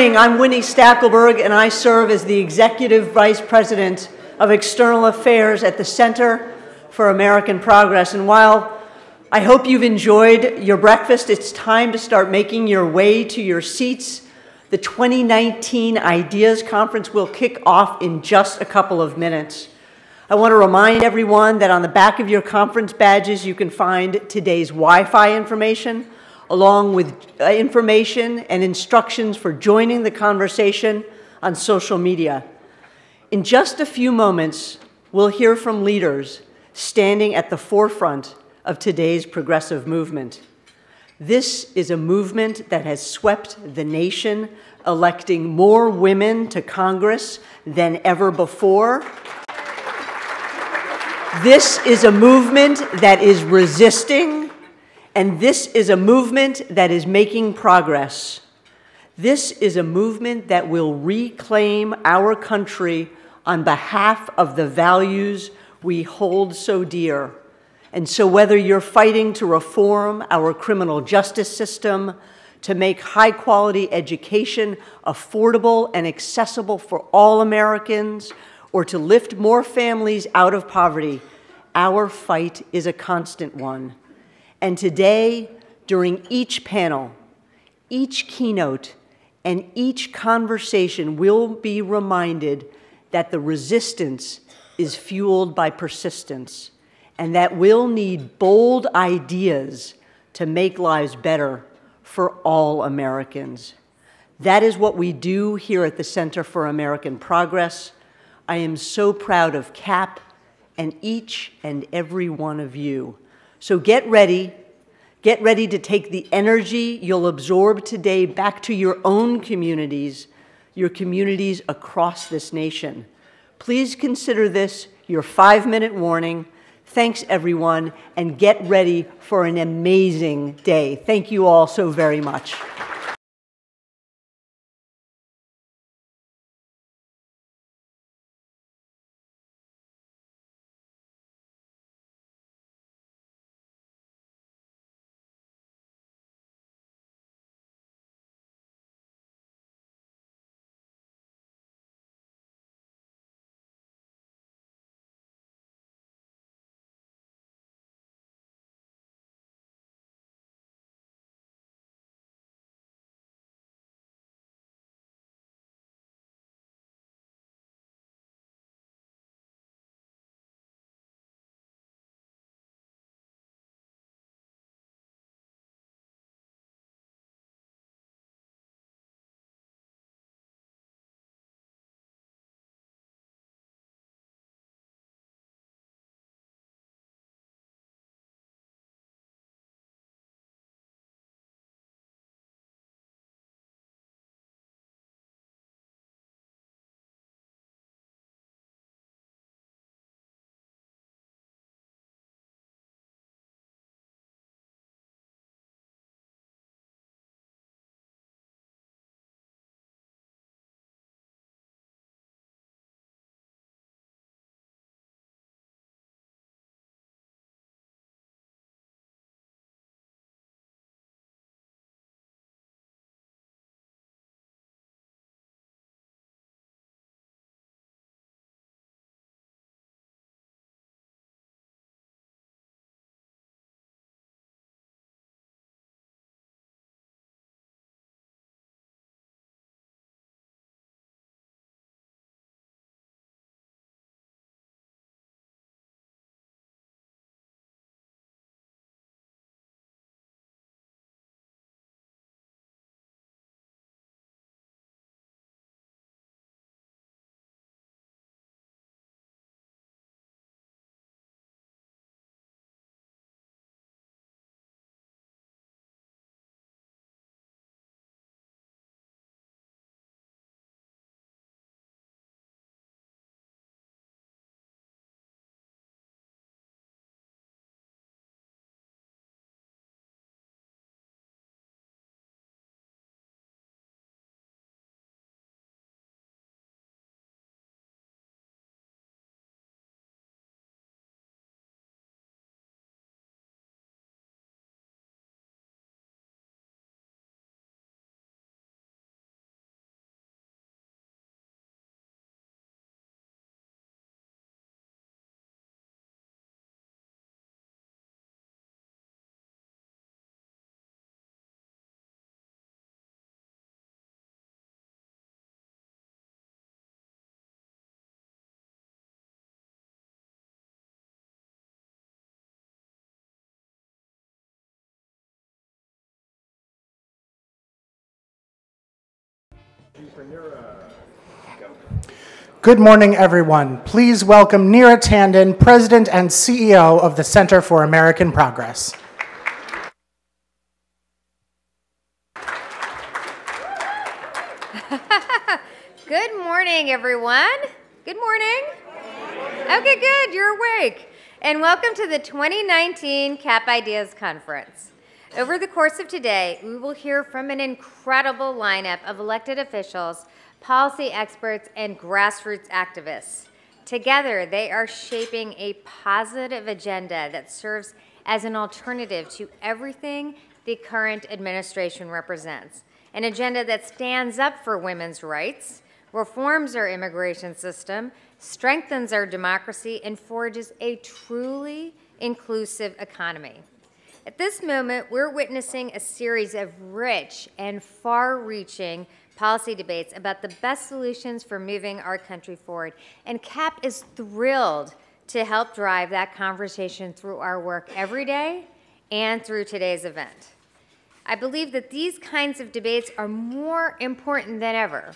I'm Winnie Stackelberg, and I serve as the Executive Vice President of External Affairs at the Center for American Progress. And while I hope you've enjoyed your breakfast, it's time to start making your way to your seats. The 2019 Ideas Conference will kick off in just a couple of minutes. I want to remind everyone that on the back of your conference badges, you can find today's Wi Fi information along with uh, information and instructions for joining the conversation on social media. In just a few moments, we'll hear from leaders standing at the forefront of today's progressive movement. This is a movement that has swept the nation, electing more women to Congress than ever before. This is a movement that is resisting and this is a movement that is making progress. This is a movement that will reclaim our country on behalf of the values we hold so dear. And so, whether you're fighting to reform our criminal justice system, to make high quality education affordable and accessible for all Americans, or to lift more families out of poverty, our fight is a constant one. And today, during each panel, each keynote, and each conversation, we'll be reminded that the resistance is fueled by persistence and that we'll need bold ideas to make lives better for all Americans. That is what we do here at the Center for American Progress. I am so proud of CAP and each and every one of you. So get ready. Get ready to take the energy you'll absorb today back to your own communities, your communities across this nation. Please consider this your five minute warning. Thanks, everyone, and get ready for an amazing day. Thank you all so very much. Good morning, everyone. Please welcome Neera Tanden, President and CEO of the Center for American Progress. Good morning, everyone. Good morning. Okay, good. You're awake. And welcome to the 2019 CAP Ideas Conference. Over the course of today, we will hear from an incredible lineup of elected officials policy experts, and grassroots activists. Together, they are shaping a positive agenda that serves as an alternative to everything the current administration represents. An agenda that stands up for women's rights, reforms our immigration system, strengthens our democracy, and forges a truly inclusive economy. At this moment, we're witnessing a series of rich and far reaching policy debates about the best solutions for moving our country forward. And CAP is thrilled to help drive that conversation through our work every day and through today's event. I believe that these kinds of debates are more important than ever.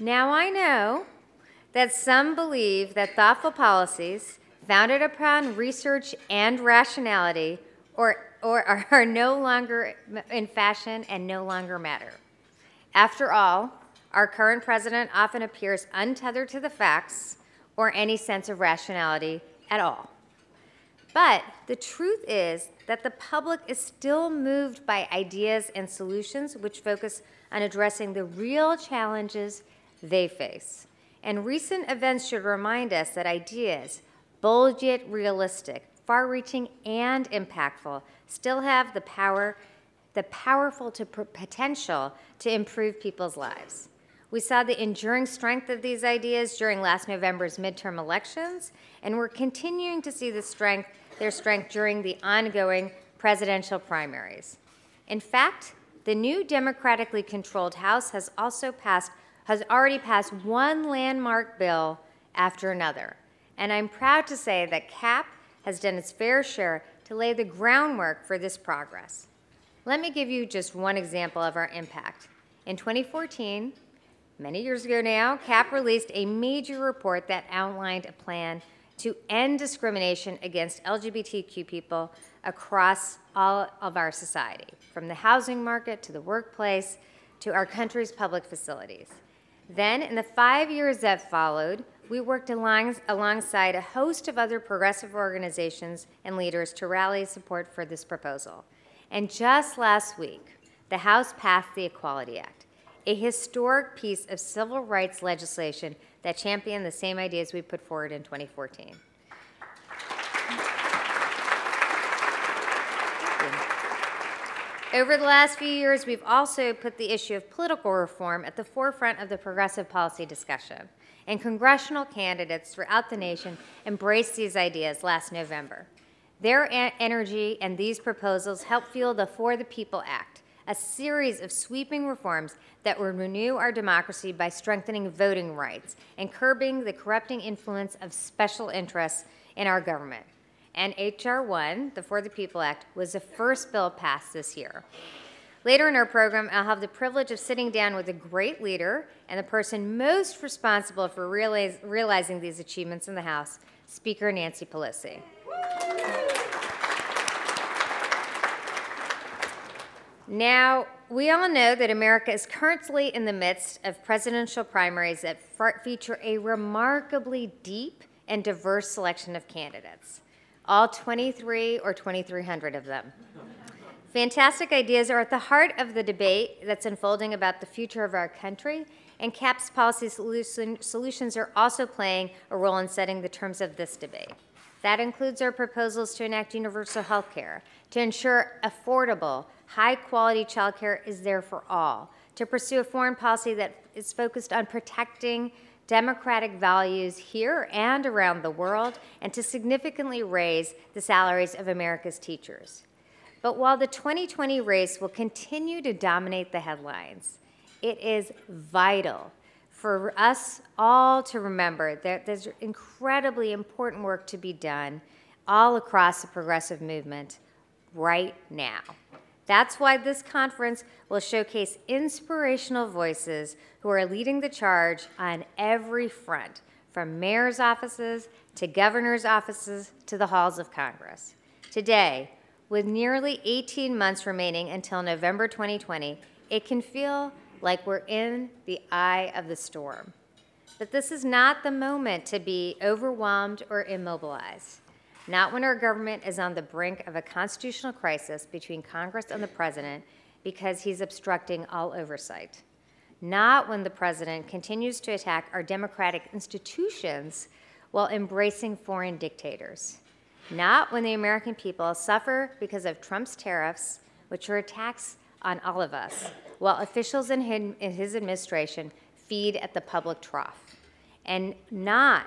Now I know that some believe that thoughtful policies founded upon research and rationality or, or are no longer in fashion and no longer matter. After all, our current president often appears untethered to the facts or any sense of rationality at all. But the truth is that the public is still moved by ideas and solutions which focus on addressing the real challenges they face. And recent events should remind us that ideas, bold yet realistic, far reaching, and impactful, still have the power the powerful to potential to improve people's lives. We saw the enduring strength of these ideas during last November's midterm elections, and we're continuing to see the strength, their strength during the ongoing presidential primaries. In fact, the new democratically controlled House has also passed, has already passed one landmark bill after another. And I'm proud to say that CAP has done its fair share to lay the groundwork for this progress. Let me give you just one example of our impact. In 2014, many years ago now, CAP released a major report that outlined a plan to end discrimination against LGBTQ people across all of our society, from the housing market to the workplace to our country's public facilities. Then, in the five years that followed, we worked along, alongside a host of other progressive organizations and leaders to rally support for this proposal. And just last week, the House passed the Equality Act, a historic piece of civil rights legislation that championed the same ideas we put forward in 2014. Over the last few years, we've also put the issue of political reform at the forefront of the progressive policy discussion, and congressional candidates throughout the nation embraced these ideas last November. Their energy and these proposals helped fuel the For the People Act, a series of sweeping reforms that will renew our democracy by strengthening voting rights and curbing the corrupting influence of special interests in our government. And H.R. 1, the For the People Act, was the first bill passed this year. Later in our program, I'll have the privilege of sitting down with a great leader and the person most responsible for realize, realizing these achievements in the House, Speaker Nancy Pelosi. Now, we all know that America is currently in the midst of presidential primaries that feature a remarkably deep and diverse selection of candidates, all 23 or 2,300 of them. Fantastic ideas are at the heart of the debate that's unfolding about the future of our country, and CAP's policy solution, solutions are also playing a role in setting the terms of this debate. That includes our proposals to enact universal health care, to ensure affordable, high quality childcare is there for all, to pursue a foreign policy that is focused on protecting democratic values here and around the world, and to significantly raise the salaries of America's teachers. But while the 2020 race will continue to dominate the headlines, it is vital for us all to remember that there's incredibly important work to be done all across the progressive movement right now. That's why this conference will showcase inspirational voices who are leading the charge on every front, from mayor's offices to governor's offices to the halls of Congress. Today, with nearly 18 months remaining until November 2020, it can feel like we're in the eye of the storm. But this is not the moment to be overwhelmed or immobilized. Not when our government is on the brink of a constitutional crisis between Congress and the president because he's obstructing all oversight. Not when the president continues to attack our democratic institutions while embracing foreign dictators. Not when the American people suffer because of Trump's tariffs, which are a tax on all of us, while officials in his administration feed at the public trough. And not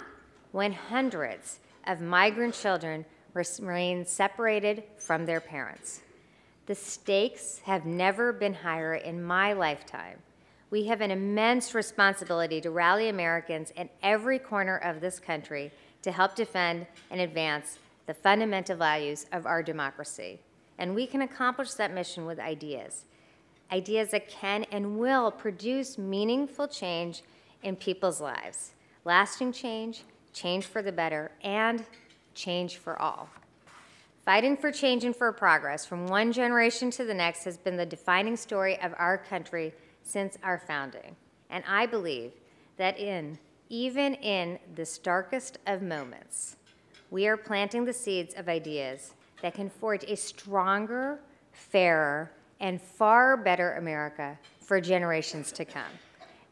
when hundreds of migrant children remain separated from their parents. The stakes have never been higher in my lifetime. We have an immense responsibility to rally Americans in every corner of this country to help defend and advance the fundamental values of our democracy. And we can accomplish that mission with ideas. Ideas that can and will produce meaningful change in people's lives. Lasting change, change for the better, and change for all. Fighting for change and for progress from one generation to the next has been the defining story of our country since our founding. And I believe that in, even in the darkest of moments, we are planting the seeds of ideas that can forge a stronger, fairer, and far better America for generations to come.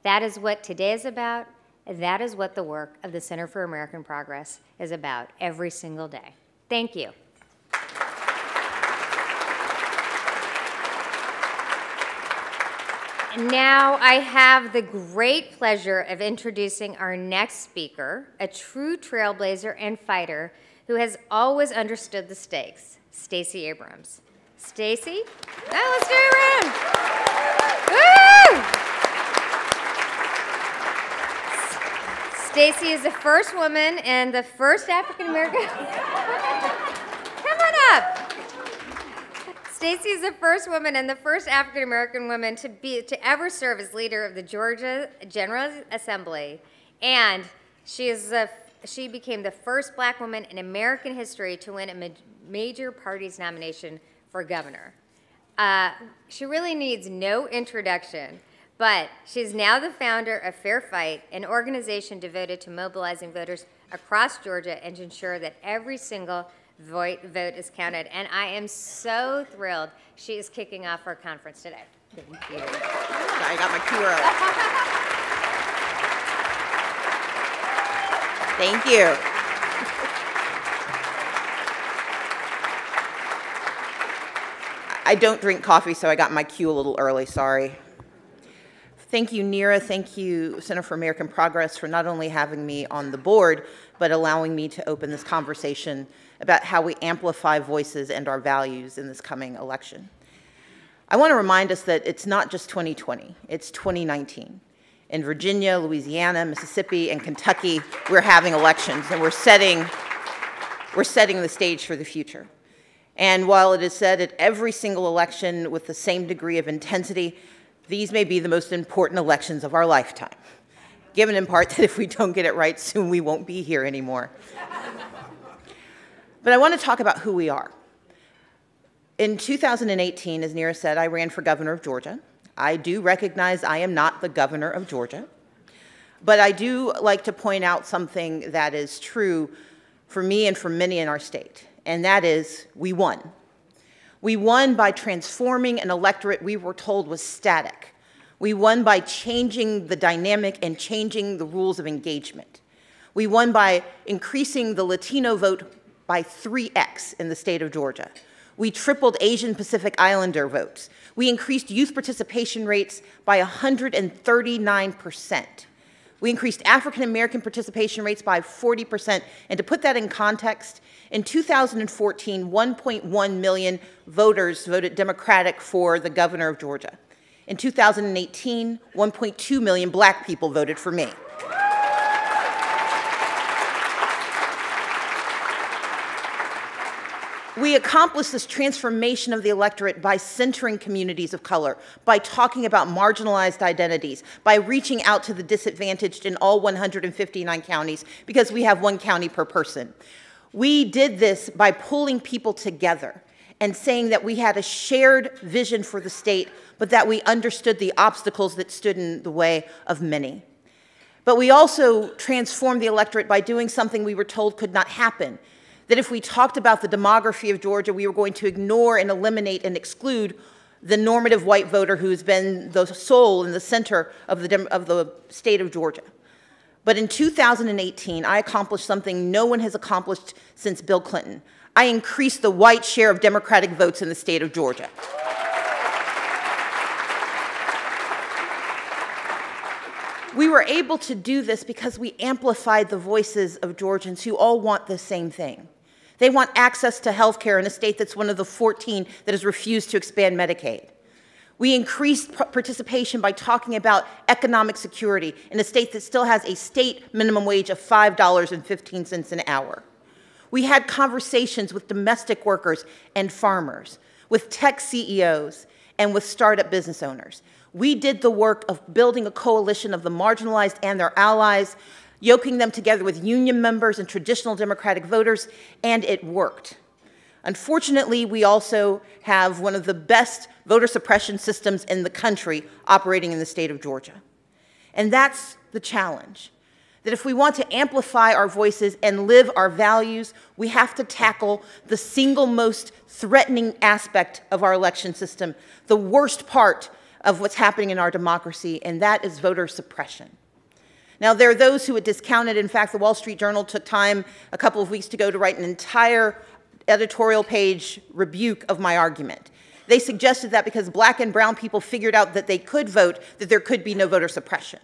That is what today is about, that is what the work of the Center for American Progress is about every single day. Thank you. Now I have the great pleasure of introducing our next speaker, a true trailblazer and fighter who has always understood the stakes, Stacey Abrams. Stacey? Now let's do it around. Woo! Stacey is the first woman and the first African American. Come on up. Stacey is the first woman and the first African American woman to be to ever serve as leader of the Georgia General Assembly, and she is the she became the first black woman in American history to win a ma major party's nomination for governor. Uh, she really needs no introduction. But she's now the founder of Fair Fight, an organization devoted to mobilizing voters across Georgia and to ensure that every single vote, vote is counted. And I am so thrilled she is kicking off our conference today. Thank you. I got my cue early. Thank you. I don't drink coffee, so I got my cue a little early, sorry. Thank you, Neera. Thank you, Center for American Progress, for not only having me on the board, but allowing me to open this conversation about how we amplify voices and our values in this coming election. I want to remind us that it's not just 2020, it's 2019. In Virginia, Louisiana, Mississippi, and Kentucky, we're having elections and we're setting, we're setting the stage for the future. And while it is said at every single election with the same degree of intensity, these may be the most important elections of our lifetime, given in part that if we don't get it right soon, we won't be here anymore. But I want to talk about who we are. In 2018, as Neera said, I ran for governor of Georgia. I do recognize I am not the governor of Georgia, but I do like to point out something that is true for me and for many in our state, and that is we won. We won by transforming an electorate we were told was static. We won by changing the dynamic and changing the rules of engagement. We won by increasing the Latino vote by 3x in the state of Georgia. We tripled Asian Pacific Islander votes. We increased youth participation rates by 139%. We increased African American participation rates by 40%. And to put that in context, in 2014, 1.1 million voters voted Democratic for the governor of Georgia. In 2018, 1.2 million black people voted for me. We accomplished this transformation of the electorate by centering communities of color, by talking about marginalized identities, by reaching out to the disadvantaged in all 159 counties, because we have one county per person. We did this by pulling people together and saying that we had a shared vision for the state, but that we understood the obstacles that stood in the way of many. But we also transformed the electorate by doing something we were told could not happen, that if we talked about the demography of Georgia, we were going to ignore and eliminate and exclude the normative white voter who's been the soul and the center of the, of the state of Georgia. But in 2018, I accomplished something no one has accomplished since Bill Clinton. I increased the white share of Democratic votes in the state of Georgia. We were able to do this because we amplified the voices of Georgians who all want the same thing. They want access to health care in a state that's one of the 14 that has refused to expand Medicaid. We increased participation by talking about economic security in a state that still has a state minimum wage of $5.15 an hour. We had conversations with domestic workers and farmers, with tech CEOs, and with startup business owners. We did the work of building a coalition of the marginalized and their allies yoking them together with union members and traditional Democratic voters, and it worked. Unfortunately, we also have one of the best voter suppression systems in the country operating in the state of Georgia. And that's the challenge. That if we want to amplify our voices and live our values, we have to tackle the single most threatening aspect of our election system, the worst part of what's happening in our democracy, and that is voter suppression. Now, there are those who would discount it. In fact, the Wall Street Journal took time a couple of weeks ago to write an entire editorial page rebuke of my argument. They suggested that because black and brown people figured out that they could vote, that there could be no voter suppression.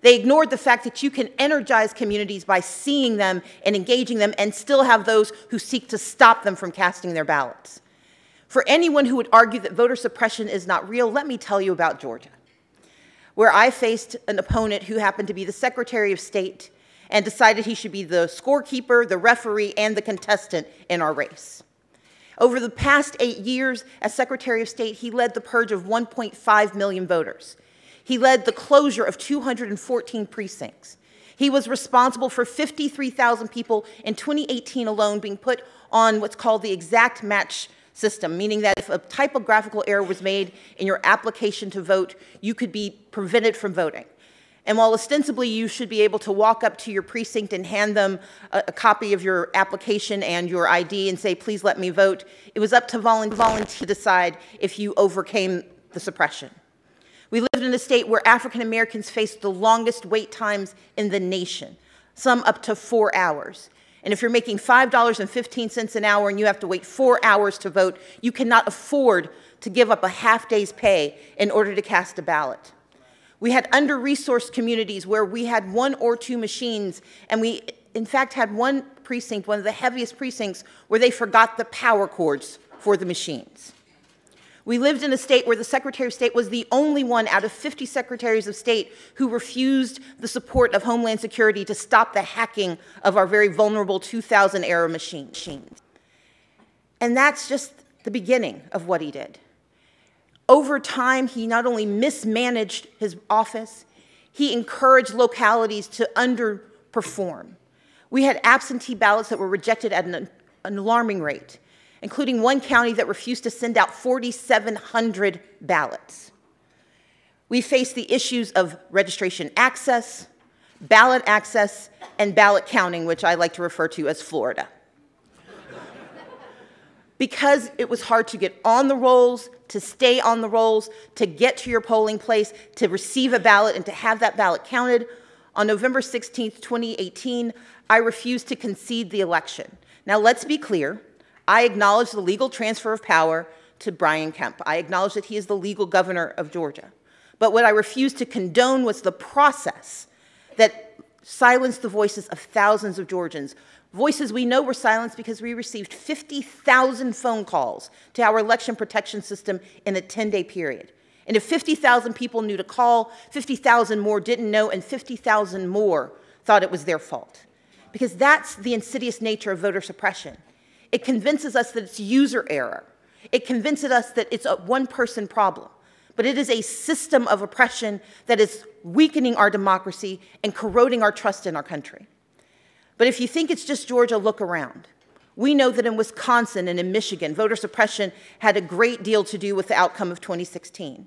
They ignored the fact that you can energize communities by seeing them and engaging them and still have those who seek to stop them from casting their ballots. For anyone who would argue that voter suppression is not real, let me tell you about Georgia where I faced an opponent who happened to be the Secretary of State and decided he should be the scorekeeper, the referee, and the contestant in our race. Over the past eight years as Secretary of State, he led the purge of 1.5 million voters. He led the closure of 214 precincts. He was responsible for 53,000 people in 2018 alone being put on what's called the exact match system, meaning that if a typographical error was made in your application to vote, you could be prevented from voting. And while ostensibly you should be able to walk up to your precinct and hand them a, a copy of your application and your ID and say, please let me vote, it was up to volunteers to decide if you overcame the suppression. We lived in a state where African Americans faced the longest wait times in the nation, some up to four hours. And if you're making $5.15 an hour and you have to wait four hours to vote, you cannot afford to give up a half day's pay in order to cast a ballot. We had under resourced communities where we had one or two machines, and we, in fact, had one precinct, one of the heaviest precincts, where they forgot the power cords for the machines. We lived in a state where the Secretary of State was the only one out of 50 secretaries of state who refused the support of Homeland Security to stop the hacking of our very vulnerable 2000 era machines. And that's just the beginning of what he did. Over time, he not only mismanaged his office, he encouraged localities to underperform. We had absentee ballots that were rejected at an, an alarming rate including one county that refused to send out 4,700 ballots. We face the issues of registration access, ballot access, and ballot counting, which I like to refer to as Florida. because it was hard to get on the rolls, to stay on the rolls, to get to your polling place, to receive a ballot, and to have that ballot counted, on November 16, 2018, I refused to concede the election. Now, let's be clear I acknowledge the legal transfer of power to Brian Kemp. I acknowledge that he is the legal governor of Georgia. But what I refused to condone was the process that silenced the voices of thousands of Georgians. Voices we know were silenced because we received 50,000 phone calls to our election protection system in a 10 day period. And if 50,000 people knew to call, 50,000 more didn't know, and 50,000 more thought it was their fault. Because that's the insidious nature of voter suppression It convinces us that it's user error. It convinces us that it's a one person problem. But it is a system of oppression that is weakening our democracy and corroding our trust in our country. But if you think it's just Georgia, look around. We know that in Wisconsin and in Michigan, voter suppression had a great deal to do with the outcome of 2016.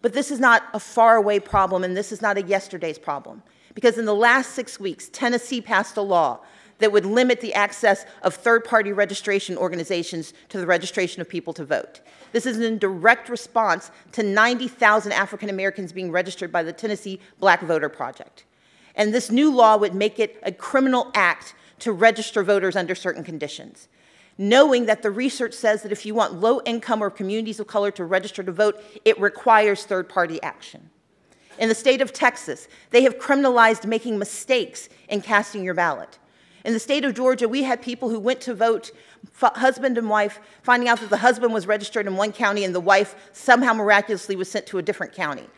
But this is not a faraway problem, and this is not a yesterday's problem. Because in the last six weeks, Tennessee passed a law that would limit the access of third party registration organizations to the registration of people to vote. This is in direct response to 90,000 African Americans being registered by the Tennessee Black Voter Project. And this new law would make it a criminal act to register voters under certain conditions. Knowing that the research says that if you want low income or communities of color to register to vote, it requires third party action. In the state of Texas, they have criminalized making mistakes in casting your ballot. In the state of Georgia, we had people who went to vote, husband and wife, finding out that the husband was registered in one county and the wife somehow miraculously was sent to a different county.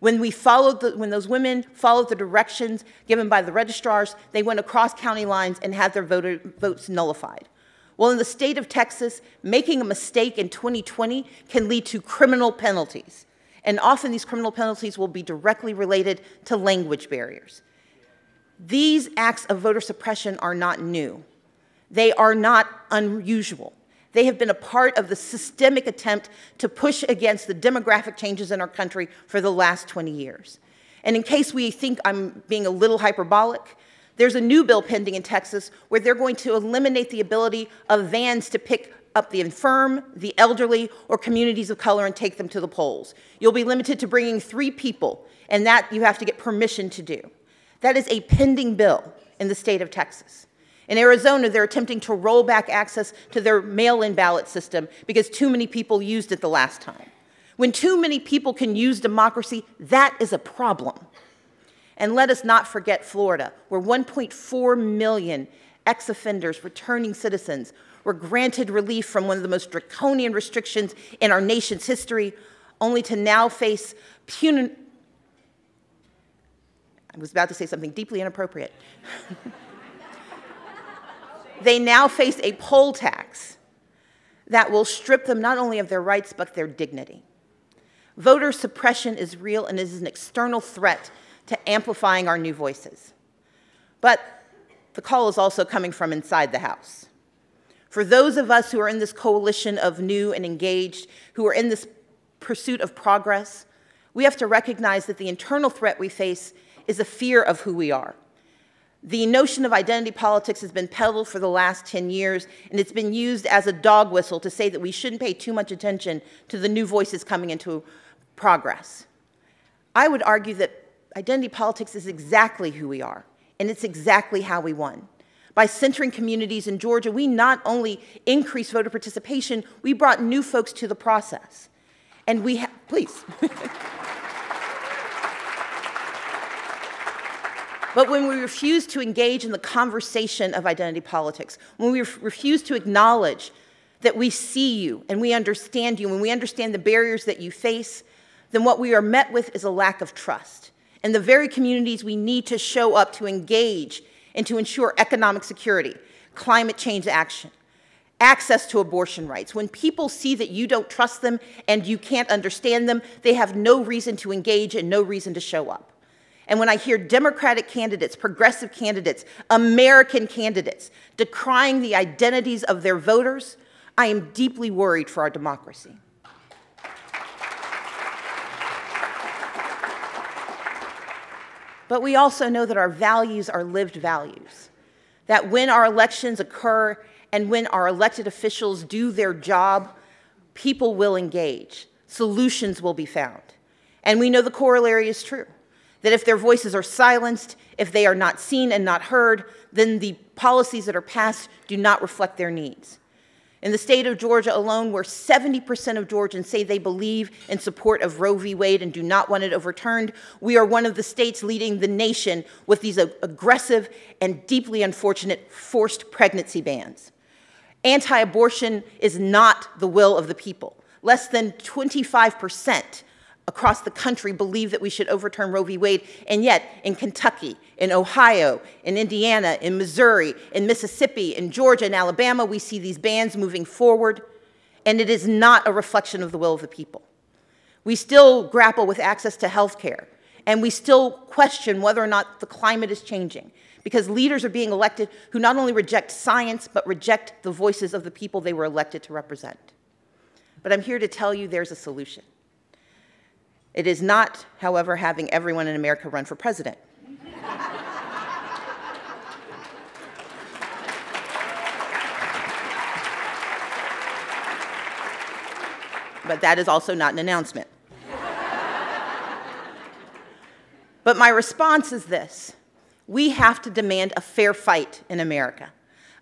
When we followed the, when those women followed the directions given by the registrars, they went across county lines and had their voter, votes nullified. Well, in the state of Texas, making a mistake in 2020 can lead to criminal penalties. And often these criminal penalties will be directly related to language barriers. These acts of voter suppression are not new. They are not unusual. They have been a part of the systemic attempt to push against the demographic changes in our country for the last 20 years. And in case we think I'm being a little hyperbolic, there's a new bill pending in Texas where they're going to eliminate the ability of vans to pick up the infirm, the elderly, or communities of color and take them to the polls. You'll be limited to bringing three people, and that you have to get permission to do. That is a pending bill in the state of Texas. In Arizona, they're attempting to roll back access to their mail in ballot system because too many people used it the last time. When too many people can use democracy, that is a problem. And let us not forget Florida, where 1.4 million ex offenders, returning citizens, were granted relief from one of the most draconian restrictions in our nation's history, only to now face. Was about to say something deeply inappropriate. they now face a poll tax that will strip them not only of their rights, but their dignity. Voter suppression is real and is an external threat to amplifying our new voices. But the call is also coming from inside the House. For those of us who are in this coalition of new and engaged, who are in this pursuit of progress, we have to recognize that the internal threat we face is a fear of who we are. The notion of identity politics has been peddled for the last 10 years, and it's been used as a dog whistle to say that we shouldn't pay too much attention to the new voices coming into progress. I would argue that identity politics is exactly who we are, and it's exactly how we won. By centering communities in Georgia, we not only increased voter participation, we brought new folks to the process. And we have, please. But when we refuse to engage in the conversation of identity politics, when we refuse to acknowledge that we see you and we understand you, when we understand the barriers that you face, then what we are met with is a lack of trust. And the very communities we need to show up to engage and to ensure economic security, climate change action, access to abortion rights. When people see that you don't trust them and you can't understand them, they have no reason to engage and no reason to show up. And when I hear Democratic candidates, progressive candidates, American candidates decrying the identities of their voters, I am deeply worried for our democracy. But we also know that our values are lived values. That when our elections occur and when our elected officials do their job, people will engage, solutions will be found. And we know the corollary is true that if their voices are silenced, if they are not seen and not heard, then the policies that are passed do not reflect their needs. In the state of Georgia alone, where 70% of Georgians say they believe in support of Roe v. Wade and do not want it overturned, we are one of the states leading the nation with these aggressive and deeply unfortunate forced pregnancy bans. Anti abortion is not the will of the people. Less than 25% across the country believe that we should overturn Roe v. Wade, and yet in Kentucky, in Ohio, in Indiana, in Missouri, in Mississippi, in Georgia, in Alabama, we see these bans moving forward, and it is not a reflection of the will of the people. We still grapple with access to health care, and we still question whether or not the climate is changing because leaders are being elected who not only reject science, but reject the voices of the people they were elected to represent. But I'm here to tell you there's a solution. It is not, however, having everyone in America run for president. but that is also not an announcement. but my response is this we have to demand a fair fight in America,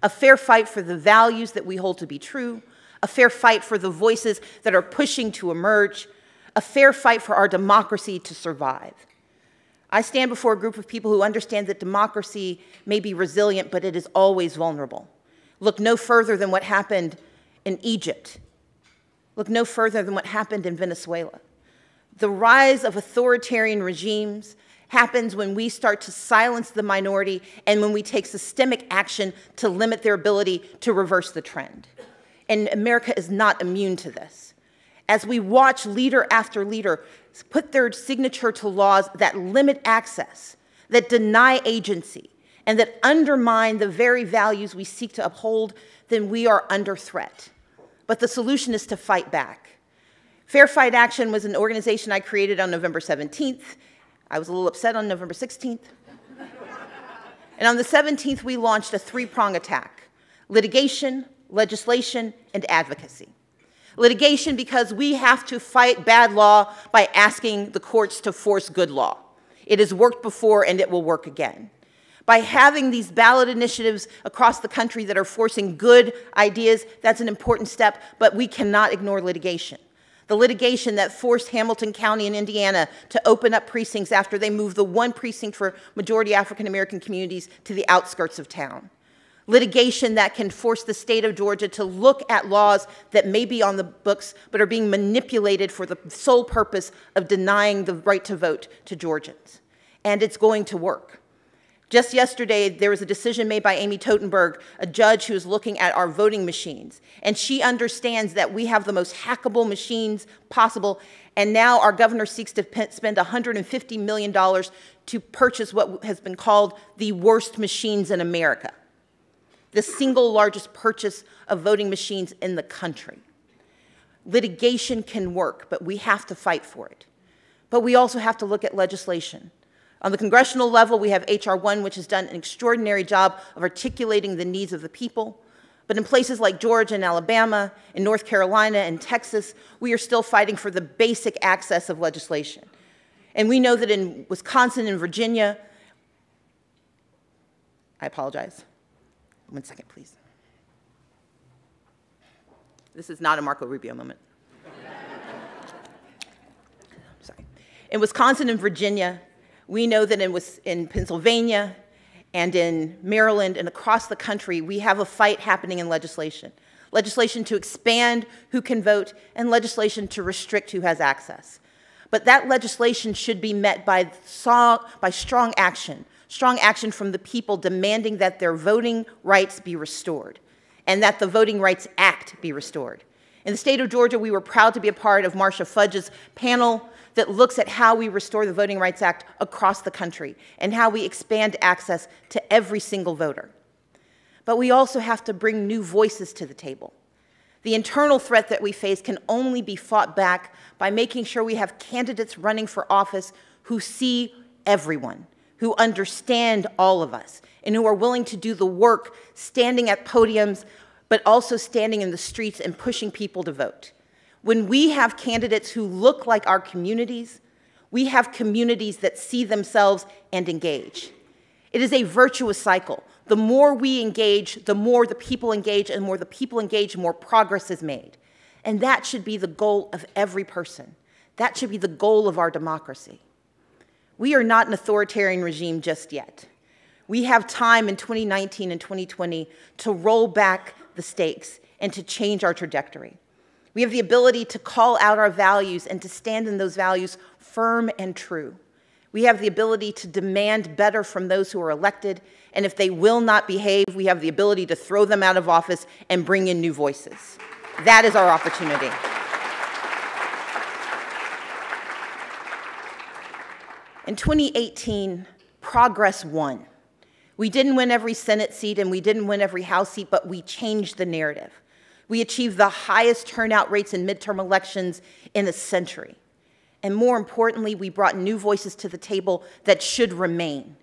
a fair fight for the values that we hold to be true, a fair fight for the voices that are pushing to emerge, a fair fight for our democracy to survive. I stand before a group of people who understand that democracy may be resilient, but it is always vulnerable. Look no further than what happened in Egypt. Look no further than what happened in Venezuela. The rise of authoritarian regimes happens when we start to silence the minority and when we take systemic action to limit their ability to reverse the trend. And America is not immune to this. As we watch leader after leader put their signature to laws that limit access, that deny agency, and that undermine the very values we seek to uphold, then we are under threat. But the solution is to fight back. Fair Fight Action was an organization I created on November 17th. I was a little upset on November 16th. and on the 17th, we launched a three prong attack litigation, legislation, and advocacy. Litigation because we have to fight bad law by asking the courts to force good law. It has worked before and it will work again. By having these ballot initiatives across the country that are forcing good ideas, that's an important step, but we cannot ignore litigation the litigation that forced Hamilton County in Indiana to open up precincts after they moved the one precinct for majority African American communities to the outskirts of town. Litigation that can force the state of Georgia to look at laws that may be on the books but are being manipulated for the sole purpose of denying the right to vote to Georgians. And it's going to work. Just yesterday, there was a decision made by Amy Totenberg, a judge who is looking at our voting machines. And she understands that we have the most hackable machines possible. And now our governor seeks to spend $150 million to purchase what has been called the worst machines in America, the single largest purchase of voting machines in the country. Litigation can work, but we have to fight for it. But we also have to look at legislation. On the congressional level, we have H.R. 1, which has done an extraordinary job of articulating the needs of the people. But in places like Georgia and Alabama, in North Carolina and Texas, we are still fighting for the basic access of legislation. And we know that in Wisconsin and Virginia, I apologize. One second, please. This is not a Marco Rubio moment. Sorry. In Wisconsin and Virginia, we know that in, in Pennsylvania and in Maryland and across the country, we have a fight happening in legislation. Legislation to expand who can vote and legislation to restrict who has access. But that legislation should be met by, by strong action, strong action from the people demanding that their voting rights be restored and that the Voting Rights Act be restored. In the state of Georgia, we were proud to be a part of Marcia Fudge's panel that looks at how we restore the Voting Rights Act across the country and how we expand access to every single voter. But we also have to bring new voices to the table. The internal threat that we face can only be fought back by making sure we have candidates running for office who see everyone, who understand all of us, and who are willing to do the work standing at podiums, but also standing in the streets and pushing people to vote. When we have candidates who look like our communities, we have communities that see themselves and engage. It is a virtuous cycle. The more we engage, the more the people engage, and the more the people engage, the more progress is made. And that should be the goal of every person. That should be the goal of our democracy. We are not an authoritarian regime just yet. We have time in 2019 and 2020 to roll back the stakes and to change our trajectory. We have the ability to call out our values and to stand in those values firm and true. We have the ability to demand better from those who are elected, and if they will not behave, we have the ability to throw them out of office and bring in new voices. That is our opportunity. In 2018, progress won. We didn't win every Senate seat and we didn't win every House seat, but we changed the narrative. We achieved the highest turnout rates in midterm elections in a century. And more importantly, we brought new voices to the table that should remain.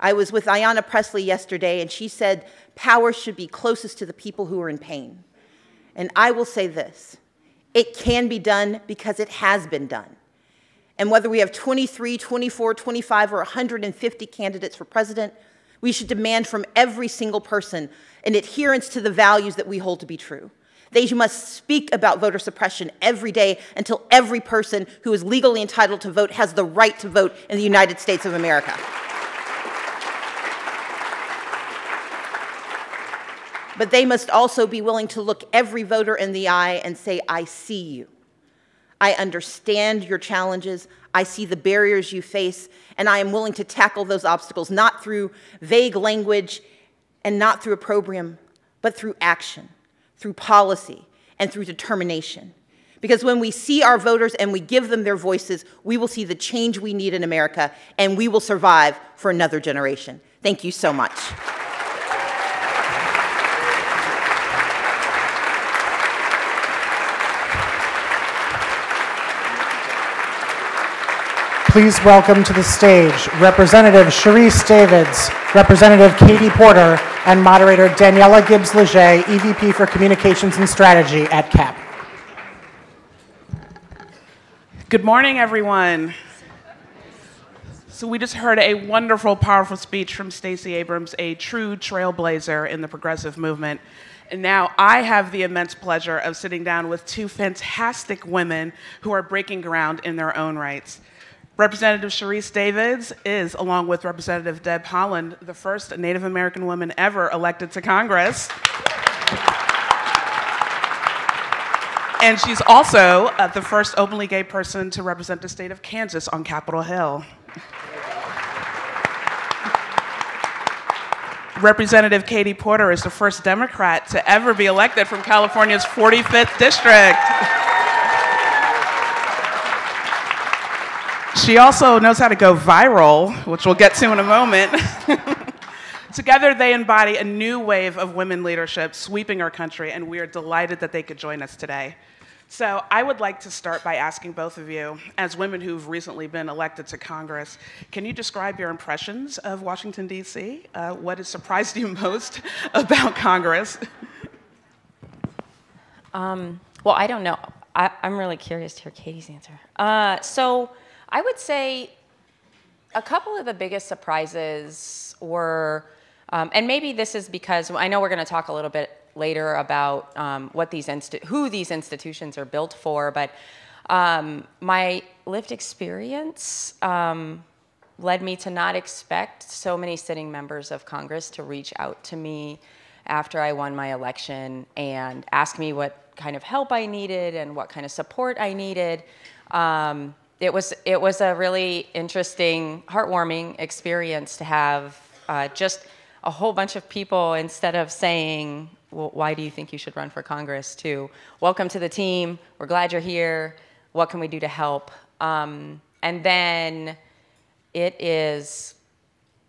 I was with Ayanna Pressley yesterday, and she said power should be closest to the people who are in pain. And I will say this it can be done because it has been done. And whether we have 23, 24, 25, or 150 candidates for president, we should demand from every single person an adherence to the values that we hold to be true. They must speak about voter suppression every day until every person who is legally entitled to vote has the right to vote in the United States of America. But they must also be willing to look every voter in the eye and say, I see you. I understand your challenges. I see the barriers you face, and I am willing to tackle those obstacles, not through vague language and not through opprobrium, but through action, through policy, and through determination. Because when we see our voters and we give them their voices, we will see the change we need in America, and we will survive for another generation. Thank you so much. Please welcome to the stage Representative Sharice Davids, Representative Katie Porter, and moderator Daniela Gibbs Leger, EVP for Communications and Strategy at CAP. Good morning, everyone. So we just heard a wonderful, powerful speech from Stacey Abrams, a true trailblazer in the progressive movement. And now I have the immense pleasure of sitting down with two fantastic women who are breaking ground in their own rights. Representative Sharice Davids is, along with Representative Deb Haaland, the first Native American woman ever elected to Congress. And she's also uh, the first openly gay person to represent the state of Kansas on Capitol Hill. Representative Katie Porter is the first Democrat to ever be elected from California's 45th district. She also knows how to go viral, which we'll get to in a moment. Together, they embody a new wave of women leadership sweeping our country, and we are delighted that they could join us today. So, I would like to start by asking both of you, as women who've recently been elected to Congress, can you describe your impressions of Washington, D.C.? Uh, what has surprised you most about Congress? Um, well, I don't know. I, am really curious to hear Katie's answer. Uh, so, I would say a couple of the biggest surprises were, um, and maybe this is because I know we're going to talk a little bit later about um, what these who these institutions are built for, but um, my lived experience um, led me to not expect so many sitting members of Congress to reach out to me after I won my election and ask me what kind of help I needed and what kind of support I needed. Um, it was it was a really interesting, heartwarming experience to have uh, just a whole bunch of people instead of saying, well, "Why do you think you should run for Congress?" to "Welcome to the team. We're glad you're here. What can we do to help?" Um, and then it is.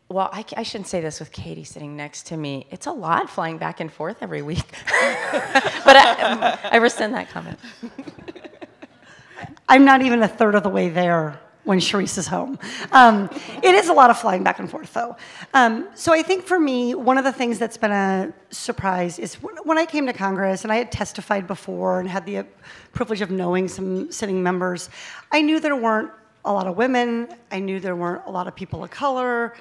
Well, I, I, shouldn't say this with Katie sitting next to me. It's a lot flying back and forth every week. but I, I rescind that comment. I'm not even a third of the way there when Sharice is home. Um, it is a lot of flying back and forth, though. Um, so I think for me, one of the things that's been a surprise is when I came to Congress, and I had testified before and had the privilege of knowing some sitting members, I knew there weren't a lot of women. I knew there weren't a lot of people of color.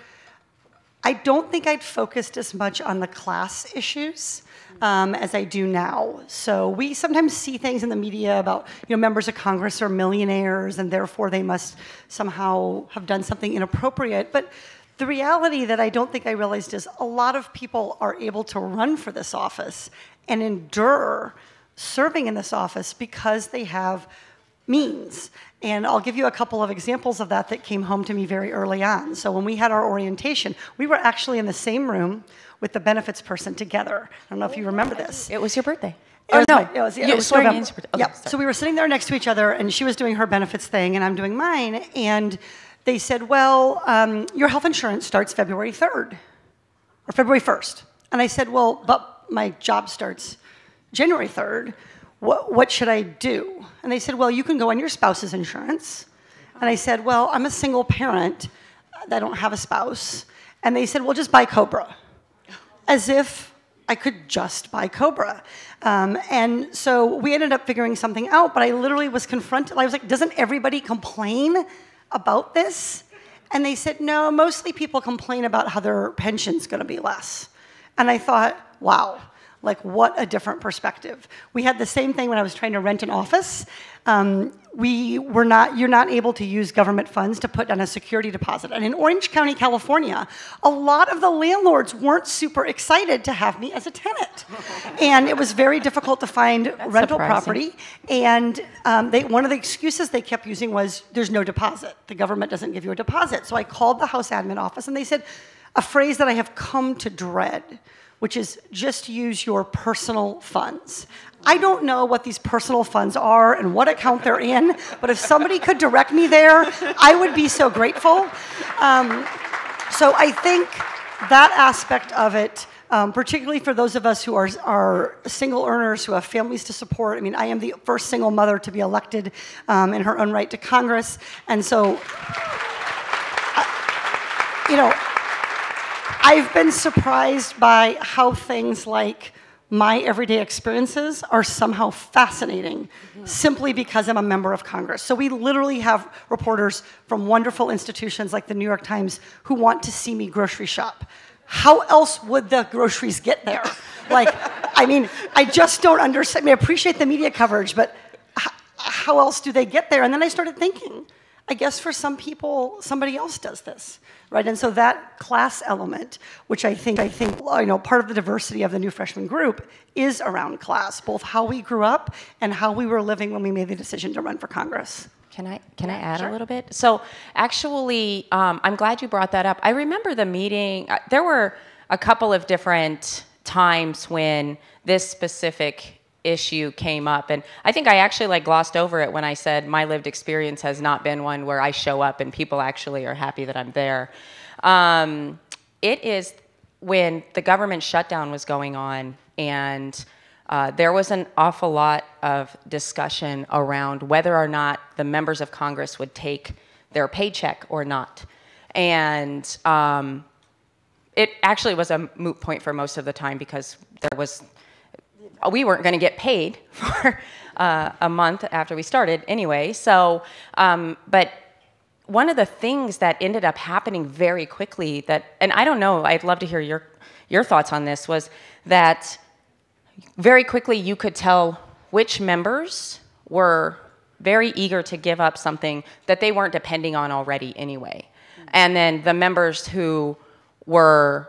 I don't think I'd focused as much on the class issues um, as I do now. So we sometimes see things in the media about you know members of Congress are millionaires and therefore they must somehow have done something inappropriate. But the reality that I don't think I realized is a lot of people are able to run for this office and endure serving in this office because they have means. And I'll give you a couple of examples of that that came home to me very early on. So when we had our orientation, we were actually in the same room with the benefits person together. I don't know if you remember this. It was your birthday. It was no, my- it was, yeah, you- it was swearing November. Okay, sorry. So we were sitting there next to each other, and she was doing her benefits thing, and I'm doing mine. And they said, "Well, um, your health insurance starts February 3rd or February 1st." And I said, "Well, but my job starts January 3rd. What, what should I do?" And they said, "Well, you can go on your spouse's insurance." And I said, "Well, I'm a single parent. I don't have a spouse." And they said, "Well, just buy Cobra." as if I could just buy Cobra. Um, and so we ended up figuring something out, but I literally was confronted. I was like, doesn't everybody complain about this? And they said, no, mostly people complain about how their pension's gonna be less. And I thought, wow, like what a different perspective. We had the same thing when I was trying to rent an office. Um, we were not, you're not able to use government funds to put down a security deposit. And in Orange County, California, a lot of the landlords weren't super excited to have me as a tenant. and it was very difficult to find rental surprising. property. And um, they, one of the excuses they kept using was there's no deposit. The government doesn't give you a deposit. So I called the house admin office and they said a phrase that I have come to dread, which is just use your personal funds. I don't know what these personal funds are and what account they're in, but if somebody could direct me there, I would be so grateful. Um, so I think that aspect of it, um, particularly for those of us who are, are single earners who have families to support. I mean, I am the first single mother to be elected um, in her own right to Congress, and so, I- you know, I've been surprised by how things like my everyday experiences are somehow fascinating simply because I'm a member of Congress. So we literally have reporters from wonderful institutions like the New York Times who want to see me grocery shop. How else would the groceries get there? Like, I mean, I just don't understand. I mean, I appreciate the media coverage, but how else do they get there? And then I started thinking, I guess for some people, somebody else does this, right? And so that class element, which I think, I think, you know, part of the diversity of the new freshman group is around class, both how we grew up and how we were living when we made the decision to run for Congress. Can I can I add a little bit? So actually, um, I'm glad you brought that up. I remember the meeting. uh, There were a couple of different times when this specific issue came up, and I think I actually like glossed over it when I said my lived experience has not been one where I show up and people actually are happy that I'm there. Um, it is when the government shutdown was going on and uh, there was an awful lot of discussion around whether or not the members of Congress would take their paycheck or not. And um, it actually was a moot point for most of the time because there was we weren't going to get paid for uh, a month after we started anyway. So, um, but one of the things that ended up happening very quickly that, and I don't know, I'd love to hear your your thoughts on this, was that very quickly you could tell which members were very eager to give up something that they weren't depending on already anyway. And then the members who were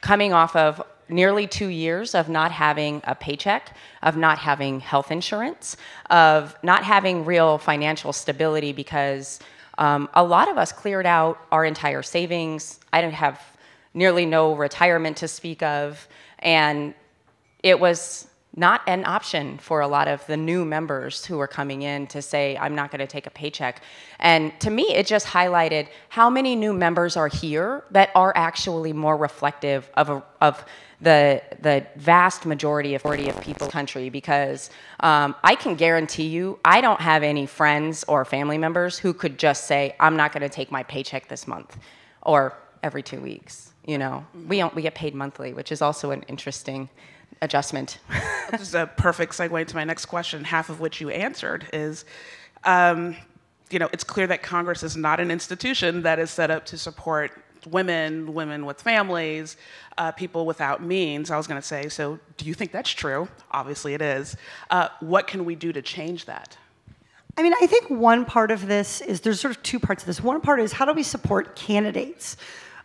coming off of nearly two years of not having a paycheck, of not having health insurance, of not having real financial stability because um, a lot of us cleared out our entire savings. I didn't have nearly no retirement to speak of. And it was not an option for a lot of the new members who are coming in to say, I'm not going to take a paycheck. And to me, it just highlighted how many new members are here that are actually more reflective of, a, of the, the vast majority of, majority of people in the country because um, I can guarantee you, I don't have any friends or family members who could just say, I'm not going to take my paycheck this month or every two weeks. You know, we, don't, we get paid monthly, which is also an interesting adjustment. this is a perfect segue into my next question, half of which you answered is, um, you know, it's clear that Congress is not an institution that is set up to support women, women with families, uh, people without means. I was going to say, so do you think that's true? Obviously, it is. Uh, what can we do to change that? I mean, I think one part of this is there's sort of two parts of this. One part is how do we support candidates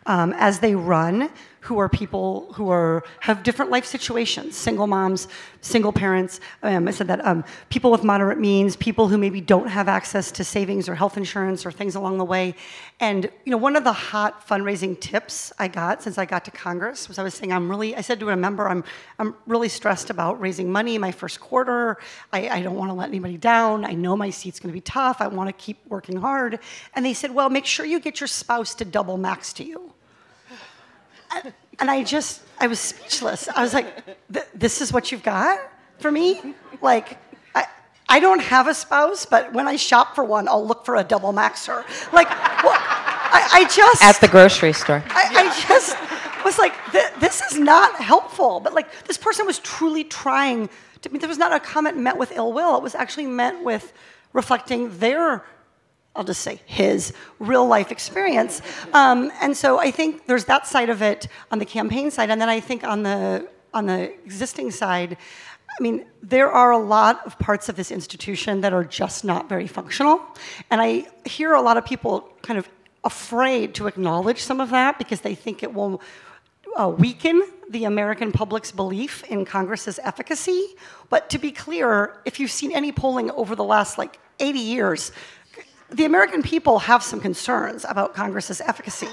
um, as they run who are people who are have different life situations, single moms, single parents. Um, I said that um, people with moderate means, people who maybe don't have access to savings or health insurance or things along the way. And you know, one of the hot fundraising tips I got since I got to Congress was I was saying I'm really I said to a member I'm I'm really stressed about raising money my first quarter. I, I don't want to let anybody down. I know my seat's going to be tough. I want to keep working hard. And they said, well, make sure you get your spouse to double max to you. And I just, I was speechless. I was like, this is what you've got for me? Like, I, I don't have a spouse, but when I shop for one, I'll look for a double maxer. Like, well, I, I just. At the grocery store. I, I just was like, this is not helpful. But like, this person was truly trying to, I mean, there was not a comment met with ill will. It was actually meant with reflecting their I'll just say his real life experience. Um, and so I think there's that side of it on the campaign side. And then I think on the, on the existing side, I mean, there are a lot of parts of this institution that are just not very functional. And I hear a lot of people kind of afraid to acknowledge some of that because they think it will uh, weaken the American public's belief in Congress's efficacy. But to be clear, if you've seen any polling over the last like 80 years, the American people have some concerns about Congress's efficacy.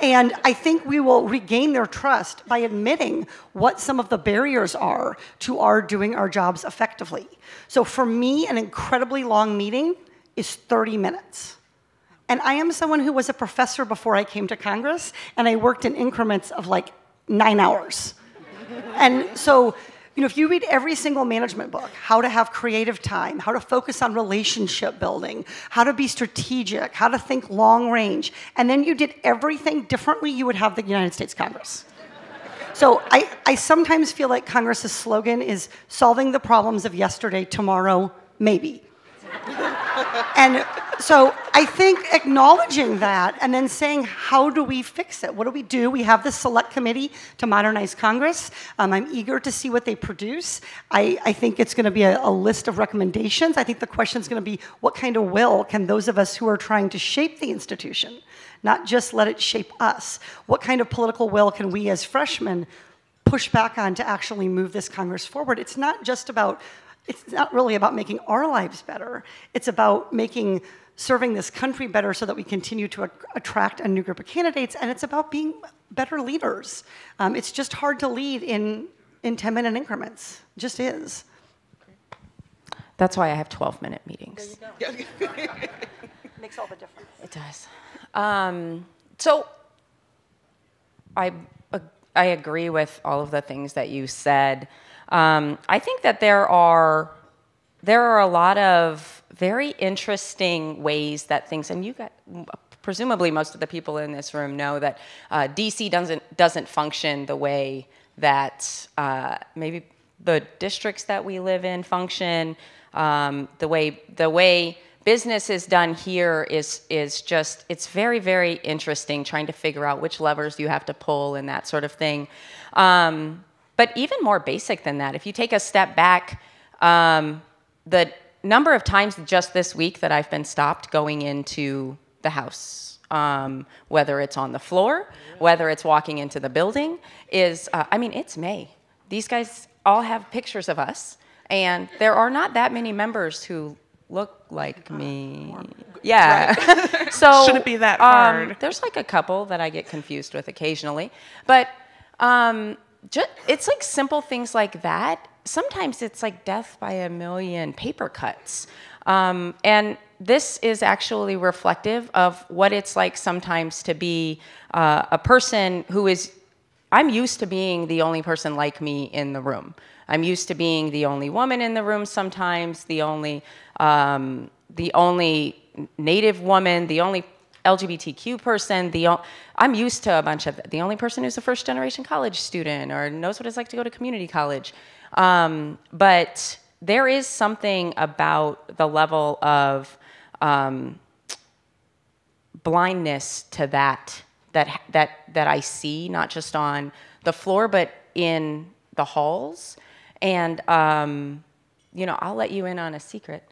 And I think we will regain their trust by admitting what some of the barriers are to our doing our jobs effectively. So for me, an incredibly long meeting is 30 minutes. And I am someone who was a professor before I came to Congress, and I worked in increments of like nine hours. and so you know, if you read every single management book, how to have creative time, how to focus on relationship building, how to be strategic, how to think long range, and then you did everything differently, you would have the United States Congress. So I, I sometimes feel like Congress's slogan is solving the problems of yesterday, tomorrow, maybe. and so I think acknowledging that and then saying, how do we fix it? What do we do? We have the select committee to modernize Congress. Um, I'm eager to see what they produce. I, I think it's going to be a, a, list of recommendations. I think the question is going to be, what kind of will can those of us who are trying to shape the institution, not just let it shape us, what kind of political will can we as freshmen push back on to actually move this Congress forward? It's not just about it's not really about making our lives better. It's about making serving this country better so that we continue to attract a new group of candidates, and it's about being better leaders. Um, it's just hard to lead in, in 10 minute increments. It just is. That's why I have 12 minute meetings. Makes all the difference. It does. Um, so I, uh, I agree with all of the things that you said. Um, I think that there are there are a lot of very interesting ways that things, and you got presumably most of the people in this room know that uh, DC doesn't doesn't function the way that uh, maybe the districts that we live in function. Um, the way the way business is done here is is just it's very very interesting trying to figure out which levers you have to pull and that sort of thing. Um, but even more basic than that, if you take a step back, um, the number of times just this week that I've been stopped going into the house, um, whether it's on the floor, whether it's walking into the building, is, uh, I mean, it's May. These guys all have pictures of us, and there are not that many members who look like me. Yeah. Right. so shouldn't be that um, hard. Um, there's like a couple that I get confused with occasionally, but um, just, it's like simple things like that. Sometimes it's like death by a million paper cuts. Um, and this is actually reflective of what it's like sometimes to be uh, a person who is, I'm used to being the only person like me in the room. I'm used to being the only woman in the room sometimes, the only, um, the only native woman, the only LGBTQ person, the I'm used to a bunch of the only person who's a first generation college student or knows what it's like to go to community college. Um, but there is something about the level of um, blindness to that that that that I see, not just on the floor, but in the halls. And um, you know, I'll let you in on a secret.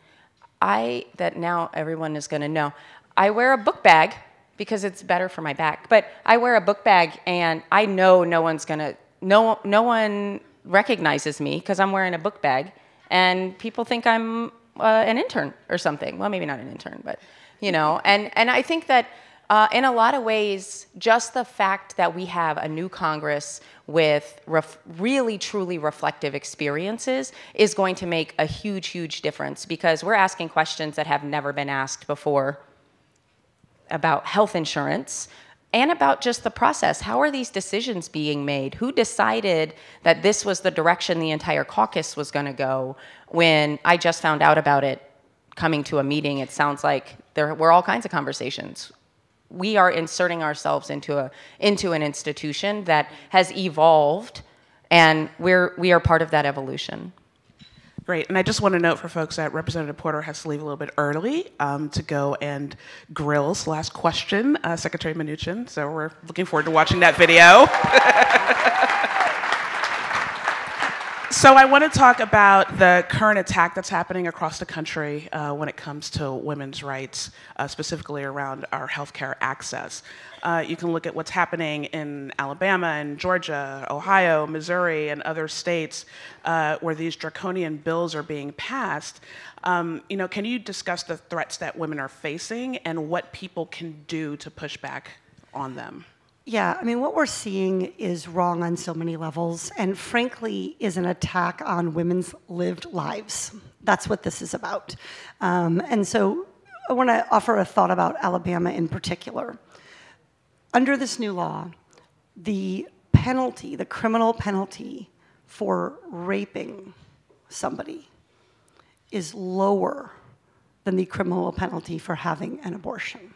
I that now everyone is going to know. I wear a book bag because it's better for my back. But I wear a book bag and I know no one's gonna, no, no one recognizes me because I'm wearing a book bag and people think I'm uh, an intern or something. Well, maybe not an intern, but you know, and, and I think that uh, in a lot of ways, just the fact that we have a new Congress with really, truly reflective experiences is going to make a huge, huge difference because we're asking questions that have never been asked before about health insurance and about just the process. How are these decisions being made? Who decided that this was the direction the entire caucus was going to go when I just found out about it coming to a meeting? It sounds like there were all kinds of conversations we are inserting ourselves into a into an institution that has evolved and we're we are part of that evolution Great, and I just want to note for folks that Representative Porter has to leave a little bit early um, to go and grill last question uh, Secretary Mnuchin. So we're looking forward to watching that video. So I want to talk about the current attack that's happening across the country uh, when it comes to women's rights, uh, specifically around our healthcare access. Uh, you can look at what's happening in Alabama and Georgia, Ohio, Missouri, and other states uh, where these draconian bills are being passed. Um, you know, can you discuss the threats that women are facing and what people can do to push back on them? Yeah, I mean, what we're seeing is wrong on so many levels, and frankly, is an attack on women's lived lives. That's what this is about. Um, and so I want to offer a thought about Alabama in particular. Under this new law, the penalty, the criminal penalty for raping somebody is lower than the criminal penalty for having an abortion.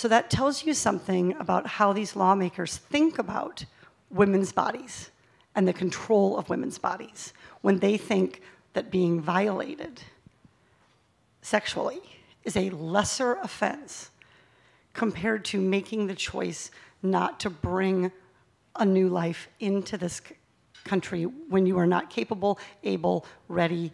So that tells you something about how these lawmakers think about women's bodies and the control of women's bodies when they think that being violated sexually is a lesser offense compared to making the choice not to bring a new life into this country when you are not capable, able, ready,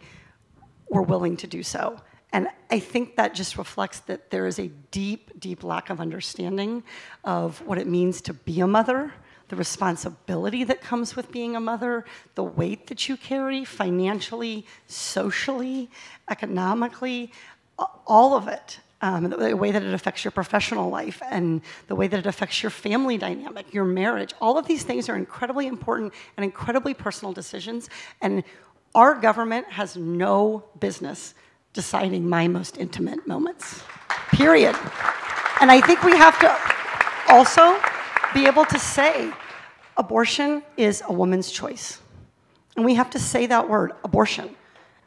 or willing to do so. And I think that just reflects that there is a deep, deep lack of understanding of what it means to be a mother, the responsibility that comes with being a mother, the weight that you carry financially, socially, economically, all of it. Um, the way that it affects your professional life and the way that it affects your family dynamic, your marriage. All of these things are incredibly important and incredibly personal decisions. And our government has no business deciding my most intimate moments, period. And I think we have to also be able to say abortion is a woman's choice. And we have to say that word, abortion.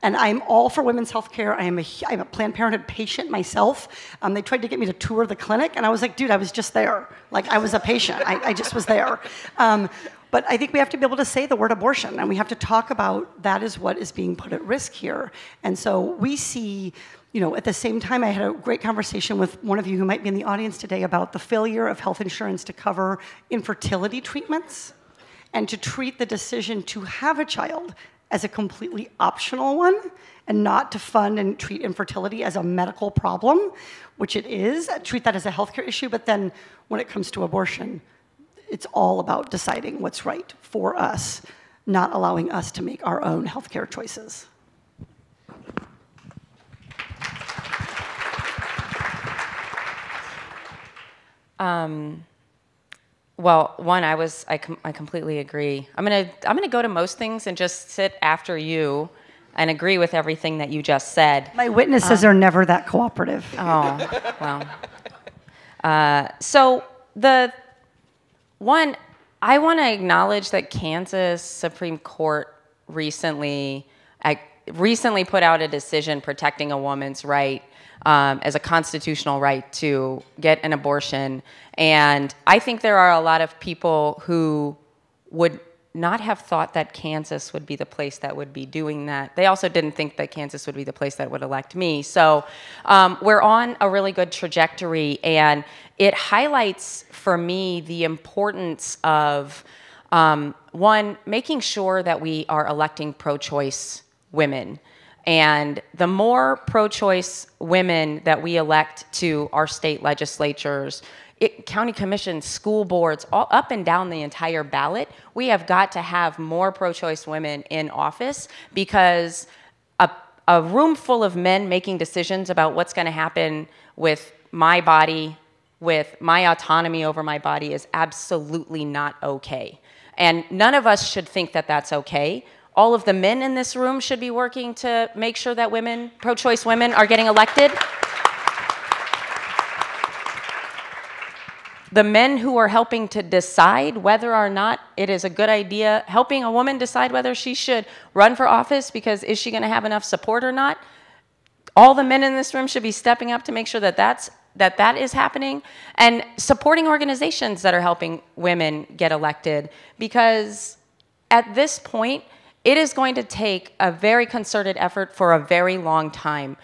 And I'm all for women's health care. I am a, I'm a Planned Parenthood patient myself. Um, they tried to get me to tour the clinic, and I was like, dude, I was just there. Like, I was a patient. I, I just was there. Um, but I think we have to be able to say the word abortion, and we have to talk about that is what is being put at risk here. And so we see, you know, at the same time, I had a great conversation with one of you who might be in the audience today about the failure of health insurance to cover infertility treatments and to treat the decision to have a child as a completely optional one and not to fund and treat infertility as a medical problem, which it is, treat that as a healthcare issue, but then when it comes to abortion, it's all about deciding what's right for us, not allowing us to make our own healthcare choices. Um, well, one, I was, I, com I completely agree. I'm gonna, I'm gonna go to most things and just sit after you and agree with everything that you just said. My witnesses um, are never that cooperative. Oh, well. Uh, so the one, I want to acknowledge that Kansas Supreme Court recently I recently put out a decision protecting a woman's right um, as a constitutional right to get an abortion. And I think there are a lot of people who would not have thought that Kansas would be the place that would be doing that. They also didn't think that Kansas would be the place that would elect me. So um, we're on a really good trajectory, and it highlights for me the importance of um, one, making sure that we are electing pro choice women. And the more pro choice women that we elect to our state legislatures, it, county commissions, school boards, all up and down the entire ballot, we have got to have more pro choice women in office because a, a room full of men making decisions about what's going to happen with my body, with my autonomy over my body is absolutely not okay. And none of us should think that that's okay. All of the men in this room should be working to make sure that women, pro choice women, are getting elected. the men who are helping to decide whether or not it is a good idea, helping a woman decide whether she should run for office because is she going to have enough support or not, all the men in this room should be stepping up to make sure that that's that that is happening and supporting organizations that are helping women get elected because at this point it is going to take a very concerted effort for a very long time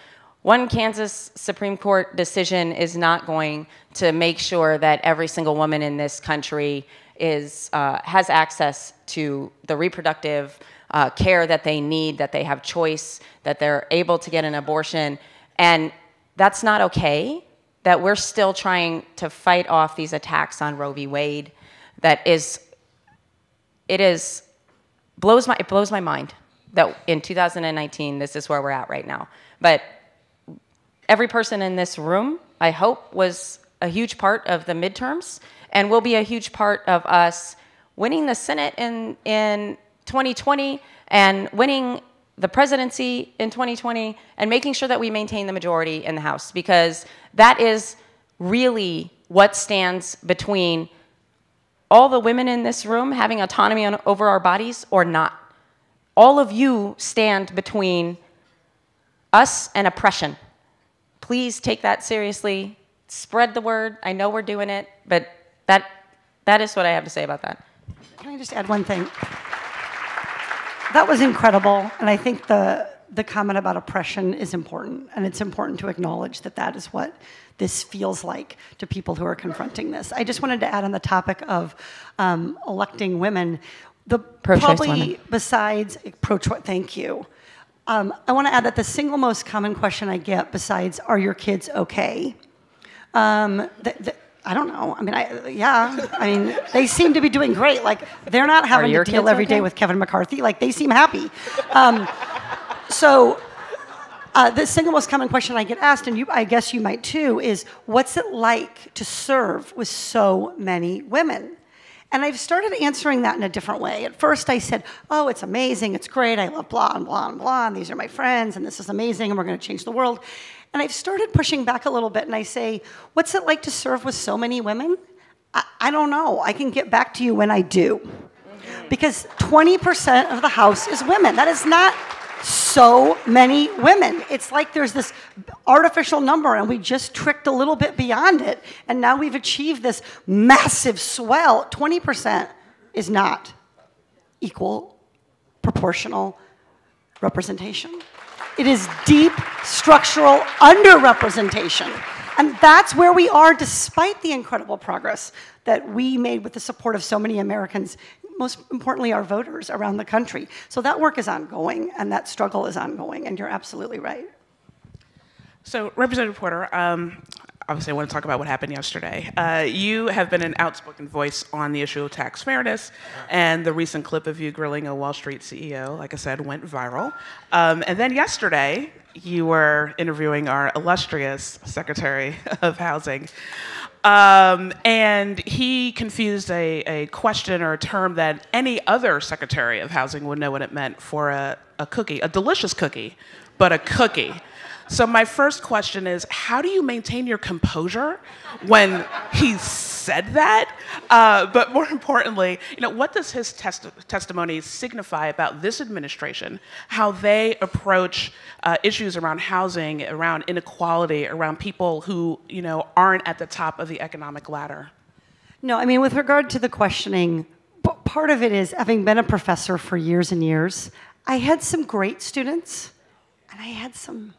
one Kansas Supreme Court decision is not going to make sure that every single woman in this country is, uh, has access to the reproductive uh, care that they need, that they have choice, that they're able to get an abortion. And that's not okay, that we're still trying to fight off these attacks on Roe v. Wade. That is, it is, blows my, it blows my mind that in 2019, this is where we're at right now. But every person in this room, I hope, was a huge part of the midterms and will be a huge part of us winning the Senate in, in 2020 and winning the presidency in 2020 and making sure that we maintain the majority in the House because that is really what stands between all the women in this room having autonomy on, over our bodies or not. All of you stand between us and oppression please take that seriously. Spread the word. I know we're doing it, but that, that is what I have to say about that. Can I just add one thing? That was incredible, and I think the the comment about oppression is important, and it's important to acknowledge that that is what this feels like to people who are confronting this. I just wanted to add on the topic of um, electing women. The probably women. besides pro-choice. Thank you. Um, I want to add that the single most common question I get, besides "Are your kids okay?" Um, the, the, I don't know. I mean, I, yeah. I mean, they seem to be doing great. Like they're not having to deal every okay? day with Kevin McCarthy. Like they seem happy. Um, so. Uh, the single most common question I get asked, and you, I guess you might too, is what's it like to serve with so many women? And I've started answering that in a different way. At first, I said, Oh, it's amazing, it's great, I love blah and blah and blah, and these are my friends, and this is amazing, and we're going to change the world. And I've started pushing back a little bit, and I say, What's it like to serve with so many women? I, I don't know. I can get back to you when I do. Mm-hmm. Because 20% of the House is women. That is not so many women. It's like there's this artificial number, and we just tricked a little bit beyond it, and now we've achieved this massive swell. 20% is not equal, proportional representation. It is deep structural underrepresentation. And that's where we are, despite the incredible progress that we made with the support of so many Americans most importantly, our voters around the country. So that work is ongoing, and that struggle is ongoing, and you're absolutely right. So, Representative Porter, um, obviously, I want to talk about what happened yesterday. Uh, you have been an outspoken voice on the issue of tax fairness, and the recent clip of you grilling a Wall Street CEO, like I said, went viral. Um, and then yesterday, you were interviewing our illustrious Secretary of Housing. Um, and he confused a, a question or a term that any other Secretary of Housing would know what it meant for a, a cookie, a delicious cookie, but a cookie. So my first question is, how do you maintain your composure when he said that? Uh, but more importantly, you know, what does his testi testimony signify about this administration, how they approach uh, issues around housing, around inequality, around people who, you know, aren't at the top of the economic ladder? No, I mean, with regard to the questioning, part of it is having been a professor for years and years, I had some great students and I had some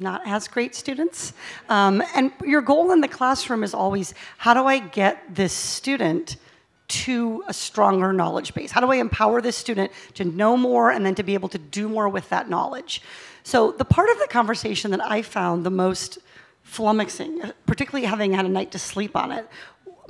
not as great students. Um, and your goal in the classroom is always how do I get this student to a stronger knowledge base? How do I empower this student to know more and then to be able to do more with that knowledge? So, the part of the conversation that I found the most flummoxing, particularly having had a night to sleep on it,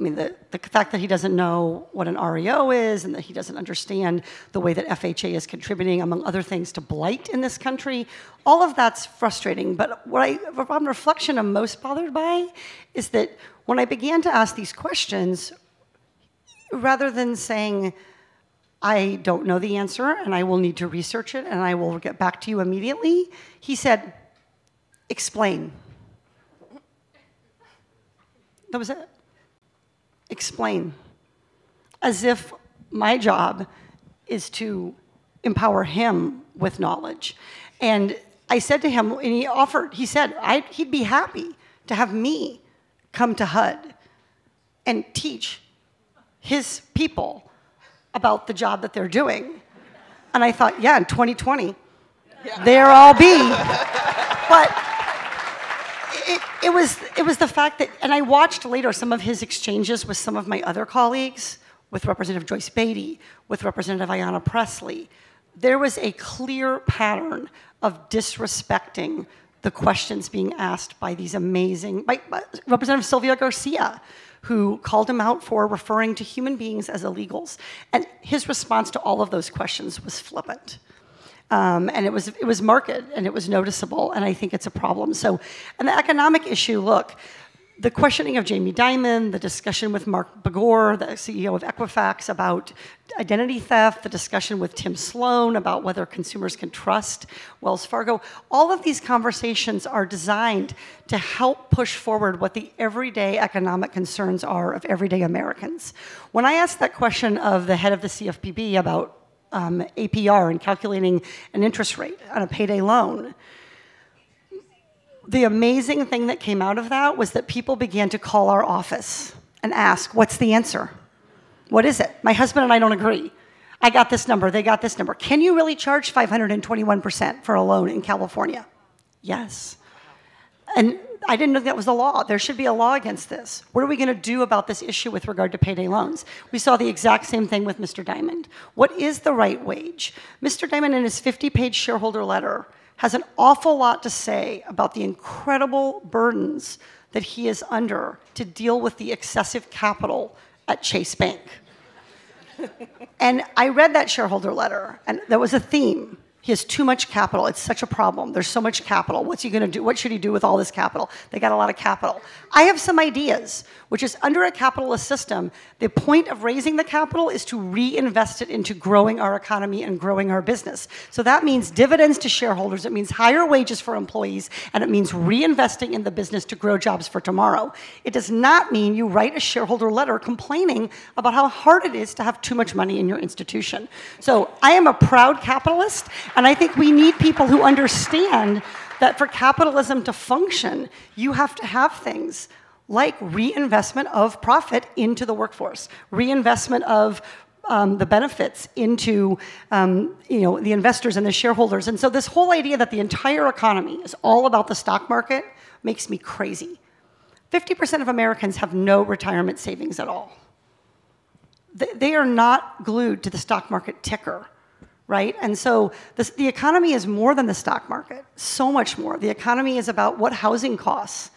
I mean, the, the fact that he doesn't know what an REO is and that he doesn't understand the way that FHA is contributing, among other things, to blight in this country, all of that's frustrating. But what I, on reflection, I'm most bothered by is that when I began to ask these questions, rather than saying, I don't know the answer and I will need to research it and I will get back to you immediately, he said, Explain. That was it explain, as if my job is to empower him with knowledge. And I said to him, and he offered, he said I'd, he'd be happy to have me come to HUD and teach his people about the job that they're doing. And I thought, yeah, in 2020, yeah. there I'll be. but it, was, it was the fact that, and I watched later some of his exchanges with some of my other colleagues, with Representative Joyce Beatty, with Representative Ayanna Pressley. There was a clear pattern of disrespecting the questions being asked by these amazing, by, by Representative Sylvia Garcia, who called him out for referring to human beings as illegals. And his response to all of those questions was flippant. Um, and it was it was marked and it was noticeable, and I think it's a problem. So, and the economic issue, look, the questioning of Jamie Dimon, the discussion with Mark Begor, the CEO of Equifax, about identity theft, the discussion with Tim Sloan about whether consumers can trust Wells Fargo, all of these conversations are designed to help push forward what the everyday economic concerns are of everyday Americans. When I asked that question of the head of the CFPB about um, APR and calculating an interest rate on a payday loan. The amazing thing that came out of that was that people began to call our office and ask, What's the answer? What is it? My husband and I don't agree. I got this number, they got this number. Can you really charge 521% for a loan in California? Yes. And I didn't know that was a law. There should be a law against this. What are we going to do about this issue with regard to payday loans? We saw the exact same thing with Mr. Dimon. What is the right wage? Mr. Dimon, in his 50 page shareholder letter, has an awful lot to say about the incredible burdens that he is under to deal with the excessive capital at Chase Bank. and I read that shareholder letter, and there was a theme. He has too much capital. It's such a problem. There's so much capital. What's he going to do? What should he do with all this capital? They got a lot of capital. I have some ideas, which is under a capitalist system, the point of raising the capital is to reinvest it into growing our economy and growing our business. So that means dividends to shareholders, it means higher wages for employees, and it means reinvesting in the business to grow jobs for tomorrow. It does not mean you write a shareholder letter complaining about how hard it is to have too much money in your institution. So I am a proud capitalist. And I think we need people who understand that for capitalism to function, you have to have things like reinvestment of profit into the workforce, reinvestment of um, the benefits into um, you know, the investors and the shareholders. And so this whole idea that the entire economy is all about the stock market makes me crazy. 50% of Americans have no retirement savings at all. They are not glued to the stock market ticker right? And so this, the economy is more than the stock market, so much more. The economy is about what housing costs.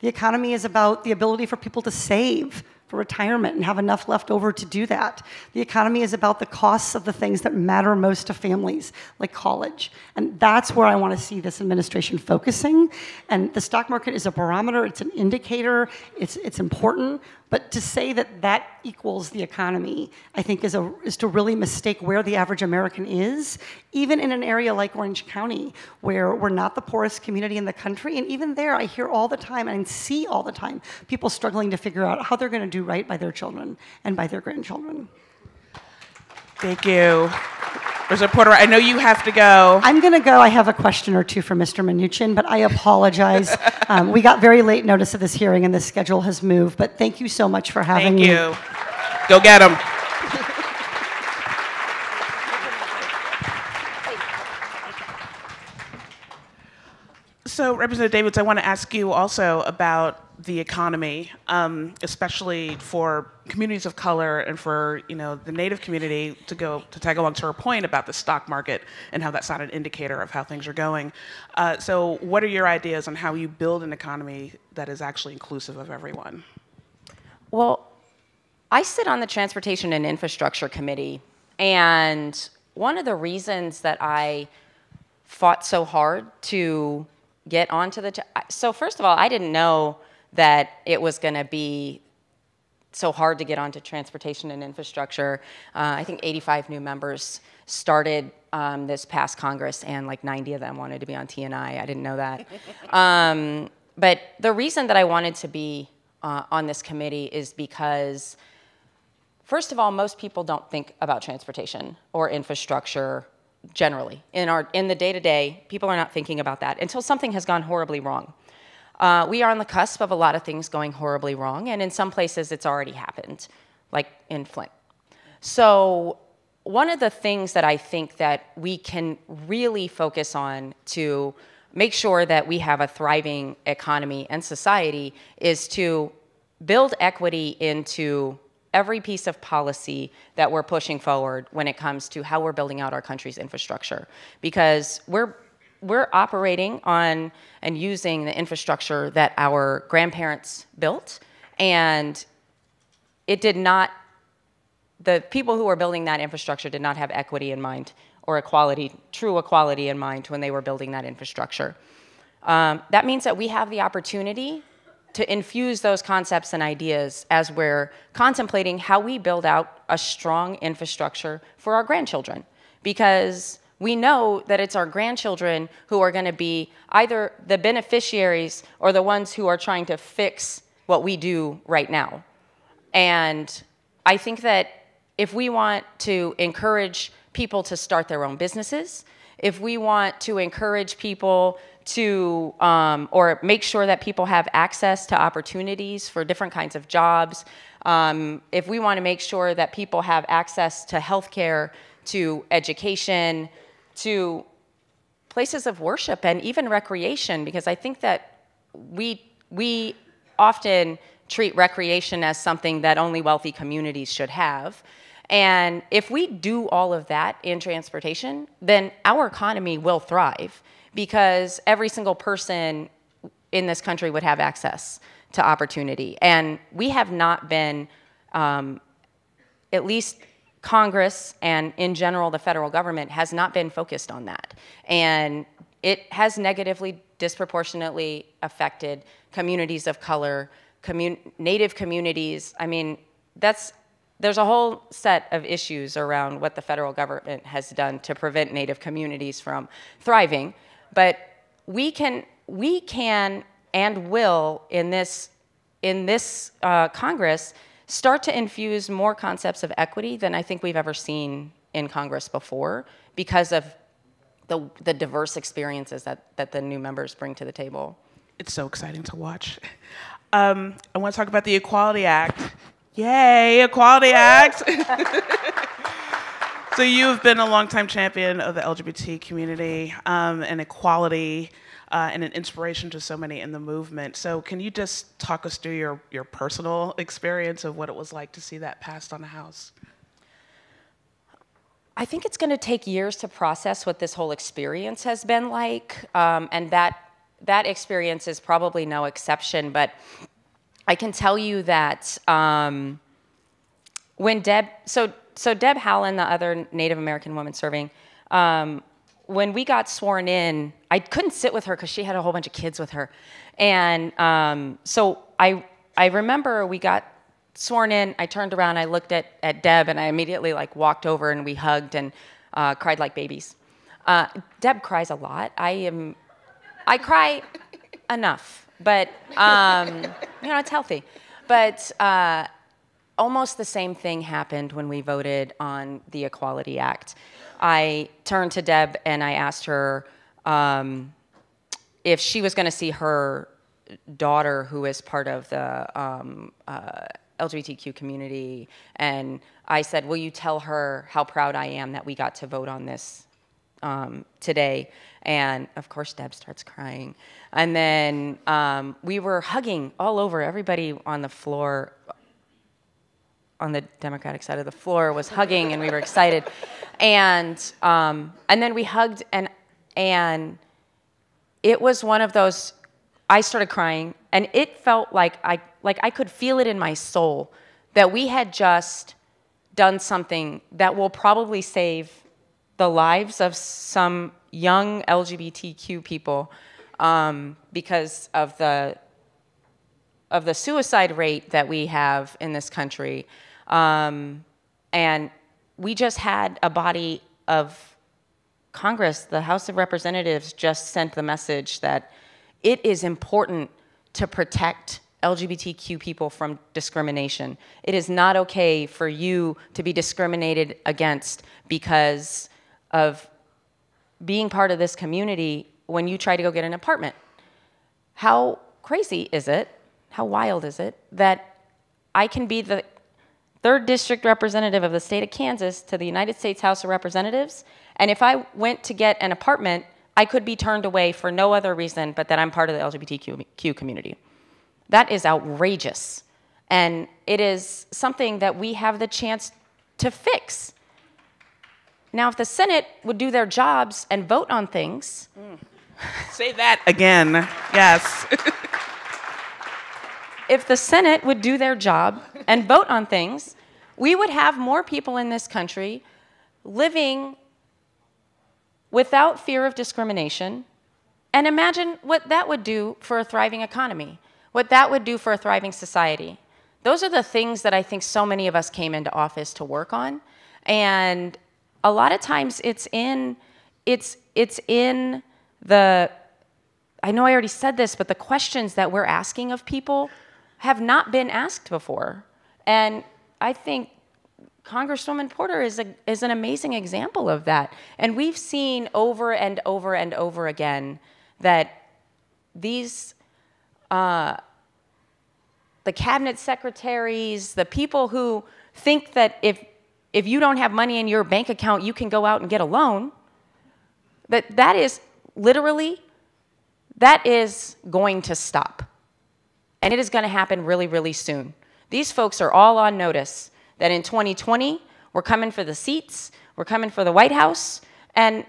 The economy is about the ability for people to save for retirement and have enough left over to do that. The economy is about the costs of the things that matter most to families, like college. And that's where I want to see this administration focusing. And the stock market is a barometer, it's an indicator, it's, it's important, but to say that that equals the economy, I think, is, a, is to really mistake where the average American is, even in an area like Orange County, where we're not the poorest community in the country. And even there, I hear all the time and see all the time people struggling to figure out how they're going to do right by their children and by their grandchildren. Thank you. Representative Porter, I know you have to go. I'm going to go. I have a question or two for Mr. Mnuchin, but I apologize. um, we got very late notice of this hearing, and the schedule has moved. But thank you so much for having thank me. Thank you. Go get them. So, Representative Davids, I want to ask you also about the economy, um, especially for communities of color and for you know the Native community to go to tag along to her point about the stock market and how that's not an indicator of how things are going. Uh, so, what are your ideas on how you build an economy that is actually inclusive of everyone? Well, I sit on the Transportation and Infrastructure Committee, and one of the reasons that I fought so hard to get onto the. so, first of all, I didn't know that it was going to be so hard to get onto transportation and infrastructure. Uh, I think 85 new members started um, this past Congress, and like 90 of them wanted to be on T&I. I didn't know that. um, but the reason that I wanted to be uh, on this committee is because, first of all, most people don't think about transportation or infrastructure generally. In, our, in the day to day, people are not thinking about that until something has gone horribly wrong. Uh, we are on the cusp of a lot of things going horribly wrong, and in some places it's already happened, like in Flint. So one of the things that I think that we can really focus on to make sure that we have a thriving economy and society is to build equity into every piece of policy that we're pushing forward when it comes to how we're building out our country's infrastructure because we're we're operating on and using the infrastructure that our grandparents built, and it did not, the people who were building that infrastructure did not have equity in mind or equality, true equality in mind when they were building that infrastructure. Um, that means that we have the opportunity to infuse those concepts and ideas as we're contemplating how we build out a strong infrastructure for our grandchildren. Because we know that it's our grandchildren who are going to be either the beneficiaries or the ones who are trying to fix what we do right now. And I think that if we want to encourage people to start their own businesses, if we want to encourage people to, um, or make sure that people have access to opportunities for different kinds of jobs, um, if we want to make sure that people have access to healthcare, to education, to places of worship and even recreation, because I think that we, we often treat recreation as something that only wealthy communities should have. And if we do all of that in transportation, then our economy will thrive because every single person in this country would have access to opportunity. And we have not been, um, at least Congress and in general the federal government has not been focused on that. And it has negatively, disproportionately affected communities of color, commun native communities. I mean, that's, there's a whole set of issues around what the federal government has done to prevent native communities from thriving. But we can, we can and will in this, in this uh, Congress start to infuse more concepts of equity than I think we've ever seen in Congress before because of the, the diverse experiences that, that the new members bring to the table. It's so exciting to watch. Um, I want to talk about the Equality Act. Yay, Equality Act! so you've been a longtime champion of the LGBT community um, and equality uh, and an inspiration to so many in the movement. So, can you just talk us through your, your personal experience of what it was like to see that passed on the House? I think it's going to take years to process what this whole experience has been like, um, and that that experience is probably no exception. But I can tell you that um, when Deb, so so Deb Haaland, the other Native American woman serving, um, when we got sworn in, I couldn't sit with her because she had a whole bunch of kids with her. And um, so I, I remember we got sworn in. I turned around, I looked at, at Deb, and I immediately like walked over and we hugged and uh, cried like babies. Uh, Deb cries a lot. I am, I cry enough, but um, you know it's healthy. But uh, almost the same thing happened when we voted on the Equality Act. I turned to Deb and I asked her um, if she was going to see her daughter, who is part of the um, uh, LGBTQ community, and I said, "Will you tell her how proud I am that we got to vote on this um, today. And of course, Deb starts crying. And then um, we were hugging all over. Everybody on the floor, on the Democratic side of the floor, was hugging, and we were excited. And um, and then we hugged, and and it was one of those. I started crying, and it felt like I like I could feel it in my soul that we had just done something that will probably save the lives of some young LGBTQ people um, because of the of the suicide rate that we have in this country, um, and we just had a body of Congress, the House of Representatives, just sent the message that it is important to protect LGBTQ people from discrimination. It is not okay for you to be discriminated against because of being part of this community when you try to go get an apartment. How crazy is it? How wild is it that I can be the third district representative of the state of Kansas to the United States House of Representatives, and if I went to get an apartment, I could be turned away for no other reason but that I'm part of the LGBTQ community. That is outrageous. And it is something that we have the chance to fix. Now, if the Senate would do their jobs and vote on things. Mm. Say that again. Yes. if the Senate would do their job and vote on things, we would have more people in this country living without fear of discrimination. And imagine what that would do for a thriving economy, what that would do for a thriving society. Those are the things that I think so many of us came into office to work on. And a lot of times it's in it's it's in the I know I already said this, but the questions that we're asking of people have not been asked before. And I think Congresswoman Porter is, a, is an amazing example of that. And we've seen over and over and over again that these, uh, the cabinet secretaries, the people who think that if if you don't have money in your bank account, you can go out and get a loan. That that is literally that is going to stop. And it is going to happen really, really soon. These folks are all on notice that in 2020, we're coming for the seats, we're coming for the White House, and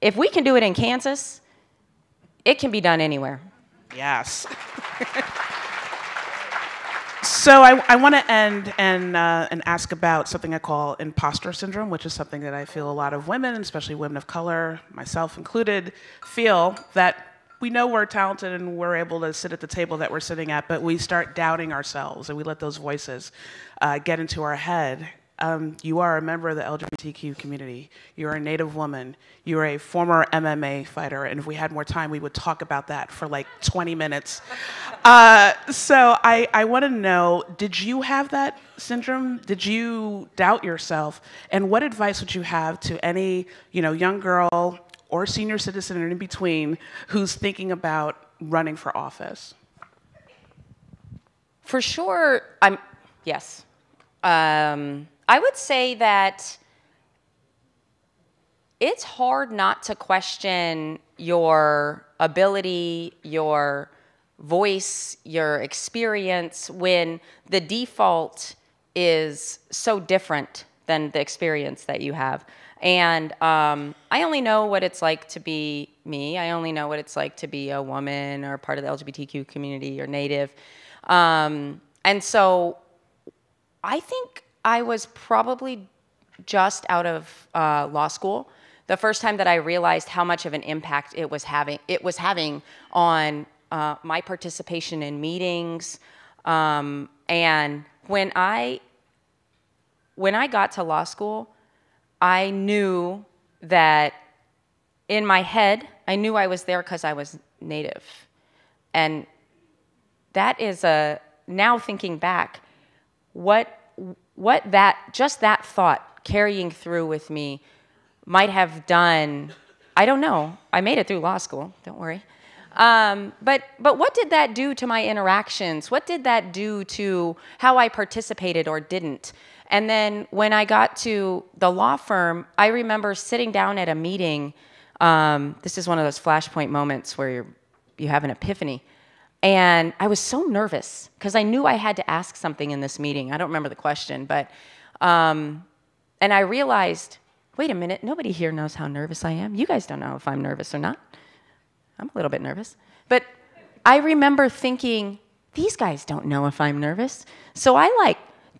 if we can do it in Kansas, it can be done anywhere. Yes. So I, I want to end and, uh, and ask about something I call imposter syndrome, which is something that I feel a lot of women, especially women of color, myself included, feel that we know we're talented and we're able to sit at the table that we're sitting at, but we start doubting ourselves and we let those voices uh, get into our head um, you are a member of the LGBTQ community. You're a Native woman. You're a former MMA fighter. And if we had more time, we would talk about that for like 20 minutes. Uh, so I, I want to know did you have that syndrome? Did you doubt yourself? And what advice would you have to any you know, young girl or senior citizen or in between who's thinking about running for office? For sure, I'm, yes. Um, I would say that it's hard not to question your ability, your voice, your experience when the default is so different than the experience that you have. And um, I only know what it's like to be me. I only know what it's like to be a woman or part of the LGBTQ community or native. Um, and so I think I was probably just out of uh, law school. The first time that I realized how much of an impact it was having, it was having on uh, my participation in meetings. Um, and when I, when I got to law school, I knew that in my head, I knew I was there because I was native. And that is a, now thinking back, what what that, just that thought carrying through with me might have done, I don't know. I made it through law school, don't worry. Um, but but what did that do to my interactions? What did that do to how I participated or didn't? And then when I got to the law firm, I remember sitting down at a meeting. Um, this is one of those flashpoint moments where you you have an epiphany. And I was so nervous because I knew I had to ask something in this meeting. I don't remember the question, but, um, and I realized, wait a minute, nobody here knows how nervous I am. You guys don't know if I'm nervous or not. I'm a little bit nervous. But I remember thinking, these guys don't know if I'm nervous. So I like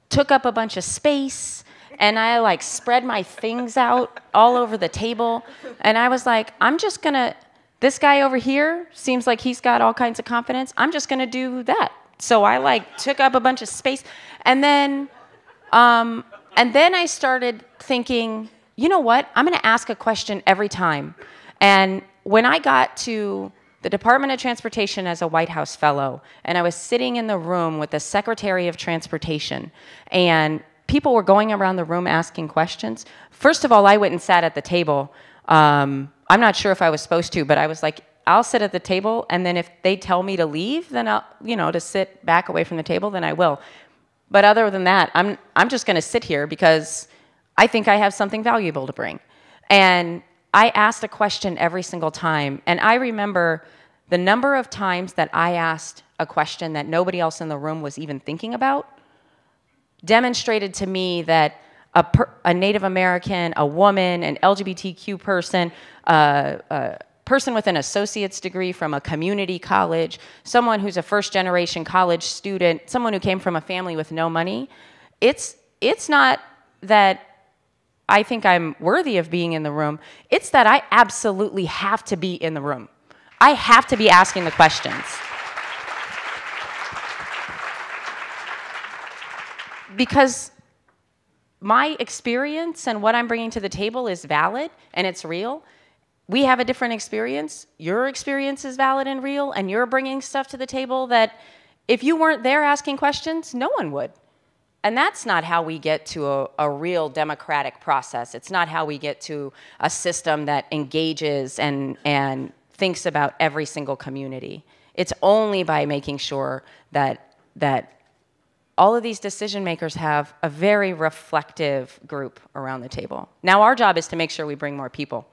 took up a bunch of space and I like spread my things out all over the table. And I was like, I'm just gonna this guy over here seems like he's got all kinds of confidence. I'm just to do that. So I like took up a bunch of space, and then, um, and then I started thinking, you know what? I'm to ask a question every time. And when I got to the Department of Transportation as a White House fellow, and I was sitting in the room with the Secretary of Transportation, and people were going around the room asking questions. First of all, I went and sat at the table. Um, I'm not sure if I was supposed to, but I was like, I'll sit at the table, and then if they tell me to leave, then I'll, you know, to sit back away from the table, then I will. But other than that, I'm, I'm just going to sit here because I think I have something valuable to bring. And I asked a question every single time. And I remember the number of times that I asked a question that nobody else in the room was even thinking about demonstrated to me that a, per, a Native American, a woman, an LGBTQ person, uh, a person with an associate's degree from a community college, someone who's a first generation college student, someone who came from a family with no money. It's, it's not that I think I'm worthy of being in the room, it's that I absolutely have to be in the room. I have to be asking the questions. Because my experience and what I'm bringing to the table is valid and it's real. We have a different experience. Your experience is valid and real, and you're bringing stuff to the table that if you weren't there asking questions, no one would. And that's not how we get to a, a, real democratic process. It's not how we get to a system that engages and, and thinks about every single community. It's only by making sure that, that all of these decision makers have a very reflective group around the table. Now, our job is to make sure we bring more people.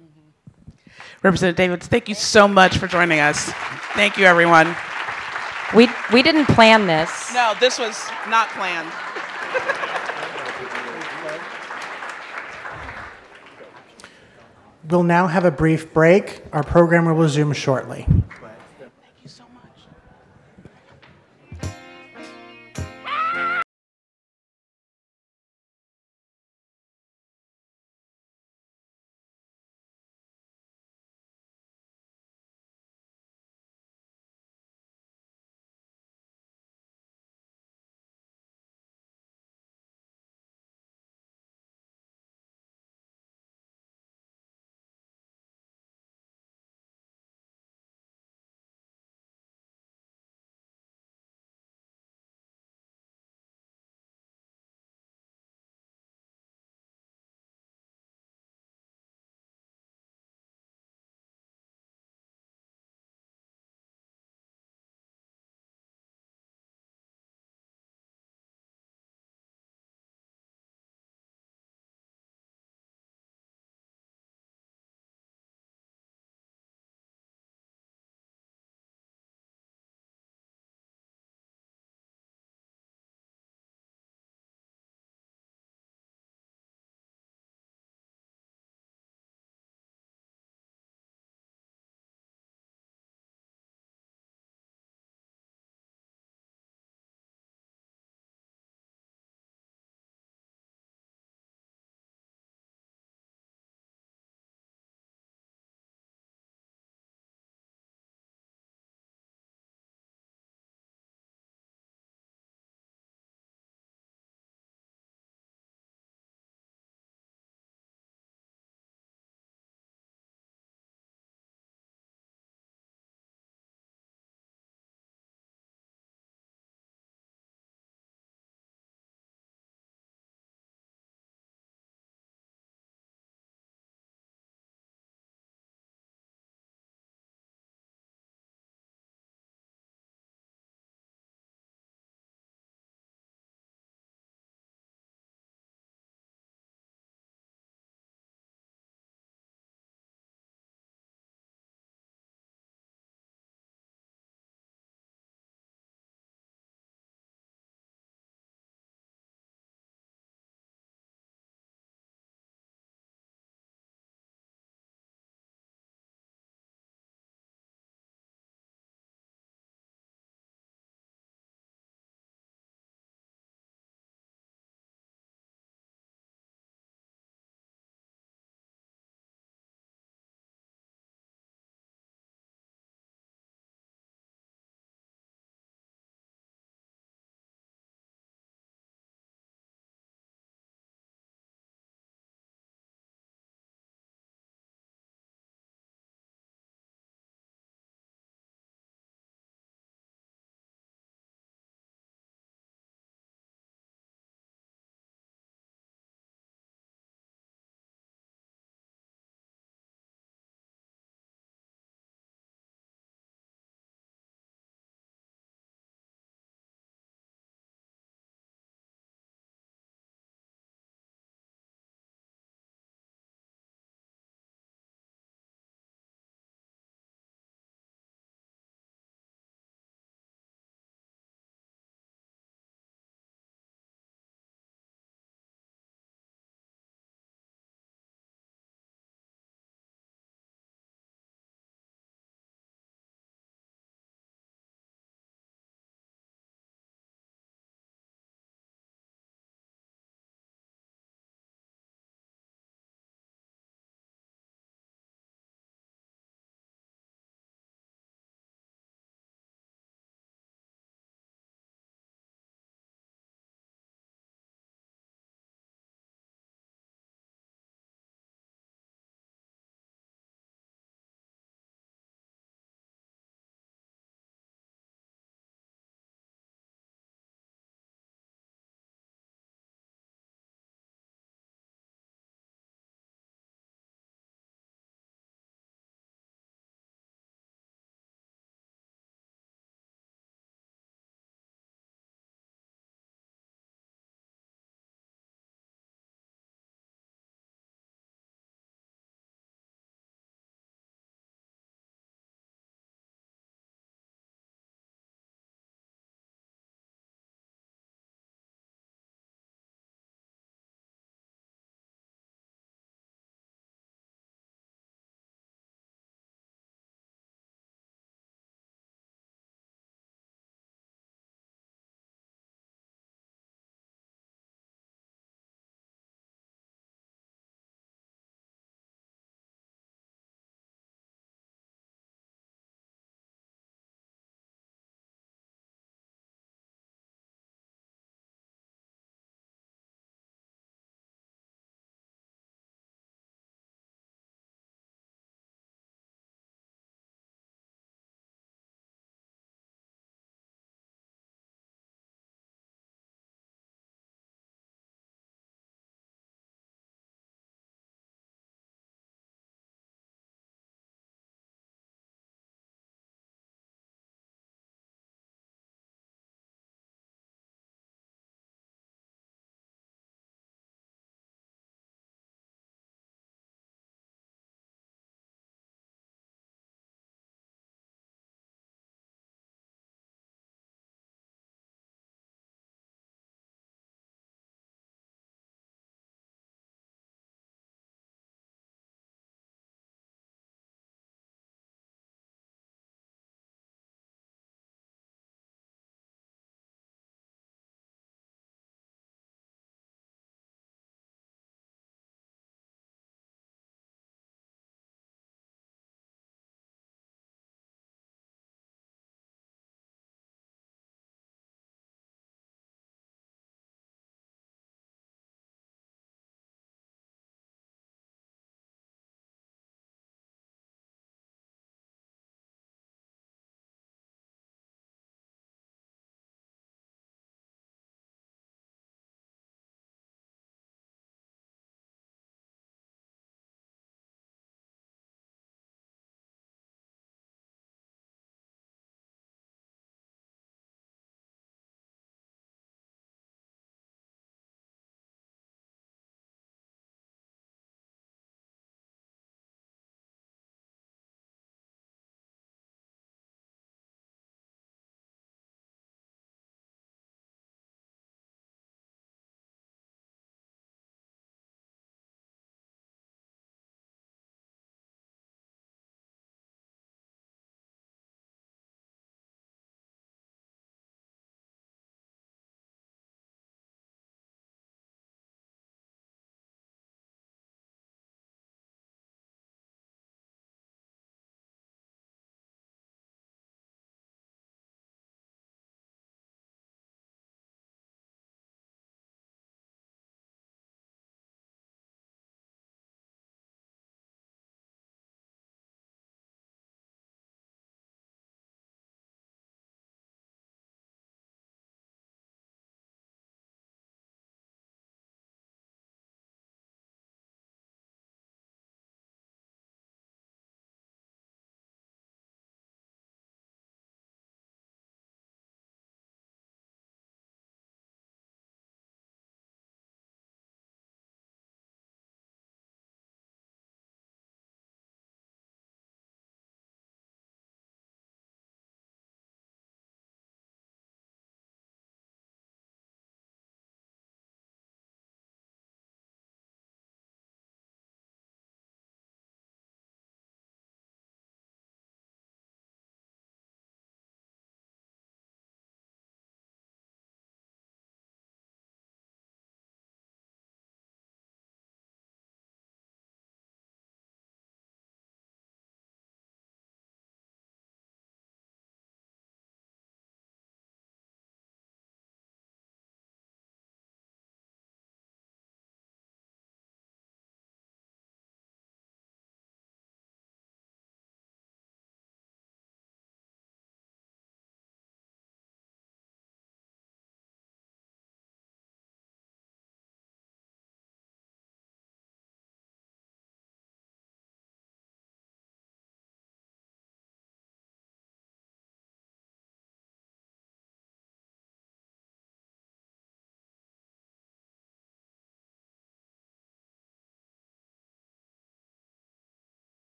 Mm-hmm. Representative Davids, thank you so much for joining us. Thank you, everyone. We, we didn't plan this. No, this was not planned. We'll now have a brief break. Our program will resume shortly.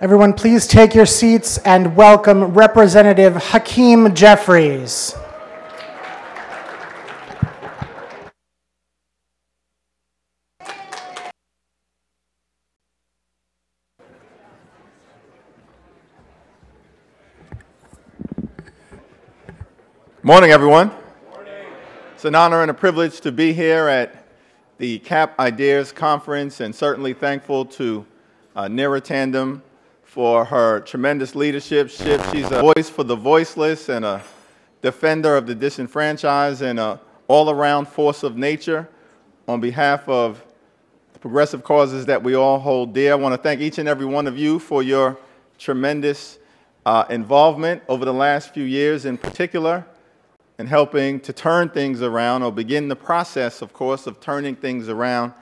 Everyone, please take your seats and welcome Representative Hakeem Jeffries. Morning, everyone. Morning. It's an honor and a privilege to be here at the CAP Ideas Conference, and certainly thankful to uh, Neera Tandon for her tremendous leadership. She's a voice for the voiceless and a defender of the disenfranchised and an all-around force of nature on behalf of the progressive causes that we all hold dear. I want to thank each and every one of you for your tremendous uh, involvement over the last few years in particular in helping to turn things around or begin the process, of course, of turning things around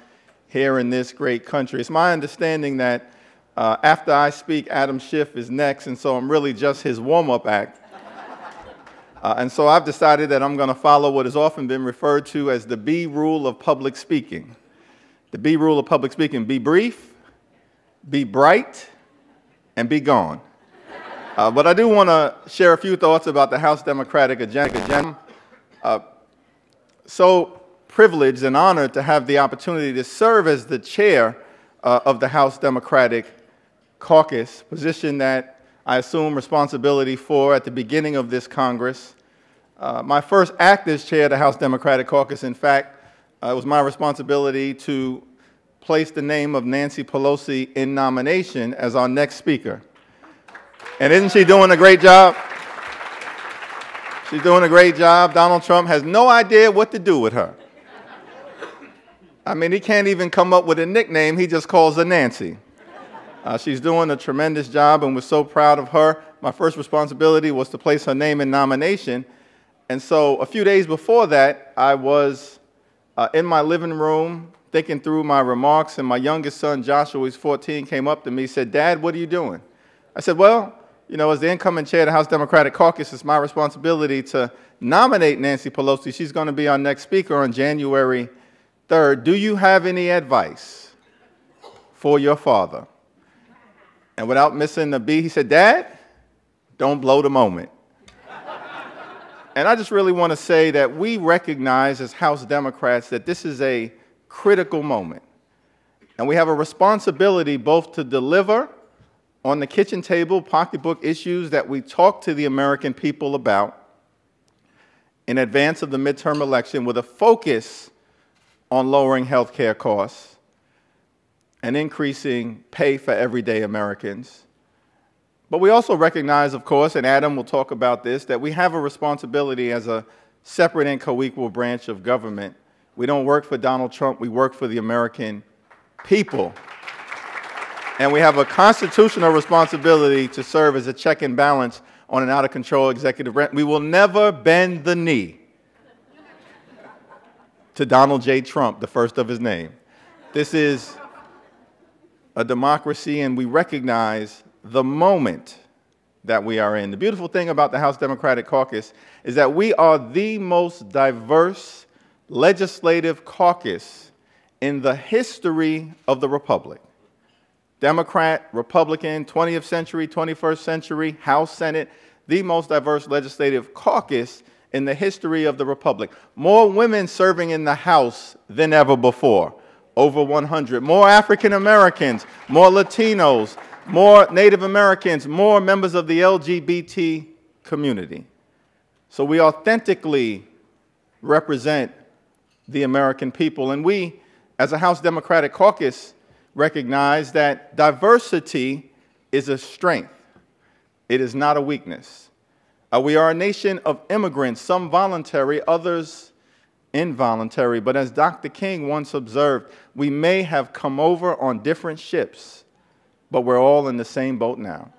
here in this great country. It's my understanding that uh, after I speak, Adam Schiff is next, and so I'm really just his warm up act. Uh, and so I've decided that I'm going to follow what has often been referred to as the B rule of public speaking. The B rule of public speaking be brief, be bright, and be gone. Uh, but I do want to share a few thoughts about the House Democratic agenda. Uh, so privileged and honored to have the opportunity to serve as the chair uh, of the House Democratic Caucus, position that I assume responsibility for at the beginning of this Congress. Uh, my first act as chair of the House Democratic Caucus, in fact, uh, it was my responsibility to place the name of Nancy Pelosi in nomination as our next speaker. And isn't she doing a great job? She's doing a great job. Donald Trump has no idea what to do with her. I mean, he can't even come up with a nickname, he just calls her Nancy. Uh, she's doing a tremendous job, and we're so proud of her. My first responsibility was to place her name in nomination. And so a few days before that, I was uh, in my living room thinking through my remarks, and my youngest son, Joshua, who's 14, came up to me and said, Dad, what are you doing? I said, Well, you know, as the incoming chair of the House Democratic Caucus, it's my responsibility to nominate Nancy Pelosi. She's going to be our next speaker on January 3rd. Do you have any advice for your father? And without missing a beat, he said, Dad, don't blow the moment. and I just really want to say that we recognize as House Democrats that this is a critical moment. And we have a responsibility both to deliver on the kitchen table pocketbook issues that we talk to the American people about in advance of the midterm election with a focus on lowering health care costs and increasing pay for everyday Americans. But we also recognize, of course, and Adam will talk about this, that we have a responsibility as a separate and co-equal branch of government. We don't work for Donald Trump, we work for the American people. And we have a constitutional responsibility to serve as a check and balance on an out of control executive branch. We will never bend the knee to Donald J. Trump, the first of his name. This is a democracy, and we recognize the moment that we are in. The beautiful thing about the House Democratic Caucus is that we are the most diverse legislative caucus in the history of the Republic. Democrat, Republican, 20th century, 21st century, House, Senate, the most diverse legislative caucus in the history of the Republic. More women serving in the House than ever before, over 100. More African Americans, more Latinos, more Native Americans, more members of the LGBT community. So we authentically represent the American people. And we, as a House Democratic Caucus, recognize that diversity is a strength, it is not a weakness. Uh, we are a nation of immigrants, some voluntary, others involuntary. But as Dr. King once observed, we may have come over on different ships, but we're all in the same boat now.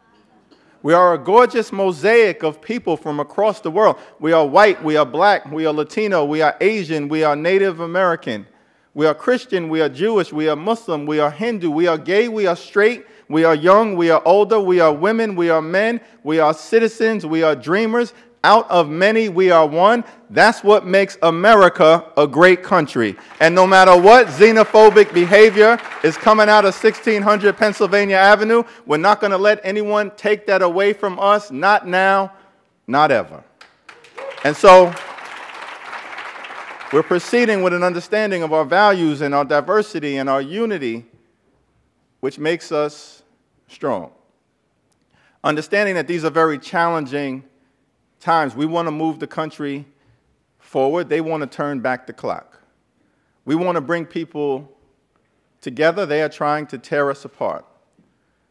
We are a gorgeous mosaic of people from across the world. We are white, we are black, we are Latino, we are Asian, we are Native American. We are Christian, we are Jewish, we are Muslim, we are Hindu, we are gay, we are straight, we are young, we are older, we are women, we are men, we are citizens, we are dreamers, out of many we are one. That's what makes America a great country. And no matter what xenophobic behavior is coming out of 1600 Pennsylvania Avenue, we're not going to let anyone take that away from us. Not now, not ever. And so we're proceeding with an understanding of our values and our diversity and our unity, which makes us strong. Understanding that these are very challenging times. We want to move the country forward, they want to turn back the clock. We want to bring people together, they are trying to tear us apart.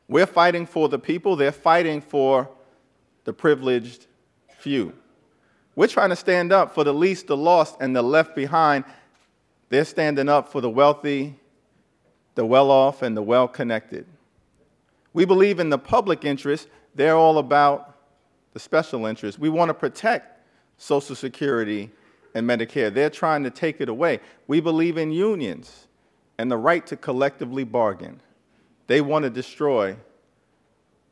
We're fighting for the people, they're fighting for the privileged few. We're trying to stand up for the least, the lost, and the left behind. They're standing up for the wealthy, the well off, and the well connected. We believe in the public interest. They're all about the special interest. We want to protect Social Security and Medicare. They're trying to take it away. We believe in unions and the right to collectively bargain. They want to destroy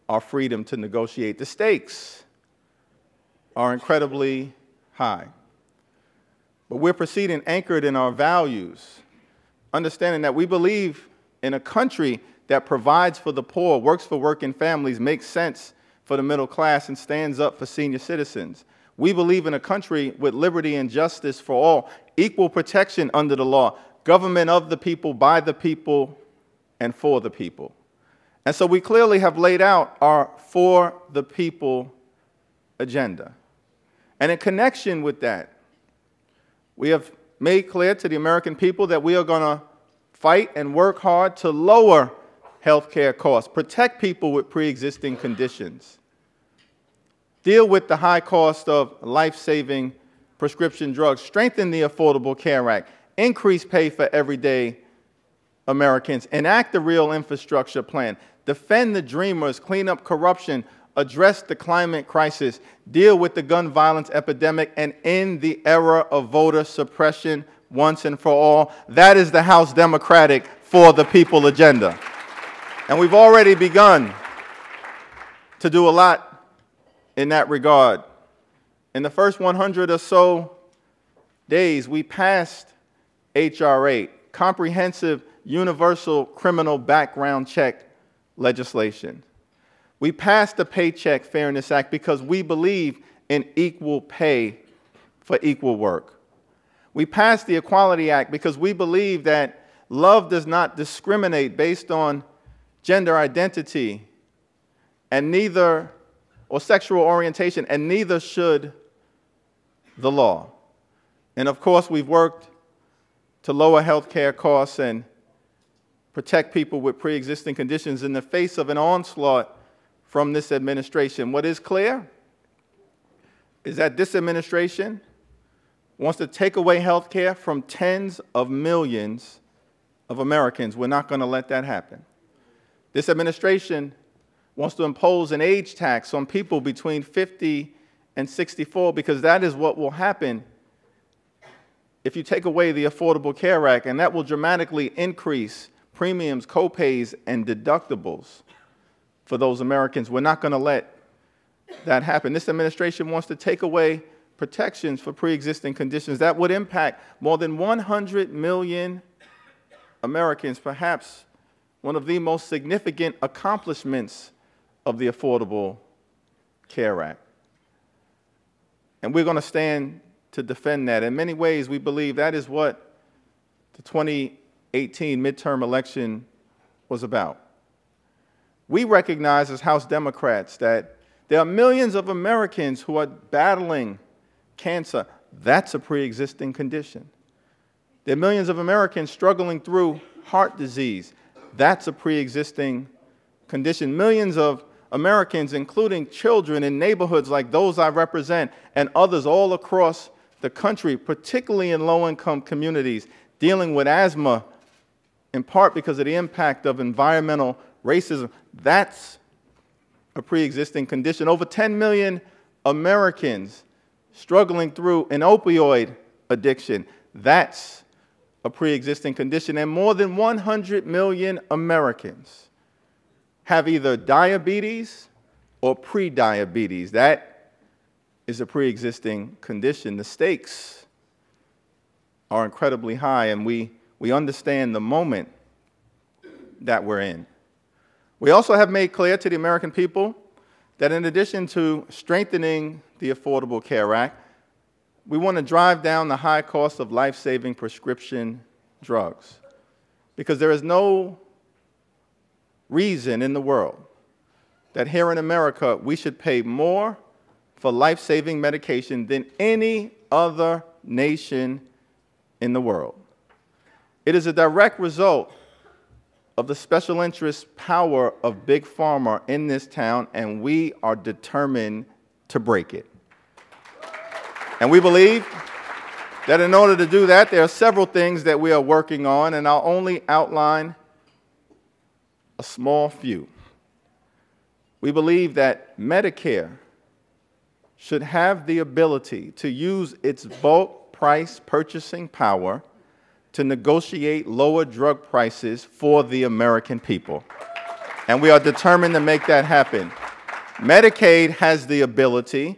our freedom to negotiate. The stakes are incredibly high. But we're proceeding anchored in our values, understanding that we believe in a country that provides for the poor, works for working families, makes sense for the middle class, and stands up for senior citizens. We believe in a country with liberty and justice for all, equal protection under the law, government of the people, by the people, and for the people. And so we clearly have laid out our for the people agenda. And in connection with that, we have made clear to the American people that we are going to fight and work hard to lower health care costs, protect people with pre existing conditions, deal with the high cost of life saving prescription drugs, strengthen the Affordable Care Act, increase pay for everyday Americans, enact the real infrastructure plan, defend the dreamers, clean up corruption, address the climate crisis, deal with the gun violence epidemic, and end the era of voter suppression once and for all. That is the House Democratic for the People agenda. And we've already begun to do a lot in that regard. In the first 100 or so days, we passed H.R. 8, Comprehensive Universal Criminal Background Check legislation. We passed the Paycheck Fairness Act because we believe in equal pay for equal work. We passed the Equality Act because we believe that love does not discriminate based on gender identity and neither or sexual orientation and neither should the law. And of course, we've worked to lower health care costs and protect people with pre-existing conditions in the face of an onslaught from this administration. What is clear is that this administration wants to take away health care from tens of millions of Americans. We're not going to let that happen. This administration wants to impose an age tax on people between 50 and 64 because that is what will happen if you take away the Affordable Care Act, and that will dramatically increase premiums, copays, and deductibles for those Americans. We're not going to let that happen. This administration wants to take away protections for pre existing conditions that would impact more than 100 million Americans, perhaps one of the most significant accomplishments of the Affordable Care Act. And we're going to stand to defend that. In many ways, we believe that is what the 2018 midterm election was about we recognize as House Democrats that there are millions of Americans who are battling cancer. That's a pre existing condition. There are millions of Americans struggling through heart disease. That's a pre existing condition. Millions of Americans, including children in neighborhoods like those I represent and others all across the country, particularly in low income communities, dealing with asthma, in part because of the impact of environmental racism, that's a pre existing condition. Over 10 million Americans struggling through an opioid addiction, that's a pre existing condition. And more than 100 million Americans have either diabetes or pre-diabetes. That is a pre existing condition. The stakes are incredibly high, and we, we understand the moment that we're in. We also have made clear to the American people that in addition to strengthening the Affordable Care Act, we want to drive down the high cost of life saving prescription drugs. Because there is no reason in the world that here in America we should pay more for life saving medication than any other nation in the world. It is a direct result of the special interest power of Big Pharma in this town, and we are determined to break it. And we believe that in order to do that, there are several things that we are working on, and I'll only outline a small few. We believe that Medicare should have the ability to use its bulk price purchasing power to negotiate lower drug prices for the American people. And we are determined to make that happen. Medicaid has the ability,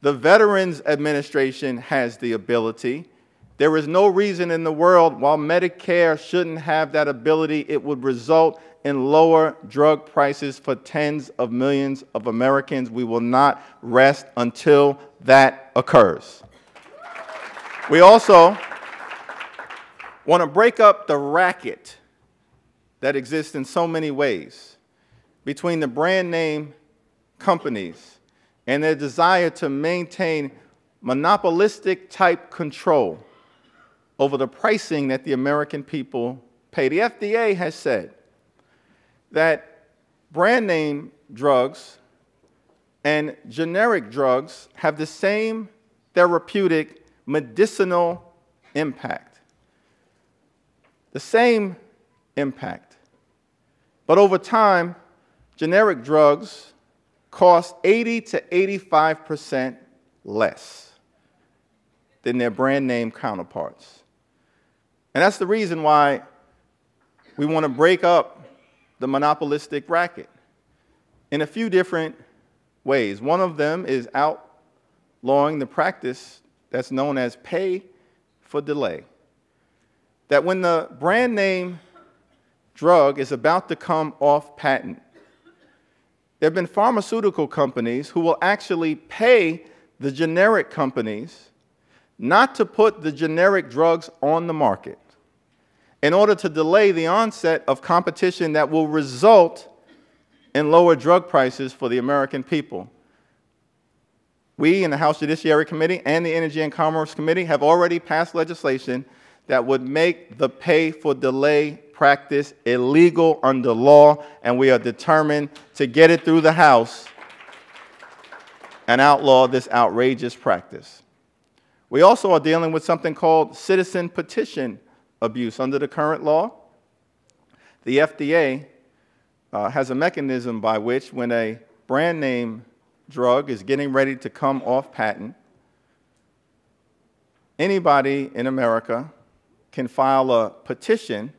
the Veterans Administration has the ability. There is no reason in the world while Medicare shouldn't have that ability, it would result in lower drug prices for tens of millions of Americans. We will not rest until that occurs. We also want to break up the racket that exists in so many ways between the brand name companies and their desire to maintain monopolistic type control over the pricing that the American people pay. The FDA has said that brand name drugs and generic drugs have the same therapeutic medicinal impact the same impact. But over time, generic drugs cost 80 to 85% less than their brand name counterparts. And that's the reason why we want to break up the monopolistic racket in a few different ways. One of them is outlawing the practice that's known as pay for delay that when the brand name drug is about to come off patent, there have been pharmaceutical companies who will actually pay the generic companies not to put the generic drugs on the market in order to delay the onset of competition that will result in lower drug prices for the American people. We in the House Judiciary Committee and the Energy and Commerce Committee have already passed legislation that would make the pay for delay practice illegal under law, and we are determined to get it through the House and outlaw this outrageous practice. We also are dealing with something called citizen petition abuse under the current law. The FDA uh, has a mechanism by which, when a brand name drug is getting ready to come off patent, anybody in America can file a petition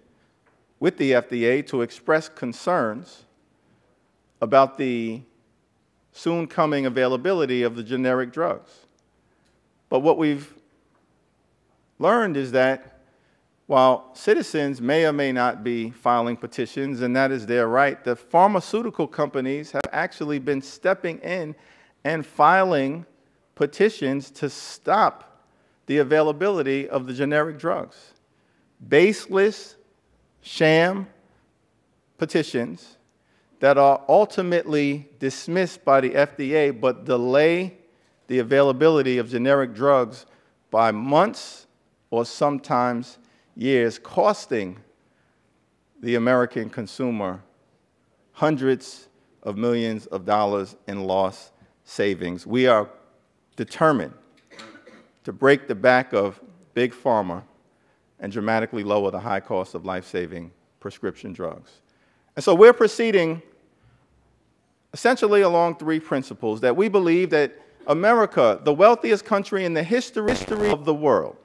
with the FDA to express concerns about the soon coming availability of the generic drugs. But what we've learned is that while citizens may or may not be filing petitions, and that is their right, the pharmaceutical companies have actually been stepping in and filing petitions to stop the availability of the generic drugs baseless sham petitions that are ultimately dismissed by the FDA but delay the availability of generic drugs by months or sometimes years, costing the American consumer hundreds of millions of dollars in lost savings. We are determined to break the back of Big Pharma and dramatically lower the high cost of life saving prescription drugs. And so we're proceeding essentially along three principles that we believe that America, the wealthiest country in the history of the world,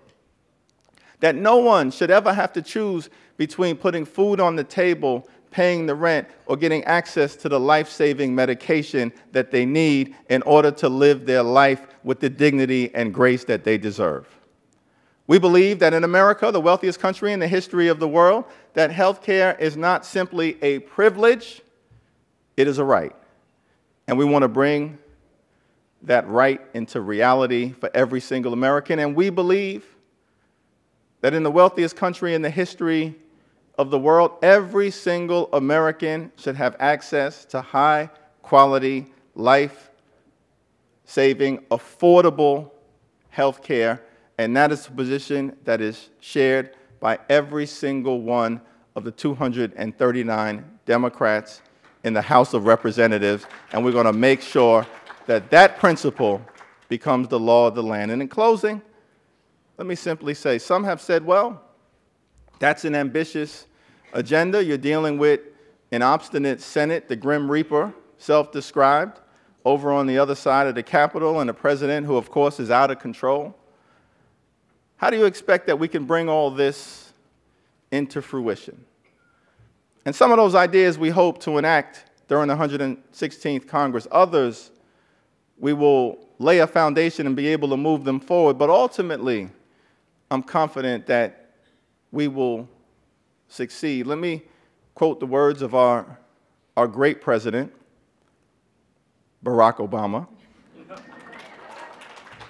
that no one should ever have to choose between putting food on the table, paying the rent, or getting access to the life saving medication that they need in order to live their life with the dignity and grace that they deserve. We believe that in America, the wealthiest country in the history of the world, that health care is not simply a privilege, it is a right. And we want to bring that right into reality for every single American. And we believe that in the wealthiest country in the history of the world, every single American should have access to high quality, life saving, affordable health care. And that is a position that is shared by every single one of the 239 Democrats in the House of Representatives. And we're going to make sure that that principle becomes the law of the land. And in closing, let me simply say some have said, well, that's an ambitious agenda. You're dealing with an obstinate Senate, the Grim Reaper, self described, over on the other side of the Capitol, and a president who, of course, is out of control. How do you expect that we can bring all this into fruition? And some of those ideas we hope to enact during the 116th Congress. Others, we will lay a foundation and be able to move them forward. But ultimately, I'm confident that we will succeed. Let me quote the words of our, our great president, Barack Obama.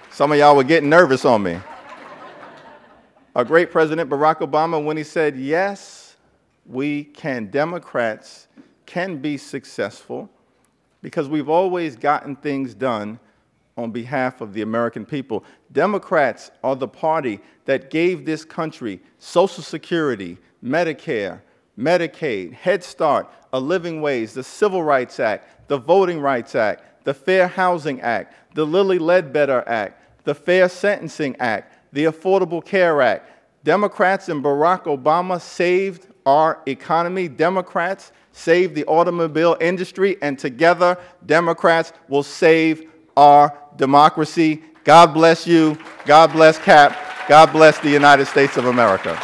Some of y'all were getting nervous on me. Our great president, Barack Obama, when he said, Yes, we can, Democrats can be successful because we've always gotten things done on behalf of the American people. Democrats are the party that gave this country Social Security, Medicare, Medicaid, Head Start, a living wage, the Civil Rights Act, the Voting Rights Act, the Fair Housing Act, the Lilly Ledbetter Act, the Fair Sentencing Act, the Affordable Care Act. Democrats and Barack Obama saved our economy. Democrats saved the automobile industry, and together, Democrats will save our democracy. God bless you. God bless CAP. God bless the United States of America.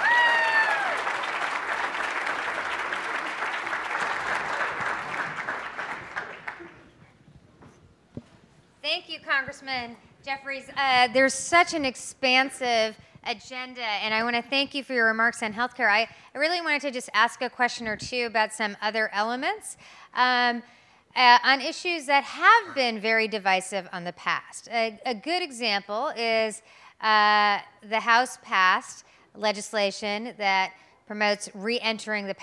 Thank you, Congressman Jeffries. Uh, there's such an expansive agenda, and I want to thank you for your remarks on healthcare. I, I really wanted to just ask a question or two about some other elements. Um, uh, on issues that have been very divisive on the past. A, a good example is uh, the House passed legislation that promotes re-entering the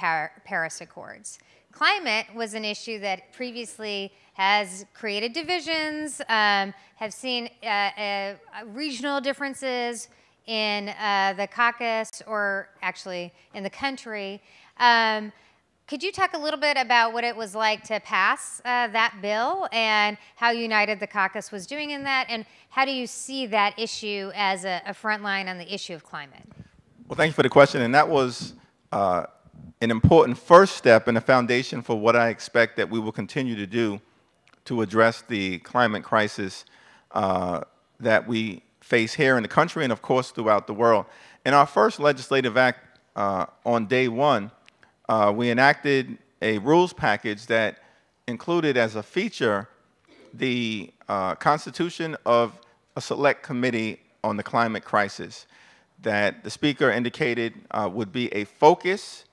Paris Accords. Climate was an issue that previously has created divisions, um, have seen uh, uh regional differences in uh, the caucus or actually in the country. Um, could you talk a little bit about what it was like to pass uh, that bill and how United the Caucus was doing in that, and how do you see that issue as a, a front line on the issue of climate? Well, thank you for the question, and that was uh, an important first step and a foundation for what I expect that we will continue to do to address the climate crisis uh, that we face here in the country and, of course, throughout the world. In our first legislative act uh, on day one, uh, we enacted a rules package that included as a feature the uh, constitution of a select committee on the climate crisis that the speaker indicated uh, would be a focus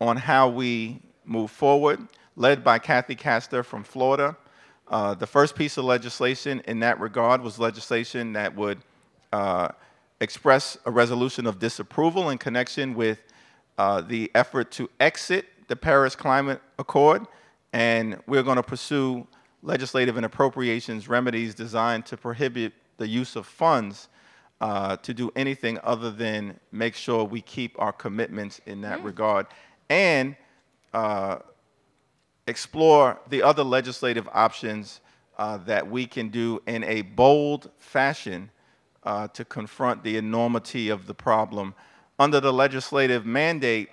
on how we move forward, led by Kathy Castor from Florida. Uh, the first piece of legislation in that regard was legislation that would uh, express a resolution of disapproval in connection with uh, the effort to exit the Paris Climate Accord, and we're going to pursue legislative and appropriations remedies designed to prohibit the use of funds uh, to do anything other than make sure we keep our commitments in that mm. regard and uh, explore the other legislative options uh, that we can do in a bold fashion uh, to confront the enormity of the problem under the legislative mandate,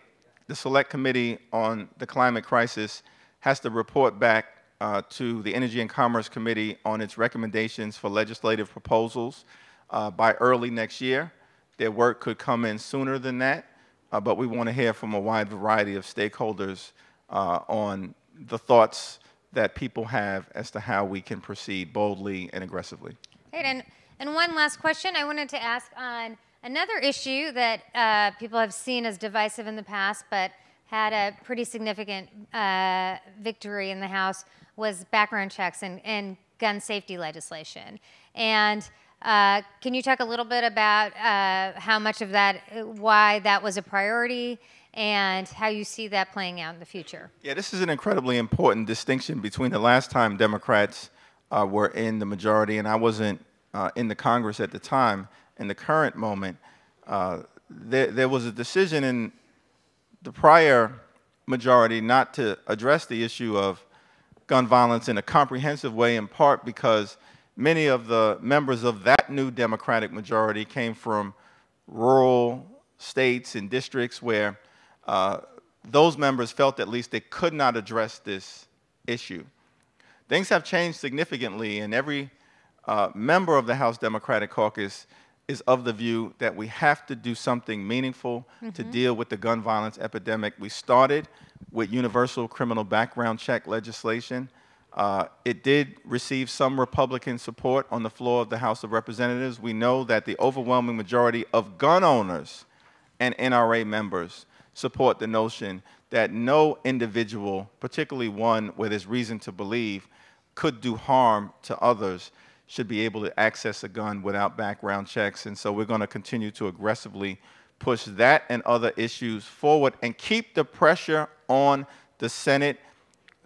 the Select Committee on the Climate Crisis has to report back uh, to the Energy and Commerce Committee on its recommendations for legislative proposals uh, by early next year. Their work could come in sooner than that, uh, but we want to hear from a wide variety of stakeholders uh, on the thoughts that people have as to how we can proceed boldly and aggressively. Great, and, and one last question I wanted to ask on another issue that uh, people have seen as divisive in the past, but had a pretty significant uh, victory in the House was background checks and, and gun safety legislation. And uh, can you talk a little bit about uh, how much of that, why that was a priority, and how you see that playing out in the future? Yeah, this is an incredibly important distinction between the last time Democrats uh, were in the majority, and I wasn't uh, in the Congress at the time, in the current moment. Uh, there, there was a decision in the prior majority not to address the issue of gun violence in a comprehensive way, in part because many of the members of that new Democratic majority came from rural states and districts where uh, those members felt at least they could not address this issue. Things have changed significantly, and every uh, member of the House Democratic Caucus is of the view that we have to do something meaningful mm -hmm. to mm-hmm. deal with the gun violence epidemic. We started with universal criminal background check legislation. Uh, it did receive some Republican support on the floor of the House of Representatives. We know that the overwhelming majority of gun owners and NRA members support the notion that no individual, particularly one where there's reason to believe, could do harm to others should be able to access a gun without background checks. And so we're going to continue to aggressively push that and other issues forward and keep the pressure on the Senate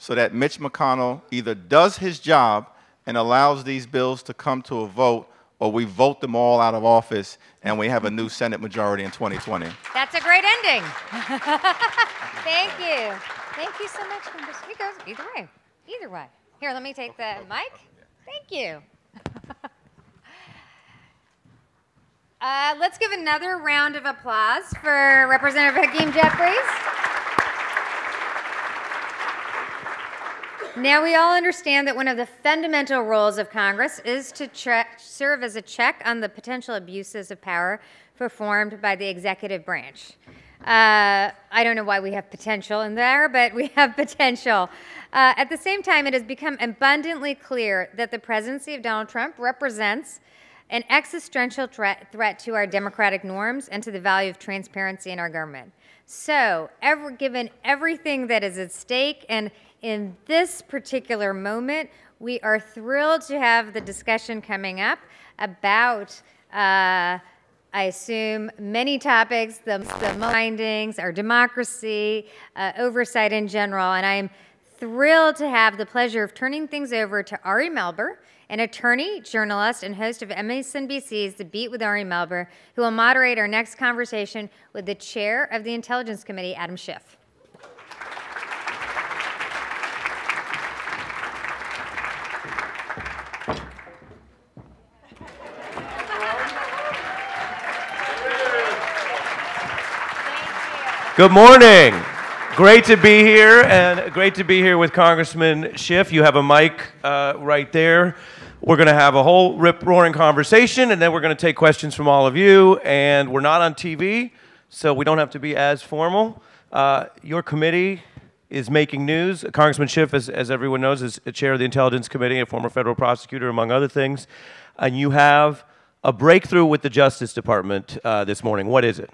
so that Mitch McConnell either does his job and allows these bills to come to a vote or we vote them all out of office and we have a new Senate majority in 2020. That's a great ending. Thank you. Thank you so much. It goes either way. Either way. Here, let me take the mic. Thank you. uh, let's give another round of applause for Representative Hakeem Jeffries. Now, we all understand that one of the fundamental roles of Congress is to serve as a check on the potential abuses of power performed by the executive branch. Uh, I don't know why we have potential in there, but we have potential. Uh, at the same time, it has become abundantly clear that the presidency of Donald Trump represents an existential threat, threat to our democratic norms and to the value of transparency in our government. So, ever, given everything that is at stake, and in this particular moment, we are thrilled to have the discussion coming up about. Uh, I assume many topics, the, the findings, our democracy, uh, oversight in general, and I'm thrilled to have the pleasure of turning things over to Ari Melber, an attorney, journalist, and host of MSNBC's The Beat with Ari Melber, who will moderate our next conversation with the chair of the Intelligence Committee, Adam Schiff. Good morning. Great to be here, and great to be here with Congressman Schiff. You have a mic uh, right there. We're going to have a whole rip roaring conversation, and then we're going to take questions from all of you. And we're not on TV, so we don't have to be as formal. Uh, your committee is making news. Congressman Schiff, as, as everyone knows, is a chair of the Intelligence Committee, a former federal prosecutor, among other things. And you have a breakthrough with the Justice Department uh, this morning. What is it?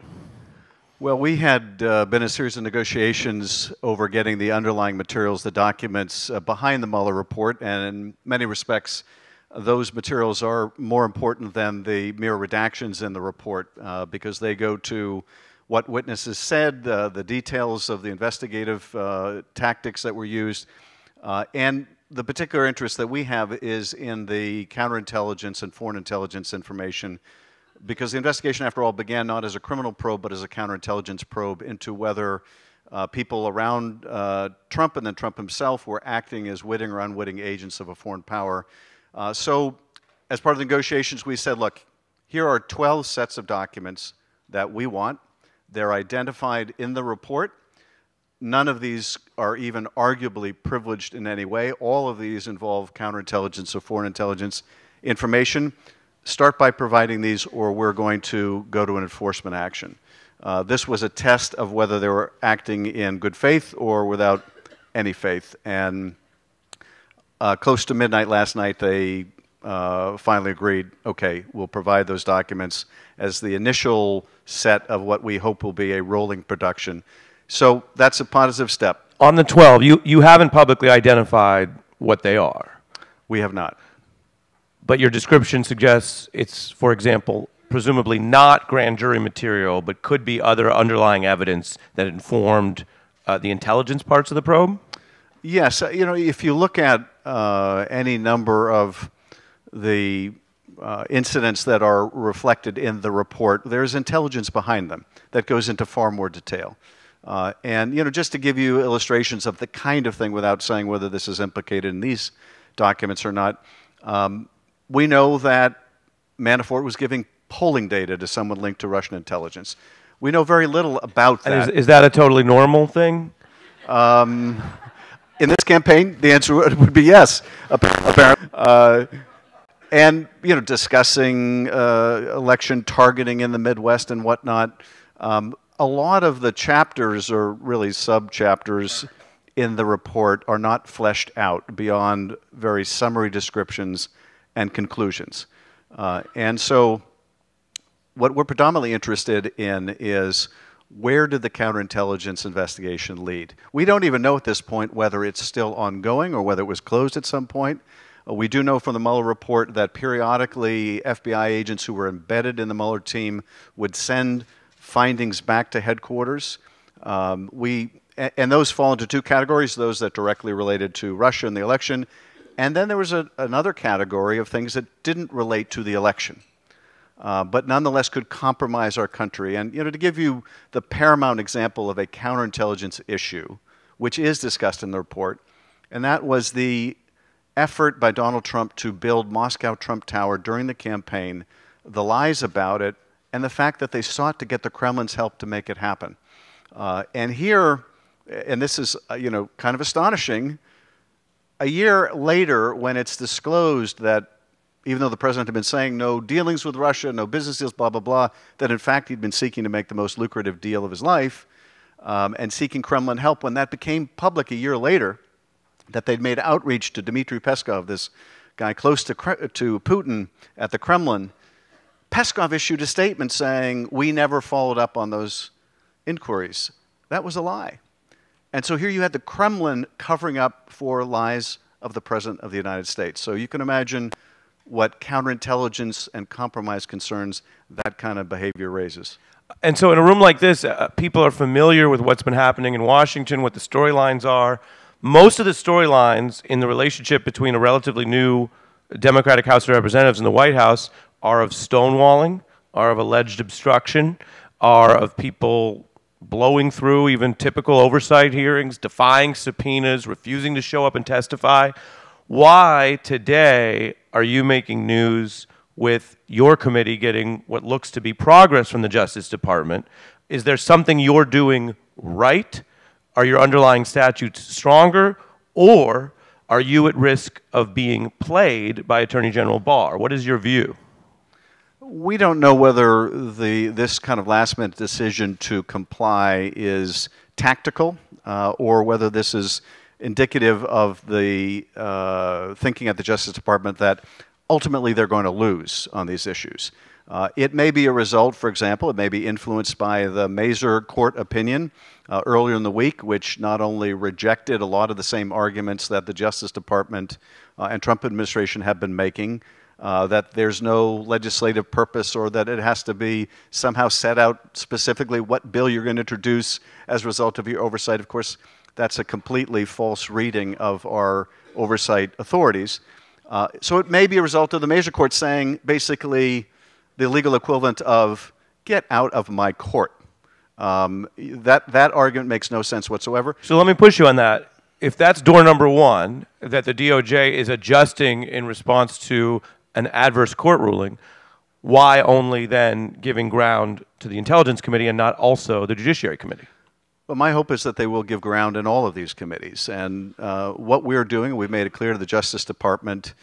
Well, we had uh, been a series of negotiations over getting the underlying materials, the documents uh, behind the Mueller report, and in many respects, those materials are more important than the mere redactions in the report uh, because they go to what witnesses said, uh, the details of the investigative uh, tactics that were used, uh, and the particular interest that we have is in the counterintelligence and foreign intelligence information because the investigation, after all, began not as a criminal probe, but as a counterintelligence probe into whether uh, people around uh, Trump and then Trump himself were acting as witting or unwitting agents of a foreign power. Uh, so, as part of the negotiations, we said, look, here are 12 sets of documents that we want. They're identified in the report. None of these are even arguably privileged in any way. All of these involve counterintelligence or foreign intelligence information start by providing these or we're going to go to an enforcement action. Uh, this was a test of whether they were acting in good faith or without any faith. And uh, close to midnight last night, they uh, finally agreed, okay, we'll provide those documents as the initial set of what we hope will be a rolling production. So that's a positive step. On the 12, you, you haven't publicly identified what they are. We have not. But your description suggests it's, for example, presumably not grand jury material, but could be other underlying evidence that informed uh, the intelligence parts of the probe? Yes. Uh, you know, if you look at uh, any number of the uh, incidents that are reflected in the report, there's intelligence behind them that goes into far more detail. Uh, and, you know, just to give you illustrations of the kind of thing without saying whether this is implicated in these documents or not, um, we know that Manafort was giving polling data to someone linked to Russian intelligence. We know very little about that. Is, is, that a totally normal thing? Um, in this campaign, the answer would be yes, apparently. Uh, and you know, discussing uh, election targeting in the Midwest and whatnot. Um, a lot of the chapters, or really sub-chapters, in the report are not fleshed out beyond very summary descriptions and conclusions. Uh, and so what we're predominantly interested in is where did the counterintelligence investigation lead? We don't even know at this point whether it's still ongoing or whether it was closed at some point. Uh, we do know from the Mueller report that periodically FBI agents who were embedded in the Mueller team would send findings back to headquarters. Um, we, and those fall into two categories those that directly related to Russia and the election, and then there was a, another category of things that didn't relate to the election. Uh, but nonetheless could compromise our country. And you know, to give you the paramount example of a counterintelligence issue, which is discussed in the report, and that was the effort by Donald Trump to build Moscow Trump Tower during the campaign, the lies about it, and the fact that they sought to get the Kremlin's help to make it happen. Uh, and here, and this is uh, you know kind of astonishing, a year later, when it's disclosed that even though the president had been saying no dealings with Russia, no business deals, blah, blah, blah, that in fact he'd been seeking to make the most lucrative deal of his life um, and seeking Kremlin help. When that became public a year later, that they'd made outreach to Dmitry Peskov, this guy close to, to Putin at the Kremlin, Peskov issued a statement saying, We never followed up on those inquiries. That was a lie. And so here you had the Kremlin covering up for lies of the President of the United States. So you can imagine what counterintelligence and compromise concerns that kind of behavior raises. And so, in a room like this, uh, people are familiar with what's been happening in Washington, what the storylines are. Most of the storylines in the relationship between a relatively new Democratic House of Representatives and the White House are of stonewalling, are of alleged obstruction, are of people blowing through even typical oversight hearings, defying subpoenas, refusing to show up and testify. Why today are you making news with your committee getting what looks to be progress from the Justice Department? Is there something you're doing right? Are your underlying statutes stronger? Or are you at risk of being played by Attorney General Barr? What is your view? We don't know whether the, this kind of last minute decision to comply is tactical uh, or whether this is indicative of the uh, thinking at the Justice Department that ultimately they're going to lose on these issues. Uh, it may be a result, for example, it may be influenced by the Mazars court opinion uh, earlier in the week, which not only rejected a lot of the same arguments that the Justice Department uh, and Trump administration have been making, uh, that there's no legislative purpose or that it has to be somehow set out specifically what bill you're going to introduce as a result of your oversight. Of course, that's a completely false reading of our oversight authorities. Uh, so it may be a result of the major court saying basically the legal equivalent of get out of my court. Um, that, that argument makes no sense whatsoever. So let me push you on that. If that's door number one, that the DOJ is adjusting in response to an adverse court ruling, why only then giving ground to the Intelligence Committee and not also the Judiciary Committee? Well, my hope is that they will give ground in all of these committees. And uh, what we're doing, we've made it clear to the Justice Department,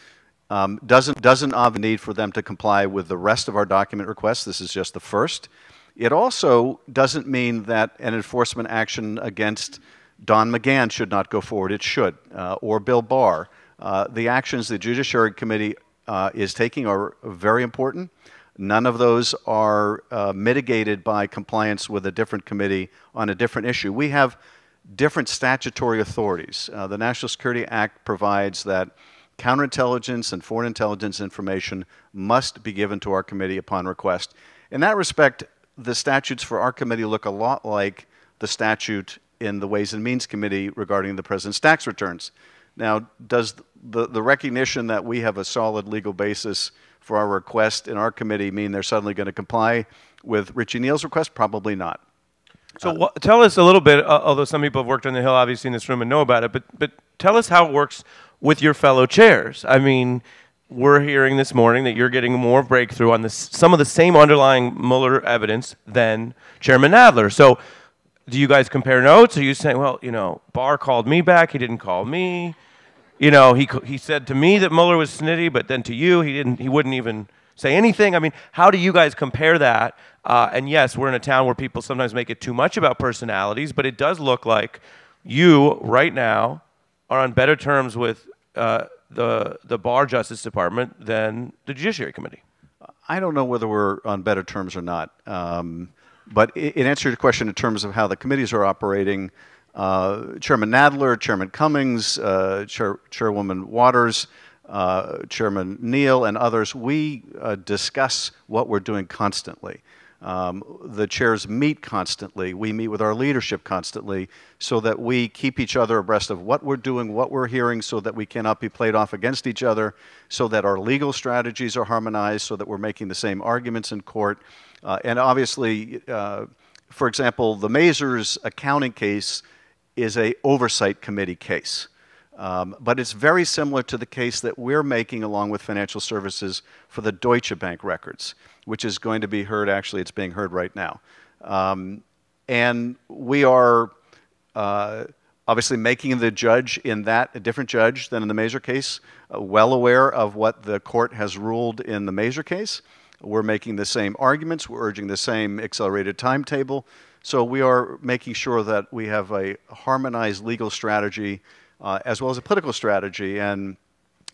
um, doesn't, doesn't have the need for them to comply with the rest of our document requests. This is just the first. It also doesn't mean that an enforcement action against Don McGahn should not go forward. It should. Uh, or Bill Barr. Uh, the actions the Judiciary Committee uh, is taking are very important. None of those are uh, mitigated by compliance with a different committee on a different issue. We have different statutory authorities. Uh, the National Security Act provides that counterintelligence and foreign intelligence information must be given to our committee upon request. In that respect, the statutes for our committee look a lot like the statute in the Ways and Means Committee regarding the President's tax returns. Now, does the, the recognition that we have a solid legal basis for our request in our committee mean they're suddenly going to comply with Richie Neal's request? Probably not. So tell us a little bit, uh, although some people have worked on the Hill obviously in this room and know about it, but, but tell us how it works with your fellow chairs. I mean, we're hearing this morning that you're getting more breakthrough on this, some of the same underlying Mueller evidence than Chairman Nadler. So do you guys compare notes? Are you saying, well, you know, Barr called me back, he didn't call me? You know, he, he said to me that Mueller was snitty, but then to you, he, didn't, he wouldn't even say anything. I mean, how do you guys compare that? Uh, and yes, we're in a town where people sometimes make it too much about personalities, but it does look like you, right now, are on better terms with uh, the, the Barr Justice Department than the Judiciary Committee. I don't know whether we're on better terms or not. Um, but in answer to your question in terms of how the committees are operating, uh, Chairman Nadler, Chairman Cummings, uh, Chair, Chairwoman Waters, uh, Chairman Neal, and others, we uh, discuss what we're doing constantly. Um, the chairs meet constantly. We meet with our leadership constantly so that we keep each other abreast of what we're doing, what we're hearing, so that we cannot be played off against each other, so that our legal strategies are harmonized, so that we're making the same arguments in court. Uh, and obviously, uh, for example, the Mazars accounting case is a oversight committee case. Um, but it's very similar to the case that we're making along with financial services for the Deutsche Bank records, which is going to be heard, actually, it's being heard right now. Um, and we are uh, obviously making the judge in that a different judge than in the Mazar case, uh, well aware of what the court has ruled in the Mazar case. We're making the same arguments, we're urging the same accelerated timetable. So we are making sure that we have a harmonized legal strategy uh, as well as a political strategy. And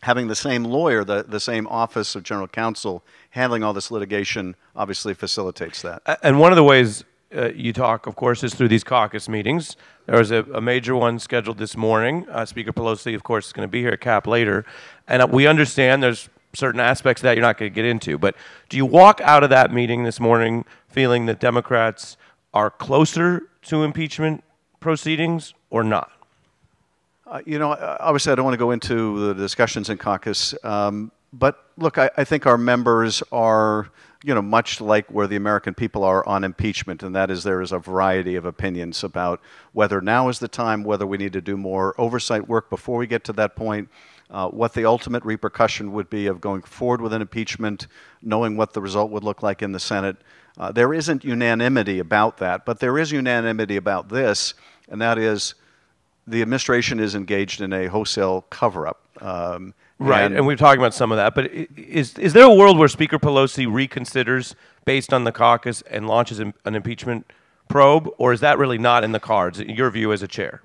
having the same lawyer, the, the same office of general counsel handling all this litigation obviously facilitates that. And one of the ways uh, you talk, of course, is through these caucus meetings. There was a, a major one scheduled this morning. Uh, Speaker Pelosi, of course, is going to be here at CAP later. And uh, we understand there's certain aspects that you're not going to get into. But do you walk out of that meeting this morning feeling that Democrats are closer to impeachment proceedings or not? Uh, you know, obviously, I don't want to go into the discussions in caucus, um, but look, I, I, think our members are, you know, much like where the American people are on impeachment, and that is there is a variety of opinions about whether now is the time, whether we need to do more oversight work before we get to that point, uh, what the ultimate repercussion would be of going forward with an impeachment, knowing what the result would look like in the Senate. Uh, there isn't unanimity about that, but there is unanimity about this, and that is the administration is engaged in a wholesale cover-up. Um, right, and, and we're talking about some of that. But is is there a world where Speaker Pelosi reconsiders based on the caucus and launches an impeachment probe, or is that really not in the cards? In your view as a chair?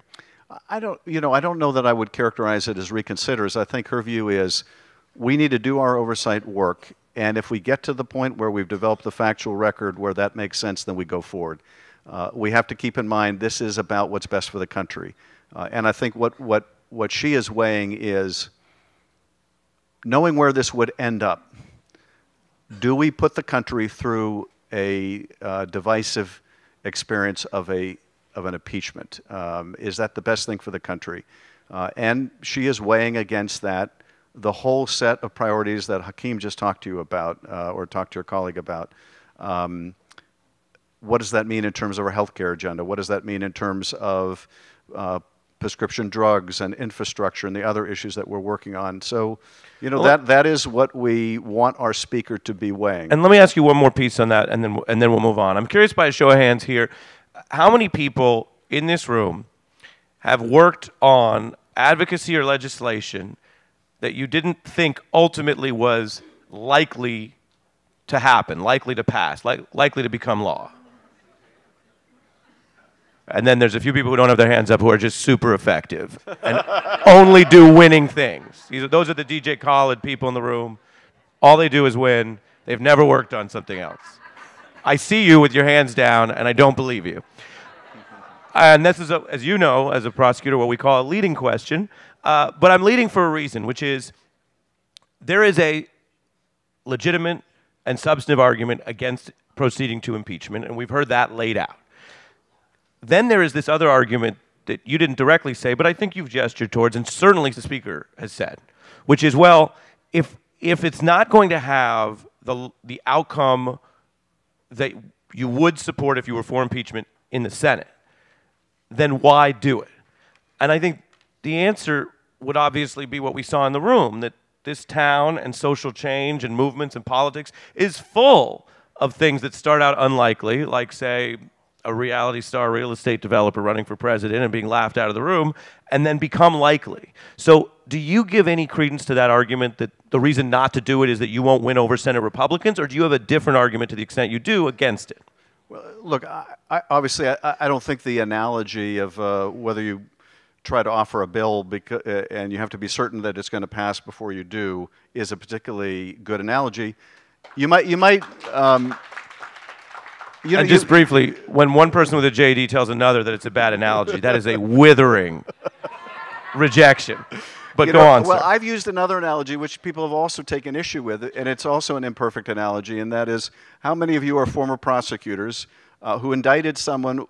I don't, you know, I don't know that I would characterize it as reconsiders. I think her view is we need to do our oversight work, and if we get to the point where we've developed the factual record where that makes sense, then we go forward. Uh, we have to keep in mind this is about what's best for the country. Uh, and I think what, what, what she is weighing is knowing where this would end up. Do we put the country through a uh, divisive experience of, a, of an impeachment? Um, is that the best thing for the country? Uh, and she is weighing against that the whole set of priorities that Hakeem just talked to you about, uh, or talked to your colleague about. Um, what does that mean in terms of our healthcare agenda? What does that mean in terms of uh, prescription drugs and infrastructure and the other issues that we're working on. So, you know, well, that, that is what we want our speaker to be weighing. And let me ask you one more piece on that, and then, and then we'll move on. I'm curious by a show of hands here, how many people in this room have worked on advocacy or legislation that you didn't think ultimately was likely to happen, likely to pass, like, likely to become law? And then there's a few people who don't have their hands up who are just super effective and only do winning things. These are, those are the DJ Khaled people in the room. All they do is win. They've never worked on something else. I see you with your hands down, and I don't believe you. And this is, a, as you know, as a prosecutor, what we call a leading question. Uh, but I'm leading for a reason, which is there is a legitimate and substantive argument against proceeding to impeachment, and we've heard that laid out. Then there is this other argument that you didn't directly say, but I think you've gestured towards, and certainly the speaker has said, which is, well, if if it's not going to have the the outcome that you would support if you were for impeachment in the Senate, then why do it? And I think the answer would obviously be what we saw in the room that this town and social change and movements and politics is full of things that start out unlikely, like, say, a reality star real estate developer running for president and being laughed out of the room, and then become likely. So, do you give any credence to that argument that the reason not to do it is that you won't win over Senate Republicans, or do you have a different argument to the extent you do against it? Well, look, I, I, obviously, I, I, don't think the analogy of uh, whether you try to offer a bill because, uh, and you have to be certain that it's going to pass before you do is a particularly good analogy. You might, you might. Um, you know, and just you, briefly, when one person with a JD tells another that it's a bad analogy, that is a withering rejection. But you go know, on. Well, sir. I've used another analogy which people have also taken issue with, and it's also an imperfect analogy, and that is how many of you are former prosecutors uh, who indicted someone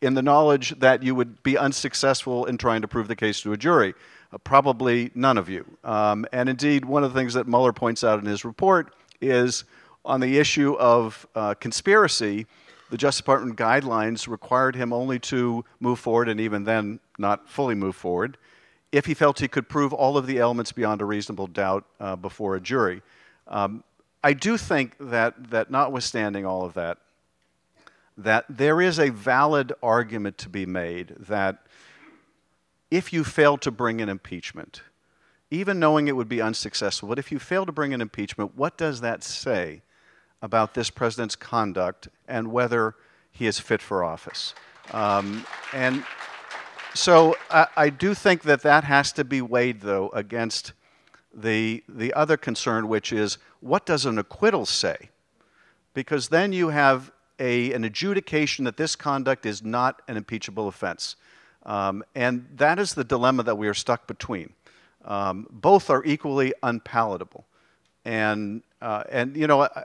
in the knowledge that you would be unsuccessful in trying to prove the case to a jury? Uh, probably none of you. Um, and indeed, one of the things that Mueller points out in his report is on the issue of uh, conspiracy, the Justice Department guidelines required him only to move forward, and even then, not fully move forward, if he felt he could prove all of the elements beyond a reasonable doubt uh, before a jury. Um, I do think that, that notwithstanding all of that, that there is a valid argument to be made that if you fail to bring an impeachment, even knowing it would be unsuccessful, but if you fail to bring an impeachment, what does that say about this president's conduct and whether he is fit for office? Um, and so I, do think that that has to be weighed, though, against the, the other concern, which is what does an acquittal say? Because then you have a, an adjudication that this conduct is not an impeachable offense. Um, and that is the dilemma that we are stuck between. Um, both are equally unpalatable. And, uh, and you know, I,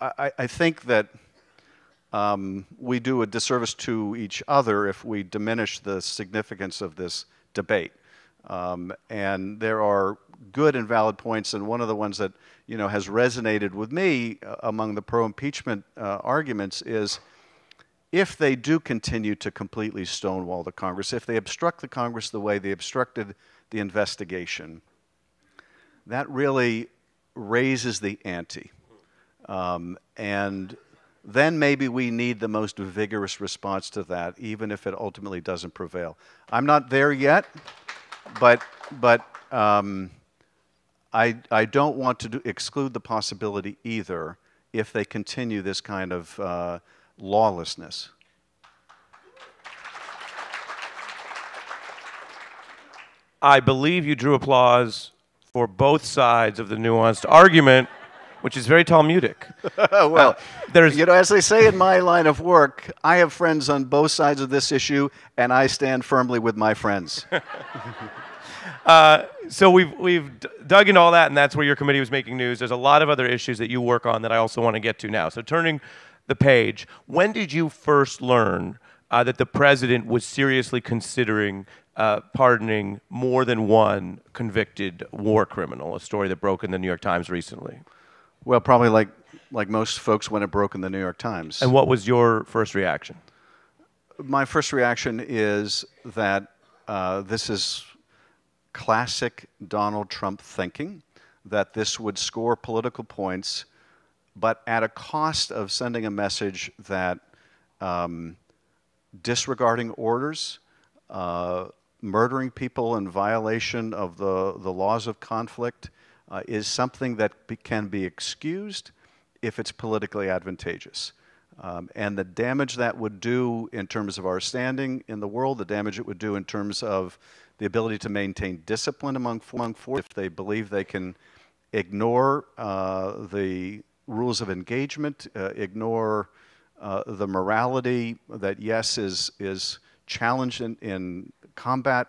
I, I think that um, we do a disservice to each other if we diminish the significance of this debate. Um, and there are good and valid points, and one of the ones that you know has resonated with me uh, among the pro-impeachment uh, arguments is if they do continue to completely stonewall the Congress, if they obstruct the Congress the way they obstructed the investigation, that really raises the ante. Um, and then maybe we need the most vigorous response to that, even if it ultimately doesn't prevail. I'm not there yet, but, but um, I, I don't want to do, exclude the possibility either if they continue this kind of uh, lawlessness. I believe you drew applause for both sides of the nuanced argument, which is very Talmudic. well, uh, there's, you know, as they say in my line of work, I have friends on both sides of this issue, and I stand firmly with my friends. uh, so we've we've dug into all that, and that's where your committee was making news. There's a lot of other issues that you work on that I also want to get to now. So turning the page, when did you first learn uh, that the president was seriously considering uh, pardoning more than one convicted war criminal, a story that broke in the New York Times recently. Well, probably like, like most folks when it broke in the New York Times. And what was your first reaction? My first reaction is that uh, this is classic Donald Trump thinking, that this would score political points, but at a cost of sending a message that um, disregarding orders, uh, murdering people in violation of the, the laws of conflict uh, is something that be, can be excused if it's politically advantageous. Um, and the damage that would do in terms of our standing in the world, the damage it would do in terms of the ability to maintain discipline among, among forces if they believe they can ignore uh, the rules of engagement, uh, ignore uh, the morality that, yes, is, is challenged in, in combat,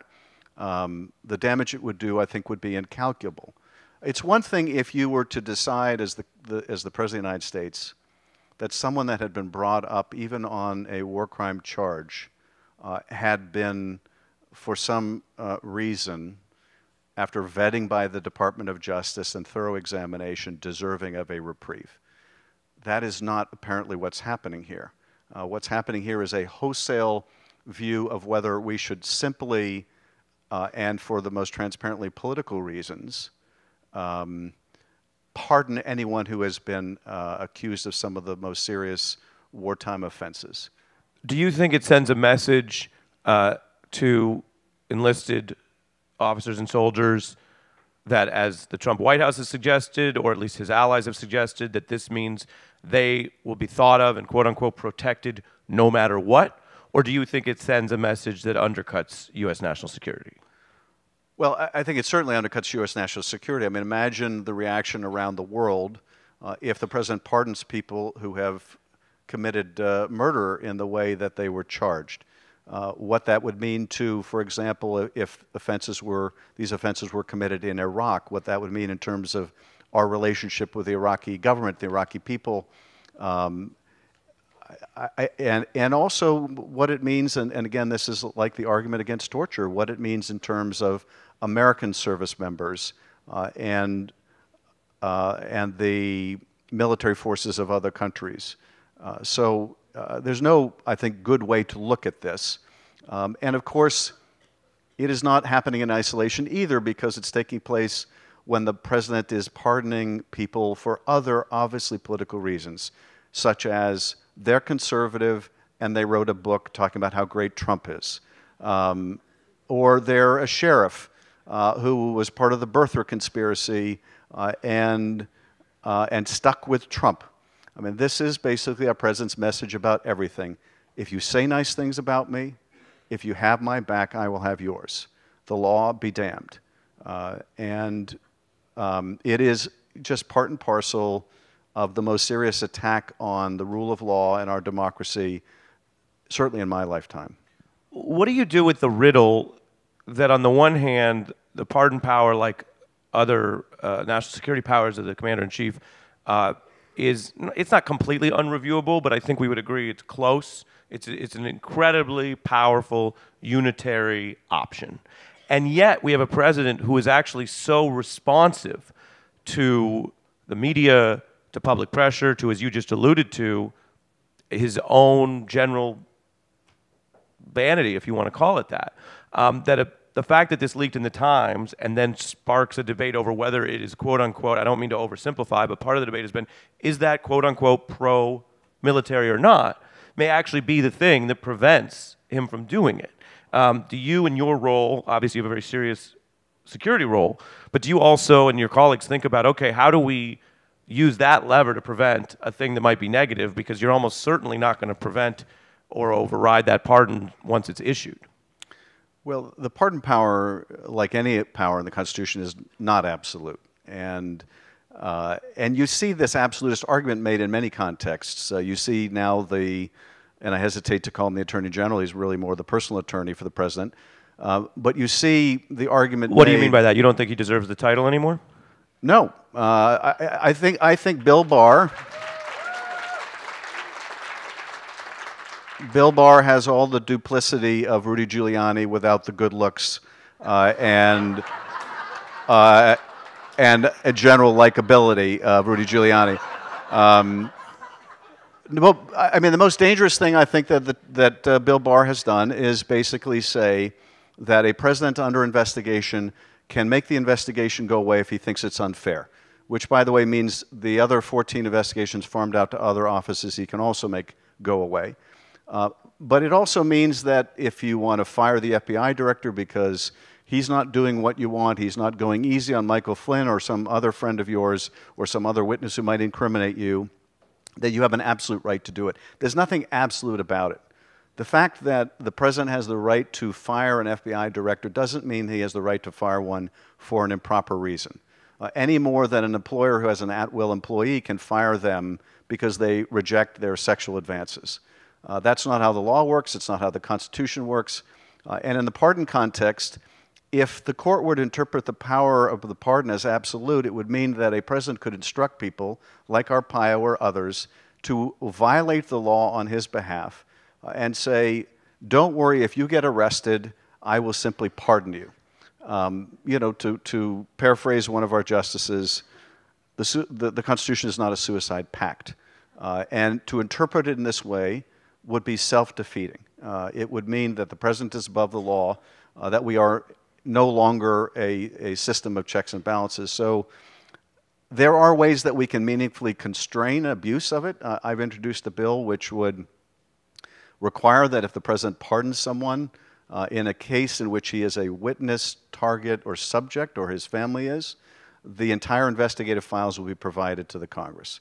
um, the damage it would do, I think, would be incalculable. It's one thing if you were to decide as the, the, as the President of the United States that someone that had been brought up even on a war crime charge uh, had been, for some uh, reason, after vetting by the Department of Justice and thorough examination, deserving of a reprieve. That is not apparently what's happening here. Uh, what's happening here is a wholesale view of whether we should simply, uh, and for the most transparently political reasons, um, pardon anyone who has been uh, accused of some of the most serious wartime offenses. Do you think it sends a message uh, to enlisted officers and soldiers that, as the Trump White House has suggested, or at least his allies have suggested, that this means they will be thought of and quote unquote protected no matter what? Or do you think it sends a message that undercuts U.S. national security? Well, I think it certainly undercuts U.S. national security. I mean, imagine the reaction around the world uh, if the president pardons people who have committed uh, murder in the way that they were charged. Uh, what that would mean to, for example, if offenses were these offenses were committed in Iraq, what that would mean in terms of our relationship with the Iraqi government, the Iraqi people, um, I, and, and also what it means, and, and again, this is like the argument against torture, what it means in terms of American service members uh, and, uh, and the military forces of other countries. Uh, so uh, there's no, I think, good way to look at this. Um, and of course, it is not happening in isolation either because it's taking place when the president is pardoning people for other obviously political reasons, such as they're conservative and they wrote a book talking about how great Trump is. Um, or they're a sheriff uh, who was part of the birther conspiracy uh, and, uh, and stuck with Trump. I mean, this is basically our president's message about everything. If you say nice things about me, if you have my back, I will have yours. The law be damned. Uh, and um, it is just part and parcel of the most serious attack on the rule of law and our democracy, certainly in my lifetime. What do you do with the riddle that, on the one hand, the pardon power, like other uh, national security powers of the commander in chief, uh, is it's not completely unreviewable, but I think we would agree it's close. It's it's an incredibly powerful unitary option, and yet we have a president who is actually so responsive to the media, to public pressure, to, as you just alluded to, his own general vanity, if you want to call it that. Um, that a, the fact that this leaked in the Times and then sparks a debate over whether it is quote unquote, I don't mean to oversimplify, but part of the debate has been is that quote unquote pro military or not, may actually be the thing that prevents him from doing it. Um, do you, in your role, obviously you have a very serious security role, but do you also and your colleagues think about, okay, how do we use that lever to prevent a thing that might be negative because you're almost certainly not going to prevent or override that pardon once it's issued. Well, the pardon power, like any power in the Constitution, is not absolute. And, uh, and you see this absolutist argument made in many contexts. Uh, you see now the, and I hesitate to call him the Attorney General, he's really more the personal attorney for the President. Uh, but you see the argument What made, do you mean by that? You don't think he deserves the title anymore? No, uh, I, I, think I think Bill Barr. Bill Barr has all the duplicity of Rudy Giuliani without the good looks, uh, and uh, and a general likability of Rudy Giuliani. Um, well, I mean, the most dangerous thing I think that that, that uh, Bill Barr has done is basically say that a president under investigation can make the investigation go away if he thinks it's unfair, which, by the way, means the other 14 investigations farmed out to other offices he can also make go away. Uh, but it also means that if you want to fire the FBI director because he's not doing what you want, he's not going easy on Michael Flynn or some other friend of yours or some other witness who might incriminate you, that you have an absolute right to do it. There's nothing absolute about it. The fact that the president has the right to fire an FBI director doesn't mean he has the right to fire one for an improper reason. Uh, any more than an employer who has an at will employee can fire them because they reject their sexual advances. Uh, that's not how the law works, it's not how the Constitution works. Uh, and in the pardon context, if the court were to interpret the power of the pardon as absolute, it would mean that a president could instruct people, like Arpaio or others, to violate the law on his behalf and say, don't worry, if you get arrested, I will simply pardon you. Um, you know, to, to paraphrase one of our justices, the, the, the Constitution is not a suicide pact. Uh, and to interpret it in this way would be self defeating. Uh, it would mean that the president is above the law, uh, that we are no longer a, a system of checks and balances. So there are ways that we can meaningfully constrain abuse of it. Uh, I've introduced a bill which would require that if the president pardons someone uh, in a case in which he is a witness, target, or subject, or his family is, the entire investigative files will be provided to the Congress.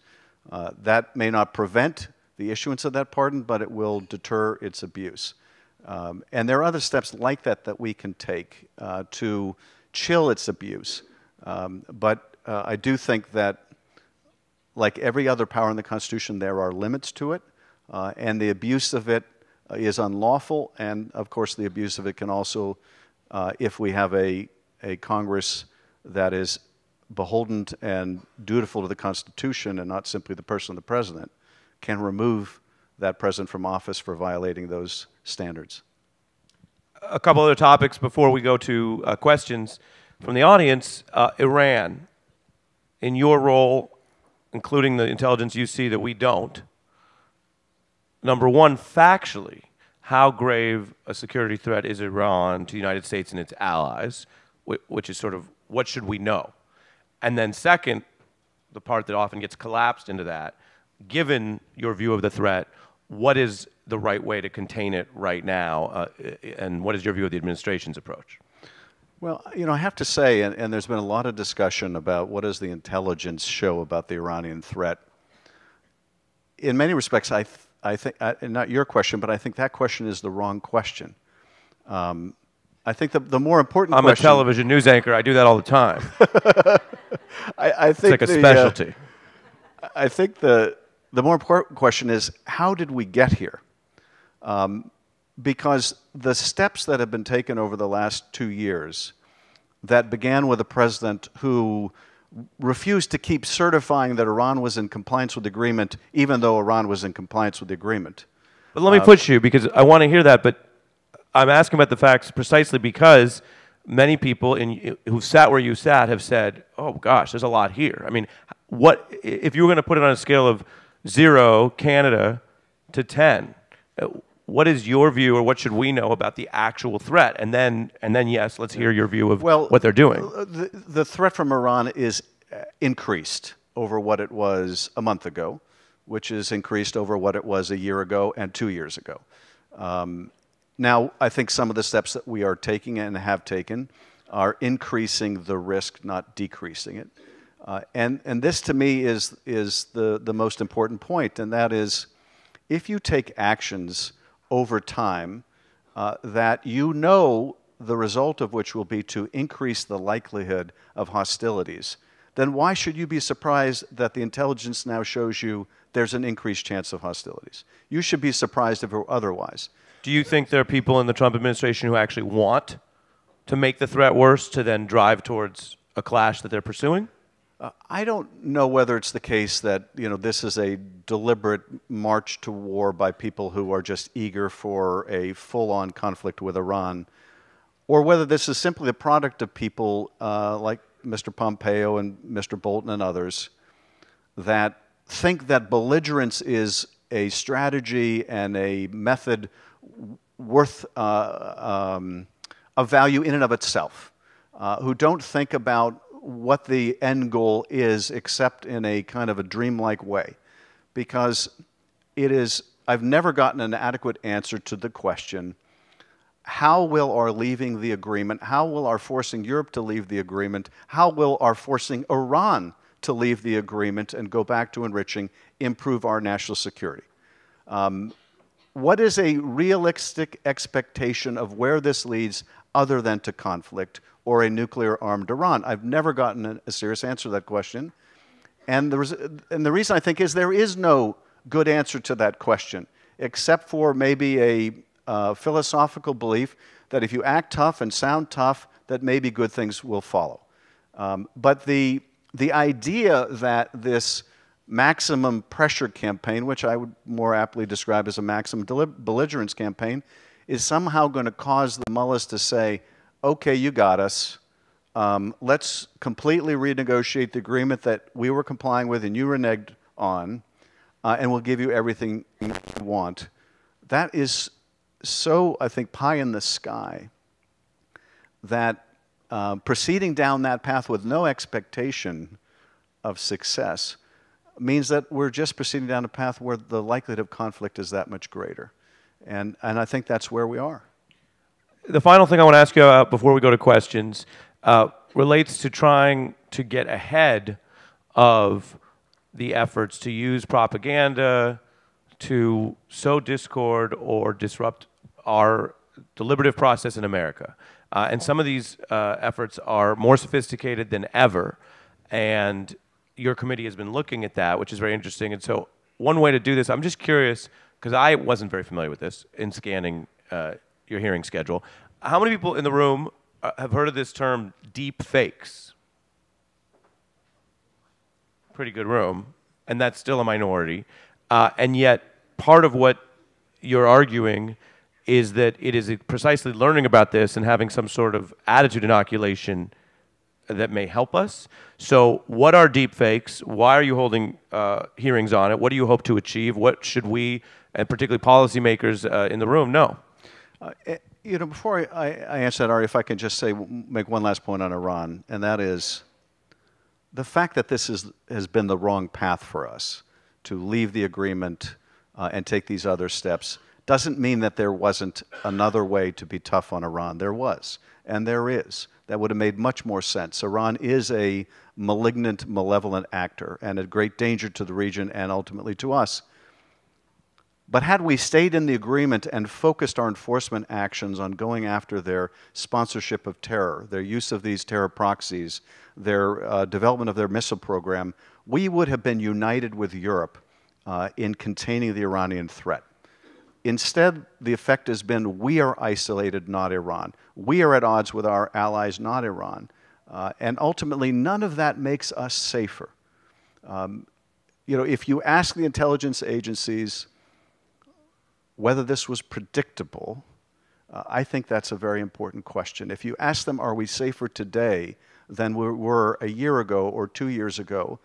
Uh, that may not prevent the issuance of that pardon, but it will deter its abuse. Um, and there are other steps like that that we can take uh, to chill its abuse. Um, but uh, I do think that, like every other power in the Constitution, there are limits to it, uh, and the abuse of it is unlawful. And of course, the abuse of it can also, uh, if we have a, a Congress that is beholden and dutiful to the Constitution and not simply the person of the president, can remove that president from office for violating those standards. A couple other topics before we go to uh, questions from the audience. Uh, Iran, in your role, including the intelligence you see that we don't, number one, factually, how grave a security threat is Iran to the United States and its allies, which is sort of what should we know? And then, second, the part that often gets collapsed into that, given your view of the threat, what is the right way to contain it right now, uh, and what is your view of the administration's approach? Well, you know, I have to say, and, and, there's been a lot of discussion about what does the intelligence show about the Iranian threat. In many respects, I, I think, uh, not your question, but I think that question is the wrong question. Um, I think the, the more important I'm question, a television news anchor. I do that all the time. I, I, think it's like a the, specialty. Uh, I think the, the more important question is how did we get here? Um, because the steps that have been taken over the last two years that began with a president who refused to keep certifying that Iran was in compliance with the agreement, even though Iran was in compliance with the agreement. But let me uh, push you because I want to hear that, but I'm asking about the facts precisely because many people in, who've sat where you sat have said, oh gosh, there's a lot here. I mean, what if you were going to put it on a scale of zero, Canada, to 10, what is your view, or what should we know about the actual threat? And then, and then, yes, let's hear your view of well, what they're doing. Uh, the, the threat from Iran is uh, increased over what it was a month ago, which is increased over what it was a year ago and two years ago. Um, now, I think some of the steps that we are taking and have taken are increasing the risk, not decreasing it. Uh, and, and this to me is, is the, the most important point, and that is if you take actions over time uh, that you know the result of which will be to increase the likelihood of hostilities, then why should you be surprised that the intelligence now shows you there's an increased chance of hostilities? You should be surprised if it were otherwise. Do you think there are people in the Trump administration who actually want to make the threat worse to then drive towards a clash that they're pursuing? Uh, I don't know whether it's the case that you know this is a deliberate march to war by people who are just eager for a full-on conflict with Iran, or whether this is simply the product of people uh, like Mr. Pompeo and Mr. Bolton and others that think that belligerence is a strategy and a method worth uh, um, of value in and of itself, uh, who don't think about what the end goal is except in a kind of a dreamlike way. Because it is, I've never gotten an adequate answer to the question how will our leaving the agreement, how will our forcing Europe to leave the agreement, how will our forcing Iran to leave the agreement and go back to enriching, improve our national security. Um, what is a realistic expectation of where this leads other than to conflict or a nuclear armed Iran? I've never gotten a, serious answer to that question. And the, and the reason I think is there is no good answer to that question, except for maybe a uh, philosophical belief that if you act tough and sound tough, that maybe good things will follow. Um, but the, the idea that this maximum pressure campaign, which I would more aptly describe as a maximum belligerence campaign, is somehow going to cause the mullahs to say, okay, you got us. Um, let's completely renegotiate the agreement that we were complying with and you reneged on, uh, and we'll give you everything you want. That is so, I think, pie in the sky that uh, proceeding down that path with no expectation of success means that we're just proceeding down a path where the likelihood of conflict is that much greater. And, and I think that's where we are. The final thing I want to ask you about before we go to questions uh, relates to trying to get ahead of the efforts to use propaganda to sow discord or disrupt our deliberative process in America. Uh, and some of these uh, efforts are more sophisticated than ever. And your committee has been looking at that, which is very interesting. And so, one way to do this, I'm just curious, because I wasn't very familiar with this in scanning uh, your hearing schedule. How many people in the room uh, have heard of this term deep fakes? Pretty good room. And that's still a minority. Uh, and yet, part of what you're arguing is that it is precisely learning about this and having some sort of attitude inoculation that may help us. So, what are deep fakes? Why are you holding uh, hearings on it? What do you hope to achieve? What should we, and particularly policymakers uh, in the room, know? Uh, eh, you know, before I, I, answer that, Ari, if I can just say, make one last point on Iran, and that is the fact that this is, has been the wrong path for us to leave the agreement uh, and take these other steps doesn't mean that there wasn't another way to be tough on Iran. There was, and there is. That would have made much more sense. Iran is a malignant, malevolent actor and a great danger to the region and ultimately to us. But had we stayed in the agreement and focused our enforcement actions on going after their sponsorship of terror, their use of these terror proxies, their uh, development of their missile program, we would have been united with Europe uh, in containing the Iranian threat. Instead, the effect has been we are isolated, not Iran. We are at odds with our allies, not Iran. Uh, and ultimately, none of that makes us safer. Um, you know, if you ask the intelligence agencies whether this was predictable, uh, I think that's a very important question. If you ask them, are we safer today than we were a year ago or two years ago,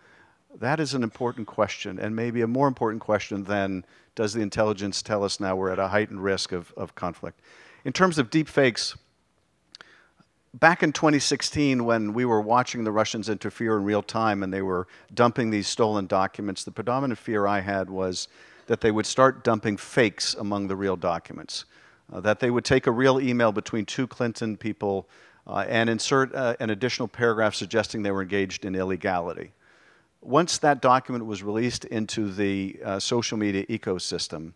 that is an important question, and maybe a more important question than does the intelligence tell us now we're at a heightened risk of, of conflict. In terms of deep fakes, back in 2016, when we were watching the Russians interfere in real time and they were dumping these stolen documents, the predominant fear I had was that they would start dumping fakes among the real documents. Uh, that they would take a real email between two Clinton people uh, and insert uh, an additional paragraph suggesting they were engaged in illegality once that document was released into the uh, social media ecosystem,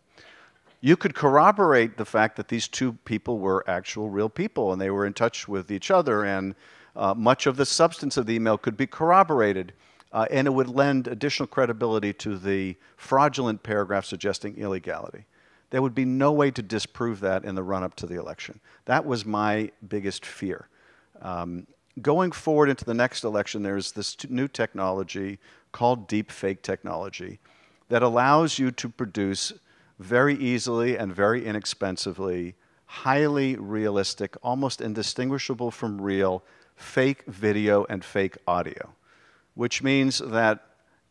you could corroborate the fact that these two people were actual real people and they were in touch with each other, and uh, much of the substance of the email could be corroborated. Uh, and it would lend additional credibility to the fraudulent paragraph suggesting illegality. There would be no way to disprove that in the run up to the election. That was my biggest fear. Um, going forward into the next election, there's this new technology called deep fake technology that allows you to produce very easily and very inexpensively highly realistic, almost indistinguishable from real, fake video and fake audio, which means that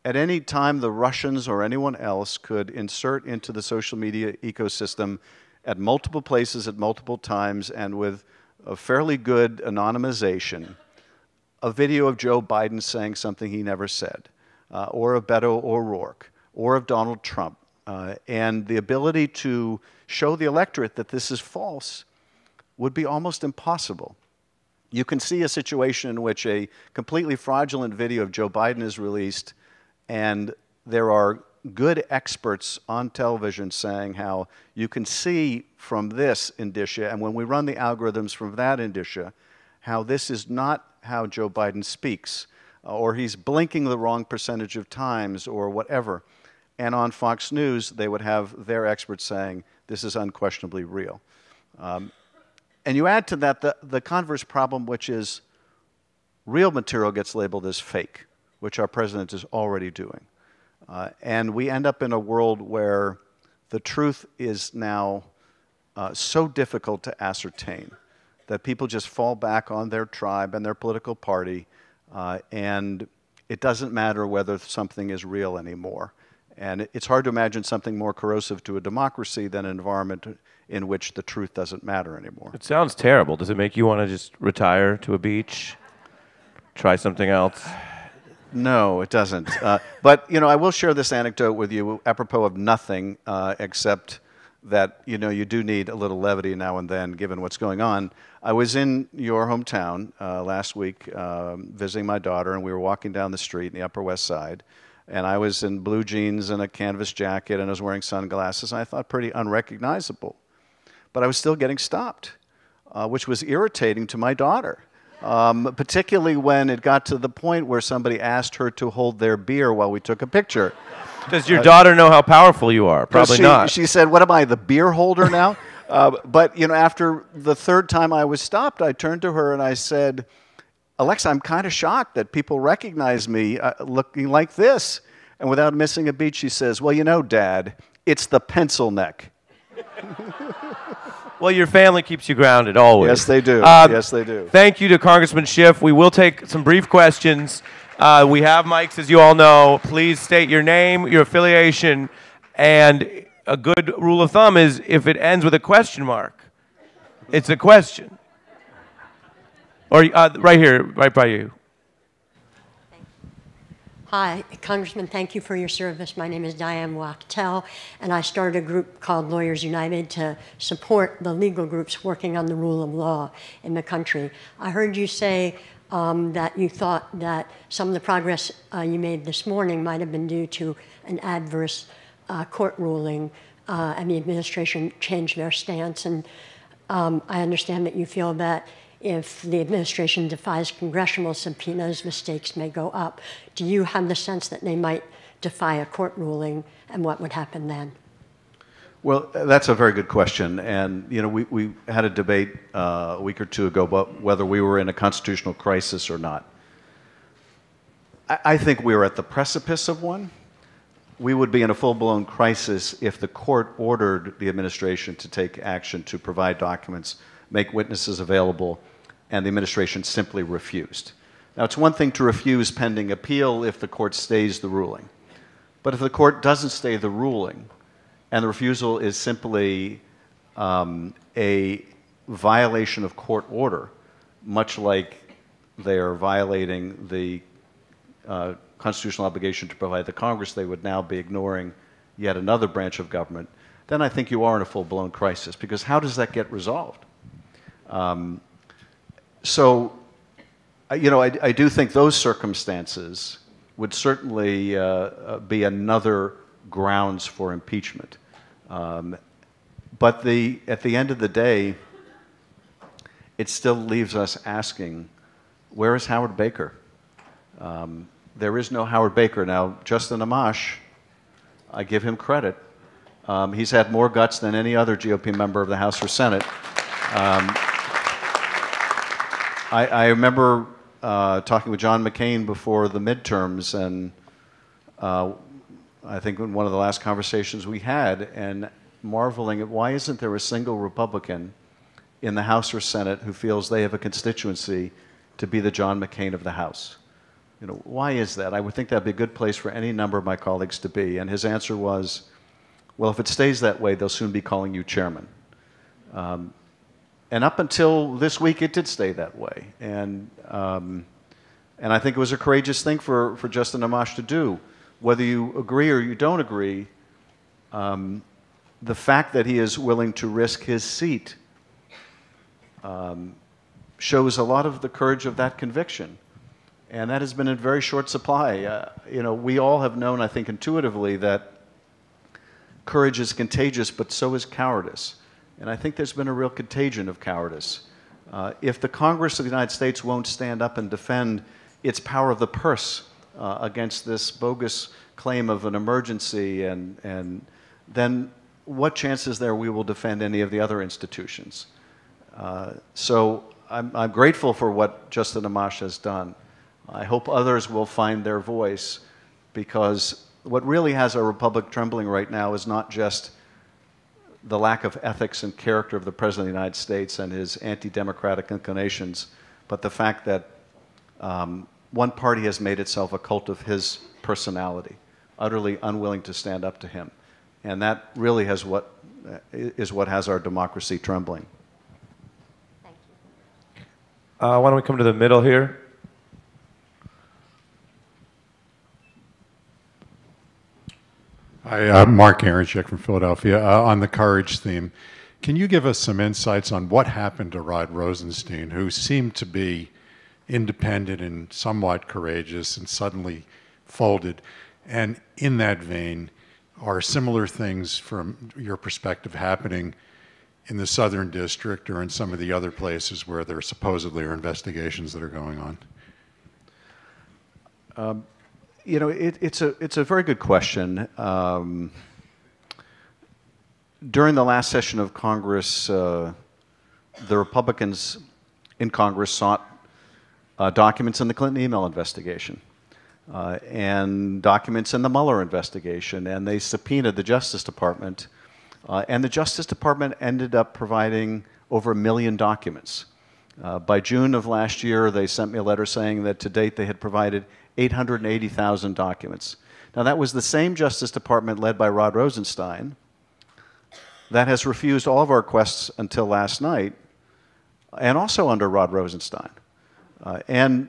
at any time the Russians or anyone else could insert into the social media ecosystem at multiple places at multiple times and with a fairly good anonymization, a video of Joe Biden saying something he never said, uh, or of Beto O'Rourke, or of Donald Trump, uh, and the ability to show the electorate that this is false would be almost impossible. You can see a situation in which a completely fraudulent video of Joe Biden is released, and there are good experts on television saying how you can see from this indicia, and when we run the algorithms from that indicia, how this is not how Joe Biden speaks, or he's blinking the wrong percentage of times, or whatever. And on Fox News, they would have their experts saying this is unquestionably real. Um, and you add to that the, the converse problem, which is real material gets labeled as fake, which our president is already doing. Uh, and we end up in a world where the truth is now uh, so difficult to ascertain that people just fall back on their tribe and their political party, uh, and it doesn't matter whether something is real anymore. And it's hard to imagine something more corrosive to a democracy than an environment in which the truth doesn't matter anymore. It sounds terrible. Does it make you want to just retire to a beach? Try something else? No, it doesn't. Uh, but you know, I will share this anecdote with you, apropos of nothing, uh, except that you know you do need a little levity now and then, given what's going on. I was in your hometown uh, last week um, visiting my daughter, and we were walking down the street in the Upper West Side, and I was in blue jeans and a canvas jacket, and I was wearing sunglasses, and I thought pretty unrecognizable. But I was still getting stopped, uh, which was irritating to my daughter. Um, particularly when it got to the point where somebody asked her to hold their beer while we took a picture. Does your uh, daughter know how powerful you are? Probably she, not. She said, "What am I, the beer holder now?" uh, but you know, after the third time I was stopped, I turned to her and I said, "Alexa, I'm kind of shocked that people recognize me uh, looking like this." And without missing a beat, she says, "Well, you know, Dad, it's the pencil neck." Well, your family keeps you grounded always. Yes, they do. Um, yes, they do. Thank you to Congressman Schiff. We will take some brief questions. Uh, we have mics, as you all know. Please state your name, your affiliation, and a good rule of thumb is if it ends with a question mark, it's a question. Or uh, right here, right by you. Hi, Congressman, thank you for your service. My name is Diane Wachtel, and I started a group called Lawyers United to support the legal groups working on the rule of law in the country. I heard you say um, that you thought that some of the progress uh, you made this morning might have been due to an adverse uh, court ruling, uh, and the administration changed their stance. And um, I understand that you feel that if the administration defies congressional subpoenas, mistakes may go up. Do you have the sense that they might defy a court ruling, and what would happen then? Well, that's a very good question. And, you know, we, we had a debate uh, a week or two ago about whether we were in a constitutional crisis or not. I, I think we are at the precipice of one. We would be in a full blown crisis if the court ordered the administration to take action to provide documents, make witnesses available, and the administration simply refused. Now, it's one thing to refuse pending appeal if the court stays the ruling. But if the court doesn't stay the ruling, and the refusal is simply um, a violation of court order, much like they are violating the uh, constitutional obligation to provide the Congress, they would now be ignoring yet another branch of government, then I think you are in a full blown crisis. Because how does that get resolved? Um, so, you know, I, I, do think those circumstances would certainly uh, uh, be another grounds for impeachment. Um, but the, at the end of the day, it still leaves us asking, where is Howard Baker? Um, there is no Howard Baker. Now, Justin Amash, I give him credit. Um, he's had more guts than any other GOP member of the House or Senate. Um, I, I remember uh, talking with John McCain before the midterms, and uh, I think in one of the last conversations we had, and marveling at why isn't there a single Republican in the House or Senate who feels they have a constituency to be the John McCain of the House? You know, why is that? I would think that'd be a good place for any number of my colleagues to be. And his answer was, well, if it stays that way, they'll soon be calling you chairman. Um, and up until this week, it did stay that way. And, um, and I think it was a courageous thing for, for Justin Amash to do. Whether you agree or you don't agree, um, the fact that he is willing to risk his seat um, shows a lot of the courage of that conviction. And that has been in very short supply. Uh, you know, we all have known, I think, intuitively that courage is contagious, but so is cowardice. And I think there's been a real contagion of cowardice. Uh, if the Congress of the United States won't stand up and defend its power of the purse uh, against this bogus claim of an emergency, and, and then what chance is there we will defend any of the other institutions? Uh, so I'm, I'm, grateful for what Justin Amash has done. I hope others will find their voice because what really has our republic trembling right now is not just the lack of ethics and character of the President of the United States and his anti democratic inclinations, but the fact that um, one party has made itself a cult of his personality, utterly unwilling to stand up to him. And that really has what, is what has our democracy trembling. Thank you. Uh, why don't we come to the middle here? Hi, uh, Mark Aronchick from Philadelphia. Uh, on the courage theme, can you give us some insights on what happened to Rod Rosenstein, who seemed to be independent and somewhat courageous and suddenly folded? And in that vein, are similar things from your perspective happening in the Southern District or in some of the other places where there supposedly are investigations that are going on? Um, you know, it, it's, a, it's a very good question. Um, during the last session of Congress, uh, the Republicans in Congress sought uh, documents in the Clinton email investigation uh, and documents in the Mueller investigation, and they subpoenaed the Justice Department. Uh, and the Justice Department ended up providing over a million documents. Uh, by June of last year, they sent me a letter saying that to date they had provided 880,000 documents. Now, that was the same Justice Department led by Rod Rosenstein that has refused all of our requests until last night, and also under Rod Rosenstein. Uh, and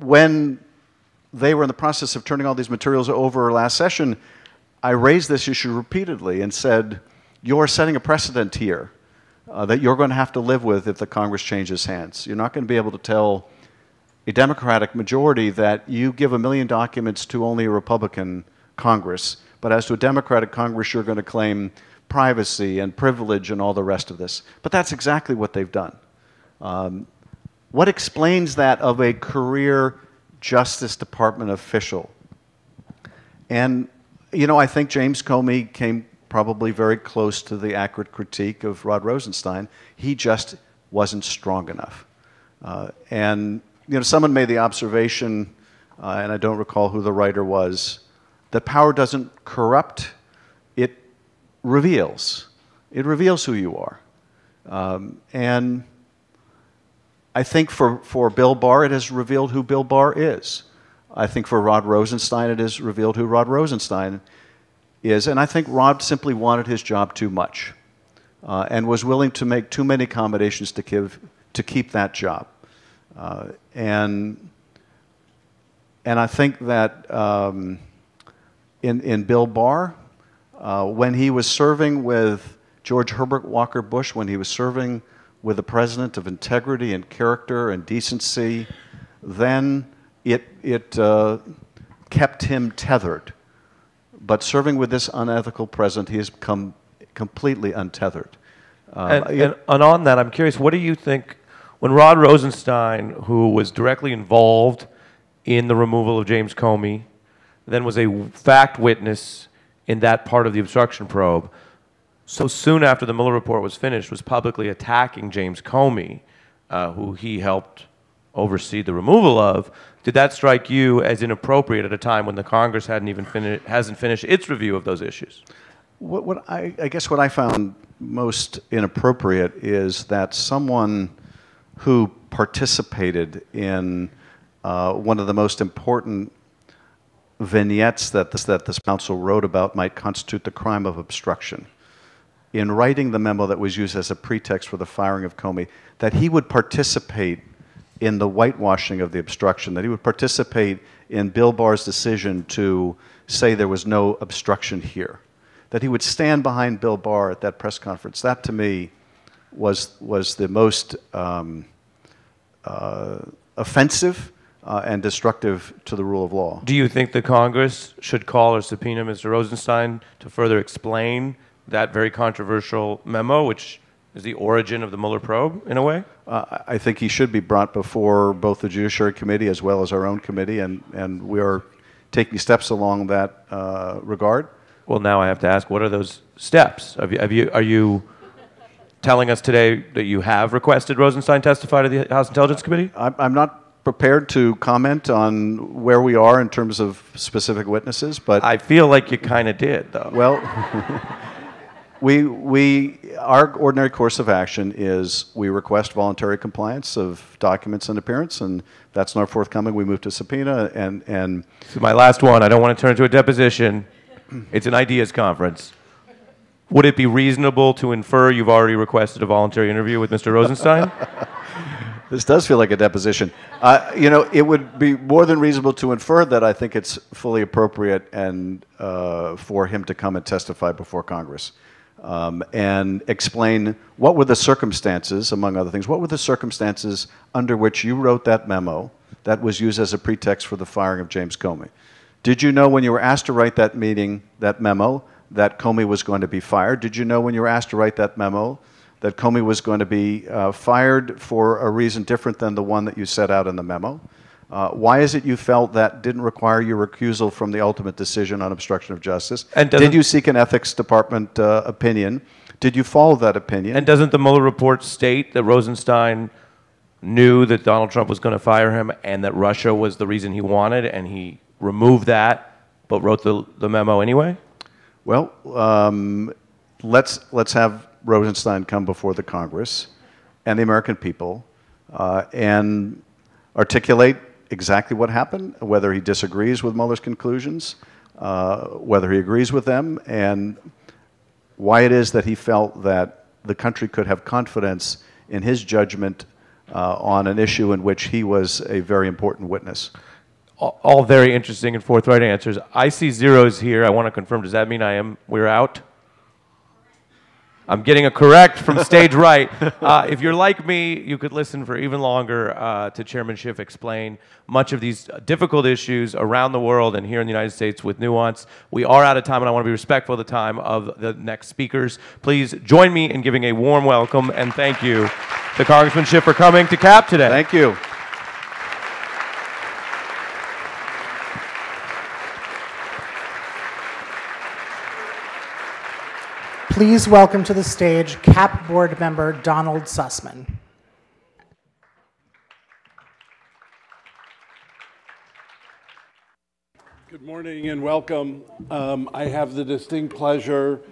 when they were in the process of turning all these materials over last session, I raised this issue repeatedly and said, You're setting a precedent here uh, that you're going to have to live with if the Congress changes hands. You're not going to be able to tell a Democratic majority that you give a million documents to only a Republican Congress, but as to a Democratic Congress, you're going to claim privacy and privilege and all the rest of this. But that's exactly what they've done. Um, what explains that of a career Justice Department official? And, you know, I think James Comey came probably very close to the accurate critique of Rod Rosenstein. He just wasn't strong enough. Uh, and you know, someone made the observation, uh, and I don't recall who the writer was, that power doesn't corrupt, it reveals. It reveals who you are. Um, and I think for, for Bill Barr, it has revealed who Bill Barr is. I think for Rod Rosenstein, it has revealed who Rod Rosenstein is. And I think Rod simply wanted his job too much uh, and was willing to make too many accommodations to, give, to keep that job. Uh, and, and I think that um, in, in Bill Barr, uh, when he was serving with George Herbert Walker Bush, when he was serving with a president of integrity and character and decency, then it, it uh, kept him tethered. But serving with this unethical president, he has become completely untethered. Uh, and, and, and, on that, I'm curious, what do you think when Rod Rosenstein, who was directly involved in the removal of James Comey, then was a fact witness in that part of the obstruction probe, so soon after the Mueller report was finished, was publicly attacking James Comey, uh, who he helped oversee the removal of. Did that strike you as inappropriate at a time when the Congress hadn't even fini- hasn't finished its review of those issues? What, what I, I guess what I found most inappropriate is that someone who participated in uh, one of the most important vignettes that this, that this counsel wrote about might constitute the crime of obstruction. In writing the memo that was used as a pretext for the firing of Comey, that he would participate in the whitewashing of the obstruction, that he would participate in Bill Barr's decision to say there was no obstruction here, that he would stand behind Bill Barr at that press conference. That to me was, was the most um, uh, offensive uh, and destructive to the rule of law. Do you think the Congress should call or subpoena Mr. Rosenstein to further explain that very controversial memo, which is the origin of the Mueller probe, in a way? Uh, I think he should be brought before both the Judiciary Committee as well as our own committee, and, and we are taking steps along that uh, regard. Well, now I have to ask, what are those steps? Have you, have you, are you telling us today that you have requested Rosenstein testify to the House Intelligence Committee? I'm, I'm not prepared to comment on where we are in terms of specific witnesses, but I feel like you kind of did, though. Well, we, we, our ordinary course of action is we request voluntary compliance of documents and appearance, and that's not forthcoming. We move to subpoena, and, and So my last one, I don't want to turn into a deposition. It's an ideas conference. Would it be reasonable to infer you've already requested a voluntary interview with Mr. Rosenstein? this does feel like a deposition. Uh, you know, it would be more than reasonable to infer that I think it's fully appropriate and uh, for him to come and testify before Congress. Um, and explain what were the circumstances, among other things, what were the circumstances under which you wrote that memo that was used as a pretext for the firing of James Comey? Did you know when you were asked to write that meeting, that memo, that Comey was going to be fired? Did you know when you were asked to write that memo that Comey was going to be uh, fired for a reason different than the one that you set out in the memo? Uh, why is it you felt that didn't require your recusal from the ultimate decision on obstruction of justice? And Did you seek an ethics department uh, opinion? Did you follow that opinion? And doesn't the Mueller report state that Rosenstein knew that Donald Trump was going to fire him and that Russia was the reason he wanted, and he removed that but wrote the, the memo anyway? Well, um, let's, let's have Rosenstein come before the Congress and the American people uh, and articulate exactly what happened, whether he disagrees with Mueller's conclusions, uh, whether he agrees with them, and why it is that he felt that the country could have confidence in his judgment uh, on an issue in which he was a very important witness. All, very interesting and forthright answers. I see zeros here. I want to confirm. Does that mean I am? We're out. I'm getting a correct from stage right. Uh, if you're like me, you could listen for even longer uh, to Chairman Schiff explain much of these difficult issues around the world and here in the United States with nuance. We are out of time, and I want to be respectful of the time of the next speakers. Please join me in giving a warm welcome and thank you to Congressman Schiff for coming to CAP today. Thank you. Please welcome to the stage CAP board member Donald Sussman. Good morning and welcome. Um, I have the distinct pleasure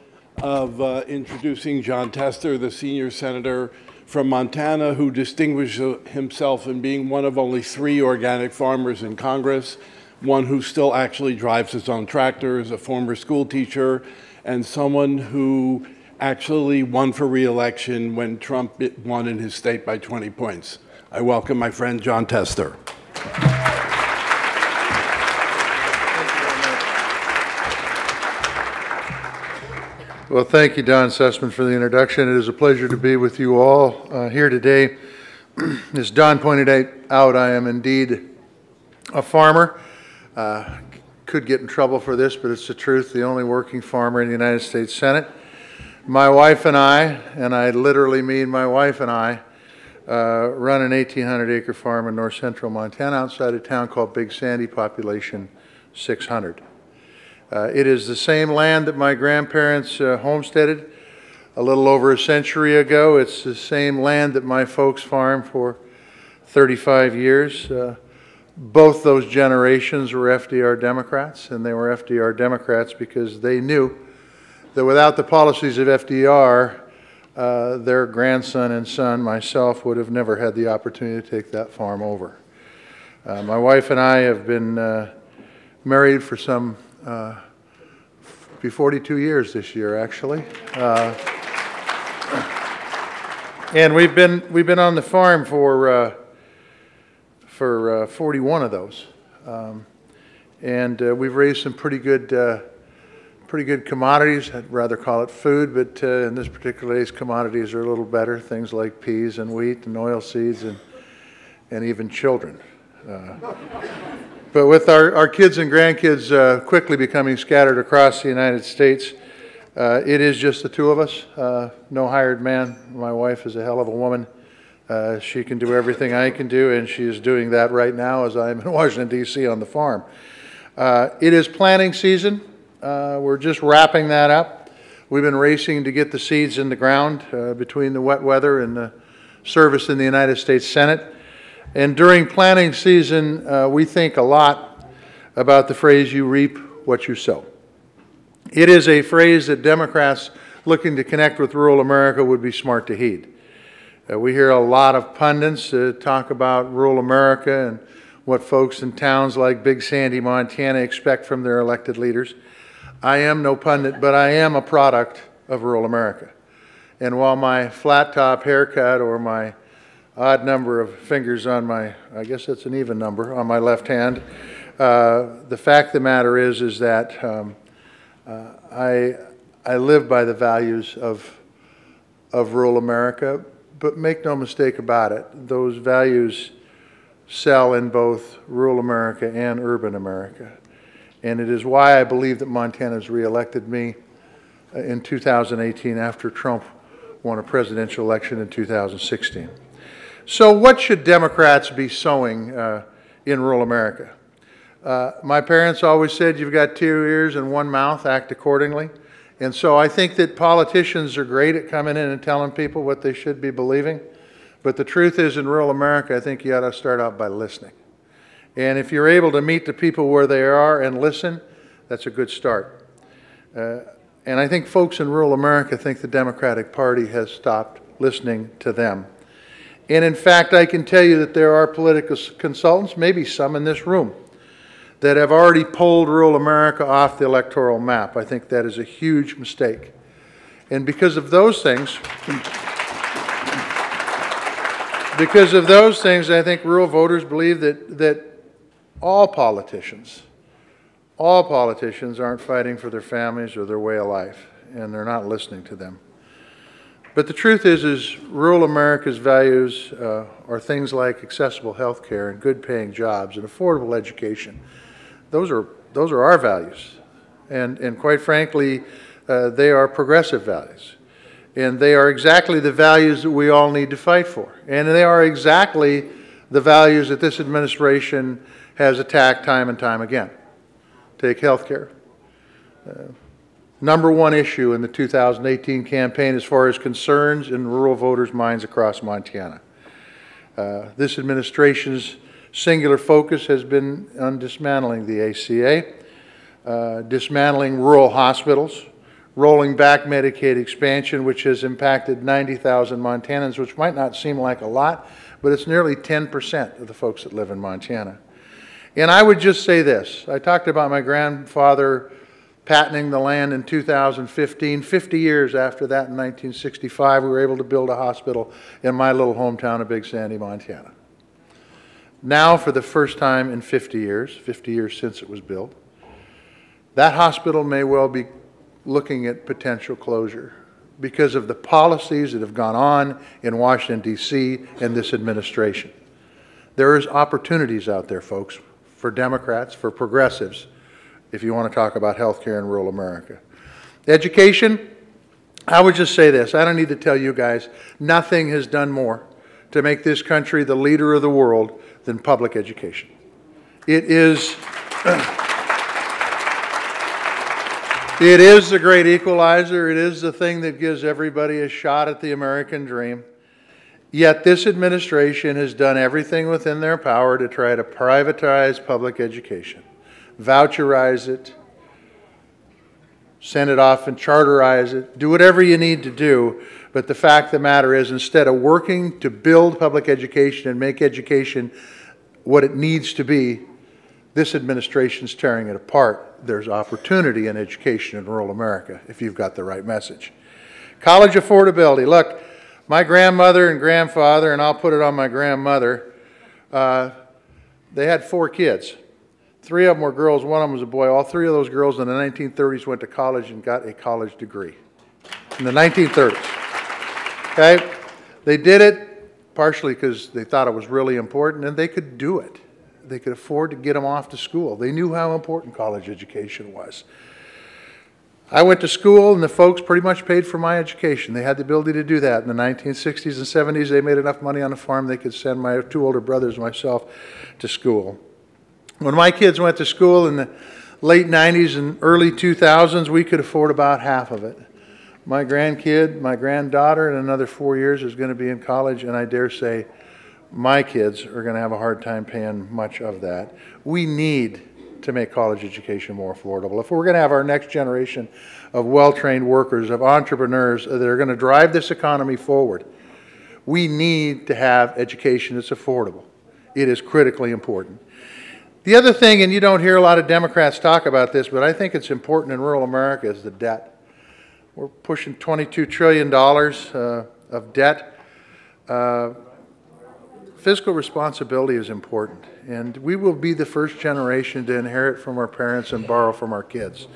of uh, introducing Jon Tester, the senior senator from Montana, who distinguished himself in being one of only three organic farmers in Congress, one who still actually drives his own tractor, is a former school teacher, and someone who actually won for reelection when Trump won in his state by 20 points. I welcome my friend Jon Tester. Well, thank you, Don Sussman, for the introduction. It is a pleasure to be with you all uh, here today. As Don pointed out, I am indeed a farmer. Uh, could get in trouble for this, but it's the truth, the only working farmer in the United States Senate. My wife and I, and I literally mean my wife and I, uh, run an 1,800 acre farm in north central Montana outside a town called Big Sandy, population 600. Uh, it is the same land that my grandparents uh, homesteaded a little over a century ago. It's the same land that my folks farmed for 35 years. Both those generations were FDR Democrats, and they were FDR Democrats because they knew that without the policies of FDR, uh, their grandson and son, myself, would have never had the opportunity to take that farm over. Uh, my wife and I have been uh, married for some uh, be 42 years this year, actually. Uh, and we've been we've been on the farm for uh, for uh, 41 of those, um, and uh, we've raised some pretty good uh, pretty good commodities. I'd rather call it food, but uh, in this particular case, commodities are a little better. Things like peas and wheat and oil seeds and and even children. Uh, but with our, our kids and grandkids uh, quickly becoming scattered across the United States, it is just the two of us, no hired man. My wife is a hell of a woman. Uh, she can do everything I can do, and she is doing that right now as I'm in Washington, D.C. on the farm. Uh, it is planting season. Uh, we're just wrapping that up. We've been racing to get the seeds in the ground uh, between the wet weather and the service in the United States Senate. And during planting season, uh, we think a lot about the phrase, you reap what you sow. It is a phrase that Democrats looking to connect with rural America would be smart to heed. Uh, we hear a lot of pundits uh, talk about rural America and what folks in towns like Big Sandy, Montana expect from their elected leaders. I am no pundit, but I am a product of rural America. And while my flat top haircut or my odd number of fingers on my, I guess it's an even number, on my left hand, uh, the fact of the matter is, is that um, uh, I, I live by the values of, of rural America, but make no mistake about it, those values sell in both rural America and urban America. And it is why I believe that Montana has reelected me uh, in 2018 after Trump won a presidential election in 2016. So what should Democrats be sowing uh, in rural America? Uh, my parents always said, you've got two ears and one mouth, act accordingly. And so I think that politicians are great at coming in and telling people what they should be believing. But the truth is, in rural America, I think you ought to start out by listening. And if you're able to meet the people where they are and listen, that's a good start. Uh, and I think folks in rural America think the Democratic Party has stopped listening to them. And in fact, I can tell you that there are political consultants, maybe some in this room, that have already pulled rural America off the electoral map. I think that is a huge mistake. And because of those things, because of those things, I think rural voters believe that, that all politicians, all politicians aren't fighting for their families or their way of life, and they're not listening to them. But the truth is, is rural America's values uh, are things like accessible health care and good paying jobs and affordable education. Those are, those are our values. And, and quite frankly, uh, they are progressive values. And they are exactly the values that we all need to fight for. And they are exactly the values that this administration has attacked time and time again. Take health care. Uh, number one issue in the 2018 campaign as far as concerns in rural voters' minds across Montana. Uh, this administration's singular focus has been on dismantling the ACA, uh, dismantling rural hospitals, rolling back Medicaid expansion, which has impacted 90,000 Montanans, which might not seem like a lot, but it's nearly 10% of the folks that live in Montana. And I would just say this I talked about my grandfather patenting the land in 2015. 50 years after that, in 1965, we were able to build a hospital in my little hometown of Big Sandy, Montana. Now, for the first time in 50 years, 50 years since it was built, that hospital may well be looking at potential closure because of the policies that have gone on in Washington, D.C. and this administration. There is opportunities out there, folks, for Democrats, for progressives, if you want to talk about health care in rural America. Education, I would just say this. I don't need to tell you guys, nothing has done more to make this country the leader of the world than public education. It is... It is the great equalizer. It is the thing that gives everybody a shot at the American dream. Yet this administration has done everything within their power to try to privatize public education, voucherize it, send it off and charterize it, do whatever you need to do. But the fact of the matter is, instead of working to build public education and make education what it needs to be, this administration is tearing it apart. There's opportunity in education in rural America if you've got the right message. College affordability. Look, my grandmother and grandfather, and I'll put it on my grandmother, uh, they had four kids. Three of them were girls, one of them was a boy. All three of those girls in the 1930s went to college and got a college degree. In the 1930s. Okay? They did it partially because they thought it was really important and they could do it. They could afford to get them off to school. They knew how important college education was. I went to school, and the folks pretty much paid for my education. They had the ability to do that. In the 1960s and 70s, they made enough money on the farm they could send my two older brothers and myself to school. When my kids went to school in the late 90s and early 2000s, we could afford about half of it. My grandkid, my granddaughter, in another four years is going to be in college, and I dare say my kids are going to have a hard time paying much of that. We need to make college education more affordable. If we're going to have our next generation of well-trained workers, of entrepreneurs that are going to drive this economy forward, we need to have education that's affordable. It is critically important. The other thing, and you don't hear a lot of Democrats talk about this, but I think it's important in rural America, is the debt. We're pushing $22 trillion uh, of debt. Uh, fiscal responsibility is important, and we will be the first generation to inherit from our parents and borrow from our kids.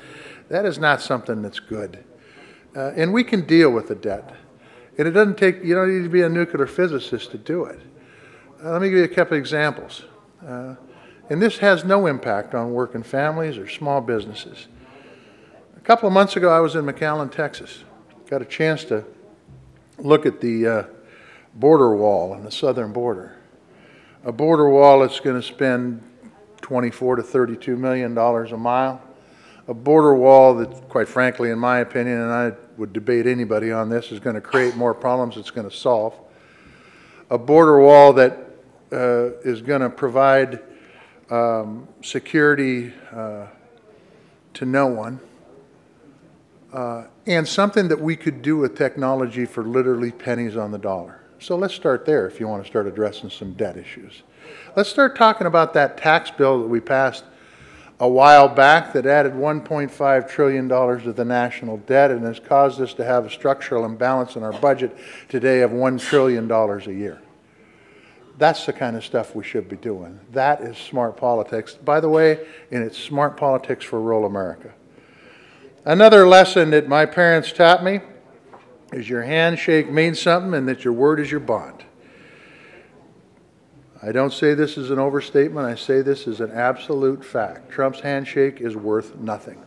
That is not something that's good. Uh, and we can deal with the debt. And it doesn't take, you don't need to be a nuclear physicist to do it. Uh, let me give you a couple examples. Uh, and this has no impact on working families or small businesses. Couple of months ago, I was in McAllen, Texas. Got a chance to look at the uh, border wall on the southern border a border wall that's going to spend 24 to 32 million dollars a mile. A border wall that, quite frankly, in my opinion, and I would debate anybody on this, is going to create more problems it's going to solve. A border wall that uh, is going to provide um, security uh, to no one. Uh, and something that we could do with technology for literally pennies on the dollar. So let's start there if you want to start addressing some debt issues. Let's start talking about that tax bill that we passed a while back that added $1.5 trillion to the national debt and has caused us to have a structural imbalance in our budget today of $1 trillion a year. That's the kind of stuff we should be doing. That is smart politics. By the way, and it's smart politics for rural America. Another lesson that my parents taught me is your handshake means something and that your word is your bond. I don't say this as an overstatement, I say this as an absolute fact. Trump's handshake is worth nothing.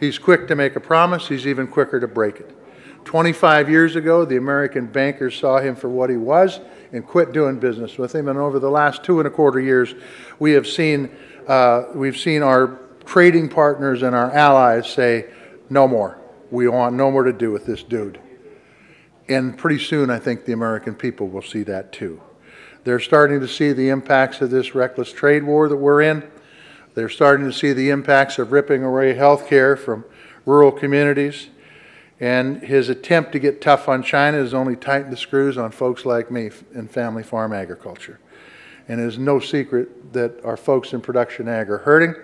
He's quick to make a promise, he's even quicker to break it. 25 years ago, the American bankers saw him for what he was and quit doing business with him. And over the last two and a quarter years, we have seen, uh, we've seen our trading partners and our allies say, no more. We want no more to do with this dude. And pretty soon, I think the American people will see that too. They're starting to see the impacts of this reckless trade war that we're in. They're starting to see the impacts of ripping away health care from rural communities. And his attempt to get tough on China has only tightened the screws on folks like me in family farm agriculture. And it is no secret that our folks in production ag are hurting.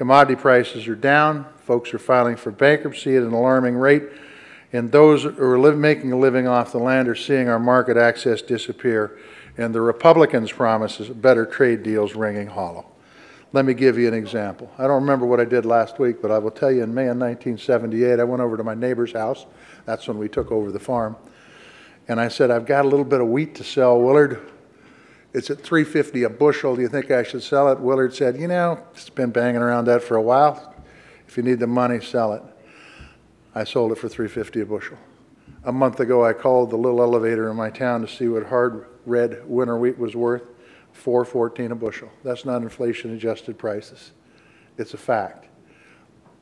Commodity prices are down. Folks are filing for bankruptcy at an alarming rate and those who are making a living off the land are seeing our market access disappear, and the Republicans' promises of better trade deals ringing hollow. Let me give you an example. I don't remember what I did last week, but I will tell you in May of 1978, I went over to my neighbor's house. That's when we took over the farm. And I said, I've got a little bit of wheat to sell, Willard. It's at 350 a bushel. Do you think I should sell it? Willard said, you know, it's been banging around that for a while. If you need the money, sell it. I sold it for 350 a bushel. A month ago, I called the little elevator in my town to see what hard red winter wheat was worth. 414 a bushel. That's not inflation adjusted prices. It's a fact.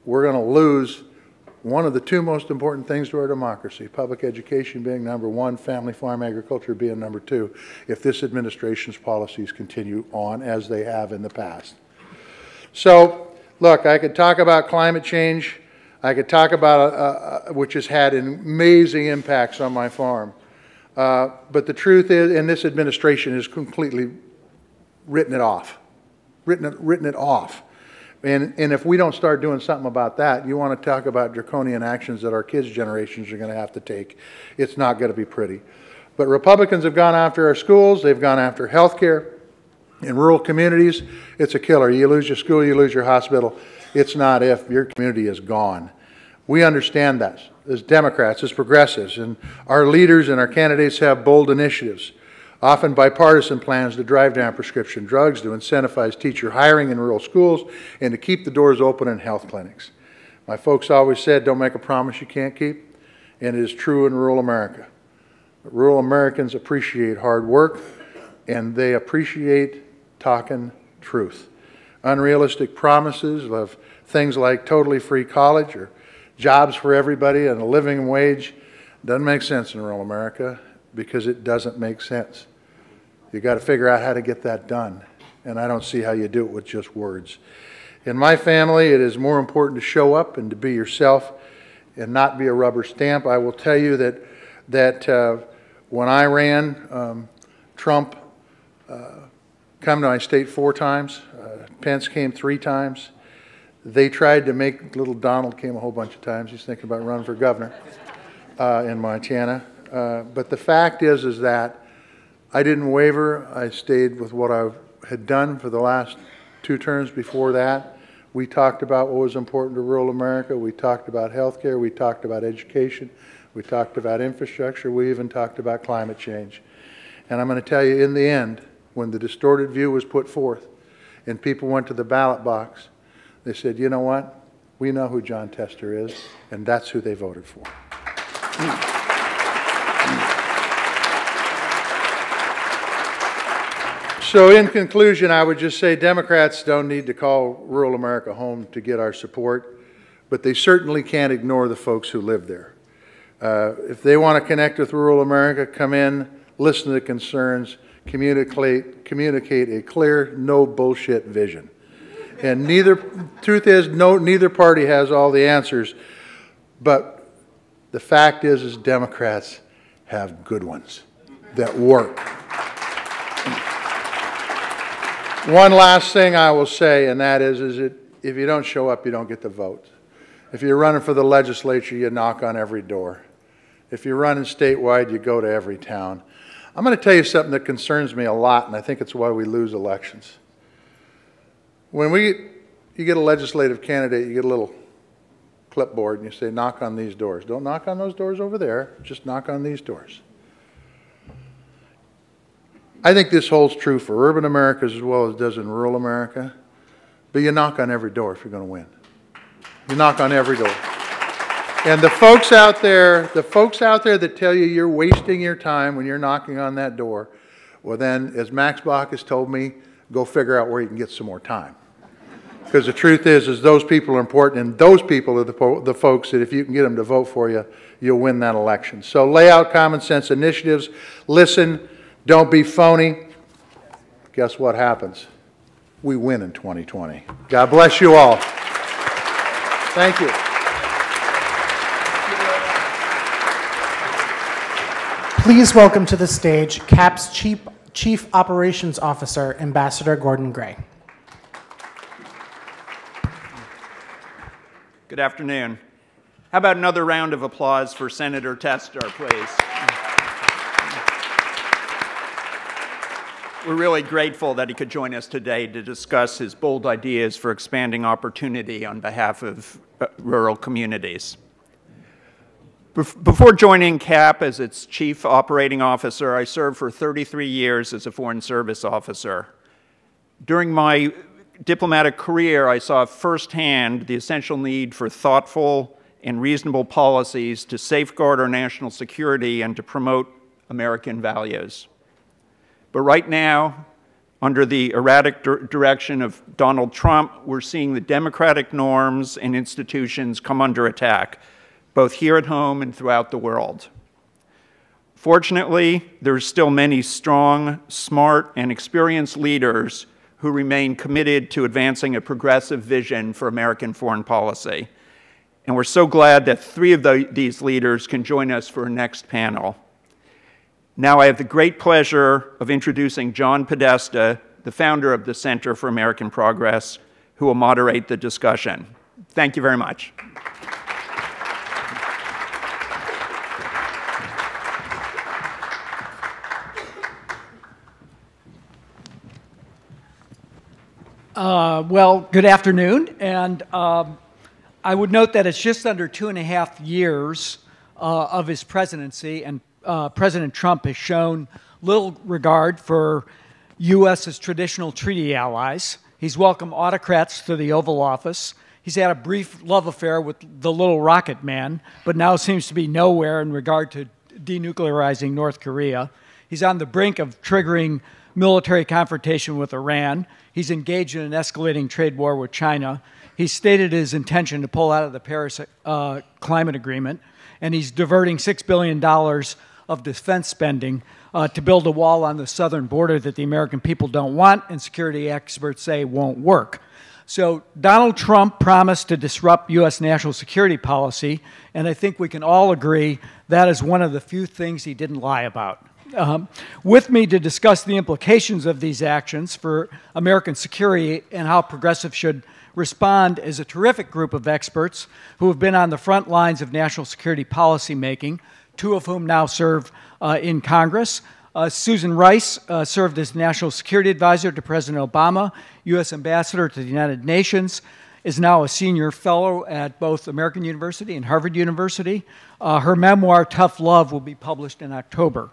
We're going to lose one of the two most important things to our democracy, public education being number one, family farm agriculture being number two, if this administration's policies continue on as they have in the past. So, look, I could talk about climate change I could talk about, uh, uh, which has had amazing impacts on my farm. Uh, but the truth is, and this administration has completely written it off, written it, written it off. And, and if we don't start doing something about that, you want to talk about draconian actions that our kids' generations are going to have to take. It's not going to be pretty. But Republicans have gone after our schools, they've gone after health care. In rural communities, it's a killer. You lose your school, you lose your hospital. It's not if your community is gone. We understand that as Democrats, as progressives, and our leaders and our candidates have bold initiatives. Often bipartisan plans to drive down prescription drugs, to incentivize teacher hiring in rural schools, and to keep the doors open in health clinics. My folks always said, don't make a promise you can't keep, and it is true in rural America. But rural Americans appreciate hard work, and they appreciate talking truth. Unrealistic promises of things like totally free college or jobs for everybody and a living wage doesn't make sense in rural America because it doesn't make sense. You got to figure out how to get that done, and I don't see how you do it with just words. In my family, it is more important to show up and to be yourself and not be a rubber stamp. I will tell you that that uh, when I ran, um, Trump uh, to my state four times. Uh, Pence came three times. They tried to make little Donald came a whole bunch of times. He's thinking about running for governor uh, in Montana. Uh, but the fact is, is that I didn't waver. I stayed with what I had done for the last two terms before that. We talked about what was important to rural America. We talked about health care. We talked about education. We talked about infrastructure. We even talked about climate change. And I'm going to tell you, in the end, when the distorted view was put forth and people went to the ballot box, they said, you know what? We know who Jon Tester is, and that's who they voted for. Hmm. So, in conclusion, I would just say Democrats don't need to call rural America home to get our support, but they certainly can't ignore the folks who live there. Uh, if they want to connect with rural America, come in, listen to the concerns, communicate, communicate a clear, no bullshit vision. And neither, truth is, no, neither party has all the answers, but the fact is, is Democrats have good ones that work. One last thing I will say, and that is, is that if you don't show up, you don't get the vote. If you're running for the legislature, you knock on every door. If you're running statewide, you go to every town. I'm going to tell you something that concerns me a lot, and I think it's why we lose elections. When we, you get a legislative candidate, you get a little clipboard, and you say, knock on these doors. Don't knock on those doors over there, just knock on these doors. I think this holds true for urban America as well as it does in rural America. But you knock on every door if you're going to win. You knock on every door. And the folks out there, the folks out there that tell you you're wasting your time when you're knocking on that door, well then, as Max Baucus has told me, go figure out where you can get some more time. Because the truth is, is those people are important, and those people are the, the folks that if you can get them to vote for you, you'll win that election. So lay out common sense initiatives, listen, don't be phony. Guess what happens? We win in 2020. God bless you all. Thank you. Please welcome to the stage CAP's Chief, Chief Operations Officer, Ambassador Gordon Gray. Good afternoon. How about another round of applause for Senator Tester, please? We're really grateful that he could join us today to discuss his bold ideas for expanding opportunity on behalf of uh, rural communities. Before joining CAP as its chief operating officer, I served for 33 years as a foreign service officer. During my diplomatic career, I saw firsthand the essential need for thoughtful and reasonable policies to safeguard our national security and to promote American values. But right now, under the erratic direction of Donald Trump, we're seeing the democratic norms and institutions come under attack, both here at home and throughout the world. Fortunately, there are still many strong, smart, and experienced leaders who remain committed to advancing a progressive vision for American foreign policy. And we're so glad that three of the, these leaders can join us for our next panel. Now I have the great pleasure of introducing John Podesta, the founder of the Center for American Progress, who will moderate the discussion. Thank you very much. Uh, well, good afternoon. And um, I would note that it's just under two and a half years uh, of his presidency, and uh, President Trump has shown little regard for U.S.'s traditional treaty allies. He's welcomed autocrats to the Oval Office. He's had a brief love affair with the little rocket man, but now seems to be nowhere in regard to denuclearizing North Korea. He's on the brink of triggering military confrontation with Iran. He's engaged in an escalating trade war with China. He's stated his intention to pull out of the Paris uh, Climate Agreement, and he's diverting $6 billion of defense spending uh, to build a wall on the southern border that the American people don't want and security experts say won't work. So Donald Trump promised to disrupt U.S. national security policy, and I think we can all agree that is one of the few things he didn't lie about. Um, with me to discuss the implications of these actions for American security and how progressives should respond is a terrific group of experts who have been on the front lines of national security policy making, two of whom now serve uh, in Congress. Uh, Susan Rice uh, served as National Security Advisor to President Obama, U.S. Ambassador to the United Nations, is now a senior fellow at both American University and Harvard University. Uh, her memoir, Tough Love, will be published in October.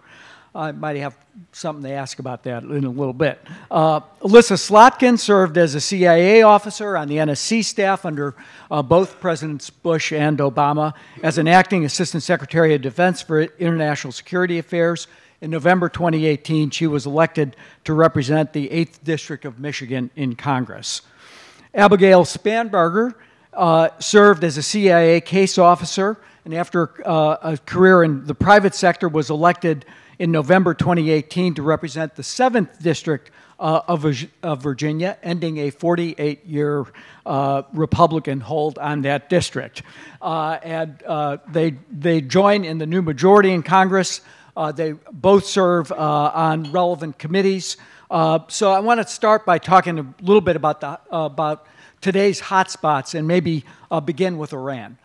I might have something to ask about that in a little bit. Uh, Elissa Slotkin served as a CIA officer on the NSC staff under uh, both Presidents Bush and Obama as an acting Assistant Secretary of Defense for International Security Affairs. In November 2018, she was elected to represent the 8th District of Michigan in Congress. Abigail Spanberger uh, served as a CIA case officer and after uh, a career in the private sector was elected in November 2018 to represent the 7th District uh, of, of, Virginia, ending a 48 year uh, Republican hold on that district. Uh, and uh, they, they join in the new majority in Congress. Uh, they both serve uh, on relevant committees. so I want to start by talking a little bit about, the, about today's hotspots and maybe begin with Iran.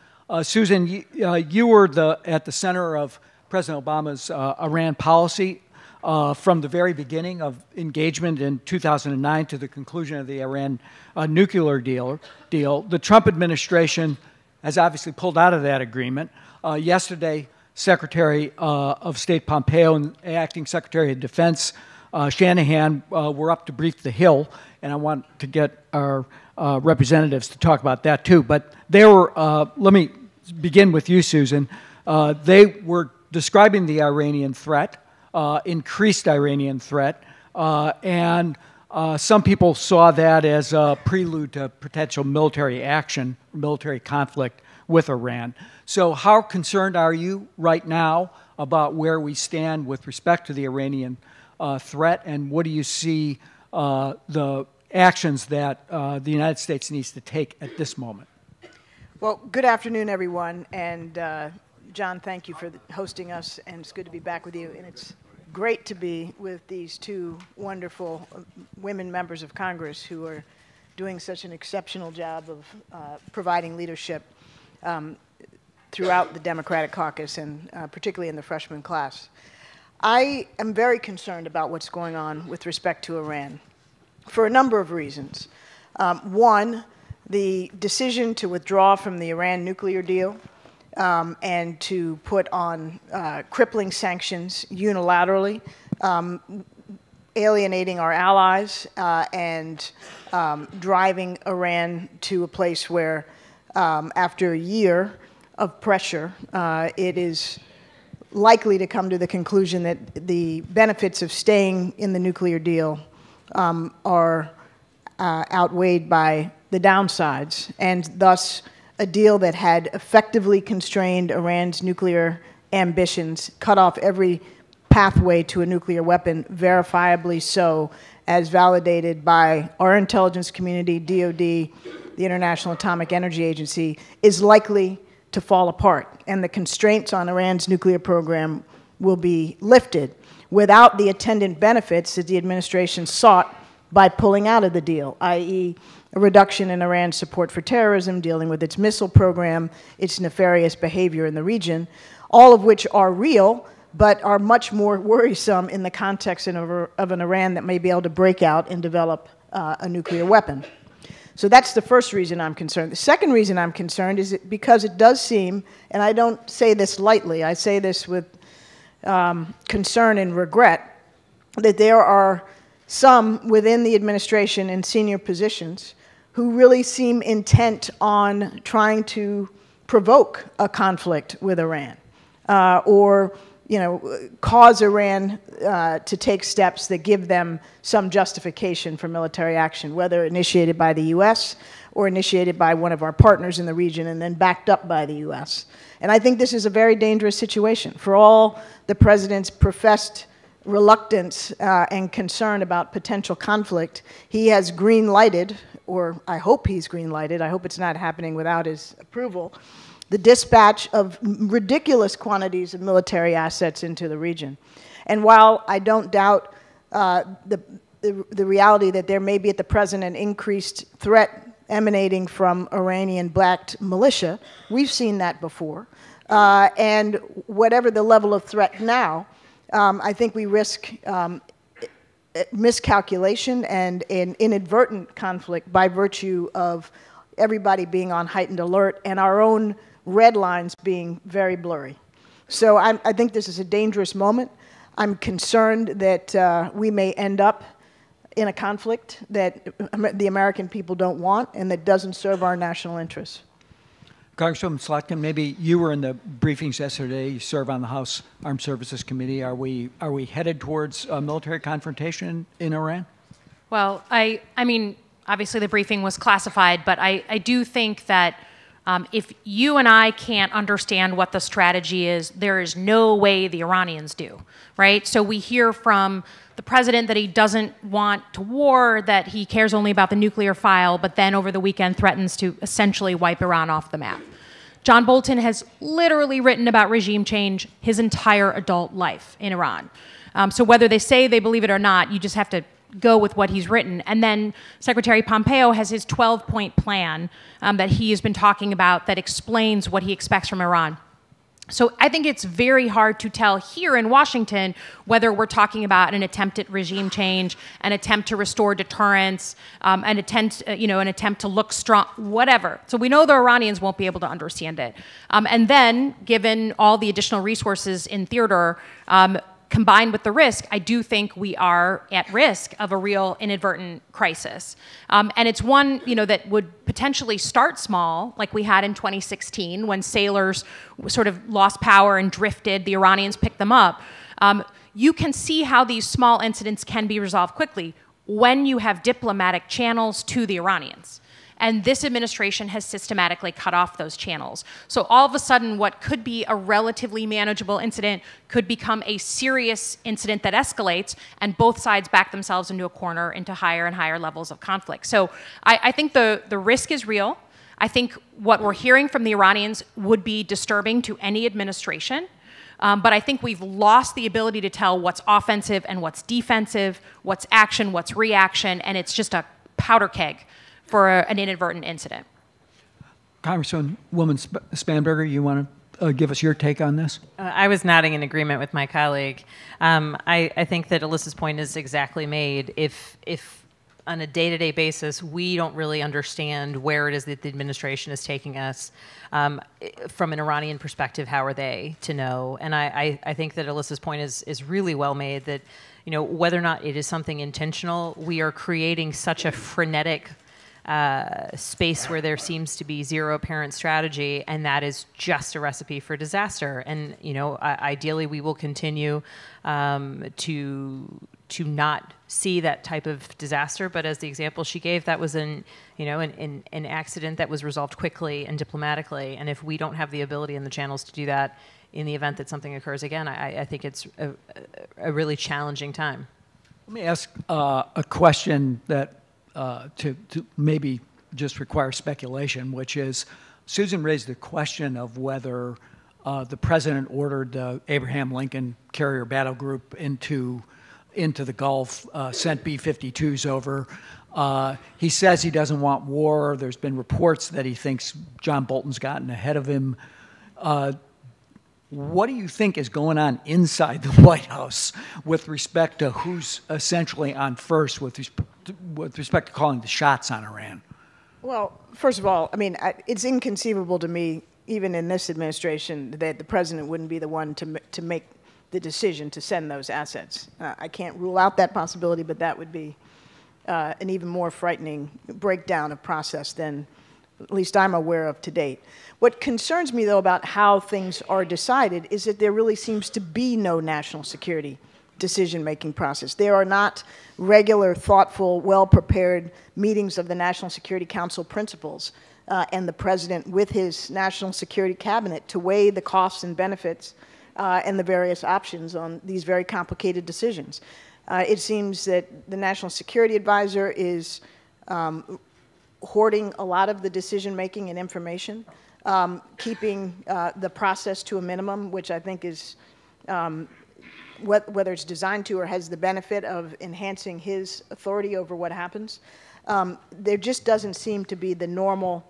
Susan, you, you were the, at the center of President Obama's uh, Iran policy uh, from the very beginning of engagement in 2009 to the conclusion of the Iran uh, nuclear deal, deal. The Trump administration has obviously pulled out of that agreement. Uh, yesterday, Secretary uh, of State Pompeo and Acting Secretary of Defense uh, Shanahan were up to brief the Hill, and I want to get our representatives to talk about that too. But they were, let me begin with you, Susan. they were describing the Iranian threat, uh, increased Iranian threat, uh, and uh, some people saw that as a prelude to potential military action, military conflict with Iran. So, how concerned are you right now about where we stand with respect to the Iranian uh, threat, and what do you see uh, the actions that the United States needs to take at this moment? Well, good afternoon, everyone, and John, thank you for hosting us, and it's good to be back with you. And it's great to be with these two wonderful uh, women members of Congress who are doing such an exceptional job of uh, providing leadership um, throughout the Democratic caucus and uh, particularly in the freshman class. I am very concerned about what's going on with respect to Iran for a number of reasons. Um, one, the decision to withdraw from the Iran nuclear deal um, and to put on uh, crippling sanctions unilaterally, um, alienating our allies uh, and um, driving Iran to a place where, um, after a year of pressure, uh, it is likely to come to the conclusion that the benefits of staying in the nuclear deal um, are uh, outweighed by the downsides, and thus a deal that had effectively constrained Iran's nuclear ambitions, cut off every pathway to a nuclear weapon, verifiably so, as validated by our intelligence community, DoD, the International Atomic Energy Agency, is likely to fall apart. And the constraints on Iran's nuclear program will be lifted without the attendant benefits that the administration sought by pulling out of the deal, i.e., a reduction in Iran's support for terrorism, dealing with its missile program, its nefarious behavior in the region, all of which are real, but are much more worrisome in the context of an Iran that may be able to break out and develop uh, a nuclear weapon. So that's the first reason I'm concerned. The second reason I'm concerned is because it does seem, and I don't say this lightly, I say this with um, concern and regret that there are some within the administration in senior positions who really seem intent on trying to provoke a conflict with Iran uh, or you know, cause Iran uh, to take steps that give them some justification for military action, whether initiated by the U.S. or initiated by one of our partners in the region and then backed up by the U.S. And I think this is a very dangerous situation. For all the president's professed reluctance uh, and concern about potential conflict, he has green lighted, or I hope he's green lighted, I hope it's not happening without his approval, the dispatch of ridiculous quantities of military assets into the region. And while I don't doubt uh, the, the, the, reality that there may be at the present an increased threat emanating from Iranian backed militia, we've seen that before. Uh, and whatever the level of threat now, um, I think we risk um, miscalculation and an inadvertent conflict by virtue of everybody being on heightened alert and our own red lines being very blurry. So I'm, i think this is a dangerous moment. I'm concerned that uh, we may end up in a conflict that the American people don't want and that doesn't serve our national interests. Congresswoman Slotkin, maybe you were in the briefings yesterday. You serve on the House Armed Services Committee. Are we are we headed towards a military confrontation in Iran? Well, I I mean, obviously the briefing was classified, but I, I do think that um, if you and I can't understand what the strategy is, there is no way the Iranians do, right? So we hear from the president that he doesn't want to war, that he cares only about the nuclear file, but then over the weekend threatens to essentially wipe Iran off the map. John Bolton has literally written about regime change his entire adult life in Iran. Um, so whether they say they believe it or not, you just have to go with what he's written. And then Secretary Pompeo has his 12 point plan um, that he has been talking about that explains what he expects from Iran. So I think it's very hard to tell here in Washington whether we're talking about an attempt at regime change, an attempt to restore deterrence, um, an attempt, uh, you know, an attempt to look strong, whatever. So we know the Iranians won't be able to understand it. Um, and then, given all the additional resources in theater, um, combined with the risk, I do think we are at risk of a real inadvertent crisis. Um, and it's one, you know, that would potentially start small, like we had in 2016 when sailors sort of lost power and drifted. The Iranians picked them up. Um, you can see how these small incidents can be resolved quickly when you have diplomatic channels to the Iranians. And this administration has systematically cut off those channels. So all of a sudden, what could be a relatively manageable incident could become a serious incident that escalates, and both sides back themselves into a corner into higher and higher levels of conflict. So I, I think the, the risk is real. I think what we're hearing from the Iranians would be disturbing to any administration. Um, but I think we've lost the ability to tell what's offensive and what's defensive, what's action, what's reaction, and it's just a powder keg for a, an inadvertent incident. Congresswoman Spanberger, you want to uh, give us your take on this? Uh, I was nodding in agreement with my colleague. Um, I, I, think that Elissa's point is exactly made. If, if on a day-to-day basis we don't really understand where it is that the administration is taking us, um, from an Iranian perspective, how are they to know? And I, I, I think that Elissa's point is, is really well made that you know, whether or not it is something intentional, we are creating such a frenetic uh, space where there seems to be zero apparent strategy, and that is just a recipe for disaster. And you know, ideally, we will continue um, to to not see that type of disaster. But as the example she gave, that was an you know an, an, an accident that was resolved quickly and diplomatically. And if we don't have the ability and the channels to do that in the event that something occurs again, I, I think it's a, a, really challenging time. Let me ask uh, a question that uh, to, to maybe just require speculation, which is Susan raised the question of whether uh, the president ordered the Abraham Lincoln Carrier Battle Group into into the Gulf, uh, sent B-52s over. Uh, he says he doesn't want war. There's been reports that he thinks John Bolton's gotten ahead of him. Uh, what do you think is going on inside the White House with respect to who's essentially on first with, with respect to calling the shots on Iran? Well, first of all, I mean, it's inconceivable to me, even in this administration, that the president wouldn't be the one to, to make the decision to send those assets. Uh, I can't rule out that possibility, but that would be uh, an even more frightening breakdown of process than at least I'm aware of to date. What concerns me, though, about how things are decided is that there really seems to be no national security decision making process. There are not regular, thoughtful, well prepared meetings of the National Security Council principals uh, and the president with his national security cabinet to weigh the costs and benefits uh, and the various options on these very complicated decisions. Uh, it seems that the National Security Advisor is um, hoarding a lot of the decision making and information, um, keeping uh, the process to a minimum, which I think is um, whether it's designed to or has the benefit of enhancing his authority over what happens. Um, there just doesn't seem to be the normal,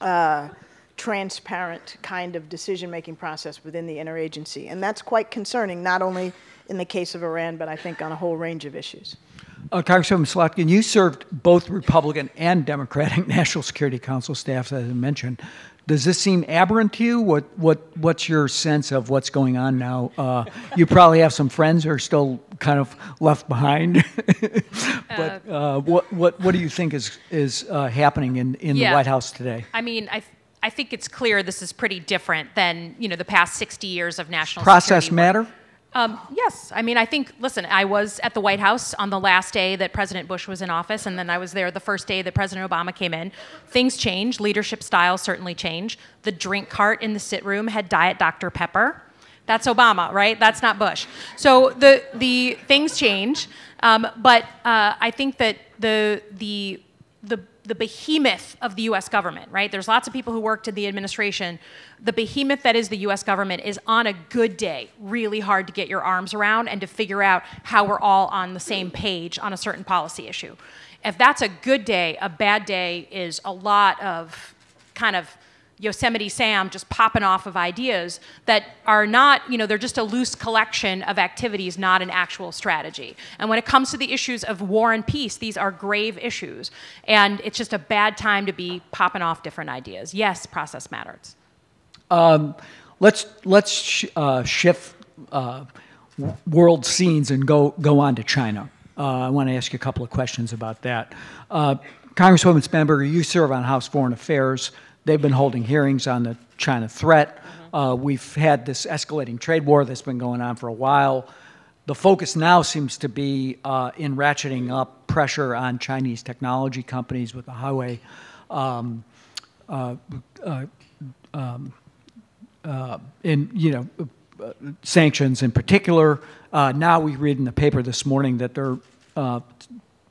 uh, transparent kind of decision-making process within the interagency. And that's quite concerning, not only in the case of Iran, but I think on a whole range of issues. Uh, Slotkin, you served both Republican and Democratic National Security Council staffs, as I mentioned. Does this seem aberrant to you? What what what's your sense of what's going on now? Uh, you probably have some friends who are still kind of left behind. but uh, what what what do you think is is uh, happening in in Yeah. the White House today? I mean, I, I think it's clear this is pretty different than you know the past 60 years of national Process security matter. Um, yes, I mean, I think. Listen, I was at the White House on the last day that President Bush was in office, and then I was there the first day that President Obama came in. Things change. Leadership styles certainly change. The drink cart in the sit room had Diet Dr Pepper. That's Obama, right? That's not Bush. So the the things change, um, but uh, I think that the the the the behemoth of the U.S. government, right? There's lots of people who worked in the administration. The behemoth that is the U.S. government is on a good day really hard to get your arms around and to figure out how we're all on the same page on a certain policy issue. If that's a good day, a bad day is a lot of kind of Yosemite Sam just popping off of ideas that are not, you know, they're just a loose collection of activities, not an actual strategy. And when it comes to the issues of war and peace, these are grave issues. And it's just a bad time to be popping off different ideas. Yes, process matters. Um, let's let's sh- uh, shift uh, world scenes and go go on to China. Uh, I want to ask you a couple of questions about that. Uh, Congresswoman Spanberger, you serve on House Foreign Affairs. They've been holding hearings on the China threat. Uh, we've had this escalating trade war that's been going on for a while. The focus now seems to be uh, in ratcheting up pressure on Chinese technology companies with the Huawei um, uh, uh, um, uh, in you know uh, sanctions in particular. Uh, now we read in the paper this morning that they're uh,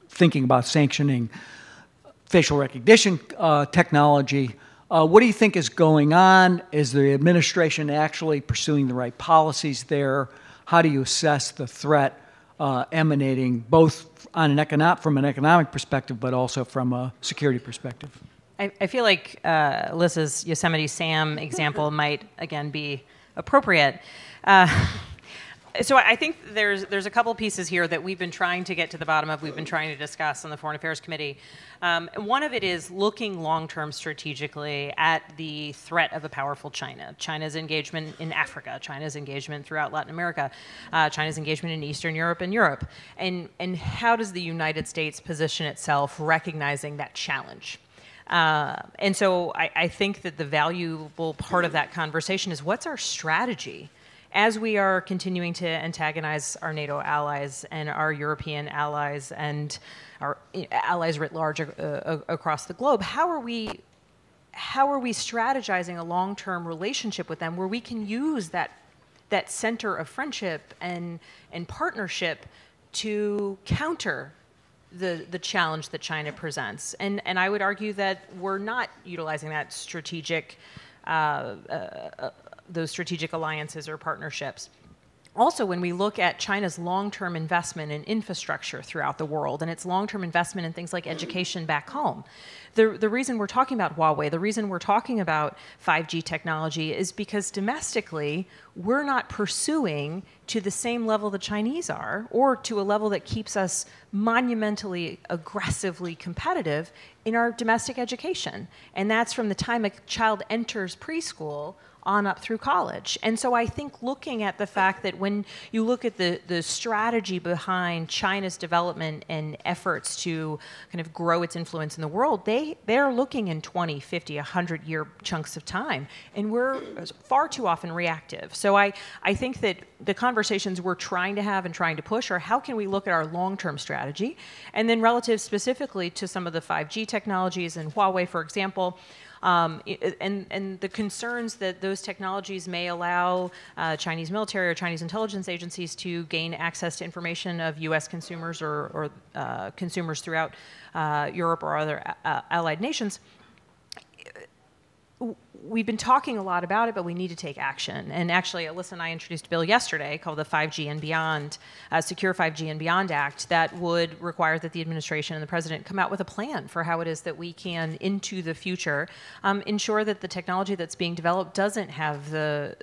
thinking about sanctioning facial recognition uh, technology. Uh, what do you think is going on? Is the administration actually pursuing the right policies there? How do you assess the threat uh, emanating both on an from an economic perspective, but also from a security perspective? I, I feel like uh, Elissa's Yosemite Sam example might again be appropriate. Uh, so I think there's there's a couple pieces here that we've been trying to get to the bottom of. We've been trying to discuss on the Foreign Affairs Committee. Um, one of it is looking long term strategically at the threat of a powerful China. China's engagement in Africa, China's engagement throughout Latin America, uh, China's engagement in Eastern Europe and Europe, and and how does the United States position itself recognizing that challenge? Uh, and so I, I think that the valuable part of that conversation is what's our strategy as we are continuing to antagonize our NATO allies and our European allies and our eh, allies writ large uh, across the globe. How are we? How are we strategizing a long-term relationship with them where we can use that that center of friendship and and partnership to counter the, the challenge that China presents. And, and I would argue that we're not utilizing that strategic, uh, uh, uh, those strategic alliances or partnerships. Also, when we look at China's long term investment in infrastructure throughout the world and its long term investment in things like education back home, the, the reason we're talking about Huawei, the reason we're talking about 5G technology is because domestically, we're not pursuing to the same level the Chinese are, or to a level that keeps us monumentally aggressively competitive in our domestic education. And that's from the time a child enters preschool on up through college. And so I think looking at the fact that when you look at the, the strategy behind China's development and efforts to kind of grow its influence in the world, they, they're looking in 20, 50, 100 year chunks of time. And we're far too often reactive. So I, I think that the conversations we're trying to have and trying to push are how can we look at our long term strategy? And then relative specifically to some of the 5G technologies and Huawei, for example, um, and, and the concerns that those technologies may allow uh, Chinese military or Chinese intelligence agencies to gain access to information of U.S. consumers or, or uh, consumers throughout uh, Europe or other uh, allied nations we've been talking a lot about it, but we need to take action. And actually, Elissa and I introduced a bill yesterday called the 5G and Beyond, uh, Secure 5G and Beyond Act that would require that the administration and the president come out with a plan for how it is that we can, into the future, um, ensure that the technology that's being developed doesn't have the,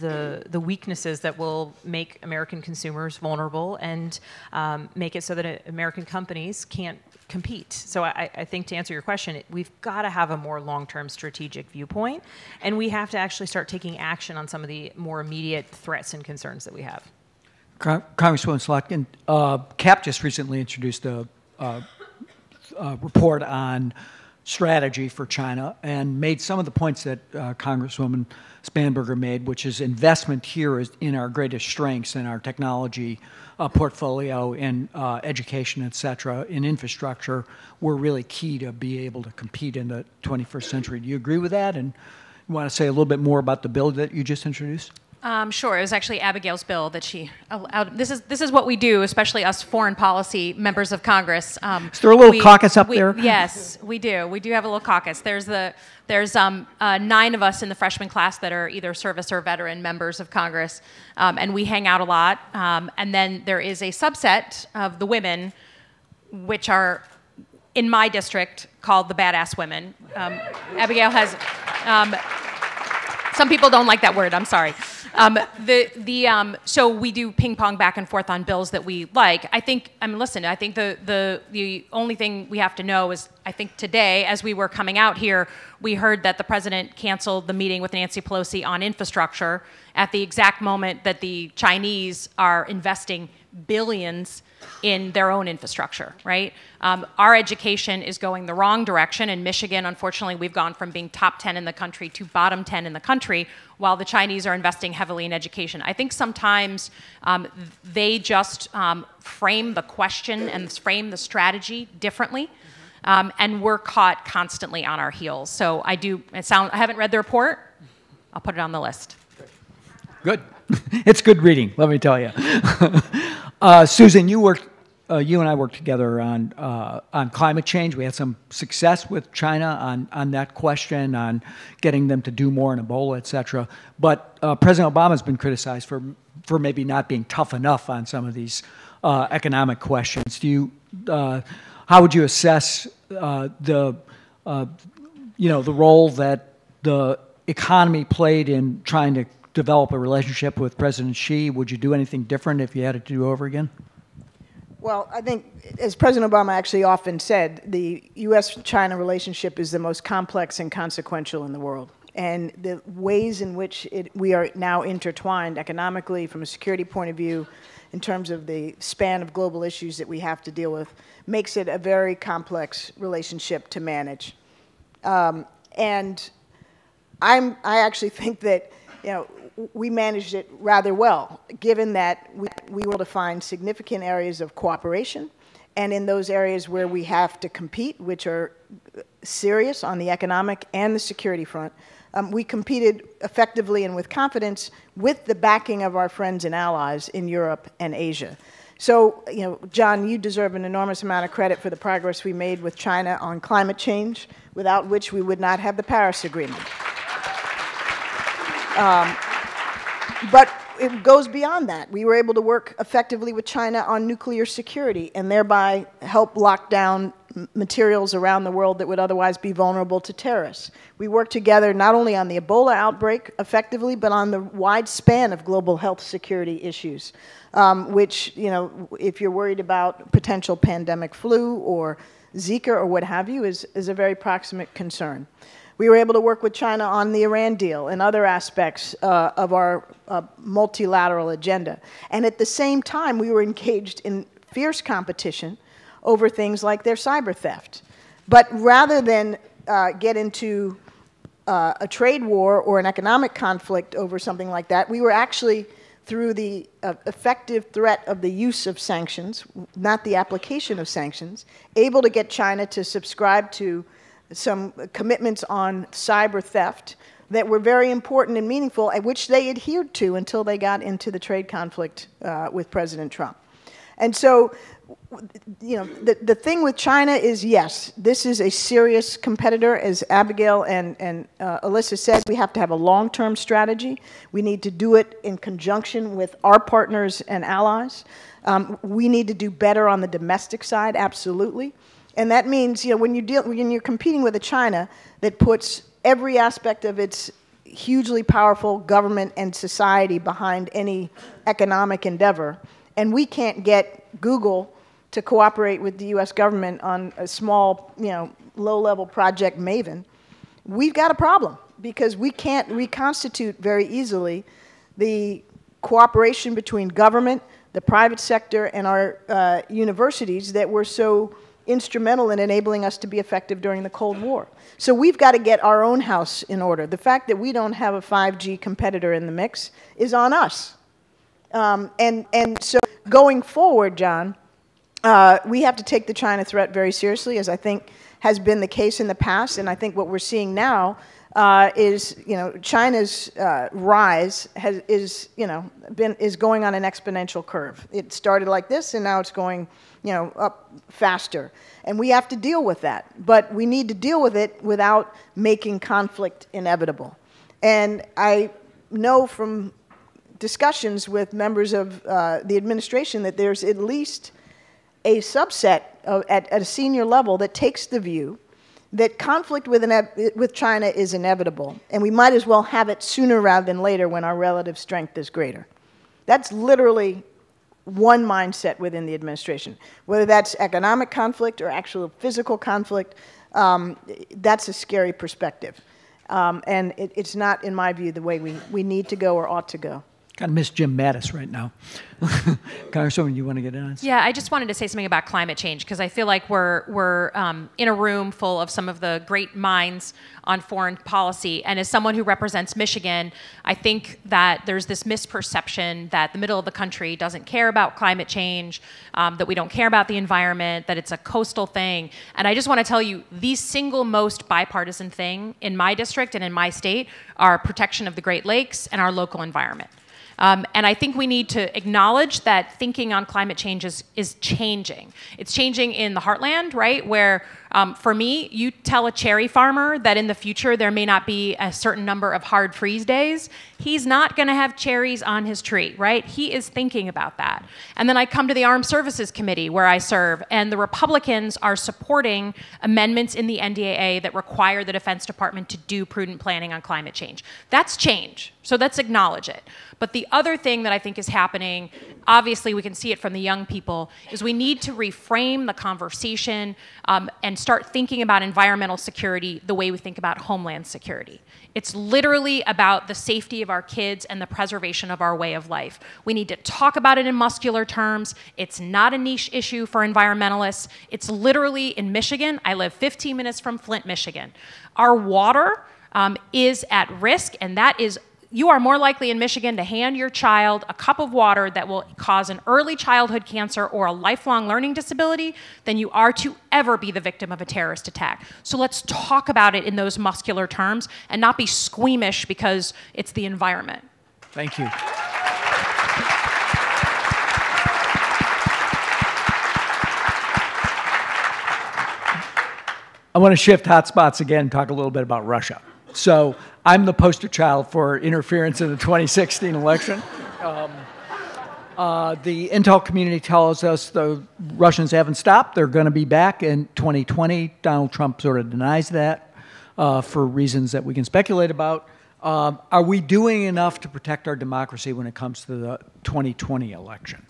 the, the weaknesses that will make American consumers vulnerable and um, make it so that American companies can't compete. So I, I, think to answer your question, we've got to have a more long-term strategic viewpoint, and we have to actually start taking action on some of the more immediate threats and concerns that we have. Congresswoman Slotkin, uh, CAP just recently introduced a, a, a, report on strategy for China and made some of the points that uh, Congresswoman Spanberger made, which is investment here is in our greatest strengths in our technology uh, portfolio in uh, education, et cetera, in infrastructure, were really key to be able to compete in the 21st century. Do you agree with that? And you want to say a little bit more about the bill that you just introduced? Um, sure. It was actually Abigail's bill that she allowed. This is this is what we do, especially us foreign policy members of Congress. Um, is there a little we, caucus up we, there? Yes, we do. We do have a little caucus. There's the there's um, uh, nine of us in the freshman class that are either service or veteran members of Congress, um, and we hang out a lot. Um, and then there is a subset of the women, which are in my district called the badass women. Um, Abigail has. some people don't like that word. I'm sorry. Um, the, the, um, so we do ping pong back and forth on bills that we like. I think, I mean, listen, I think the, the, the only thing we have to know is I think today, as we were coming out here, we heard that the president canceled the meeting with Nancy Pelosi on infrastructure at the exact moment that the Chinese are investing billions in their own infrastructure, right? Um, our education is going the wrong direction. In Michigan, unfortunately, we've gone from being top 10 in the country to bottom 10 in the country, while the Chinese are investing heavily in education. I think sometimes um, they just um, frame the question and frame the strategy differently. Um, and we're caught constantly on our heels. So I do. It sound. I haven't read the report. I'll put it on the list. Good. it's good reading. Let me tell you. Uh, Susan, you worked, uh, you and I worked together on uh, on climate change. We had some success with China on on that question, on getting them to do more in Ebola, et cetera. But uh, President Obama has been criticized for for maybe not being tough enough on some of these uh, economic questions. Do you? Uh, how would you assess the you know the role that the economy played in trying to develop a relationship with President Xi? Would you do anything different if you had it to do over again? Well, I think, as President Obama actually often said, the U.S. China relationship is the most complex and consequential in the world. And the ways in which it, we are now intertwined economically, from a security point of view, in terms of the span of global issues that we have to deal with, makes it a very complex relationship to manage. Um, and I'm, I actually think that you know, we managed it rather well, given that we, we were able to find significant areas of cooperation. And in those areas where we have to compete, which are serious on the economic and the security front, um, we competed effectively and with confidence with the backing of our friends and allies in Europe and Asia. So, you know, John, you deserve an enormous amount of credit for the progress we made with China on climate change, without which we would not have the Paris Agreement. Um, but it goes beyond that. We were able to work effectively with China on nuclear security and thereby help lock down materials around the world that would otherwise be vulnerable to terrorists. We worked together not only on the Ebola outbreak effectively, but on the wide span of global health security issues, um, which, you know, if you're worried about potential pandemic flu or Zika or what have you, is, is a very proximate concern. We were able to work with China on the Iran deal and other aspects uh, of our uh, multilateral agenda. And at the same time, we were engaged in fierce competition over things like their cyber theft. But rather than uh, get into uh, a trade war or an economic conflict over something like that, we were actually, through the uh, effective threat of the use of sanctions, not the application of sanctions, able to get China to subscribe to some commitments on cyber theft that were very important and meaningful, which they adhered to until they got into the trade conflict uh, with President Trump. And so, you know, the, the thing with China is yes, this is a serious competitor. As Abigail and, and uh, Elissa said, we have to have a long term strategy. We need to do it in conjunction with our partners and allies. Um, we need to do better on the domestic side, absolutely. And that means, you know, when, you deal, when you're competing with a China that puts every aspect of its hugely powerful government and society behind any economic endeavor, and we can't get Google to cooperate with the U.S. government on a small, you know, low-level project Maven, we've got a problem because we can't reconstitute very easily the cooperation between government, the private sector, and our uh, universities that were so instrumental in enabling us to be effective during the Cold War. So we've got to get our own house in order. The fact that we don't have a 5G competitor in the mix is on us. Um, and, and so going forward, John, uh, we have to take the China threat very seriously, as I think has been the case in the past. And I think what we're seeing now uh, is, you know, China's uh, rise has, is, you know, been, is going on an exponential curve. It started like this, and now it's going you know, up faster. And we have to deal with that. But we need to deal with it without making conflict inevitable. And I know from discussions with members of uh, the administration that there's at least a subset of, at, at, a senior level that takes the view that conflict with, with China is inevitable, and we might as well have it sooner rather than later when our relative strength is greater. That's literally one mindset within the administration. Whether that's economic conflict or actual physical conflict, um, that's a scary perspective. Um, and it, it's not, in my view, the way we, we need to go or ought to go. Kind of miss Jim Mattis right now. Congresswoman, you want to get in on this? Yeah, I just wanted to say something about climate change because I feel like we're we're um, in a room full of some of the great minds on foreign policy, and as someone who represents Michigan, I think that there's this misperception that the middle of the country doesn't care about climate change, um, that we don't care about the environment, that it's a coastal thing, and I just want to tell you the single most bipartisan thing in my district and in my state are protection of the Great Lakes and our local environment. Um, and I think we need to acknowledge that thinking on climate change is, is changing. It's changing in the heartland, right? Where um, for me, you tell a cherry farmer that in the future there may not be a certain number of hard freeze days, he's not going to have cherries on his tree, right? He is thinking about that. And then I come to the Armed Services Committee where I serve, and the Republicans are supporting amendments in the NDAA that require the Defense Department to do prudent planning on climate change. That's change. So let's acknowledge it. But the other thing that I think is happening, obviously we can see it from the young people, is we need to reframe the conversation um, and start thinking about environmental security the way we think about homeland security. It's literally about the safety of our kids and the preservation of our way of life. We need to talk about it in muscular terms. It's not a niche issue for environmentalists. It's literally in Michigan. I live 15 minutes from Flint, Michigan. Our water um, is at risk, and that is you are more likely in Michigan to hand your child a cup of water that will cause an early childhood cancer or a lifelong learning disability than you are to ever be the victim of a terrorist attack. So let's talk about it in those muscular terms and not be squeamish because it's the environment. Thank you. I want to shift hotspots again talk a little bit about Russia. So I'm the poster child for interference in the 2016 election. Um, uh, the intel community tells us the Russians haven't stopped. They're going to be back in 2020. Donald Trump sort of denies that uh, for reasons that we can speculate about. Um, are we doing enough to protect our democracy when it comes to the 2020 election?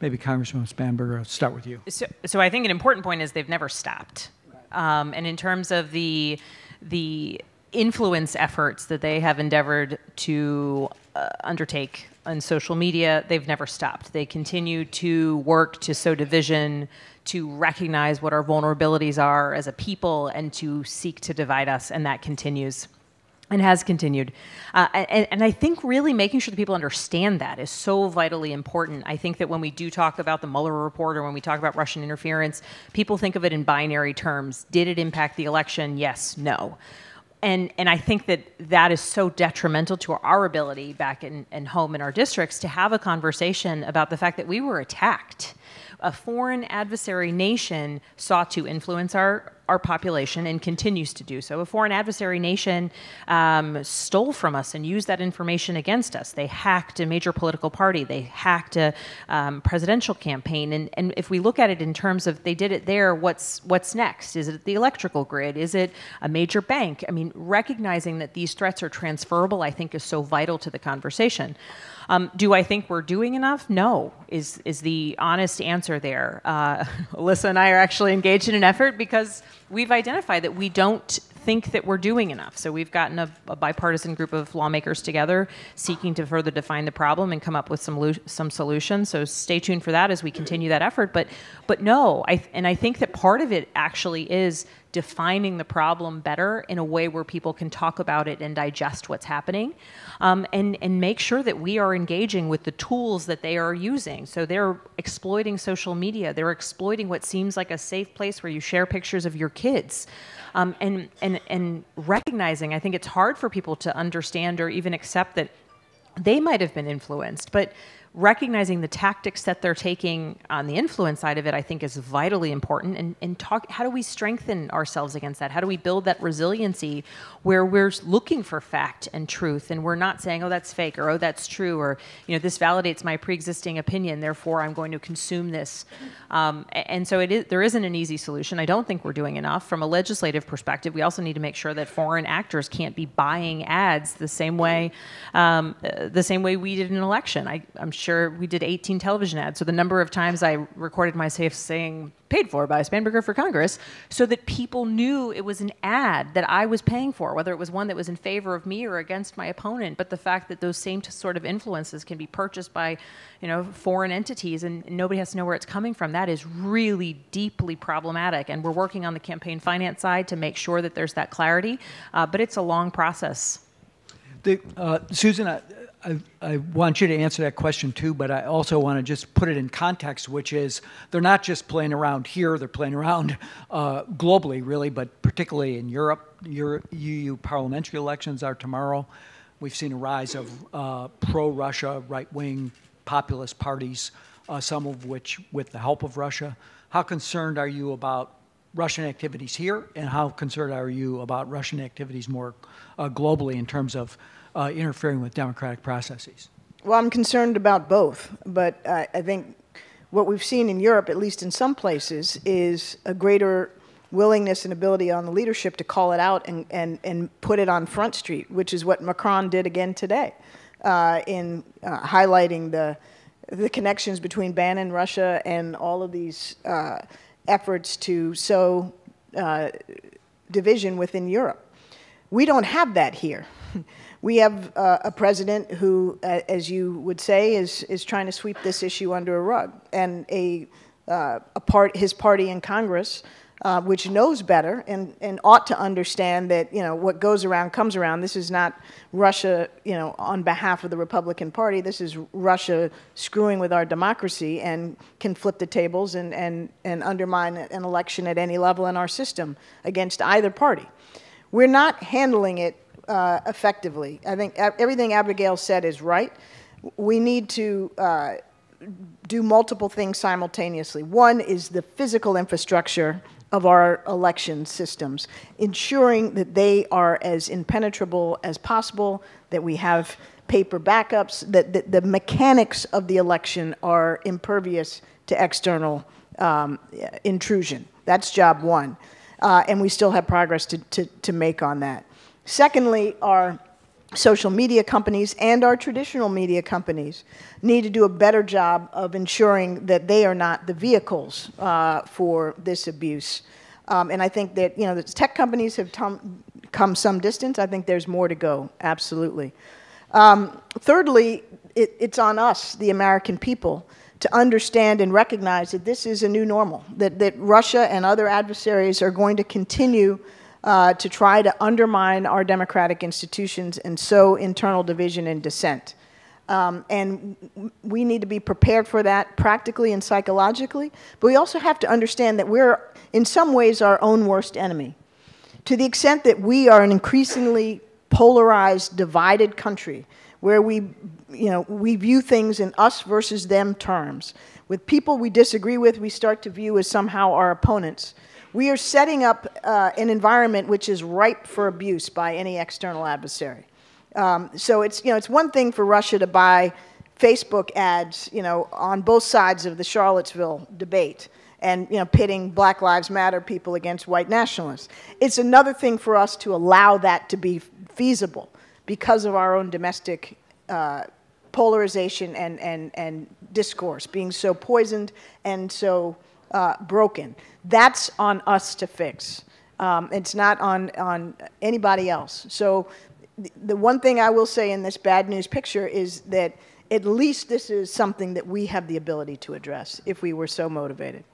Maybe Congressman Spanberger, I'll start with you. So, so I think an important point is they've never stopped. Um, and in terms of the the influence efforts that they have endeavored to uh, undertake on social media, they've never stopped. They continue to work to sow division, to recognize what our vulnerabilities are as a people, and to seek to divide us, and that continues and has continued. Uh, and, and, I think really making sure that people understand that is so vitally important. I think that when we do talk about the Mueller report or when we talk about Russian interference, people think of it in binary terms. Did it impact the election? Yes, no and and I think that that is so detrimental to our ability back in, in home in our districts to have a conversation about the fact that we were attacked. A foreign adversary nation sought to influence our our population and continues to do so. A foreign adversary nation um, stole from us and used that information against us. They hacked a major political party. They hacked a um, presidential campaign. And, and if we look at it in terms of they did it there, what's what's next? Is it the electrical grid? Is it a major bank? I mean, recognizing that these threats are transferable, I think, is so vital to the conversation. Um, do I think we're doing enough? No, is, is the honest answer there. Uh, Elissa and I are actually engaged in an effort because we've identified that we don't think that we're doing enough. So we've gotten a, a, bipartisan group of lawmakers together seeking to further define the problem and come up with some some solutions. So stay tuned for that as we continue that effort. But but no, I and I think that part of it actually is defining the problem better in a way where people can talk about it and digest what's happening um, and, and make sure that we are engaging with the tools that they are using. So they're exploiting social media, they're exploiting what seems like a safe place where you share pictures of your kids. Um, and, and, and recognizing, I think it's hard for people to understand or even accept that they might have been influenced, but recognizing the tactics that they're taking on the influence side of it, I think, is vitally important. And, and talk, how do we strengthen ourselves against that? How do we build that resiliency where we're looking for fact and truth, and we're not saying, "Oh, that's fake," or "Oh, that's true," or you know, this validates my pre-existing opinion, therefore I'm going to consume this. Um, and so it is, there isn't an easy solution. I don't think we're doing enough from a legislative perspective. We also need to make sure that foreign actors can't be buying ads the same way, um, the same way we did in an election. I, I'm sure we did 18 television ads. So the number of times I recorded myself saying paid for by Spanberger for Congress so that people knew it was an ad that I was paying for, whether it was one that was in favor of me or against my opponent. But the fact that those same sort of influences can be purchased by, you know, foreign entities and nobody has to know where it's coming from, that is really deeply problematic. And we're working on the campaign finance side to make sure that there's that clarity. Uh, but it's a long process. The, uh, Susan, I, I, I, want you to answer that question too, but I also want to just put it in context, which is they're not just playing around here, they're playing around uh, globally, really, but particularly in Europe. Euro, EU parliamentary elections are tomorrow. We've seen a rise of uh, pro Russia, right wing populist parties, uh, some of which with the help of Russia. How concerned are you about Russian activities here, and how concerned are you about Russian activities more uh, globally in terms of uh, interfering with democratic processes? Well, I'm concerned about both, but I think what we've seen in Europe, at least in some places, is a greater willingness and ability on the leadership to call it out and, and, and put it on Front Street, which is what Macron did again today uh, in uh, highlighting the, the connections between Bannon, Russia, and all of these uh, efforts to sow uh, division within Europe. We don't have that here. We have uh, a president who, uh, as you would say, is, is trying to sweep this issue under a rug, and a, uh, a part, his party in Congress, uh, which knows better and, and ought to understand that you know what goes around comes around. This is not Russia, you know, on behalf of the Republican Party. This is Russia screwing with our democracy and can flip the tables and, and, and undermine an election at any level in our system against either party. We're not handling it uh, effectively. I think everything Abigail said is right. We need to uh, do multiple things simultaneously. One is the physical infrastructure of our election systems, ensuring that they are as impenetrable as possible, that we have paper backups, that, the mechanics of the election are impervious to external um, intrusion. That's job one. Uh, and we still have progress to, to, to make on that. Secondly, our social media companies and our traditional media companies need to do a better job of ensuring that they are not the vehicles uh, for this abuse. Um, and I think that, you know, the tech companies have come some distance. I think there's more to go, absolutely. Um, thirdly, it, it's on us, the American people, to understand and recognize that this is a new normal, that, that Russia and other adversaries are going to continue uh, to try to undermine our democratic institutions and sow internal division and dissent. Um, and we need to be prepared for that practically and psychologically. But we also have to understand that we're, in some ways, our own worst enemy. To the extent that we are an increasingly polarized, divided country, where we, you know, we view things in us versus them terms. With people we disagree with, we start to view as somehow our opponents. We are setting up uh, an environment which is ripe for abuse by any external adversary. Um, so it's, you know, it's one thing for Russia to buy Facebook ads, you know, on both sides of the Charlottesville debate and, you know, pitting Black Lives Matter people against white nationalists. It's another thing for us to allow that to be feasible because of our own domestic uh, polarization and, and, and discourse being so poisoned and so uh, broken. That's on us to fix. Um, it's not on, on anybody else. So the, the one thing I will say in this bad news picture is that at least this is something that we have the ability to address if we were so motivated.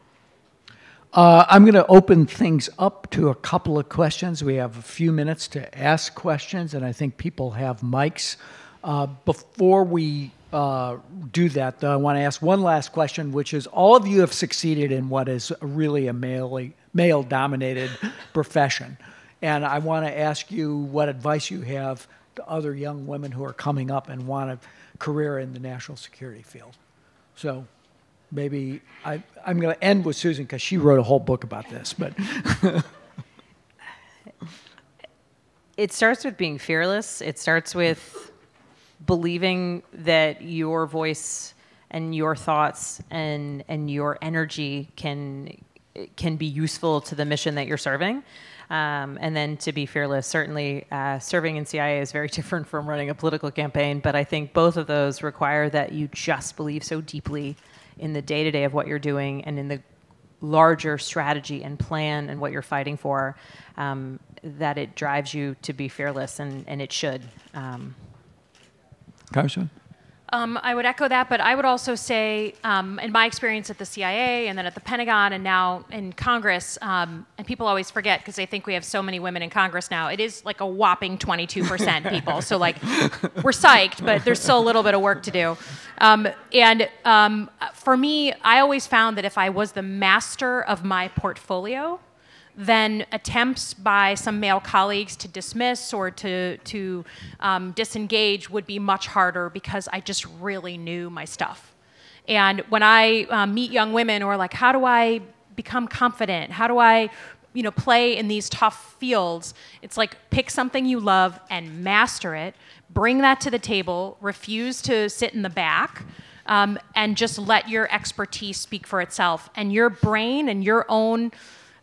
Uh, I'm going to open things up to a couple of questions. We have a few minutes to ask questions, and I think people have mics. Uh, before we uh, do that, though, I want to ask one last question, which is all of you have succeeded in what is really a male dominated profession. And I want to ask you what advice you have to other young women who are coming up and want a career in the national security field. So maybe I, I'm going to end with Susan because she wrote a whole book about this. But it starts with being fearless. It starts with believing that your voice and your thoughts and and your energy can can be useful to the mission that you're serving. Um, and then to be fearless. Certainly, uh, serving in CIA is very different from running a political campaign, but I think both of those require that you just believe so deeply in the day to day of what you're doing and in the larger strategy and plan and what you're fighting for um, that it drives you to be fearless, and, and it should. Um, Um, I would echo that, but I would also say, um, in my experience at the CIA and then at the Pentagon and now in Congress, um, and people always forget because they think we have so many women in Congress now. It is like a whopping 22% people. so, like, we're psyched, but there's still a little bit of work to do. Um, and um, for me, I always found that if I was the master of my portfolio, then attempts by some male colleagues to dismiss or to, to um, disengage would be much harder because I just really knew my stuff. And when I um, meet young women are like, how do I become confident? How do I you know, play in these tough fields? It's like pick something you love and master it, bring that to the table, refuse to sit in the back. Um, and just let your expertise speak for itself. And your brain and your own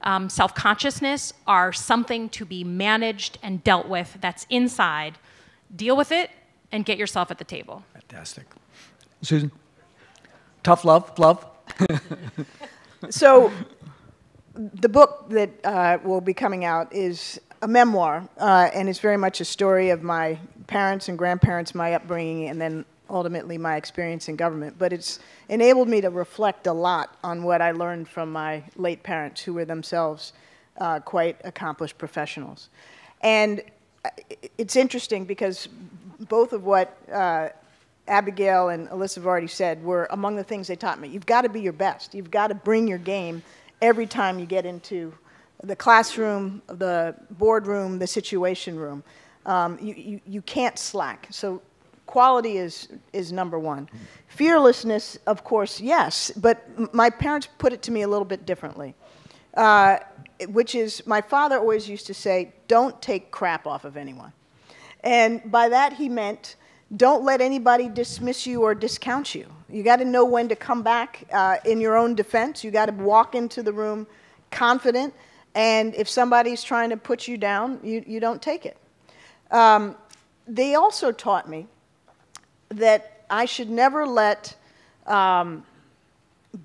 um, self consciousness are something to be managed and dealt with that's inside. Deal with it and get yourself at the table. Fantastic. Susan? Tough love, love? so, the book that uh, will be coming out is a memoir, uh, and it's very much a story of my parents and grandparents, my upbringing, and then ultimately my experience in government, but it's enabled me to reflect a lot on what I learned from my late parents, who were themselves uh, quite accomplished professionals. And uh, it's interesting because both of what uh, Abigail and Elissa have already said were among the things they taught me. You've got to be your best. You've got to bring your game every time you get into the classroom, the boardroom, the situation room. Um, you, you, you can't slack. So quality is, is number one. Fearlessness, of course, yes, but my parents put it to me a little bit differently. uh, which is my father always used to say, don't take crap off of anyone. And by that he meant, don't let anybody dismiss you or discount you. You got to know when to come back uh, in your own defense. You got to walk into the room confident. And if somebody's trying to put you down, you, you don't take it. Um, they also taught me that I should never let um,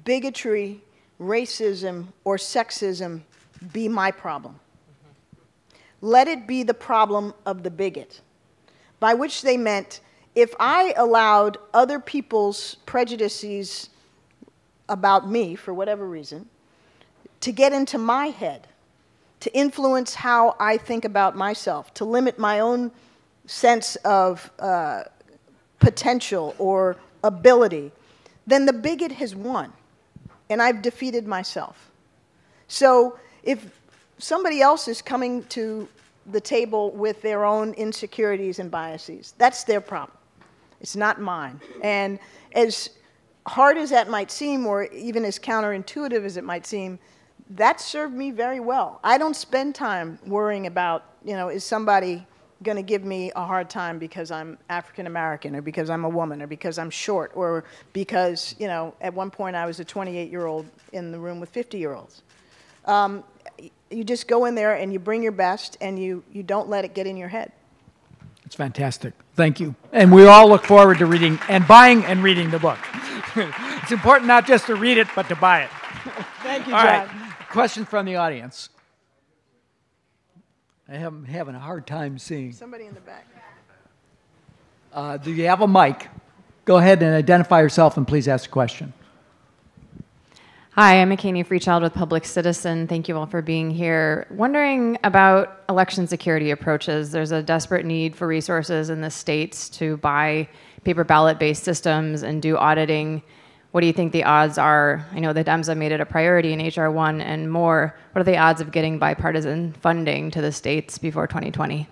bigotry, racism, or sexism be my problem. Let it be the problem of the bigot, by which they meant if I allowed other people's prejudices about me, for whatever reason, to get into my head, to influence how I think about myself, to limit my own sense of uh, potential or ability, then the bigot has won, and I've defeated myself. So if somebody else is coming to the table with their own insecurities and biases, that's their problem. It's not mine. And as hard as that might seem, or even as counterintuitive as it might seem, that served me very well. I don't spend time worrying about, you know, is somebody going to give me a hard time because I'm African American or because I'm a woman or because I'm short or because, you know, at one point I was a 28 year old in the room with 50 year olds. Um, you just go in there and you bring your best and you, you don't let it get in your head. It's fantastic. Thank you. And we all look forward to reading and buying and reading the book. it's important not just to read it, but to buy it. Thank you, All John. right. Questions from the audience? I am having a hard time seeing. Somebody in the back. Uh, do you have a mic? Go ahead and identify yourself and please ask a question. Hi, I'm McKinney Freechild with Public Citizen. Thank you all for being here. Wondering about election security approaches. There's a desperate need for resources in the states to buy paper ballot based systems and do auditing. What do you think the odds are? I know the Dems have made it a priority in HR 1 and more. What are the odds of getting bipartisan funding to the states before 2020?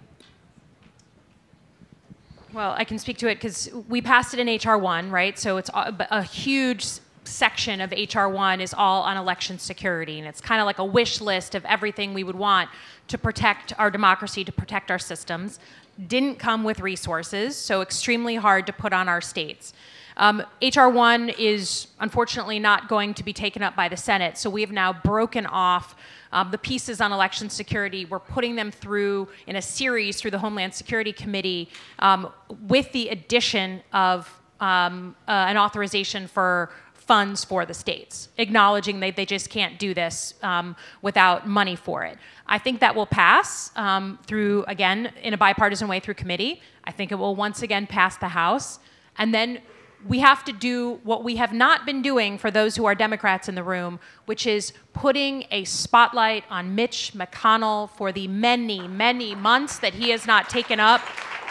Well, I can speak to it because we passed it in HR one, right? So it's a, a huge section of HR one is all on election security, and it's kind of like a wish list of everything we would want to protect our democracy, to protect our systems. Didn't come with resources, so extremely hard to put on our states. Um, HR 1 is unfortunately not going to be taken up by the Senate, so we have now broken off um, the pieces on election security. We're putting them through in a series through the Homeland Security Committee um, with the addition of um, uh, an authorization for funds for the states, acknowledging that they just can't do this um, without money for it. I think that will pass um, through, again, in a bipartisan way through committee. I think it will once again pass the House. And then we have to do what we have not been doing for those who are Democrats in the room, which is putting a spotlight on Mitch McConnell for the many, many months that he has not taken up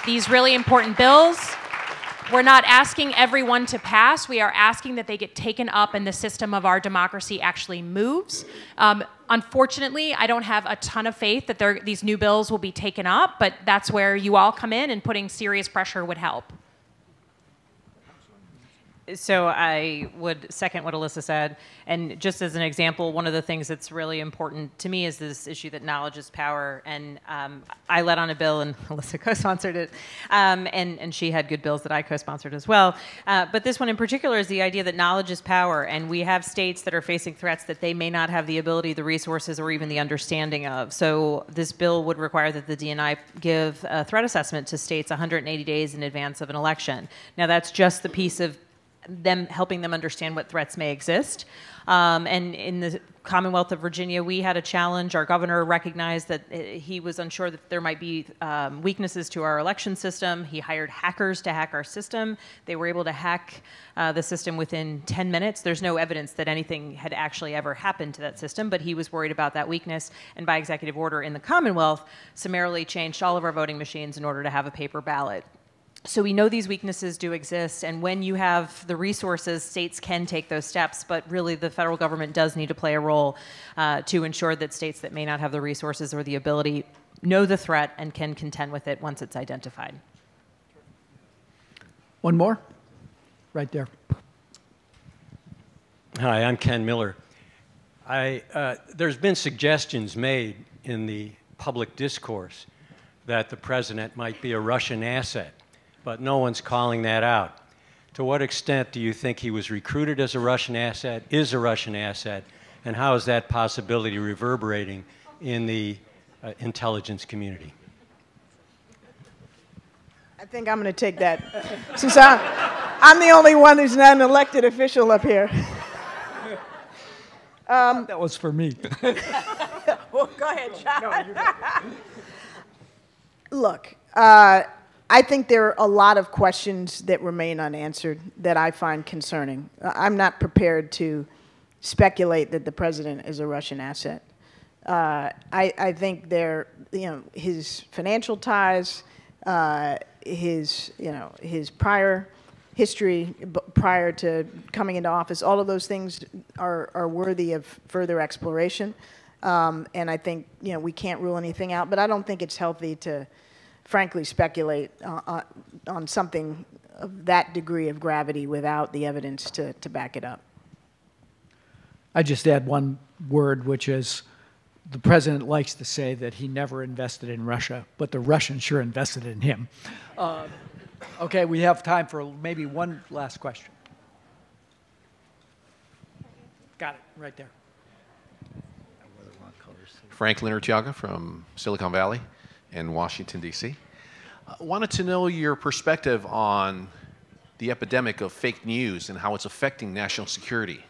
these really important bills. We're not asking everyone to pass. We are asking that they get taken up and the system of our democracy actually moves. Um, unfortunately, I don't have a ton of faith that these new bills will be taken up, but that's where you all come in and putting serious pressure would help. So I would second what Elissa said. And just as an example, one of the things that's really important to me is this issue that knowledge is power. And um, I led on a bill, and Elissa co-sponsored it. Um, and, and she had good bills that I co-sponsored as well. Uh, but this one in particular is the idea that knowledge is power. And we have states that are facing threats that they may not have the ability, the resources, or even the understanding of. So this bill would require that the DNI give a threat assessment to states 180 days in advance of an election. Now that's just the piece of them helping them understand what threats may exist. Um, and in the Commonwealth of Virginia, we had a challenge. Our governor recognized that uh, he was unsure that there might be um, weaknesses to our election system. He hired hackers to hack our system. They were able to hack uh, the system within 10 minutes. There's no evidence that anything had actually ever happened to that system, but he was worried about that weakness. And by executive order in the Commonwealth, summarily changed all of our voting machines in order to have a paper ballot. So we know these weaknesses do exist, and when you have the resources, states can take those steps, but really the federal government does need to play a role uh, to ensure that states that may not have the resources or the ability know the threat and can contend with it once it's identified. One more? Right there. Hi, I'm Ken Miller. I, uh, there's been suggestions made in the public discourse that the president might be a Russian asset, but no one's calling that out. To what extent do you think he was recruited as a Russian asset, is a Russian asset, and how is that possibility reverberating in the uh, intelligence community? I think I'm going to take that since I'm, I'm the only one who's not an elected official up here. Um, that was for me. well, go ahead, John. Look, uh, I think there are a lot of questions that remain unanswered that I find concerning. I'm not prepared to speculate that the president is a Russian asset. Uh, I, I, think there, you know, his financial ties, uh, his, you know, his prior history prior to coming into office, all of those things are, are worthy of further exploration. Um, and I think, you know, we can't rule anything out, but I don't think it's healthy to, frankly, speculate uh, uh, on something of that degree of gravity without the evidence to, to back it up. I just add one word, which is the president likes to say that he never invested in Russia, but the Russians sure invested in him. Uh, Okay, we have time for maybe one last question. Got it, right there. Franklin Urtiaga from Silicon Valley in Washington, D.C. Uh, wanted to know your perspective on the epidemic of fake news and how it's affecting national security.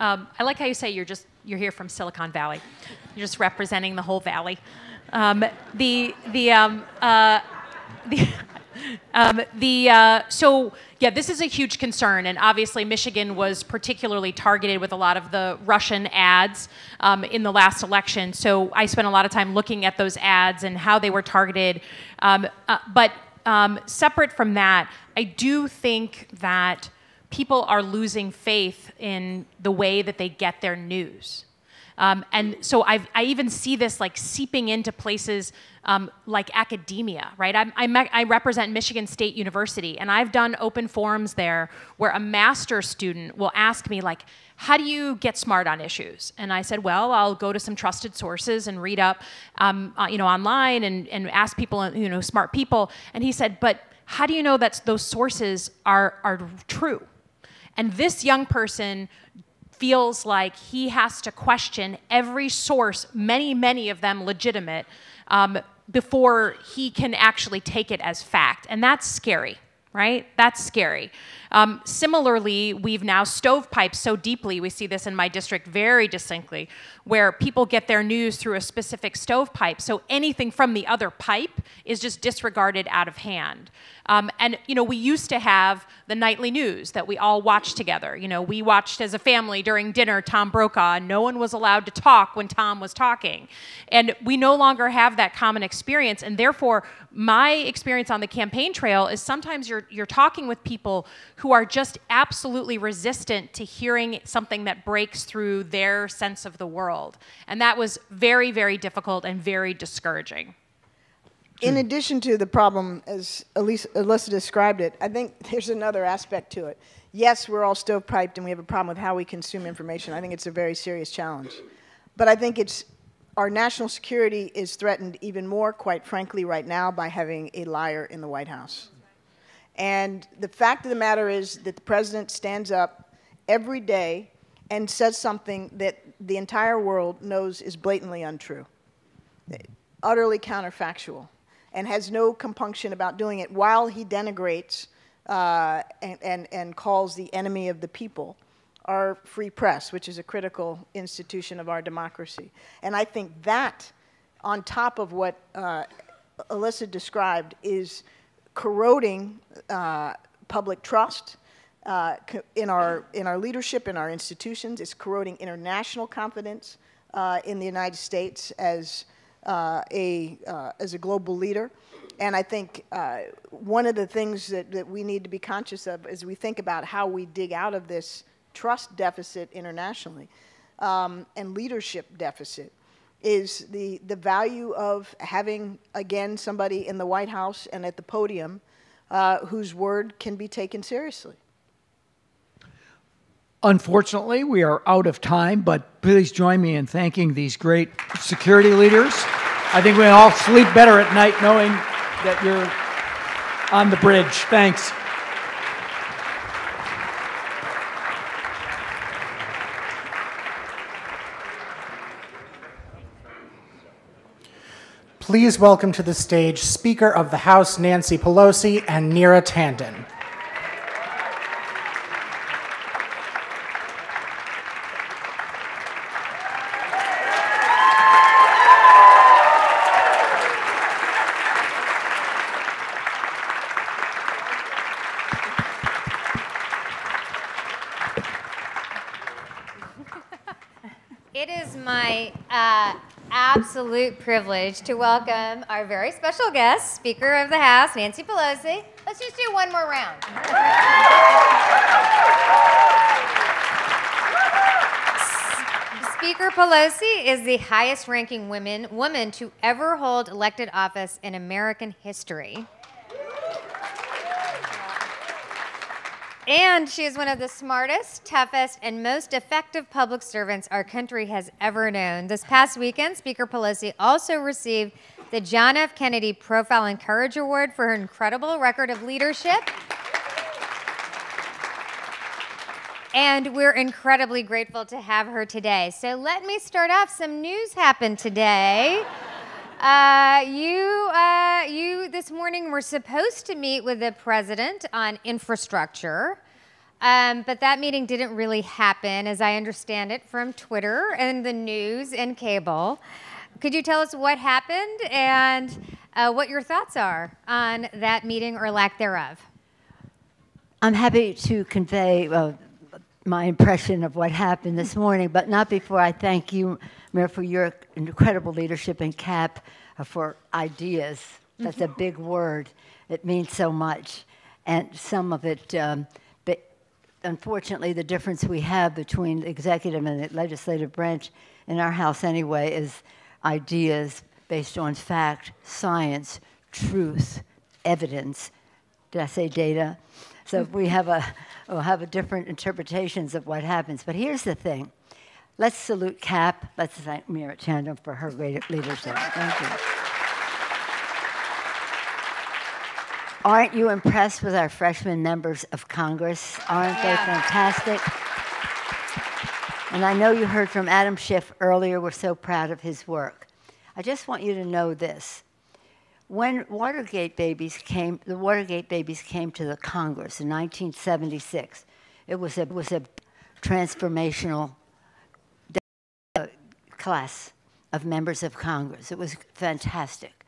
Um, I like how you say you're just you're here from Silicon Valley. You're just representing the whole valley. Um, the the um, uh, the. Um, the uh, so yeah, this is a huge concern, and obviously Michigan was particularly targeted with a lot of the Russian ads um, in the last election. So I spent a lot of time looking at those ads and how they were targeted. Um, uh, but um, separate from that, I do think that people are losing faith in the way that they get their news. Um, and so I've, i even see this like seeping into places um, like academia, right? I'm, I, I represent Michigan State University, and I've done open forums there where a master's student will ask me, like, how do you get smart on issues? And I said, well, I'll go to some trusted sources and read up, um, uh, you know, online and, and ask people, you know, smart people. And he said, but how do you know that those sources are, are true? And this young person feels like he has to question every source, many, many of them legitimate, um, before he can actually take it as fact. And that's scary, right? That's scary. Um, similarly, we've now stovepiped so deeply, we see this in my district very distinctly, where people get their news through a specific stovepipe. So anything from the other pipe is just disregarded out of hand. Um, and you know, we used to have the nightly news that we all watched together. You know, we watched as a family during dinner Tom Brokaw, and no one was allowed to talk when Tom was talking. And we no longer have that common experience, and therefore, my experience on the campaign trail is sometimes you're you're talking with people who are just absolutely resistant to hearing something that breaks through their sense of the world. And that was very, very difficult and very discouraging in addition to the problem, as Elissa, Elissa described it, I think there's another aspect to it. Yes, we're all stovepiped and we have a problem with how we consume information. I think it's a very serious challenge. But I think it's our national security is threatened even more, quite frankly, right now by having a liar in the White House. And the fact of the matter is that the president stands up every day and says something that the entire world knows is blatantly untrue, utterly counterfactual and has no compunction about doing it while he denigrates uh, and, and, and calls the enemy of the people our free press, which is a critical institution of our democracy. And I think that, on top of what uh, Elissa described, is corroding uh, public trust uh, in, our, in our leadership, in our institutions. It's corroding international confidence uh, in the United States as uh, a, uh, as a global leader. And I think uh, one of the things that, that we need to be conscious of as we think about how we dig out of this trust deficit internationally um, and leadership deficit is the, the value of having, again, somebody in the White House and at the podium uh, whose word can be taken seriously. unfortunately, we are out of time, but please join me in thanking these great security leaders. I think we all sleep better at night knowing that you're on the bridge. Thanks. Please welcome to the stage Speaker of the House Nancy Pelosi and Neera Tanden. It is my uh, absolute privilege to welcome our very special guest, Speaker of the House, Nancy Pelosi. Let's just do one more round. Speaker Pelosi is the highest ranking women, woman to ever hold elected office in American history. And she is one of the smartest, toughest, and most effective public servants our country has ever known. This past weekend, Speaker Pelosi also received the John F. Kennedy Profile and Courage Award for her incredible record of leadership. And we're incredibly grateful to have her today. So let me start off. Some news happened today. Uh, you, uh, you this morning were supposed to meet with the president on infrastructure, um, but that meeting didn't really happen, as I understand it from Twitter and the news and cable. Could you tell us what happened and uh, what your thoughts are on that meeting or lack thereof? I'm happy to convey uh, my impression of what happened this morning, but not before I thank you, Mayor, for your incredible leadership and CAP uh, for ideas. That's a big word. It means so much. And some of it, um, but unfortunately, the difference we have between the executive and the legislative branch in our House anyway is ideas based on fact, science, truth, evidence. Did I say data? So we have a we'll have a different interpretations of what happens. But here's the thing. Let's salute Cap. Let's thank Neera Tanden for her great leadership. Thank you. Aren't you impressed with our freshman members of Congress? Aren't they fantastic? And I know you heard from Adam Schiff earlier. We're so proud of his work. I just want you to know this. When Watergate babies came, the Watergate babies came to the Congress in 1976. It was a, was a transformational class of members of Congress. It was fantastic.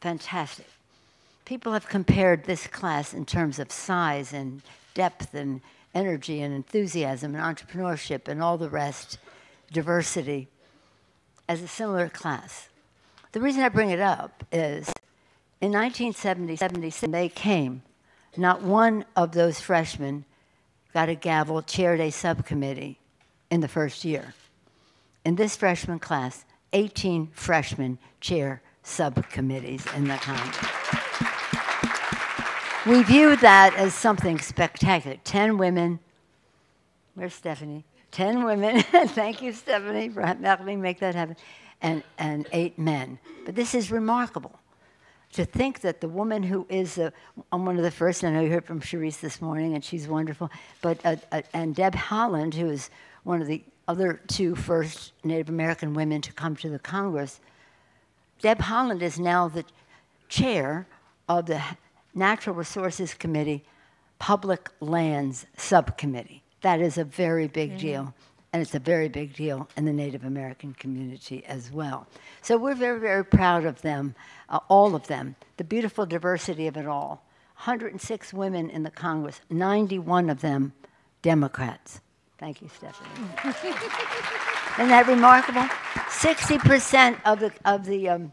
Fantastic. People have compared this class in terms of size and depth and energy and enthusiasm and entrepreneurship and all the rest, diversity, as a similar class. The reason I bring it up is in 1970, they came. Not one of those freshmen got a gavel, chaired a subcommittee in the first year. In this freshman class, 18 freshmen chair subcommittees in the Congress. We view that as something spectacular. 10 women. Where's Stephanie? 10 women. Thank you, Stephanie, for helping make that happen. And, and eight men. But this is remarkable. To think that the woman who is a, I'm one of the first, I know you heard from Sharice this morning, and she's wonderful, but uh, uh, and Deb Haaland, who is one of the other two first Native American women to come to the Congress, Deb Haaland is now the chair of the Natural Resources Committee Public Lands Subcommittee. That is a very big Mhm. deal, and it's a very big deal in the Native American community as well. So we're very, very proud of them, uh, all of them, the beautiful diversity of it all. 106 women in the Congress, 91 of them Democrats. Thank you, Stephanie. Isn't that remarkable? 60% of the, of the um,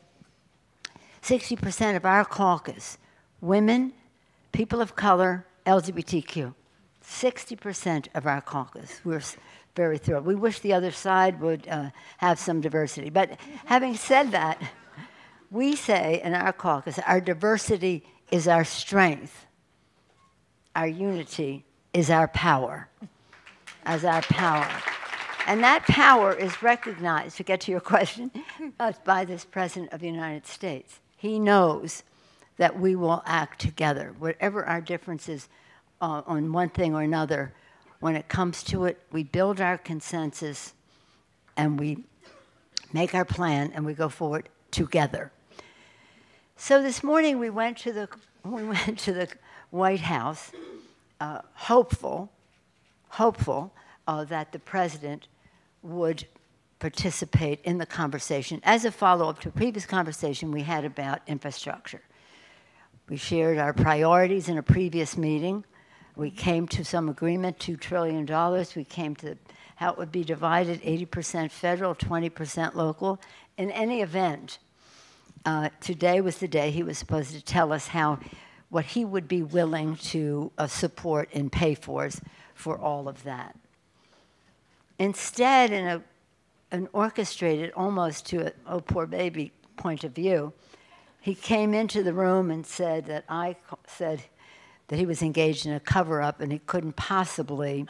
60% of our caucus, women, people of color, LGBTQ. 60% of our caucus. We're very thrilled. We wish the other side would uh, have some diversity. But having said that, we say in our caucus, our diversity is our strength. Our unity is our power. As our power. And that power is recognized, to get to your question, uh, by this President of the United States. He knows that we will act together, whatever our differences uh, on one thing or another. When it comes to it, we build our consensus and we make our plan and we go forward together. So this morning we went to the we went to the White House, uh, hopeful, hopeful uh, that the president would participate in the conversation as a follow-up to a previous conversation we had about infrastructure. We shared our priorities in a previous meeting. We came to some agreement, $2 trillion. We came to how it would be divided 80% federal, 20% local. In any event, uh, today was the day he was supposed to tell us how what he would be willing to uh, support and pay for for all of that. Instead, in a, an orchestrated, almost to a oh poor baby point of view, he came into the room and said that I said that he was engaged in a cover up and he couldn't possibly,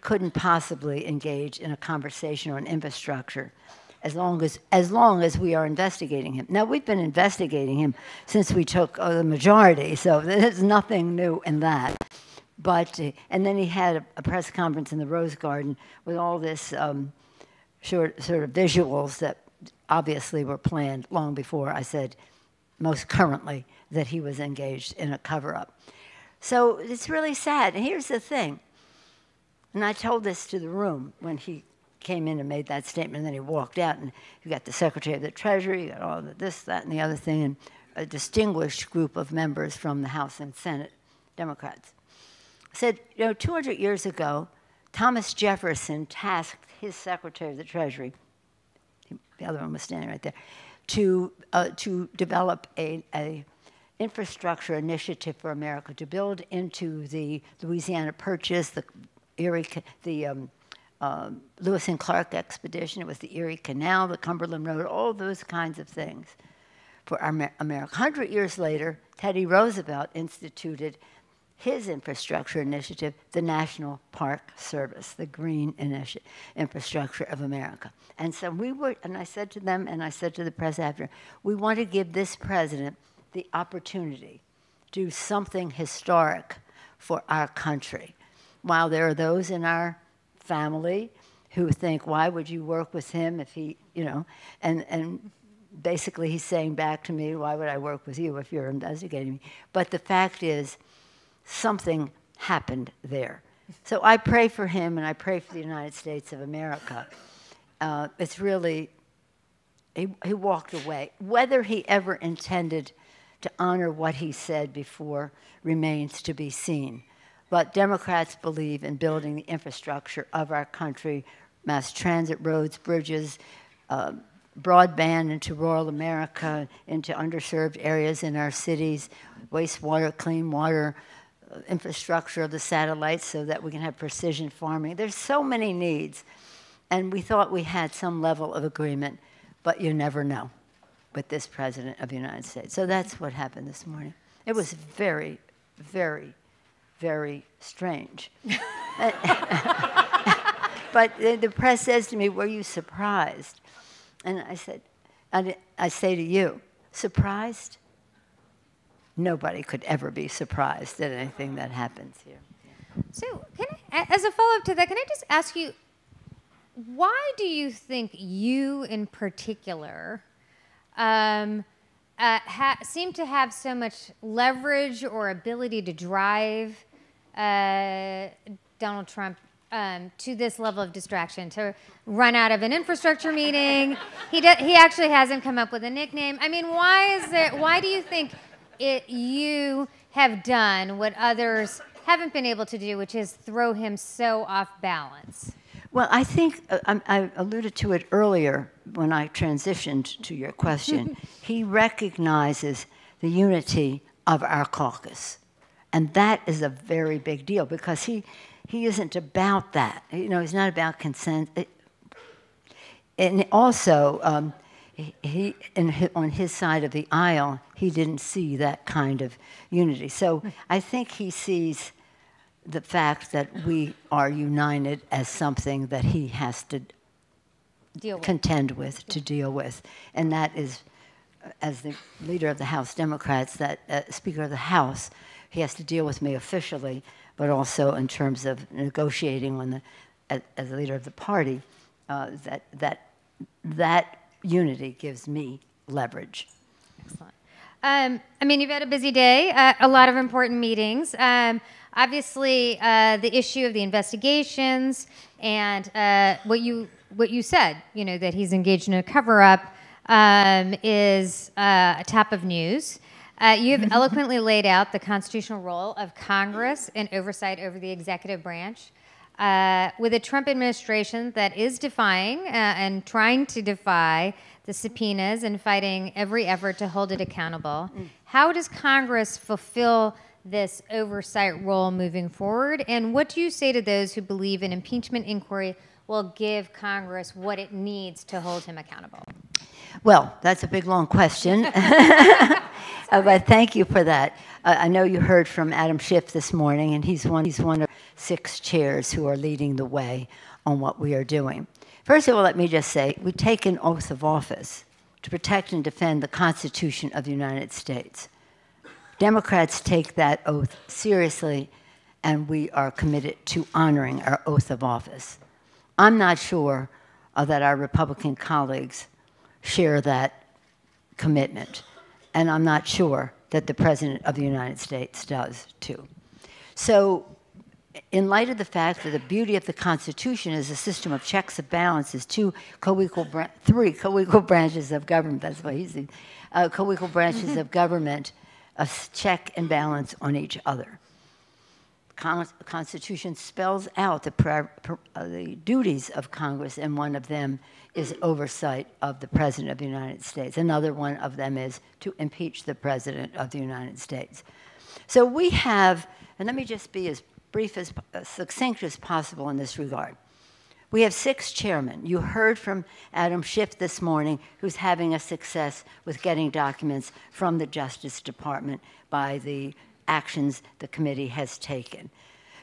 couldn't possibly engage in a conversation on infrastructure as long as, as long as we are investigating him. Now, we've been investigating him since we took uh, the majority, so there's nothing new in that. But, uh, and then he had a, a, press conference in the Rose Garden with all this um, short, sort of visuals that obviously were planned long before I said, most currently, that he was engaged in a cover up. So it's really sad. And here's the thing, and I told this to the room when he came in and made that statement, and then he walked out, and you got the Secretary of the Treasury, you got all this, that, and the other thing, and a distinguished group of members from the House and Senate, Democrats. Said, you know, 200 years ago, Thomas Jefferson tasked his Secretary of the Treasury, the other one was standing right there, to, uh, to develop a, a infrastructure initiative for America, to build into the Louisiana Purchase, the Erie, the um, um, Lewis and Clark expedition. It was the Erie Canal, the Cumberland Road, all those kinds of things for Amer America. 100 years later, Teddy Roosevelt instituted his infrastructure initiative, the National Park Service, the green initi- infrastructure of America. And so we were, and I said to them, and I said to the press after, we want to give this president the opportunity to do something historic for our country. While there are those in our family who think, why would you work with him if he, you know, and, and basically he's saying back to me, why would I work with you if you're investigating me? But the fact is, something happened there. So I pray for him and I pray for the United States of America. Uh, it's really, he, he walked away. Whether he ever intended to honor what he said before remains to be seen. But Democrats believe in building the infrastructure of our country mass transit, roads, bridges, uh, broadband into rural America, into underserved areas in our cities, wastewater, clean water, infrastructure of the satellites so that we can have precision farming. There's so many needs. And we thought we had some level of agreement, but you never know with this President of the United States. So that's what happened this morning. It was very, very very strange. but the press says to me, Were you surprised? And I said, I say to you, surprised? Nobody could ever be surprised at anything that happens here. So, I, as a follow up to that, can I just ask you, why do you think you in particular um, uh, ha- seem to have so much leverage or ability to drive uh, Donald Trump um, to this level of distraction, to run out of an infrastructure meeting. he, de- he actually hasn't come up with a nickname. I mean, why is there, why do you think it, you have done what others haven't been able to do, which is throw him so off balance? Well, I think uh, I alluded to it earlier when I transitioned to your question. he recognizes the unity of our caucus. And that is a very big deal because he, he isn't about that. You know, he's not about consent. And also, um, he, on his side of the aisle, he didn't see that kind of unity. So I think he sees the fact that we are united as something that he has to Deal with. contend with, to deal with. And that is, uh, as the leader of the House Democrats, that uh, Speaker of the House, he has to deal with me officially, but also in terms of negotiating when the, as, as the leader of the party, uh, that, that, that unity gives me leverage. Um, I mean, you've had a busy day, uh, a lot of important meetings. Um, obviously, uh, the issue of the investigations and uh, what you what you said, you know, that he's engaged in a cover up, um, is uh, a top of news. Uh, you have eloquently laid out the constitutional role of Congress in oversight over the executive branch. Uh, with a Trump administration that is defying uh, and trying to defy the subpoenas and fighting every effort to hold it accountable, how does Congress fulfill this oversight role moving forward? And what do you say to those who believe an impeachment inquiry will give Congress what it needs to hold him accountable? Well, that's a big, long question. Uh, but thank you for that. Uh, I know you heard from Adam Schiff this morning, and he's one, he's one of six chairs who are leading the way on what we are doing. First of all, let me just say we take an oath of office to protect and defend the Constitution of the United States. Democrats take that oath seriously, and we are committed to honoring our oath of office. I'm not sure uh, that our Republican colleagues share that commitment, and I'm not sure that the President of the United States does too. So, in light of the fact that the beauty of the Constitution is a system of checks and balances, two co-equal, three co-equal branches of government. That's why he's the uh, co-equal branches of government, a check and balance on each other. Con- Constitution spells out the, uh, the duties of Congress, and one of them is oversight of the President of the United States. Another one of them is to impeach the President of the United States. So we have, and let me just be as brief as uh, succinct as possible in this regard. We have six chairmen. You heard from Adam Schiff this morning, who's having a success with getting documents from the Justice Department by the actions the committee has taken.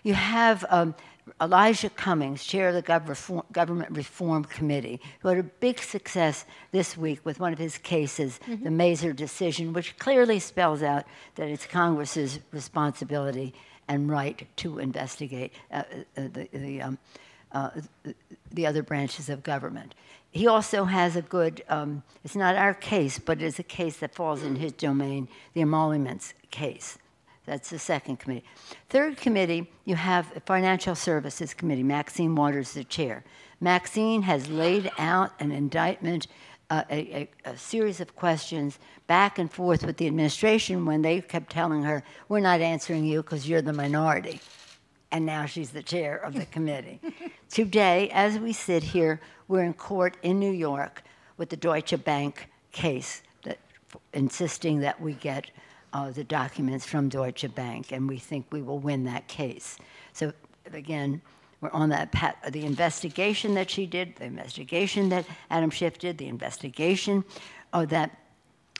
You have um, Elijah Cummings, chair of the Gov- Reform, Government Reform Committee, who had a big success this week with one of his cases, the Mazars decision, which clearly spells out that it's Congress's responsibility and right to investigate uh, uh, the, the, um, uh, the other branches of government. He also has a good, um, it's not our case, but it is a case that falls in his domain, the emoluments case. That's the second committee. Third committee, you have Financial Services Committee. Maxine Waters, is the chair. Maxine has laid out an indictment, uh, a, a, a series of questions back and forth with the administration when they kept telling her, We're not answering you because you're the minority. And now she's the chair of the committee. Today, as we sit here, we're in court in New York with the Deutsche Bank case that, insisting that we get uh, the documents from Deutsche Bank, and we think we will win that case. So again, we're on that path. The investigation that she did, the investigation that Adam Schiff did, the investigation uh, that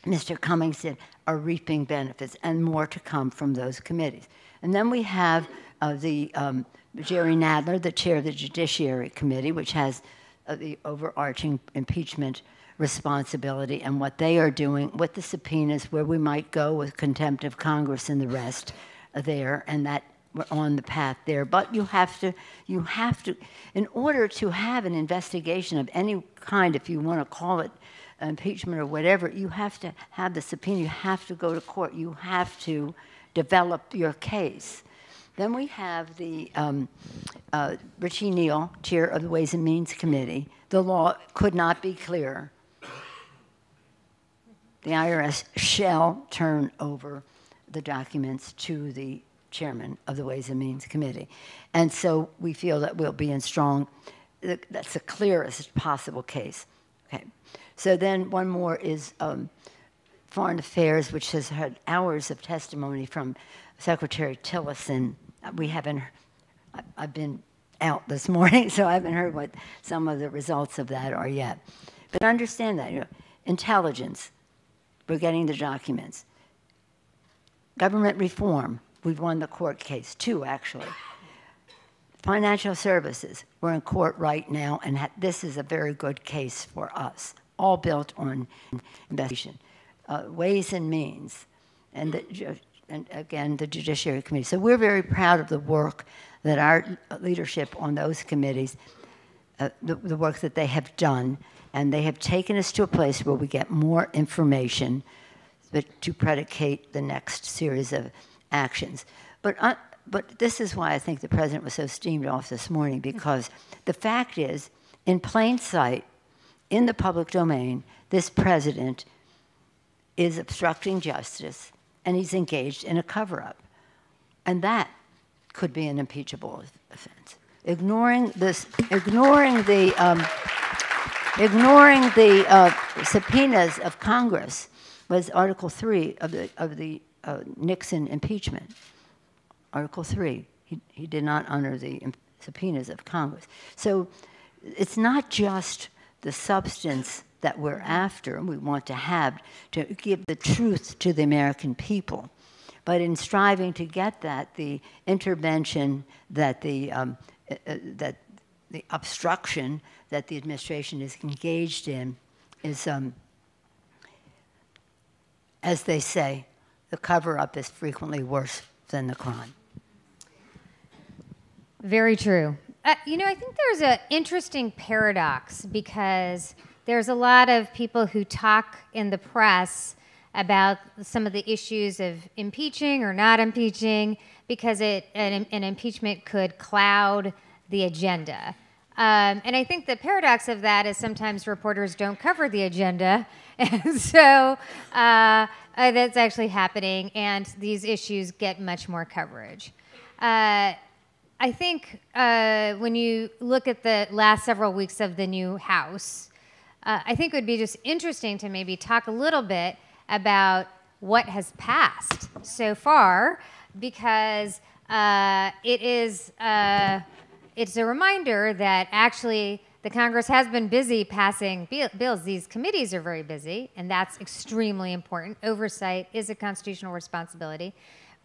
Mr. Cummings did are reaping benefits, and more to come from those committees. And then we have uh, the um, Jerry Nadler, the chair of the Judiciary Committee, which has uh, the overarching impeachment responsibility and what they are doing with the subpoenas, where we might go with contempt of Congress and the rest there, and that we're on the path there. But you have to, you have to, in order to have an investigation of any kind, if you want to call it impeachment or whatever, you have to have the subpoena. You have to go to court. You have to develop your case. Then we have the um, uh, Richie Neal, chair of the Ways and Means Committee. The law could not be clearer. The IRS shall turn over the documents to the chairman of the Ways and Means Committee. And so we feel that we'll be in strong, that's the clearest possible case. Okay. So then one more is um, Foreign Affairs, which has had hours of testimony from Secretary Tillerson. We haven't, I've been out this morning, so I haven't heard what some of the results of that are yet. But understand that, you know, intelligence, we're getting the documents. Government reform, we've won the court case, two actually. Financial services, we're in court right now, and this is a very good case for us, all built on investigation. Uh, ways and means, and, the, and again, the Judiciary Committee. So we're very proud of the work that our leadership on those committees, uh, the, the work that they have done, and they have taken us to a place where we get more information to predicate the next series of actions. But, uh, but this is why I think the president was so steamed off this morning, because the fact is, in plain sight, in the public domain, this president is obstructing justice and he's engaged in a cover up. And that could be an impeachable offense. Ignoring this, ignoring the, um, ignoring the uh, subpoenas of Congress was Article 3 of the, of the uh, Nixon impeachment. Article 3. He, he did not honor the subpoenas of Congress. So it's not just the substance that we're after and we want to have to give the truth to the American people. But in striving to get that, the intervention that the, um, uh, uh that the obstruction that the administration is engaged in is, um, as they say, the cover up is frequently worse than the crime. Very true. Uh, you know, I think there's an interesting paradox because there's a lot of people who talk in the press about some of the issues of impeaching or not impeaching because it, an, an impeachment could cloud the agenda. Um, and I think the paradox of that is sometimes reporters don't cover the agenda. And so uh, uh, that's actually happening, and these issues get much more coverage. Uh, I think uh, when you look at the last several weeks of the new House, uh, I think it would be just interesting to maybe talk a little bit about what has passed so far, because uh, it is it's a reminder that actually the Congress has been busy passing bills. These committees are very busy, and that's extremely important. Oversight is a constitutional responsibility,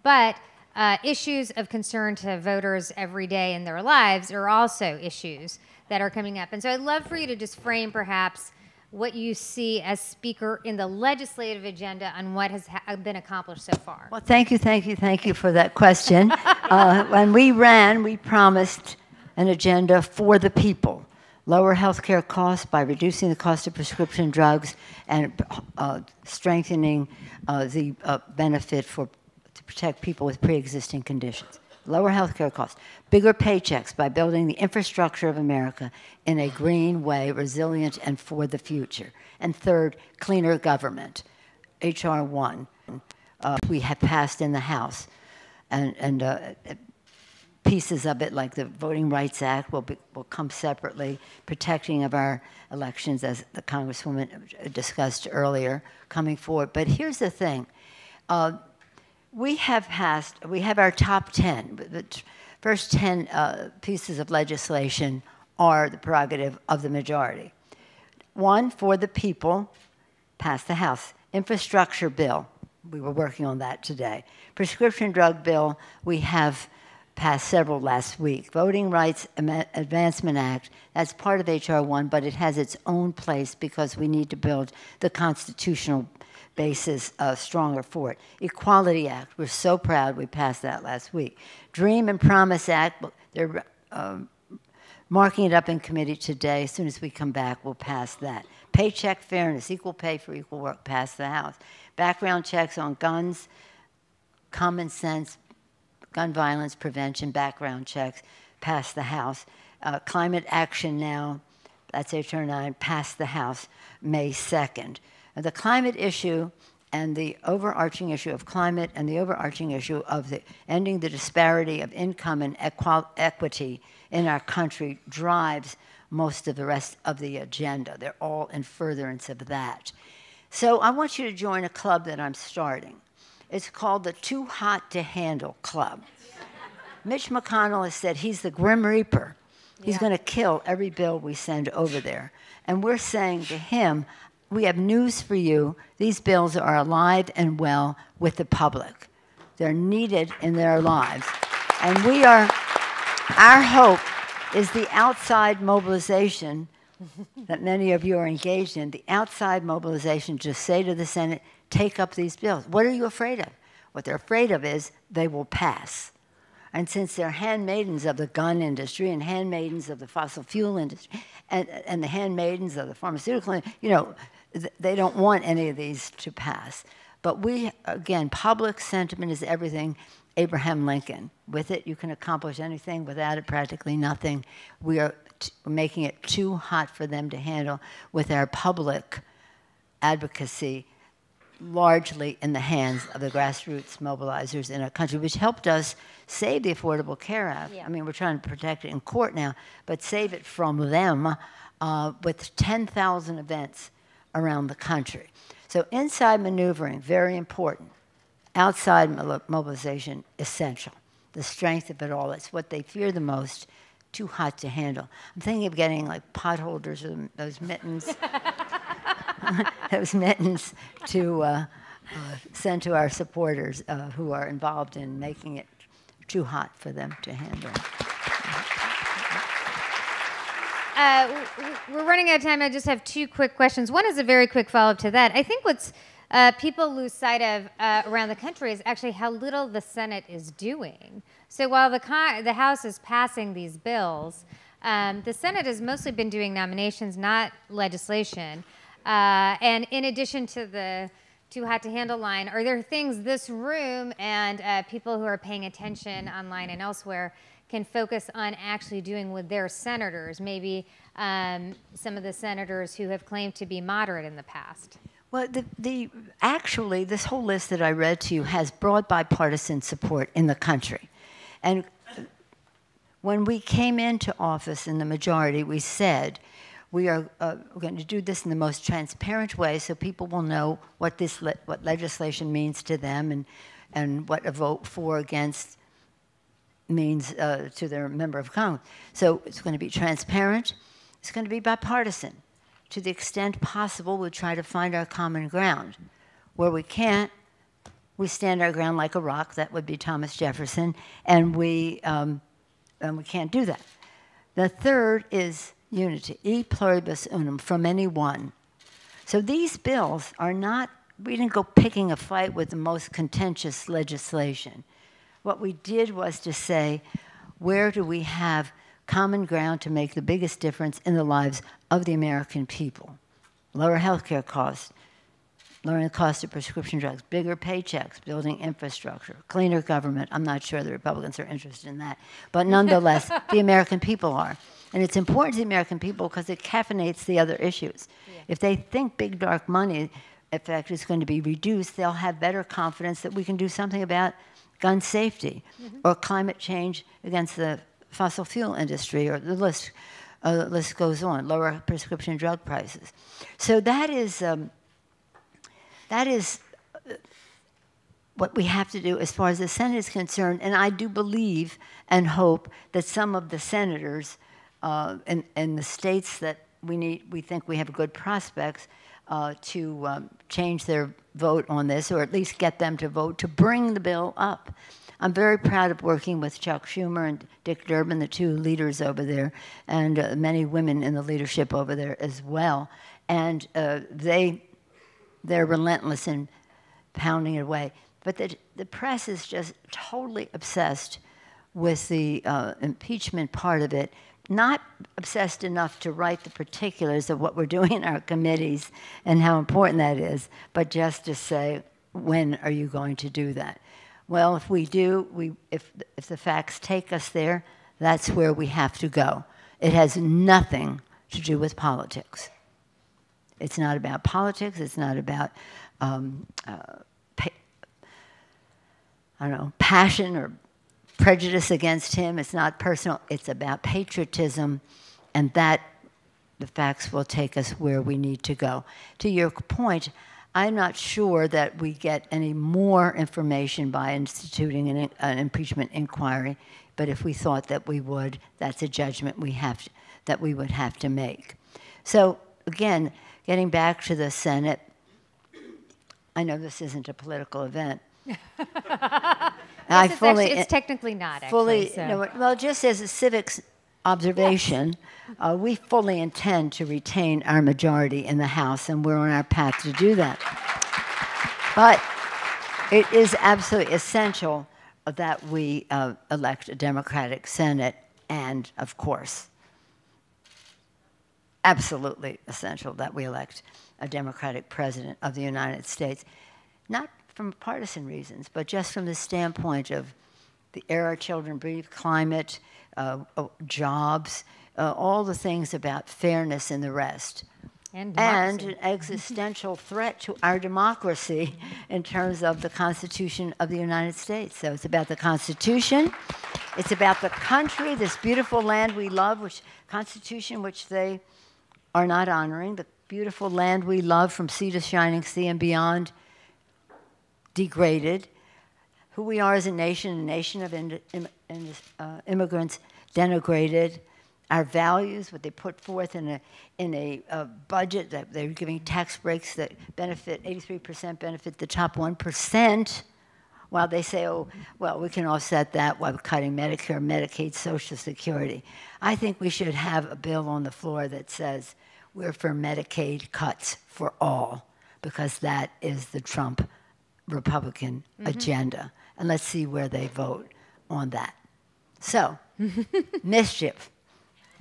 but uh, issues of concern to voters every day in their lives are also issues that are coming up. And so I'd love for you to just frame perhaps what you see as speaker in the legislative agenda on what has been accomplished so far. Well, thank you, thank you, thank you for that question. uh, when we ran, we promised an agenda for the people. Lower healthcare costs by reducing the cost of prescription drugs and uh, strengthening uh, the uh, benefit for to protect people with pre-existing conditions. Lower healthcare costs, bigger paychecks by building the infrastructure of America in a green way, resilient and for the future. And third, cleaner government. HR 1, uh, we have passed in the House. And, and uh, pieces of it, like the Voting Rights Act, will, be, will come separately, protecting of our elections, as the Congresswoman discussed earlier, coming forward. But here's the thing. Uh, we have passed, we have our top 10. The first 10 uh, pieces of legislation are the prerogative of the majority. One, for the people, passed the House. Infrastructure bill, we were working on that today. Prescription drug bill, we have passed several last week. Voting Rights Advancement Act, that's part of H.R. 1, but it has its own place because we need to build the constitutional basis uh, stronger for it. Equality Act, we're so proud we passed that last week. Dream and Promise Act, they're um, marking it up in committee today. As soon as we come back, we'll pass that. Paycheck fairness, equal pay for equal work, passed the House. Background checks on guns, common sense, gun violence prevention, background checks, passed the House. Uh, climate action now, that's H.R. 9, passed the House May 2nd the climate issue and the overarching issue of climate and the overarching issue of the ending the disparity of income and equity in our country drives most of the rest of the agenda. They're all in furtherance of that. So I want you to join a club that I'm starting. It's called the Too Hot to Handle Club. Mitch McConnell has said he's the Grim Reaper. He's yeah. going to kill every bill we send over there. And we're saying to him, we have news for you. These bills are alive and well with the public. They're needed in their lives. And we are, our hope is the outside mobilization that many of you are engaged in, the outside mobilization to say to the Senate, take up these bills. What are you afraid of? What they're afraid of is they will pass. And since they're handmaidens of the gun industry and handmaidens of the fossil fuel industry and, and the handmaidens of the pharmaceutical, industry, you know, they don't want any of these to pass. But we, again, public sentiment is everything. Abraham Lincoln. With it, you can accomplish anything. Without it, practically nothing. We are making it too hot for them to handle with our public advocacy largely in the hands of the grassroots mobilizers in our country, which helped us save the Affordable Care Act. Yeah. I mean, we're trying to protect it in court now, but save it from them uh, with 10,000 events around the country. So, inside maneuvering, very important. Outside mobilization, essential. The strength of it all. It's what they fear the most. Too hot to handle. I'm thinking of getting like potholders or those mittens those mittens to uh, uh, send to our supporters uh, who are involved in making it too hot for them to handle. Uh, we're running out of time. I just have two quick questions. One is a very quick follow up to that. I think what's uh, people lose sight of uh, around the country is actually how little the Senate is doing. So while the, con- the House is passing these bills, um, the Senate has mostly been doing nominations, not legislation. Uh, and in addition to the too hot to handle line, are there things this room and uh, people who are paying attention online and elsewhere can focus on actually doing with their senators? Maybe um, some of the senators who have claimed to be moderate in the past. Well, the, the, actually, this whole list that I read to you has broad bipartisan support in the country. And when we came into office in the majority, we said we are uh, going to do this in the most transparent way so people will know what this le- what legislation means to them and, and what a vote for or against means uh, to their member of Congress. So it's going to be transparent. It's going to be bipartisan. To the extent possible, we'll try to find our common ground. Where we can't, we stand our ground like a rock. That would be Thomas Jefferson, and we um, and we can't do that. The third is unity, e pluribus unum, from any one. So these bills are not. We didn't go picking a fight with the most contentious legislation. What we did was to say, where do we have common ground to make the biggest difference in the lives of the American people? Lower healthcare costs, lowering the cost of prescription drugs, bigger paychecks, building infrastructure, cleaner government. I'm not sure the Republicans are interested in that. But nonetheless, the American people are. And it's important to the American people because it caffeinates the other issues. If they think big dark money, in fact, is going to be reduced, they'll have better confidence that we can do something about gun safety or climate change against the fossil fuel industry, or the list, uh, the list goes on, lower prescription drug prices. So that is, um, that is uh, what we have to do as far as the Senate is concerned. And I do believe and hope that some of the senators uh, in, in the states that we need, we think we have good prospects uh, to um, change their vote on this, or at least get them to vote to bring the bill up. I'm very proud of working with Chuck Schumer and Dick Durbin, the two leaders over there, and uh, many women in the leadership over there as well. And uh, they, they're relentless in pounding it away. But the, the press is just totally obsessed with the uh, impeachment part of it, not obsessed enough to write the particulars of what we're doing in our committees and how important that is, but just to say, when are you going to do that? Well, if we do, we, if, if the facts take us there, that's where we have to go. It has nothing to do with politics. It's not about politics. It's not about, um, uh, I don't know, passion or prejudice against him. It's not personal. It's about patriotism, and that the facts will take us where we need to go. To your point, I'm not sure that we get any more information by instituting an, an impeachment inquiry, but if we thought that we would, that's a judgment we have to, that we would have to make. So again, getting back to the Senate, I know this isn't a political event, I it's fully actually- it's technically not, fully. actually, so. no, well, just as a civics observation, uh, we fully intend to retain our majority in the House, and we're on our path to do that. But it is absolutely essential that we uh, elect a Democratic Senate, and of course, absolutely essential that we elect a Democratic President of the United States, not from partisan reasons, but just from the standpoint of the air our children breathe, climate, uh, uh, jobs, uh, all the things about fairness and the rest. And and an existential threat to our democracy in terms of the Constitution of the United States. So it's about the Constitution, it's about the country, this beautiful land we love, which Constitution which they are not honoring, the beautiful land we love from sea to shining sea and beyond, degraded. Who we are as a nation, a nation of in, in, uh, immigrants, denigrated. Our values, what they put forth in a in a uh, budget that they're giving tax breaks that benefit 83% benefit the top one percent, while they say, oh, well, we can offset that by cutting Medicare, Medicaid, Social Security. I think we should have a bill on the floor that says we're for Medicaid cuts for all, because that is the Trump Republican Mhm. agenda. And let's see where they vote on that. So, mischief.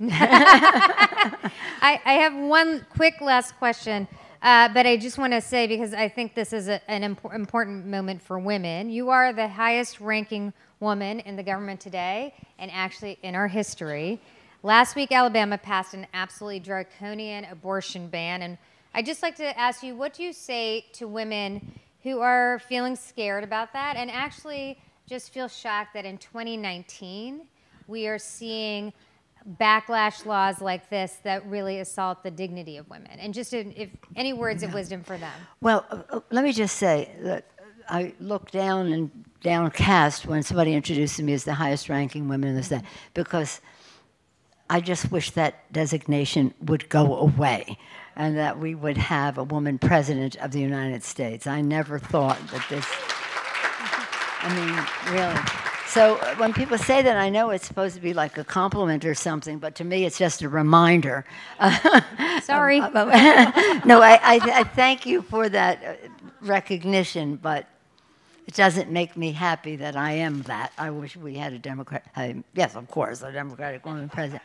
I, I have one quick last question, uh, but I just want to say because I think this is a, an impor- important moment for women. You are the highest ranking woman in the government today, and actually in our history. Last week, Alabama passed an absolutely draconian abortion ban, and I'd just like to ask you, what do you say to women who are feeling scared about that, and actually just feel shocked that in 2019 we are seeing backlash laws like this that really assault the dignity of women? And just in, if any words of wisdom for them. Well, uh, uh, let me just say that I look down and downcast when somebody introduces me as the highest ranking woman in the state because I just wish that designation would go away and that we would have a woman president of the United States. I never thought that this, I mean, really. So uh, when people say that, I know it's supposed to be like a compliment or something, but to me it's just a reminder. Sorry. no, I, I, I thank you for that uh, recognition, but it doesn't make me happy that I am that. I wish we had a Democrat. Uh, yes, of course, a Democratic woman president.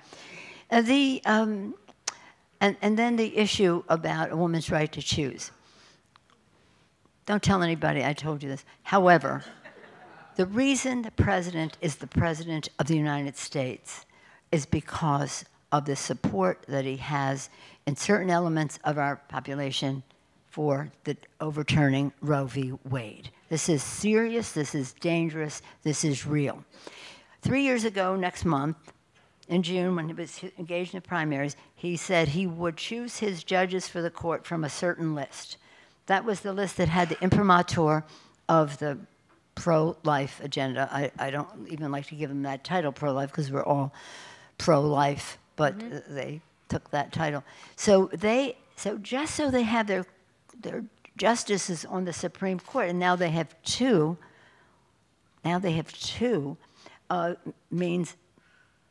Uh, the um, and and then the issue about a woman's right to choose. Don't tell anybody I told you this. However, the reason the president is the president of the United States is because of the support that he has in certain elements of our population for the overturning Roe v. Wade. This is serious, this is dangerous, this is real. Three years ago, next month, in June, when he was engaged in the primaries, he said he would choose his judges for the court from a certain list. That was the list that had the imprimatur of the pro life agenda. I, I don't even like to give them that title, pro life, because we're all pro life, but uh, they took that title. So they, so just so they have their, their justices on the Supreme Court, and now they have two, now they have two, uh, means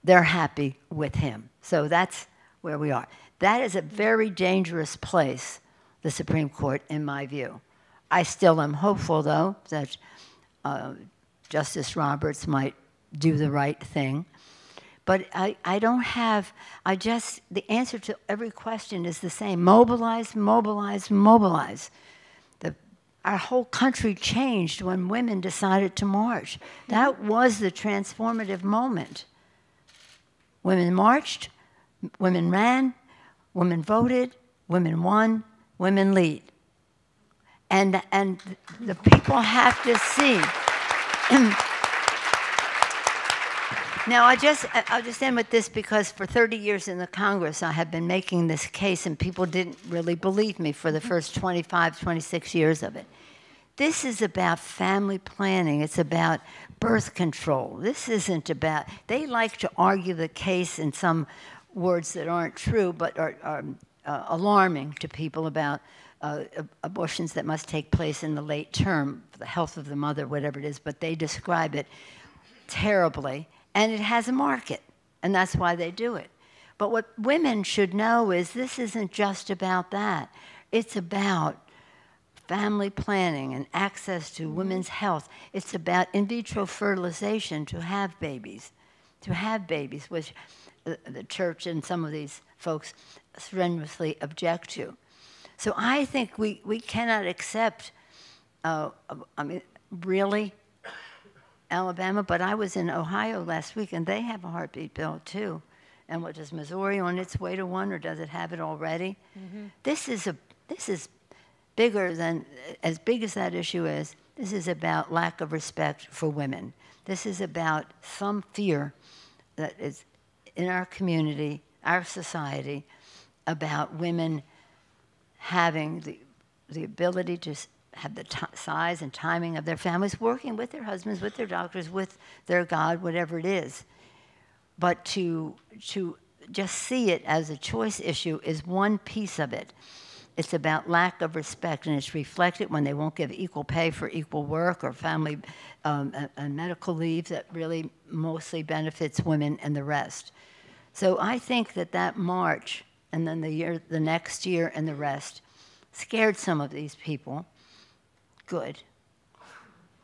they're happy with him. So that's where we are. That is a very dangerous place, the Supreme Court, in my view. I still am hopeful, though, that uh, Justice Roberts might do the right thing. But I, I don't have, I just, the answer to every question is the same mobilize, mobilize, mobilize. The, our whole country changed when women decided to march. That was the transformative moment. Women marched, women ran, women voted, women won, women lead. And, and the people have to see. now, I just, I'll just end with this because for 30 years in the Congress, I have been making this case, and people didn't really believe me for the first 25, 26 years of it. This is about family planning. It's about birth control. This isn't about, they like to argue the case in some words that aren't true but are, are uh, alarming to people about uh, abortions that must take place in the late term, the health of the mother, whatever it is, but they describe it terribly, and it has a market, and that's why they do it. But what women should know is this isn't just about that. It's about family planning and access to women's health. It's about in vitro fertilization to have babies, to have babies, which the, the church and some of these folks strenuously object to. So I think we, we cannot accept, uh, I mean, really, Alabama, but I was in Ohio last week and they have a heartbeat bill too. And what does Missouri on its way to one, or does it have it already? Mm-hmm. This is a this is bigger than as big as that issue is. This is about lack of respect for women. This is about some fear that is in our community, our society, about women having the the ability to have the size and timing of their families, working with their husbands, with their doctors, with their God, whatever it is. But to, to just see it as a choice issue is one piece of it. It's about lack of respect, and it's reflected when they won't give equal pay for equal work or family um, and, and medical leave that really mostly benefits women and the rest. So I think that that march, and then the year, the next year, and the rest, scared some of these people good.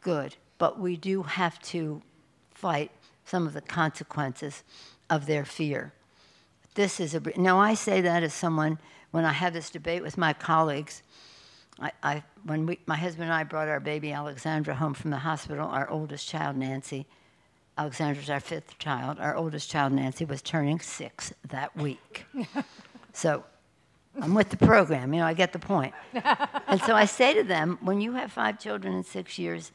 Good. But we do have to fight some of the consequences of their fear. This is a. Now, I say that as someone, when I had this debate with my colleagues, I, I, when we, my husband and I brought our baby Alexandra home from the hospital, our oldest child, Nancy, Alexandra's our fifth child, our oldest child, Nancy, was turning six that week. so I'm with the program, you know, I get the point. and so I say to them, when you have five children in six years,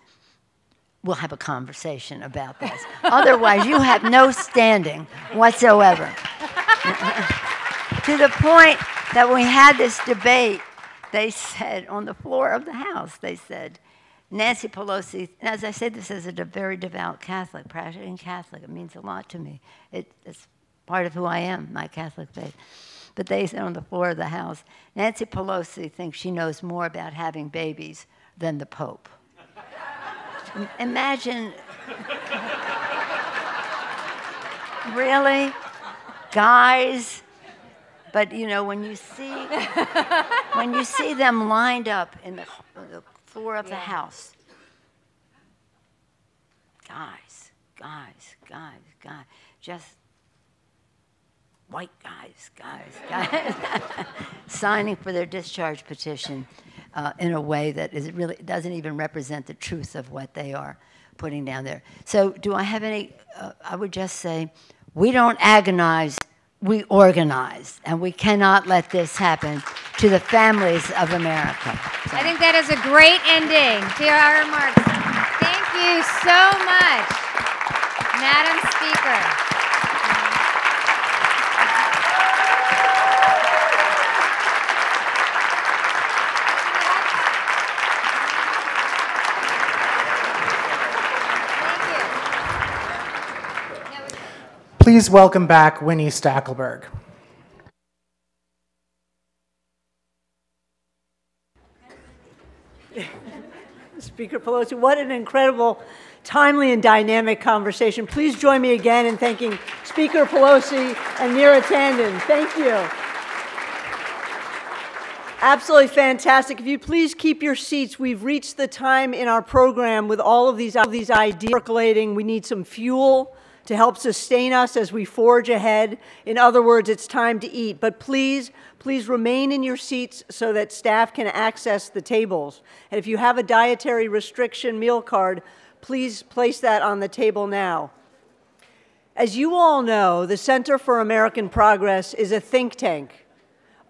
we'll have a conversation about this. Otherwise, you have no standing whatsoever. to the point that when we had this debate, they said on the floor of the House, they said, Nancy Pelosi, as I say this as a very devout Catholic, practicing Catholic, it means a lot to me. It, it's part of who I am, my Catholic faith but they said on the floor of the House. Nancy Pelosi thinks she knows more about having babies than the Pope. Imagine, really? Guys? But you know, when you see when you see them lined up in the, the floor of yeah. the house, guys, guys, guys, guys, just white guys, guys, guys, signing for their discharge petition uh, in a way that is really doesn't even represent the truth of what they are putting down there. So, do I have any? Uh, I would just say, we don't agonize, we organize, and we cannot let this happen to the families of America. So. I think that is a great ending to our remarks. Thank you so much, Madam Speaker. Please welcome back Winnie Stachelberg. Speaker Pelosi, what an incredible, timely, and dynamic conversation. Please join me again in thanking Speaker Pelosi and Neera Tanden. Thank you. Absolutely fantastic. If you please keep your seats, we've reached the time in our program with all of these, all of these ideas percolating. We need some fuel to help sustain us as we forge ahead. In other words, it's time to eat. But please, please remain in your seats so that staff can access the tables. And if you have a dietary restriction meal card, please place that on the table now. As you all know, the Center for American Progress is a think tank,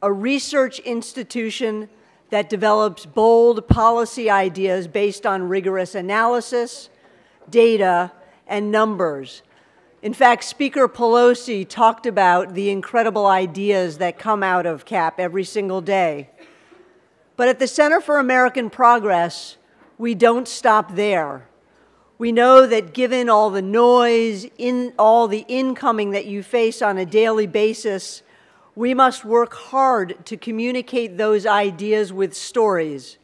a research institution that develops bold policy ideas based on rigorous analysis, data, and numbers in fact, Speaker Pelosi talked about the incredible ideas that come out of CAP every single day. But at the Center for American Progress, we don't stop there. We know that given all the noise, in all the incoming that you face on a daily basis, We must work hard to communicate those ideas with stories,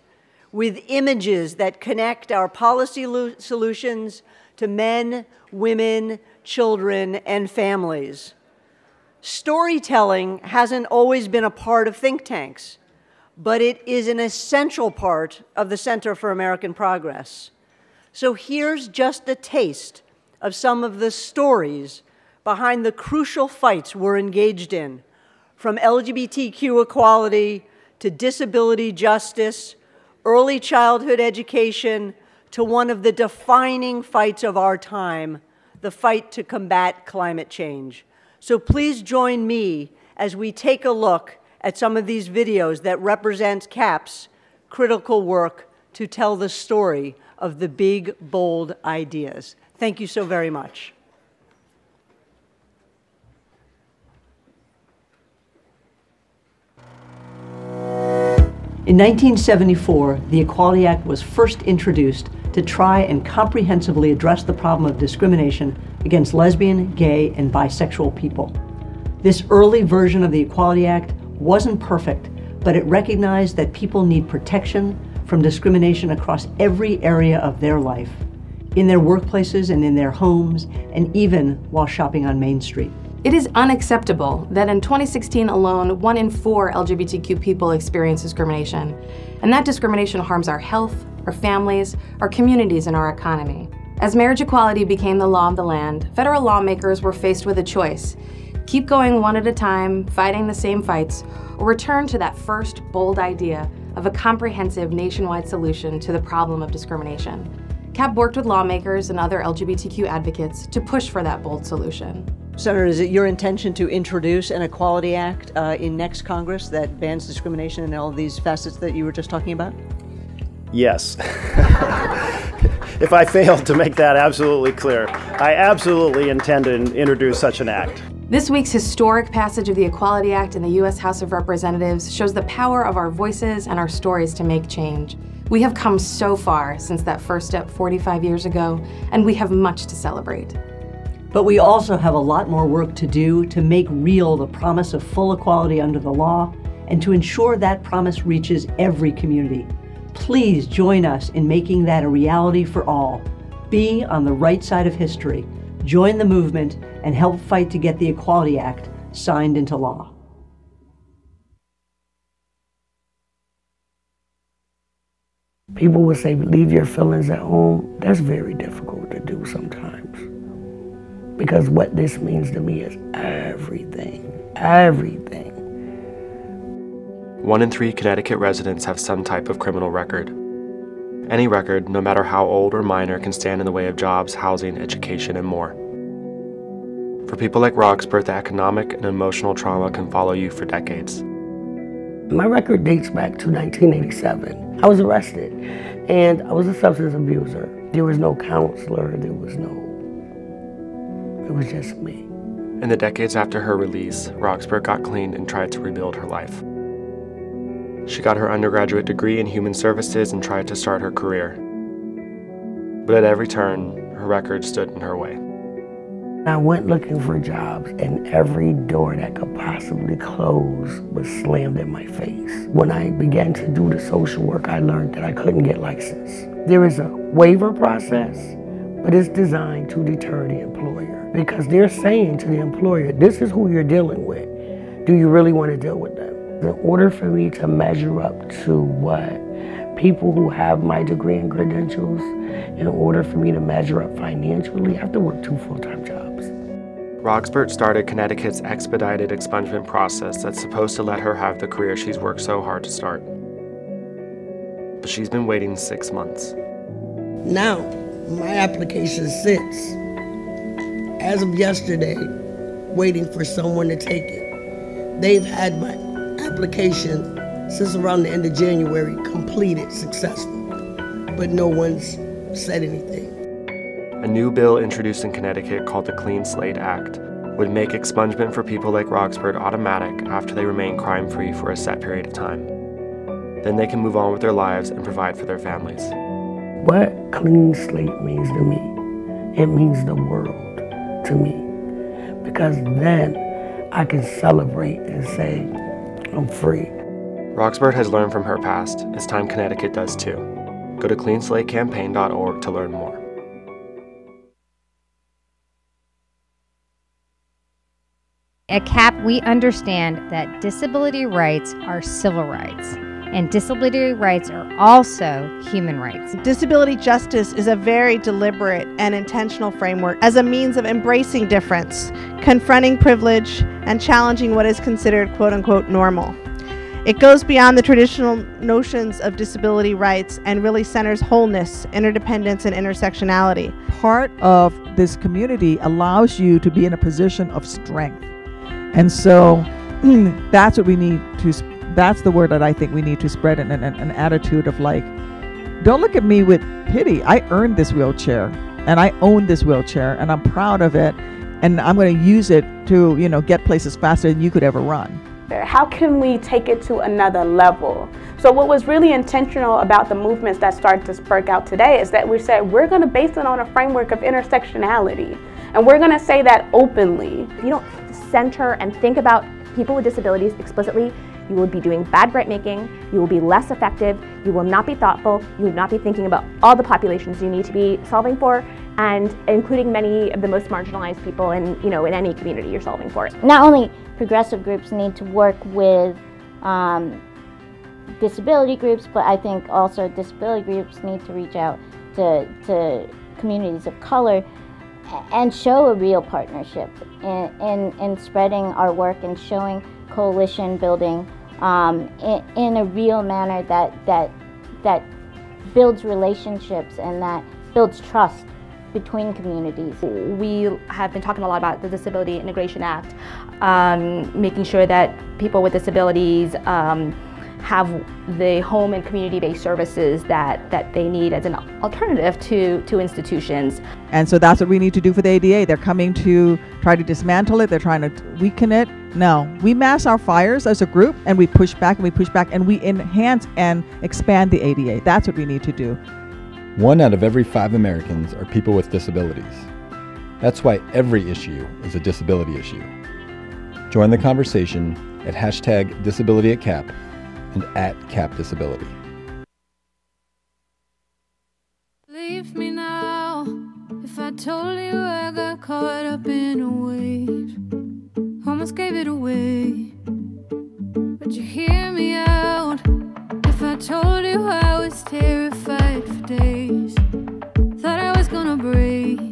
with images that connect our policy solutions to men, women, children, and families. Storytelling hasn't always been a part of think tanks, but it is an essential part of the Center for American Progress. So here's just a taste of some of the stories behind the crucial fights we're engaged in, from LGBTQ equality to disability justice, early childhood education, to one of the defining fights of our time, the fight to combat climate change. So please join me as we take a look at some of these videos that represent CAP's critical work to tell the story of the big, bold ideas. Thank you so very much. In 1974, the Equality Act was first introduced to try and comprehensively address the problem of discrimination against lesbian, gay, and bisexual people. This early version of the Equality Act wasn't perfect, but it recognized that people need protection from discrimination across every area of their life, in their workplaces and in their homes, and even while shopping on Main Street. It is unacceptable that in 2016 alone, one in four LGBTQ people experience discrimination, and that discrimination harms our health, our families, our communities, and our economy. As marriage equality became the law of the land, federal lawmakers were faced with a choice keep going one at a time, fighting the same fights, or return to that first bold idea of a comprehensive nationwide solution to the problem of discrimination. CAP worked with lawmakers and other LGBTQ advocates to push for that bold solution. Senator, is it your intention to introduce an Equality Act uh, in next Congress that bans discrimination in all of these facets that you were just talking about? Yes. if I failed to make that absolutely clear, I absolutely intend to introduce such an act. This week's historic passage of the Equality Act in the U.S. House of Representatives shows the power of our voices and our stories to make change. We have come so far since that first step 45 years ago, and we have much to celebrate. But we also have a lot more work to do to make real the promise of full equality under the law and to ensure that promise reaches every community. Please join us in making that a reality for all. Be on the right side of history. Join the movement and help fight to get the Equality Act signed into law. People would say, leave your feelings at home. That's very difficult to do sometimes. Because what this means to me is everything, everything. One in three Connecticut residents have some type of criminal record. Any record, no matter how old or minor, can stand in the way of jobs, housing, education, and more. For people like Roxburgh, the economic and emotional trauma can follow you for decades. My record dates back to 1987. I was arrested, and I was a substance abuser. There was no counselor, there was no, it was just me. In the decades after her release, Roxburgh got clean and tried to rebuild her life. She got her undergraduate degree in human services and tried to start her career. But at every turn, her record stood in her way. I went looking for jobs, and every door that could possibly close was slammed in my face. When I began to do the social work, I learned that I couldn't get licensed. There is a waiver process, but it's designed to deter the employer because they're saying to the employer, this is who you're dealing with. Do you really want to deal with them? In order for me to measure up to what people who have my degree and credentials, in order for me to measure up financially, I have to work two full-time jobs. Roxburgh started Connecticut's expedited expungement process that's supposed to let her have the career she's worked so hard to start. But she's been waiting six months. Now, my application sits, as of yesterday, waiting for someone to take it. They've had my application since around the end of January completed successful, but no one's said anything. A new bill introduced in Connecticut called the Clean Slate Act would make expungement for people like Roxburgh automatic after they remain crime free for a set period of time. Then they can move on with their lives and provide for their families. What clean slate means to me, it means the world to me. Because then I can celebrate and say, I'm free. Roxburgh has learned from her past. as time Connecticut does too. Go to cleanslatecampaign.org to learn more. At CAP, we understand that disability rights are civil rights, and disability rights are also human rights. Disability justice is a very deliberate and intentional framework as a means of embracing difference, confronting privilege, and challenging what is considered quote unquote normal. It goes beyond the traditional notions of disability rights and really centers wholeness, interdependence, and intersectionality. Part of this community allows you to be in a position of strength. And so that's what we need to, that's the word that I think we need to spread an, an, an attitude of like, don't look at me with pity. I earned this wheelchair and I own this wheelchair and I'm proud of it and I'm going to use it to, you know, get places faster than you could ever run. How can we take it to another level? So what was really intentional about the movements that started to spark out today is that we said we're going to base it on a framework of intersectionality. And we're going to say that openly. If you don't center and think about people with disabilities explicitly, you will be doing bad grant making, you will be less effective, you will not be thoughtful, you will not be thinking about all the populations you need to be solving for, and including many of the most marginalized people in, you know, in any community you're solving for. Not only progressive groups need to work with um, disability groups, but I think also disability groups need to reach out to, to communities of color and show a real partnership in, in, in spreading our work and showing coalition building um, in, in a real manner that, that, that builds relationships and that builds trust between communities. We have been talking a lot about the Disability Integration Act, um, making sure that people with disabilities um, have the home and community-based services that, that they need as an alternative to, to institutions. And so that's what we need to do for the ADA. They're coming to try to dismantle it, they're trying to weaken it. No, we mass our fires as a group and we push back and we push back and we enhance and expand the ADA. That's what we need to do. One out of every five Americans are people with disabilities. That's why every issue is a disability issue. Join the conversation at hashtag disability at CAP and at CAP Disability. Leave me now if I told you I got caught up in a wave. Almost gave it away. You hear me out if I told you I was terrified for days. Thought I was gonna break.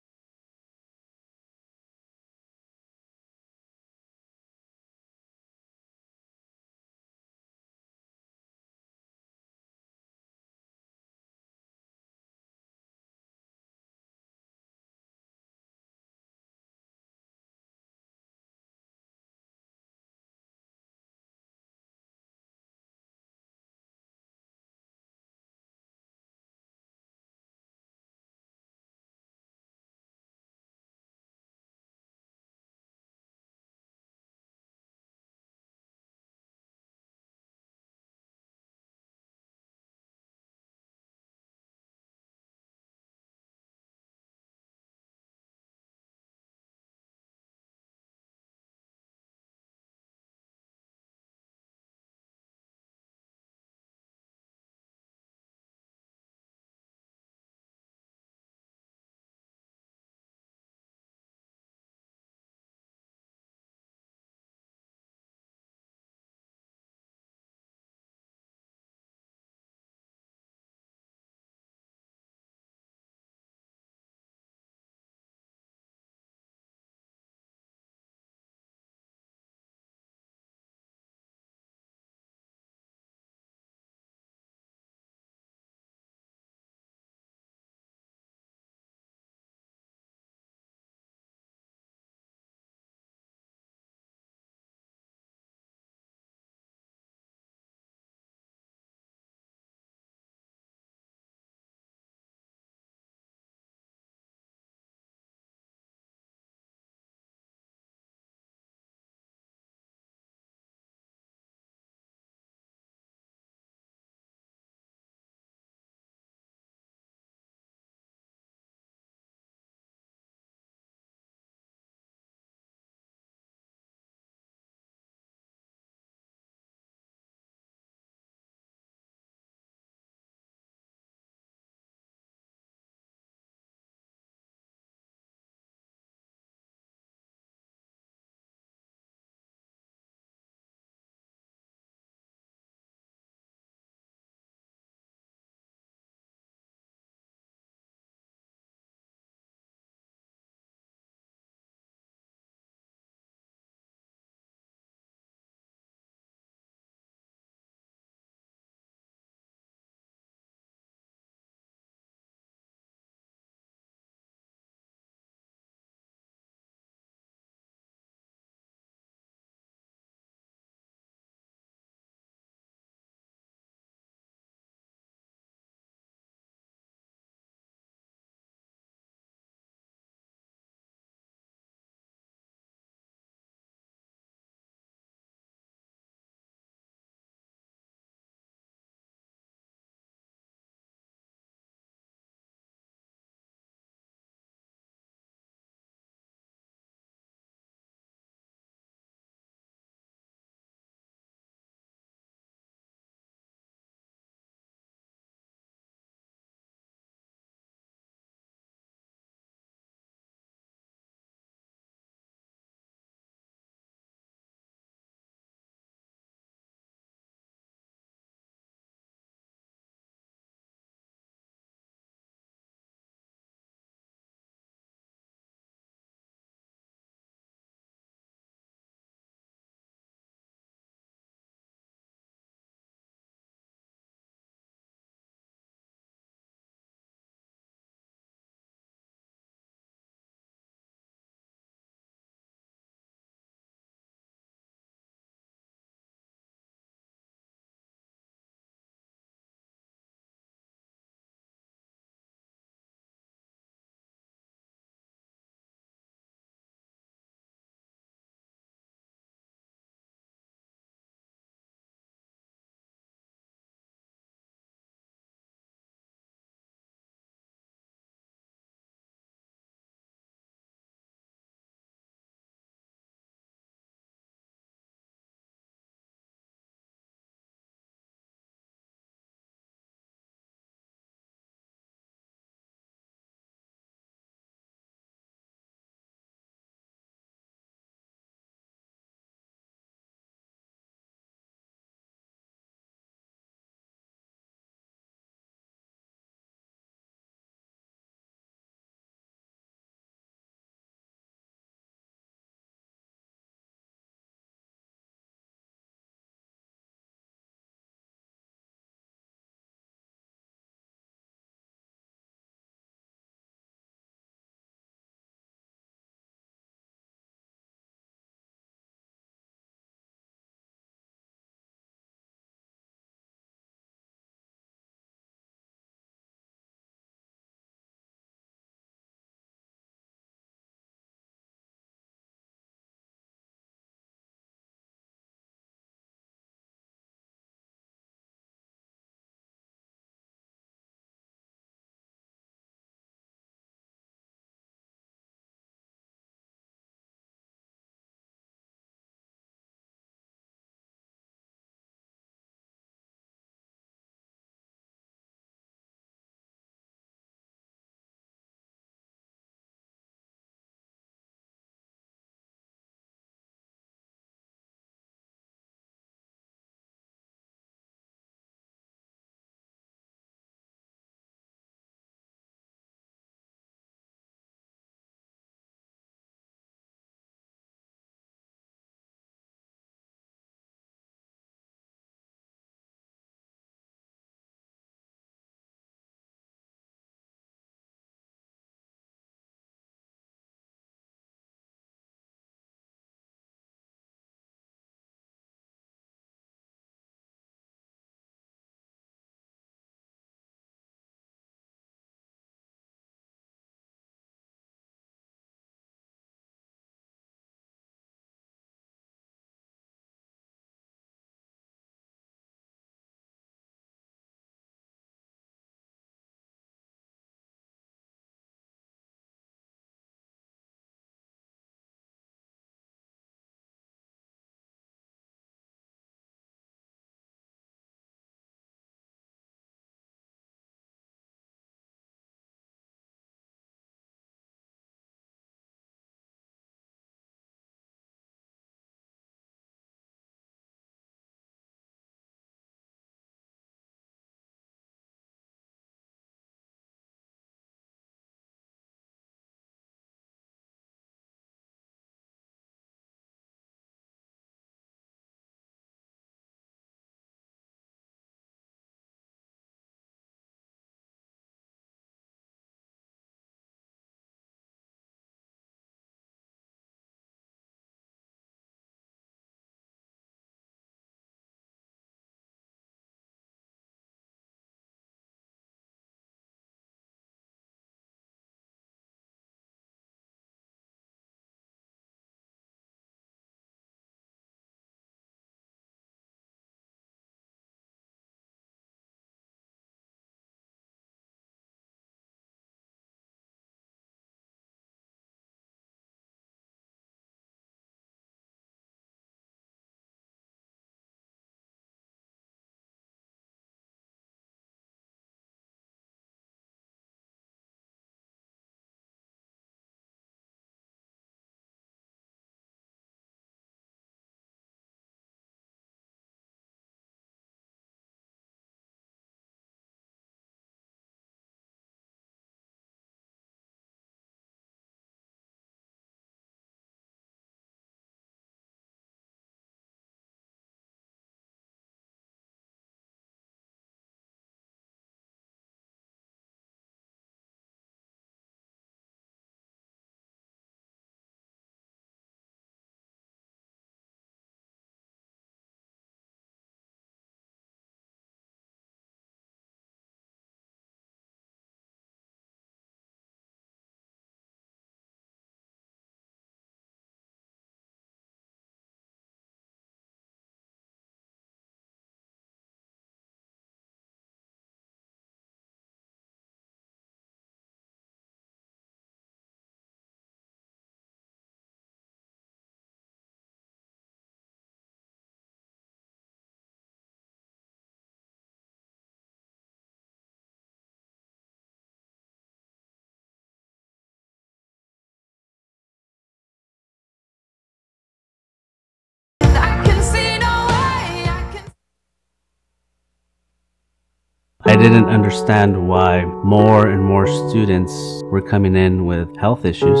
I didn't understand why more and more students were coming in with health issues,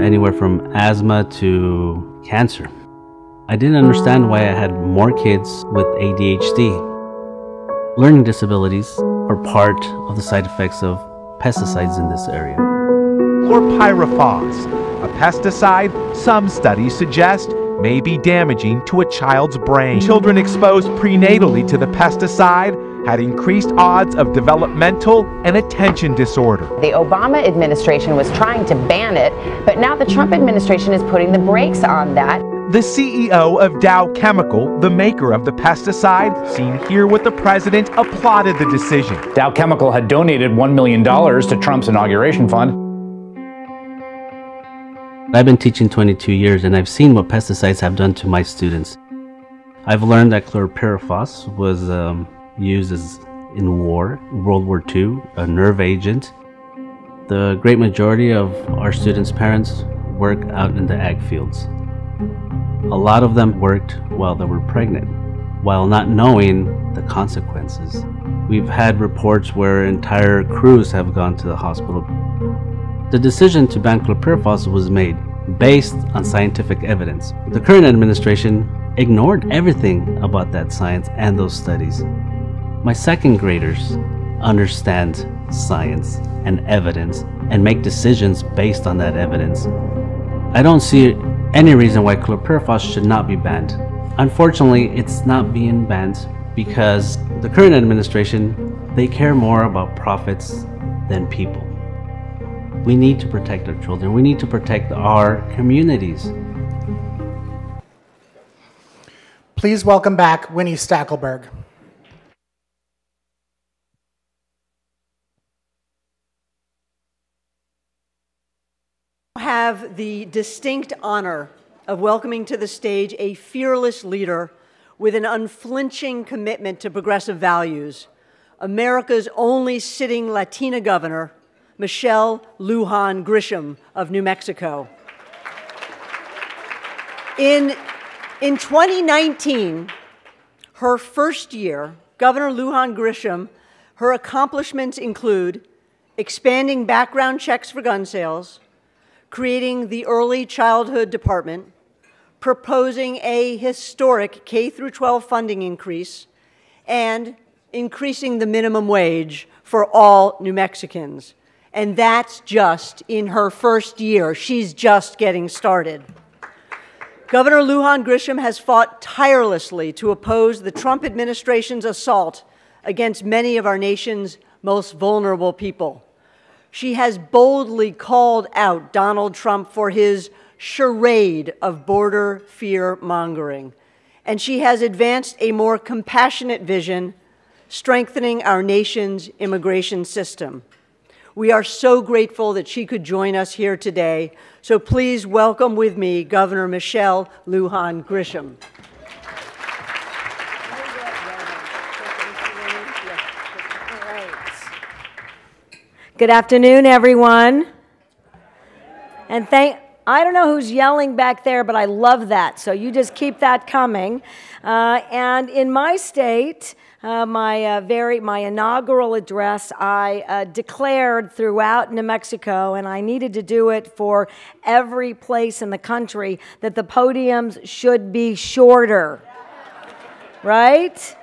anywhere from asthma to cancer. I didn't understand why I had more kids with ADHD. Learning disabilities are part of the side effects of pesticides in this area. Or Chlorpyrifos, a pesticide some studies suggest may be damaging to a child's brain. Children exposed prenatally to the pesticide had increased odds of developmental and attention disorder. The Obama administration was trying to ban it, but now the Trump administration is putting the brakes on that. The CEO of Dow Chemical, the maker of the pesticide, seen here with the president, applauded the decision. Dow Chemical had donated $1 million to Trump's inauguration fund. I've been teaching 22 years and I've seen what pesticides have done to my students. I've learned that chlorpyrifos was um, used as in war, World War II, a nerve agent. The great majority of our students' parents work out in the ag fields. A lot of them worked while they were pregnant, while not knowing the consequences. We've had reports where entire crews have gone to the hospital. The decision to ban chlorpyrifos was made based on scientific evidence. The current administration ignored everything about that science and those studies. My second graders understand science and evidence and make decisions based on that evidence. I don't see any reason why chlorpyrifos should not be banned. Unfortunately, it's not being banned because the current administration, they care more about profits than people. We need to protect our children. We need to protect our communities. Please welcome back Winnie Stachelberg. Have the distinct honor of welcoming to the stage a fearless leader with an unflinching commitment to progressive values, America's only sitting Latina governor, Michelle Lujan Grisham of New Mexico. In, in 2019, her first year, Governor Lujan Grisham, her accomplishments include expanding background checks for gun sales, creating the Early Childhood Department, proposing a historic K through 12 funding increase, and increasing the minimum wage for all New Mexicans. And that's just in her first year. She's just getting started. Governor Lujan Grisham has fought tirelessly to oppose the Trump administration's assault against many of our nation's most vulnerable people. She has boldly called out Donald Trump for his charade of border fear mongering. And she has advanced a more compassionate vision, strengthening our nation's immigration system. We are so grateful that she could join us here today. So please welcome with me Governor Michelle Lujan Grisham. Good afternoon, everyone. And thank, I don't know who's yelling back there, but I love that. So you just keep that coming. Uh, and in my state, uh, my uh, very my inaugural address, I uh, declared throughout New Mexico, and I needed to do it for every place in the country that the podiums should be shorter. right?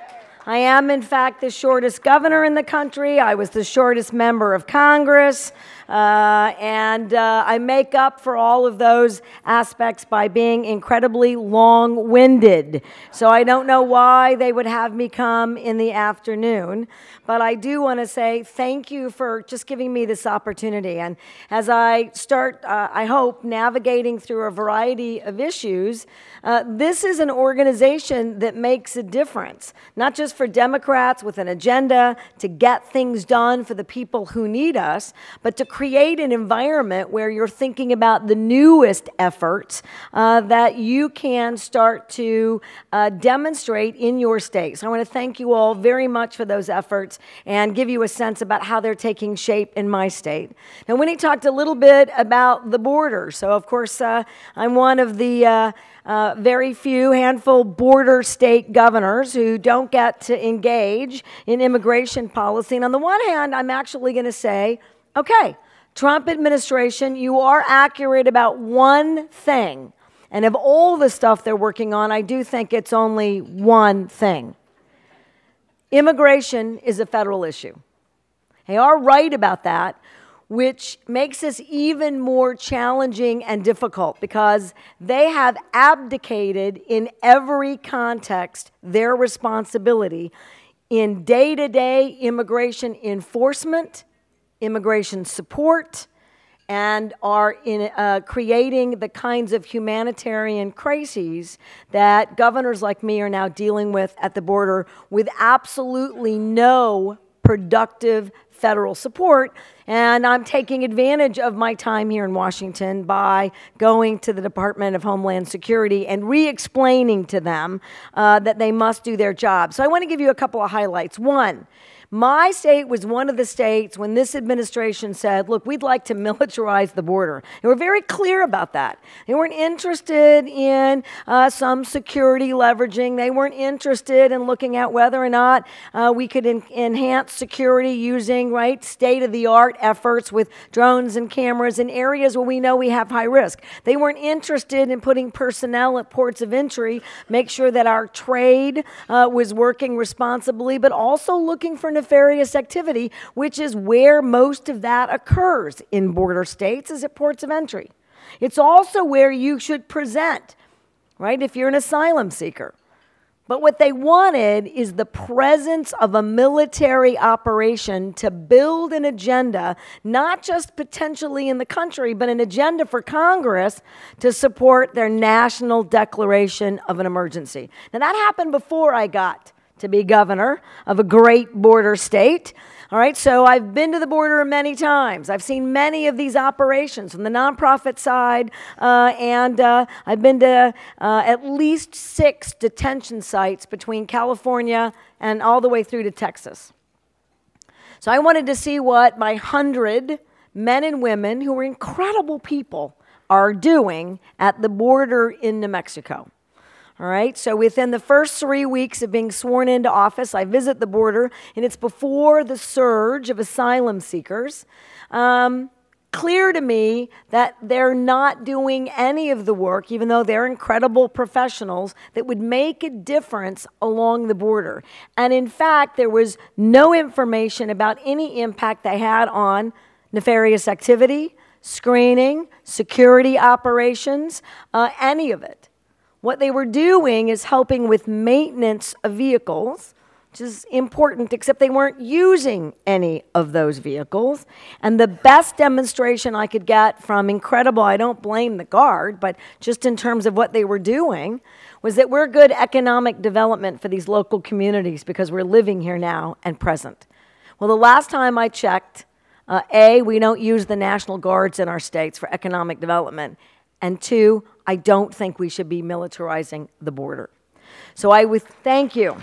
I am, in fact, the shortest governor in the country. I was the shortest member of Congress. Uh, and uh, I make up for all of those aspects by being incredibly long winded. So I don't know why they would have me come in the afternoon. But I do want to say thank you for just giving me this opportunity. And as I start, uh, I hope, navigating through a variety of issues, uh, this is an organization that makes a difference, not just for Democrats with an agenda to get things done for the people who need us, but to create an environment where you're thinking about the newest efforts uh, that you can start to uh, demonstrate in your state. So I want to thank you all very much for those efforts and give you a sense about how they're taking shape in my state. Now, Winnie talked a little bit about the border. So, of course, uh, I'm one of the uh, uh, very few handful border state governors who don't get to engage in immigration policy. And on the one hand, I'm actually going to say, okay, Trump administration, you are accurate about one thing. And of all the stuff they're working on, I do think it's only one thing. Immigration is a federal issue. They are right about that, which makes this even more challenging and difficult because they have abdicated in every context their responsibility in day to day immigration enforcement, immigration support, and are in, uh, creating the kinds of humanitarian crises that governors like me are now dealing with at the border with absolutely no productive federal support. And I'm taking advantage of my time here in Washington by going to the Department of Homeland Security and re explaining to them uh, that they must do their job. So I want to give you a couple of highlights. One, my state was one of the states when this administration said, look, we'd like to militarize the border. They were very clear about that. They weren't interested in uh, some security leveraging. They weren't interested in looking at whether or not uh, we could en- enhance security using, right, state of the art efforts with drones and cameras in areas where we know we have high risk. They weren't interested in putting personnel at ports of entry, make sure that our trade uh, was working responsibly, but also looking for nefarious activity, which is where most of that occurs in border states, is at ports of entry. It's also where you should present, right, if you're an asylum seeker. But what they wanted is the presence of a military operation to build an agenda, not just potentially in the country, but an agenda for Congress to support their national declaration of an emergency. Now, that happened before I got to be governor of a great border state. All right, so I've been to the border many times. I've seen many of these operations from the nonprofit side, uh, and uh, I've been to uh, at least six detention sites between California and all the way through to Texas. So I wanted to see what my hundred men and women who are incredible people are doing at the border in New Mexico. All right, so within the first three weeks of being sworn into office, I visit the border, and it's before the surge of asylum seekers. Um, clear to me that they're not doing any of the work, even though they're incredible professionals, that would make a difference along the border. And in fact, there was no information about any impact they had on nefarious activity, screening, security operations, uh, any of it. What they were doing is helping with maintenance of vehicles, which is important, except they weren't using any of those vehicles. And the best demonstration I could get from incredible, I don't blame the guard, but just in terms of what they were doing, was that we're good economic development for these local communities because we're living here now and present. Well, the last time I checked, uh, A, we don't use the National Guards in our states for economic development. And two, I don't think we should be militarizing the border. So I would thank you.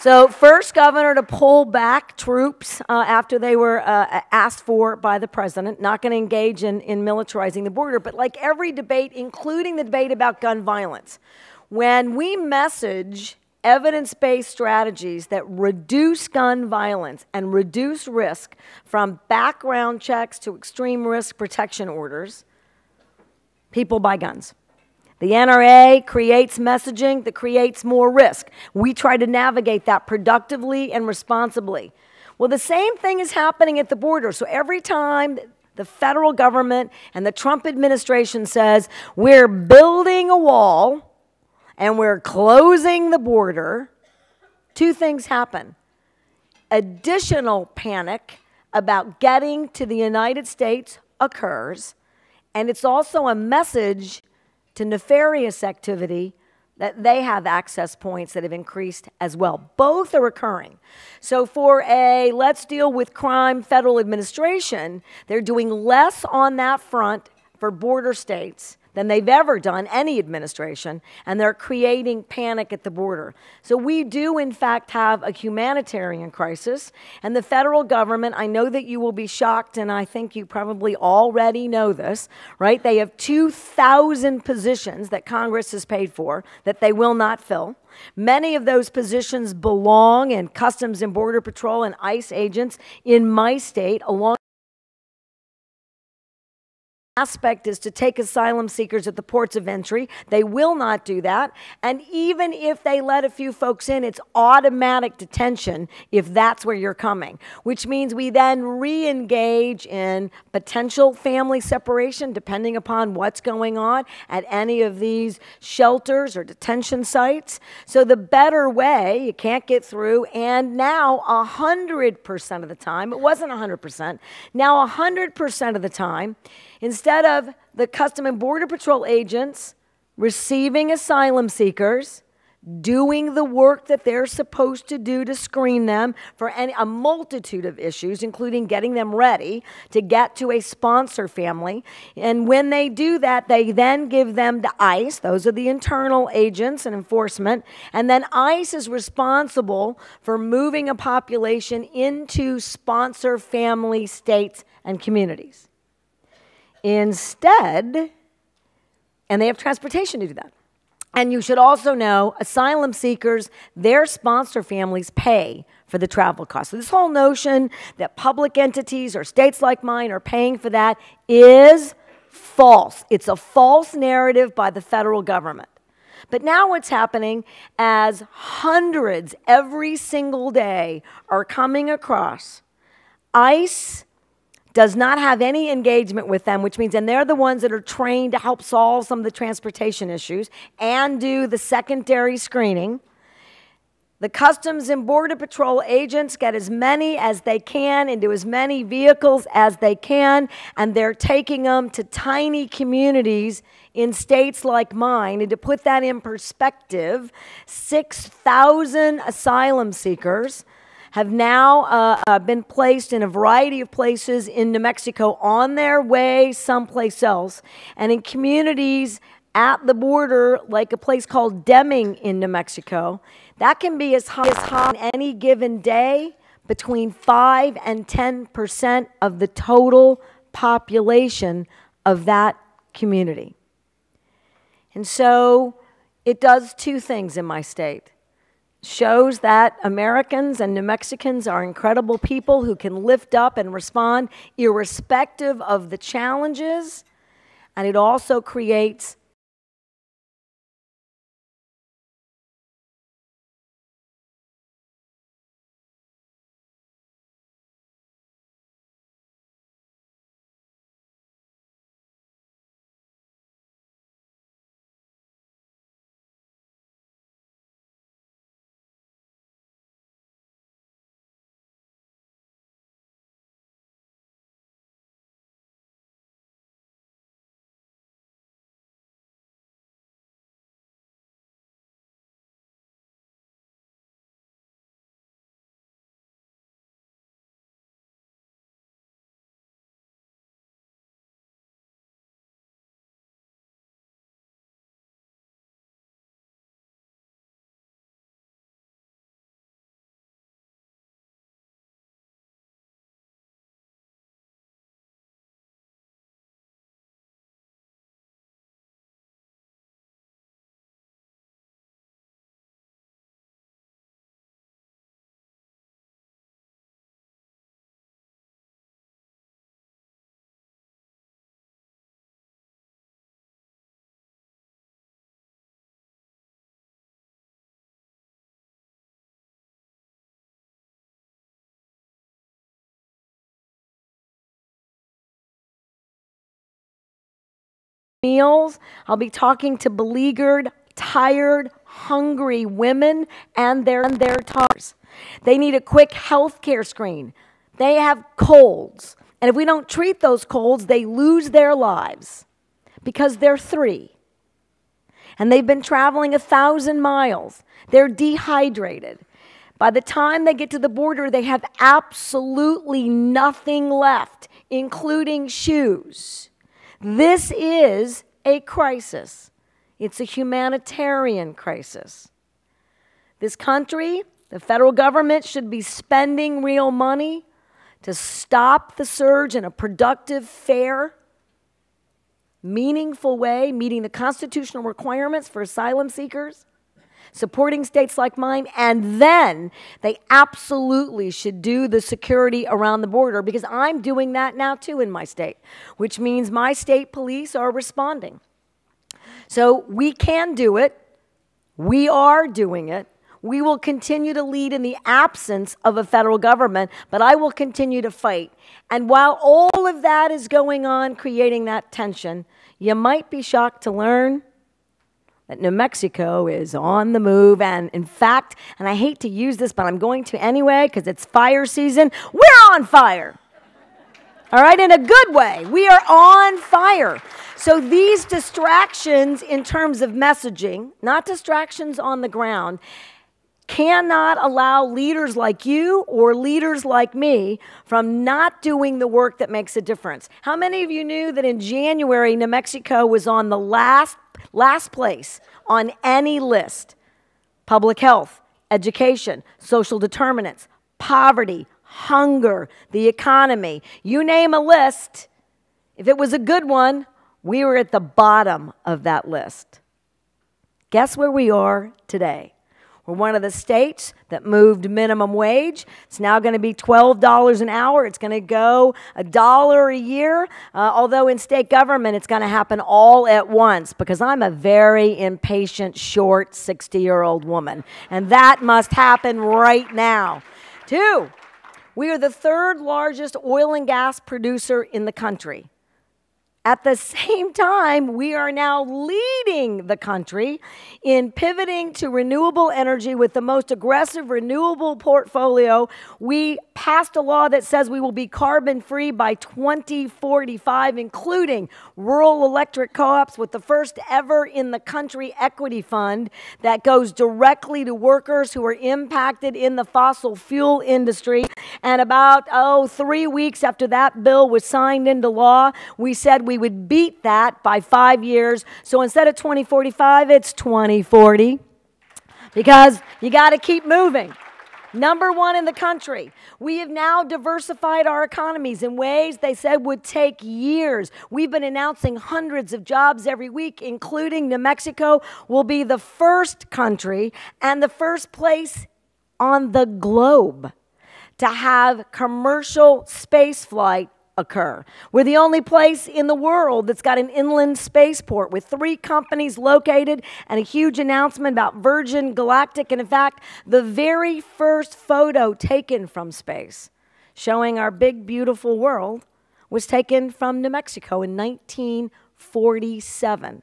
So, first governor to pull back troops uh, after they were uh, asked for by the president, not going to engage in, in militarizing the border. But, like every debate, including the debate about gun violence, when we message evidence based strategies that reduce gun violence and reduce risk from background checks to extreme risk protection orders, people buy guns. The NRA creates messaging that creates more risk. We try to navigate that productively and responsibly. Well, the same thing is happening at the border. So every time the federal government and the Trump administration says, we're building a wall, and we're closing the border, two things happen. Additional panic about getting to the United States occurs, and it's also a message to nefarious activity that they have access points that have increased as well. Both are occurring. So, for a let's deal with crime federal administration, they're doing less on that front for border states than they've ever done, any administration, and they're creating panic at the border. So we do, in fact, have a humanitarian crisis, and the federal government, I know that you will be shocked, and I think you probably already know this, right? They have 2,000 positions that Congress has paid for that they will not fill. Many of those positions belong in Customs and Border Patrol and ICE agents in my state, along aspect is to take asylum seekers at the ports of entry. They will not do that. And even if they let a few folks in, it's automatic detention if that's where you're coming, which means we then re engage in potential family separation depending upon what's going on at any of these shelters or detention sites. So the better way, you can't get through, and now 100% of the time, it wasn't 100%, now 100% of the time, Instead of the Custom and Border Patrol agents receiving asylum seekers, doing the work that they're supposed to do to screen them for any, a multitude of issues, including getting them ready to get to a sponsor family. And when they do that, they then give them to ICE. Those are the internal agents and enforcement. And then ICE is responsible for moving a population into sponsor family states and communities. Instead, and they have transportation to do that. And you should also know asylum seekers, their sponsor families pay for the travel costs. So, this whole notion that public entities or states like mine are paying for that is false. It's a false narrative by the federal government. But now, what's happening as hundreds every single day are coming across ICE does not have any engagement with them, which means, and they're the ones that are trained to help solve some of the transportation issues and do the secondary screening. The Customs and Border Patrol agents get as many as they can into as many vehicles as they can, and they're taking them to tiny communities in states like mine. And to put that in perspective, 6,000 asylum seekers have now uh, uh, been placed in a variety of places in New Mexico on their way someplace else, and in communities at the border, like a place called Deming in New Mexico. That can be as high as high on any given day between 5 and 10 percent of the total population of that community. And so it does two things in my state shows that Americans and New Mexicans are incredible people who can lift up and respond irrespective of the challenges. And it also creates meals. I'll be talking to beleaguered, tired, hungry women and their, and their toddlers. They need a quick health care screen. They have colds. And if we don't treat those colds, they lose their lives because they're three. And they've been traveling a thousand miles. They're dehydrated. By the time they get to the border, they have absolutely nothing left, including shoes. This is a crisis. It's a humanitarian crisis. This country, the federal government, should be spending real money to stop the surge in a productive, fair, meaningful way, meeting the constitutional requirements for asylum seekers, supporting states like mine, and then they absolutely should do the security around the border because I'm doing that now too in my state, which means my state police are responding. So we can do it. We are doing it. We will continue to lead in the absence of a federal government, but I will continue to fight. And while all of that is going on, creating that tension, you might be shocked to learn that New Mexico is on the move. And in fact, and I hate to use this, but I'm going to anyway because it's fire season, we're on fire. All right, in a good way. We are on fire. So these distractions in terms of messaging, not distractions on the ground, cannot allow leaders like you or leaders like me from not doing the work that makes a difference. How many of you knew that in January, New Mexico was on the last, last place on any list? Public health, education, social determinants, poverty, hunger, the economy. You name a list. If it was a good one, we were at the bottom of that list. Guess where we are today? We're one of the states that moved minimum wage. It's now going to be $12 an hour. It's going to go a dollar a year. Uh, although in state government, it's going to happen all at once because I'm a very impatient, short 60 year old woman. And that must happen right now. Two, we are the third largest oil and gas producer in the country. At the same time, we are now leading the country in pivoting to renewable energy with the most aggressive renewable portfolio. We passed a law that says we will be carbon free by 2045, including rural electric co ops, with the first ever in the country equity fund that goes directly to workers who are impacted in the fossil fuel industry. And about, oh, three weeks after that bill was signed into law, we said we would beat that by five years. So instead of 2045, it's 2040 because you got to keep moving. Number one in the country. We have now diversified our economies in ways they said would take years. We've been announcing hundreds of jobs every week, including New Mexico will be the first country and the first place on the globe to have commercial space flight occur. We're the only place in the world that's got an inland spaceport with three companies located and a huge announcement about Virgin Galactic. And in fact, the very first photo taken from space showing our big, beautiful world was taken from New Mexico in 1947.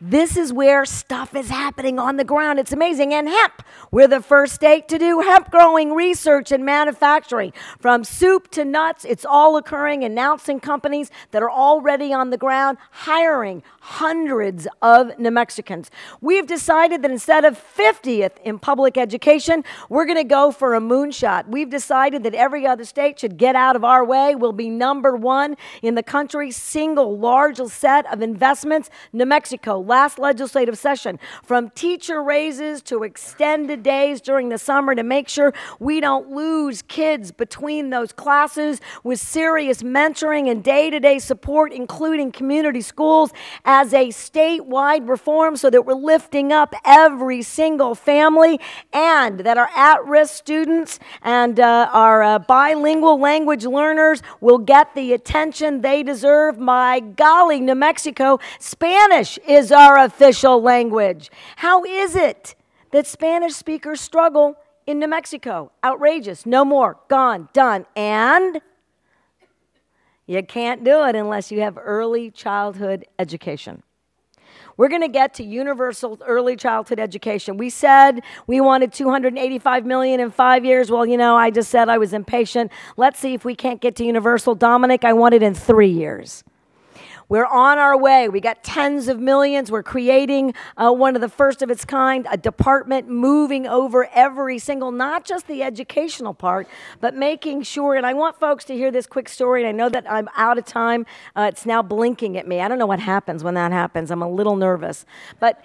This is where stuff is happening on the ground. It's amazing. And hemp, we're the first state to do hemp growing research and manufacturing. From soup to nuts, it's all occurring, announcing companies that are already on the ground, hiring hundreds of New Mexicans. We've decided that instead of 50th in public education, we're going to go for a moonshot. We've decided that every other state should get out of our way. We'll be number one in the country's single largest set of investments. New Mexico, last legislative session, from teacher raises to extended days during the summer to make sure we don't lose kids between those classes with serious mentoring and day to day support, including community schools, as a statewide reform so that we're lifting up every single family and that our at risk students and uh, our uh, bilingual language learners will get the attention they deserve. My golly, New Mexico, Spanish is our official language. How is it that Spanish speakers struggle in New Mexico? Outrageous. No more. Gone. Done. And you can't do it unless you have early childhood education. We're going to get to universal early childhood education. We said we wanted 285 million in 5 years. Well, you know, I just said I was impatient. Let's see if we can't get to universal. Dominic, I want it in 3 years. We're on our way. We got tens of millions. We're creating uh, one of the first of its kind, a department moving over every single, not just the educational part, but making sure. And I want folks to hear this quick story. And I know that I'm out of time. Uh, it's now blinking at me. I don't know what happens when that happens. I'm a little nervous. But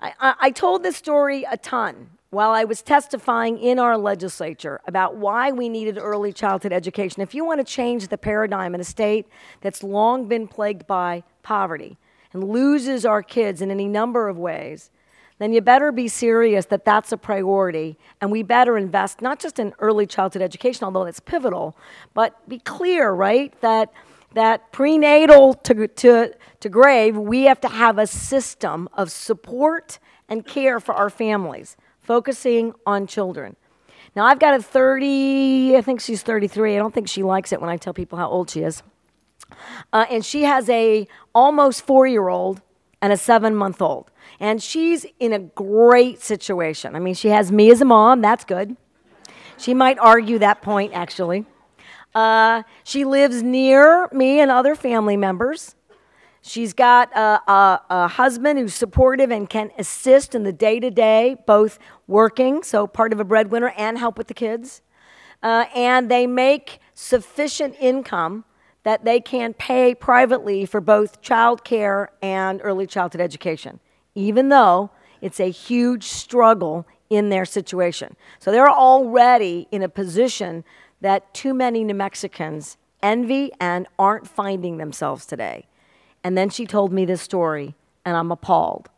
I, I, I told this story a ton while I was testifying in our legislature about why we needed early childhood education. If you want to change the paradigm in a state that's long been plagued by poverty and loses our kids in any number of ways, then you better be serious that that's a priority. And we better invest not just in early childhood education, although that's pivotal, but be clear, right? That, that prenatal to, to, to grave, we have to have a system of support and care for our families focusing on children. Now, I've got a 30, I think she's 33. I don't think she likes it when I tell people how old she is. Uh, and she has a almost four year old and a seven month old. And she's in a great situation. I mean, she has me as a mom, that's good. She might argue that point, actually. Uh, she lives near me and other family members. She's got a, a, a, husband who's supportive and can assist in the day to day, both working, so part of a breadwinner, and help with the kids. Uh, and they make sufficient income that they can pay privately for both child care and early childhood education, even though it's a huge struggle in their situation. So they're already in a position that too many New Mexicans envy and aren't finding themselves today. And then she told me this story, and I'm appalled.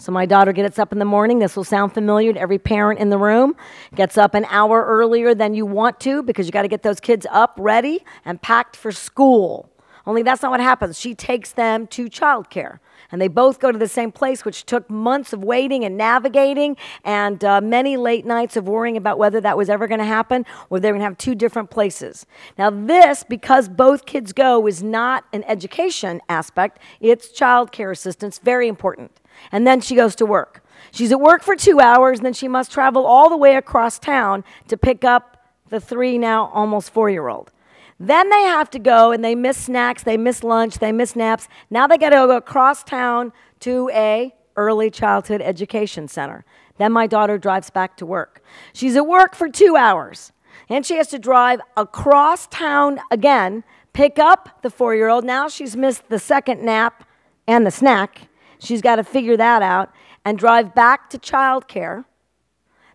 So my daughter gets up in the morning. This will sound familiar to every parent in the room. Gets up an hour earlier than you want to because you got to get those kids up, ready, and packed for school. Only that's not what happens. She takes them to childcare and they both go to the same place, which took months of waiting and navigating and uh, many late nights of worrying about whether that was ever going to happen or they're going to have two different places. Now, this, because both kids go, is not an education aspect, it's child care assistance, very important. And then she goes to work. She's at work for two hours, and then she must travel all the way across town to pick up the three now almost four year old. Then they have to go and they miss snacks, they miss lunch, they miss naps. Now they got to go across town to a early childhood education center. Then my daughter drives back to work. She's at work for 2 hours. And she has to drive across town again, pick up the 4-year-old. Now she's missed the second nap and the snack. She's got to figure that out and drive back to childcare.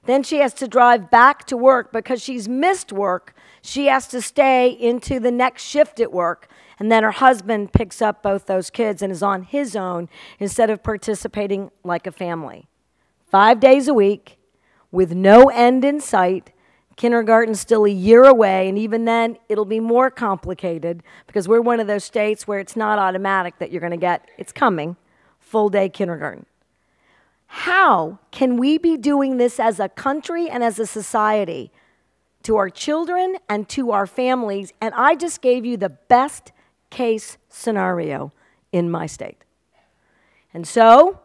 Then she has to drive back to work because she's missed work she has to stay into the next shift at work. And then her husband picks up both those kids and is on his own instead of participating like a family. Five days a week with no end in sight. Kindergarten's still a year away, and even then, it'll be more complicated because we're one of those states where it's not automatic that you're going to get, it's coming, full day kindergarten. How can we be doing this as a country and as a society to our children and to our families. And I just gave you the best case scenario in my state. And so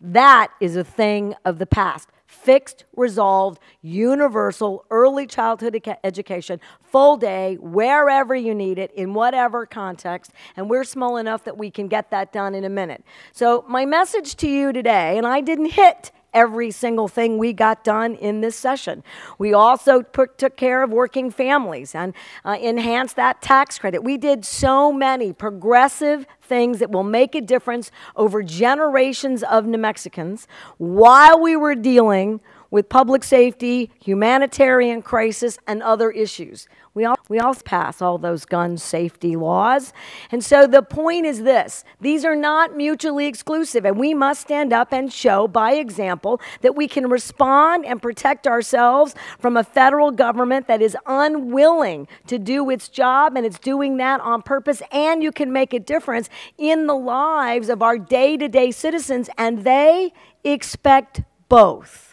that is a thing of the past. Fixed, resolved, universal early childhood education, full day, wherever you need it, in whatever context. And we're small enough that we can get that done in a minute. So, my message to you today, and I didn't hit every single thing we got done in this session. We also put, took care of working families and uh, enhanced that tax credit. We did so many progressive things that will make a difference over generations of New Mexicans while we were dealing with public safety, humanitarian crisis, and other issues. We all, we all pass all those gun safety laws. And so the point is this these are not mutually exclusive, and we must stand up and show by example that we can respond and protect ourselves from a federal government that is unwilling to do its job, and it's doing that on purpose. And you can make a difference in the lives of our day to day citizens, and they expect both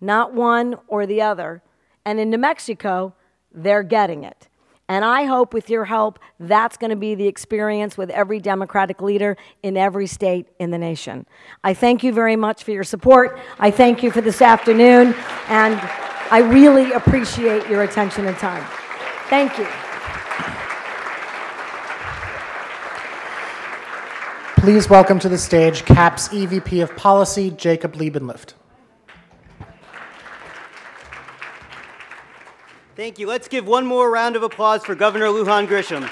not one or the other. And in New Mexico, they're getting it. And I hope with your help, that's going to be the experience with every Democratic leader in every state in the nation. I thank you very much for your support. I thank you for this afternoon. And I really appreciate your attention and time. Thank you. Please welcome to the stage CAP's EVP of Policy, Jacob Leibenluft. Thank you. Let's give one more round of applause for Governor Lujan Grisham.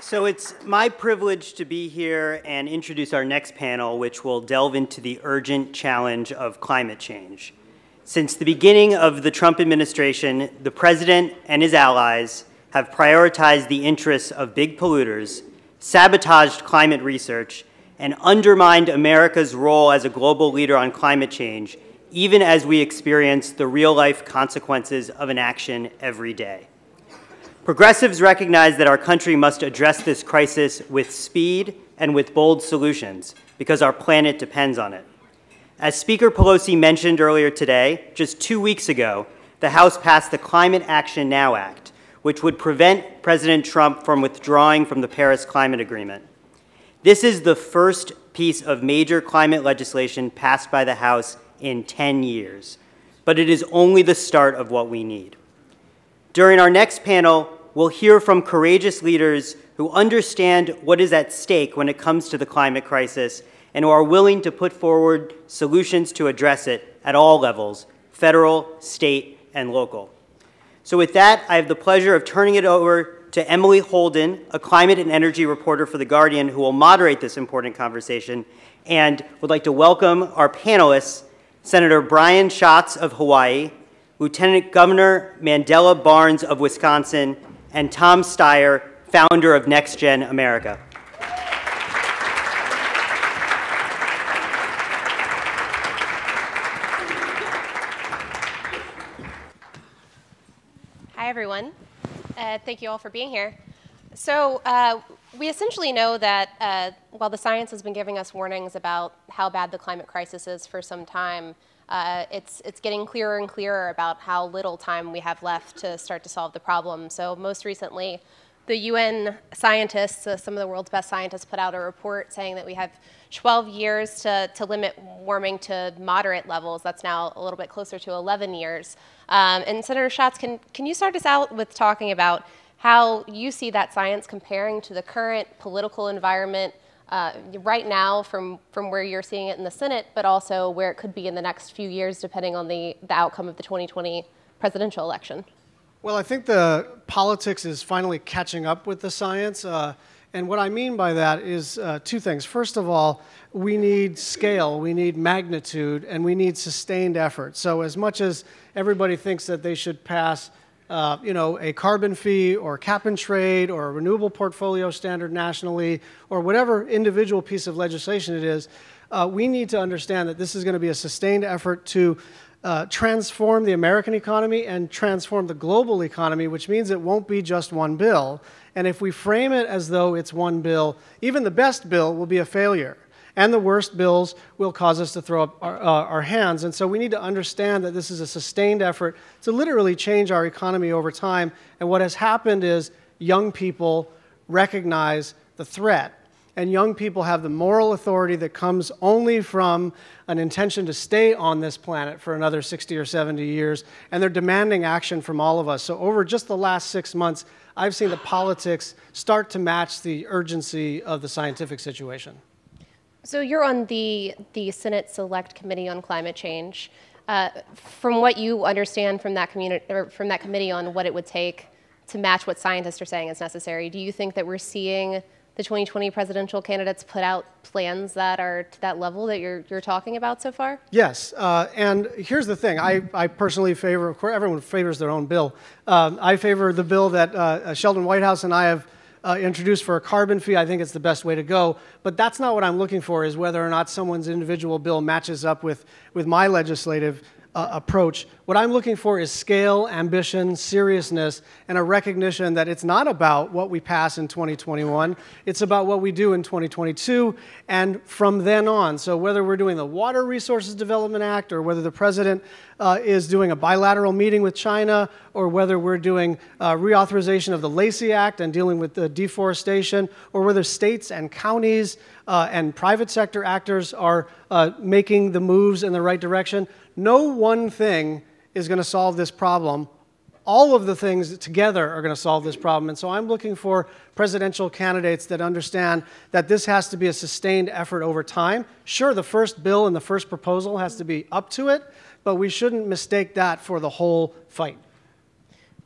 So it's my privilege to be here and introduce our next panel, which will delve into the urgent challenge of climate change. Since the beginning of the Trump administration, the president and his allies have prioritized the interests of big polluters, sabotaged climate research, and undermined America's role as a global leader on climate change, even as we experience the real life consequences of inaction every day. Progressives recognize that our country must address this crisis with speed and with bold solutions because our planet depends on it. As Speaker Pelosi mentioned earlier today, just two weeks ago, the House passed the Climate Action Now Act, which would prevent President Trump from withdrawing from the Paris Climate Agreement. This is the first piece of major climate legislation passed by the House in 10 years, but it is only the start of what we need. During our next panel, we'll hear from courageous leaders who understand what is at stake when it comes to the climate crisis and who are willing to put forward solutions to address it at all levels federal, state, and local. So, with that, I have the pleasure of turning it over to Emily Holden, a climate and energy reporter for The Guardian, who will moderate this important conversation, and would like to welcome our panelists Senator Brian Schatz of Hawaii, Lieutenant Governor Mandela Barnes of Wisconsin, and Tom Steyer, founder of NextGen America. Hi, everyone. Uh, thank you all for being here. So, uh, we essentially know that uh, while the science has been giving us warnings about how bad the climate crisis is for some time, uh, it's, it's getting clearer and clearer about how little time we have left to start to solve the problem. So most recently, the UN scientists, uh, some of the world's best scientists, put out a report saying that we have 12 years to, to limit warming to moderate levels. That's now a little bit closer to 11 years. Um, and Senator Schatz, can, can you start us out with talking about how you see that science comparing to the current political environment uh, right now from, from where you're seeing it in the Senate, but also where it could be in the next few years, depending on the, the outcome of the 2020 presidential election? Well, I think the politics is finally catching up with the science. Uh, and what I mean by that is uh, two things. First of all, we need scale, we need magnitude, and we need sustained effort. So, as much as everybody thinks that they should pass uh, you know, a carbon fee or cap and trade or a renewable portfolio standard nationally or whatever individual piece of legislation it is, uh, we need to understand that this is going to be a sustained effort to uh, transform the American economy and transform the global economy, which means it won't be just one bill. And if we frame it as though it's one bill, even the best bill will be a failure and the worst bills will cause us to throw up our, uh, our, hands. And so we need to understand that this is a sustained effort to literally change our economy over time. And what has happened is young people recognize the threat. And young people have the moral authority that comes only from an intention to stay on this planet for another 60 or 70 years. And they're demanding action from all of us. So, over just the last six months, I've seen the politics start to match the urgency of the scientific situation. So you're on the, the Senate Select Committee on Climate Change. Uh, from what you understand from that, community, or from that committee on what it would take to match what scientists are saying is necessary, do you think that we're seeing the 2020 presidential candidates put out plans that are to that level that you're, you're talking about so far? Yes, uh, and here's the thing. I, I personally favor, of course, everyone favors their own bill. Um, I favor the bill that uh, Sheldon Whitehouse and I have uh, introduced for a carbon fee, I think it's the best way to go. But that's not what I'm looking for, is whether or not someone's individual bill matches up with, with my legislative uh, approach. What I'm looking for is scale, ambition, seriousness, and a recognition that it's not about what we pass in 2021, it's about what we do in 2022 and from then on. So, whether we're doing the Water Resources Development Act or whether the president uh, is doing a bilateral meeting with China or whether we're doing uh, reauthorization of the Lacey Act and dealing with the deforestation, or whether states and counties uh, and private sector actors are uh, making the moves in the right direction. No one thing is going to solve this problem all of the things together are going to solve this problem. And so I'm looking for presidential candidates that understand that this has to be a sustained effort over time. Sure, the first bill and the first proposal has to be up to it, but we shouldn't mistake that for the whole fight.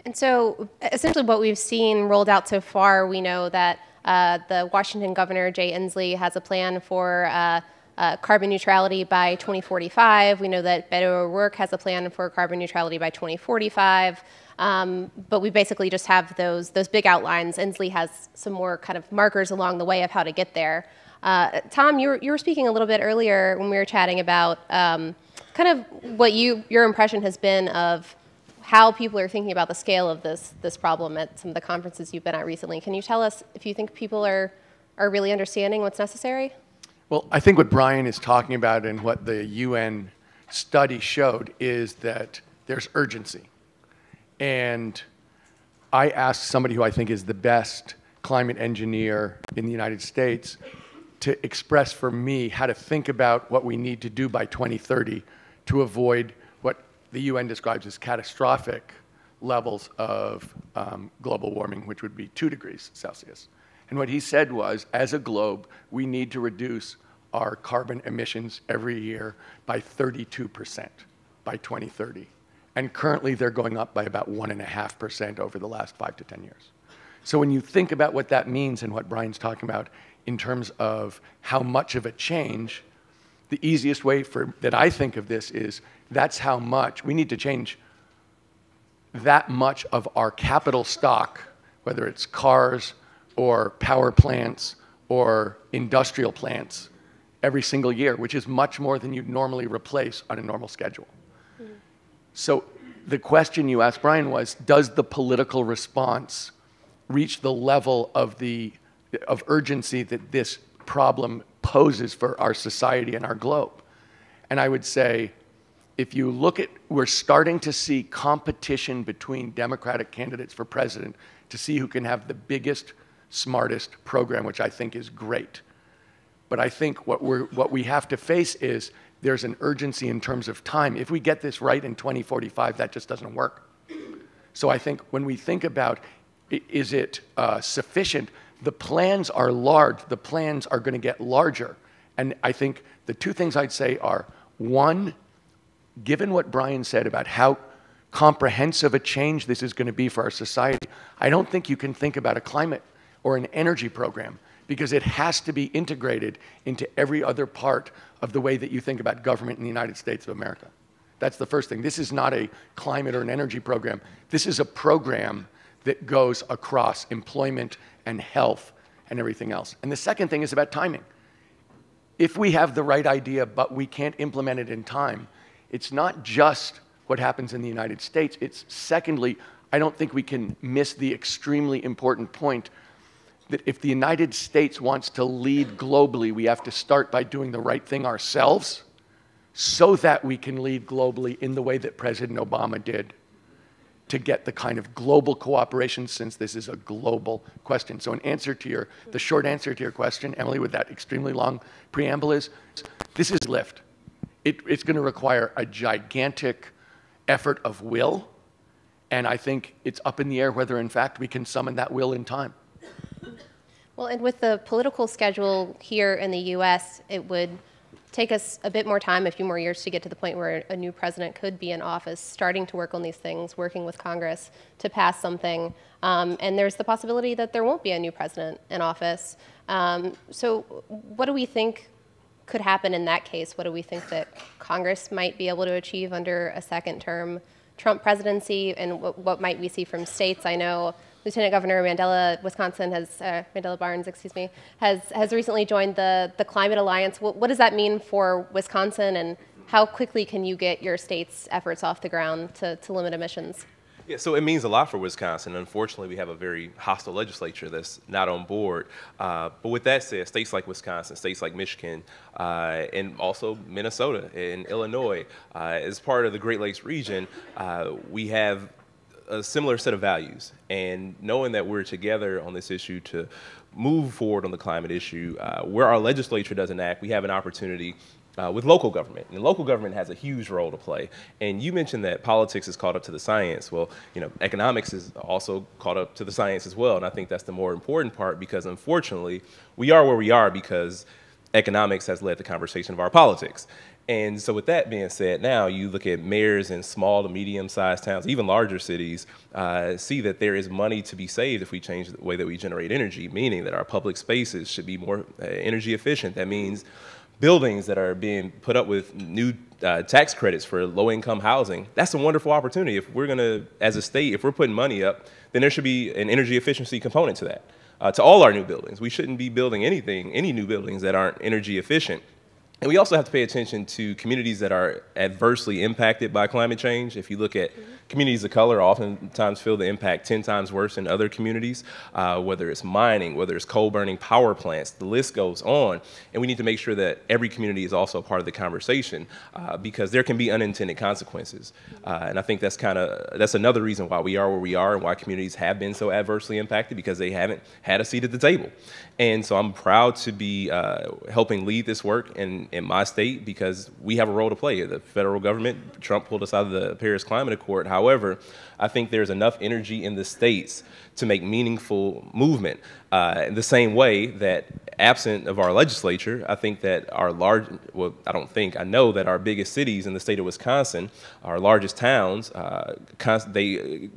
And so, essentially, what we've seen rolled out so far, we know that uh, the Washington governor, Jay Inslee, has a plan for uh, uh, carbon neutrality by 2045. We know that Beto O'Rourke has a plan for carbon neutrality by 2045. Um, but we basically just have those, those big outlines. Inslee has some more kind of markers along the way of how to get there. Uh, Tom, you were, you were speaking a little bit earlier when we were chatting about um, kind of what you, your impression has been of how people are thinking about the scale of this, this problem at some of the conferences you've been at recently. Can you tell us if you think people are, are really understanding what's necessary? Well, I think what Brian is talking about and what the UN study showed is that there's urgency. And I asked somebody who I think is the best climate engineer in the United States to express for me how to think about what we need to do by 2030 to avoid what the UN describes as catastrophic levels of um, global warming, which would be two degrees Celsius. And what he said was, as a globe, we need to reduce our carbon emissions every year by 32% by 2030. And currently they're going up by about 1.5% over the last five to 10 years. So when you think about what that means and what Brian's talking about in terms of how much of a change, the easiest way for, that I think of this is that's how much we need to change that much of our capital stock, whether it's cars or power plants or industrial plants, every single year, which is much more than you'd normally replace on a normal schedule. Mm-hmm. So the question you asked Brian was, does the political response reach the level of the of urgency that this problem poses for our society and our globe? And I would say, if you look at, we're starting to see competition between Democratic candidates for president to see who can have the biggest, smartest program, which I think is great. But I think what, we're, what we have to face is there's an urgency in terms of time. If we get this right in 2045, that just doesn't work. So I think when we think about is it uh, sufficient, the plans are large. The plans are going to get larger. And I think the two things I'd say are one, given what Brian said about how comprehensive a change this is going to be for our society, I don't think you can think about a climate or an energy program because it has to be integrated into every other part of the way that you think about government in the United States of America. That's the first thing. This is not a climate or an energy program. This is a program that goes across employment and health and everything else. And the second thing is about timing. If we have the right idea, but we can't implement it in time, it's not just what happens in the United States. It's secondly, I don't think we can miss the extremely important point that if the United States wants to lead globally, we have to start by doing the right thing ourselves so that we can lead globally in the way that President Obama did to get the kind of global cooperation since this is a global question. So in answer to your, the short answer to your question, Emily, with that extremely long preamble is, this is lift. It, it's going to require a gigantic effort of will, and I think it's up in the air whether in fact we can summon that will in time. Well, and with the political schedule here in the U.S., it would take us a bit more time, a few more years to get to the point where a new president could be in office, starting to work on these things, working with Congress to pass something. Um, and there's the possibility that there won't be a new president in office. Um, so, what do we think could happen in that case? What do we think that Congress might be able to achieve under a second term Trump presidency? And what, what might we see from states? I know Lieutenant Governor Mandela, Wisconsin has uh, Mandela Barnes, excuse me, has has recently joined the the Climate Alliance. What, what, does that mean for Wisconsin, and how quickly can you get your state's efforts off the ground to, to limit emissions? Yeah, so it means a lot for Wisconsin. Unfortunately, we have a very hostile legislature that's not on board. Uh, but with that said, states like Wisconsin, states like Michigan, uh, and also Minnesota and Illinois, uh, as part of the Great Lakes region, uh, we have a similar set of values. And knowing that we're together on this issue to move forward on the climate issue, uh, where our legislature doesn't act, we have an opportunity uh, with local government. And local government has a huge role to play. And you mentioned that politics is caught up to the science. Well, you know, economics is also caught up to the science as well. And I think that's the more important part because unfortunately, we are where we are because economics has led the conversation of our politics. And so with that being said, now you look at mayors in small to medium-sized towns, even larger cities, uh, see that there is money to be saved if we change the way that we generate energy, meaning that our public spaces should be more uh, energy efficient. That means buildings that are being put up with new uh, tax credits for low-income housing. That's a wonderful opportunity. If we're gonna, as a state, if we're putting money up, then there should be an energy efficiency component to that. Uh, to all our new buildings. We shouldn't be building anything, any new buildings that aren't energy efficient. And we also have to pay attention to communities that are adversely impacted by climate change. If you look at communities of color, oftentimes feel the impact 10 times worse than other communities, uh, whether it's mining, whether it's coal burning power plants, the list goes on. And we need to make sure that every community is also part of the conversation uh, because there can be unintended consequences. Uh, and I think that's kind of, that's another reason why we are where we are and why communities have been so adversely impacted because they haven't had a seat at the table. And so I'm proud to be uh, helping lead this work and in my state because we have a role to play. The federal government, Trump pulled us out of the Paris Climate Accord. However, I think there's enough energy in the states to make meaningful movement. Uh, in the same way that absent of our legislature, I think that our large, well, I don't think, I know that our biggest cities in the state of Wisconsin, our largest towns, uh, they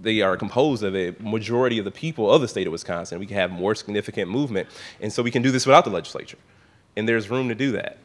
they are composed of a majority of the people of the state of Wisconsin. We can have more significant movement. And so we can do this without the legislature and there's room to do that.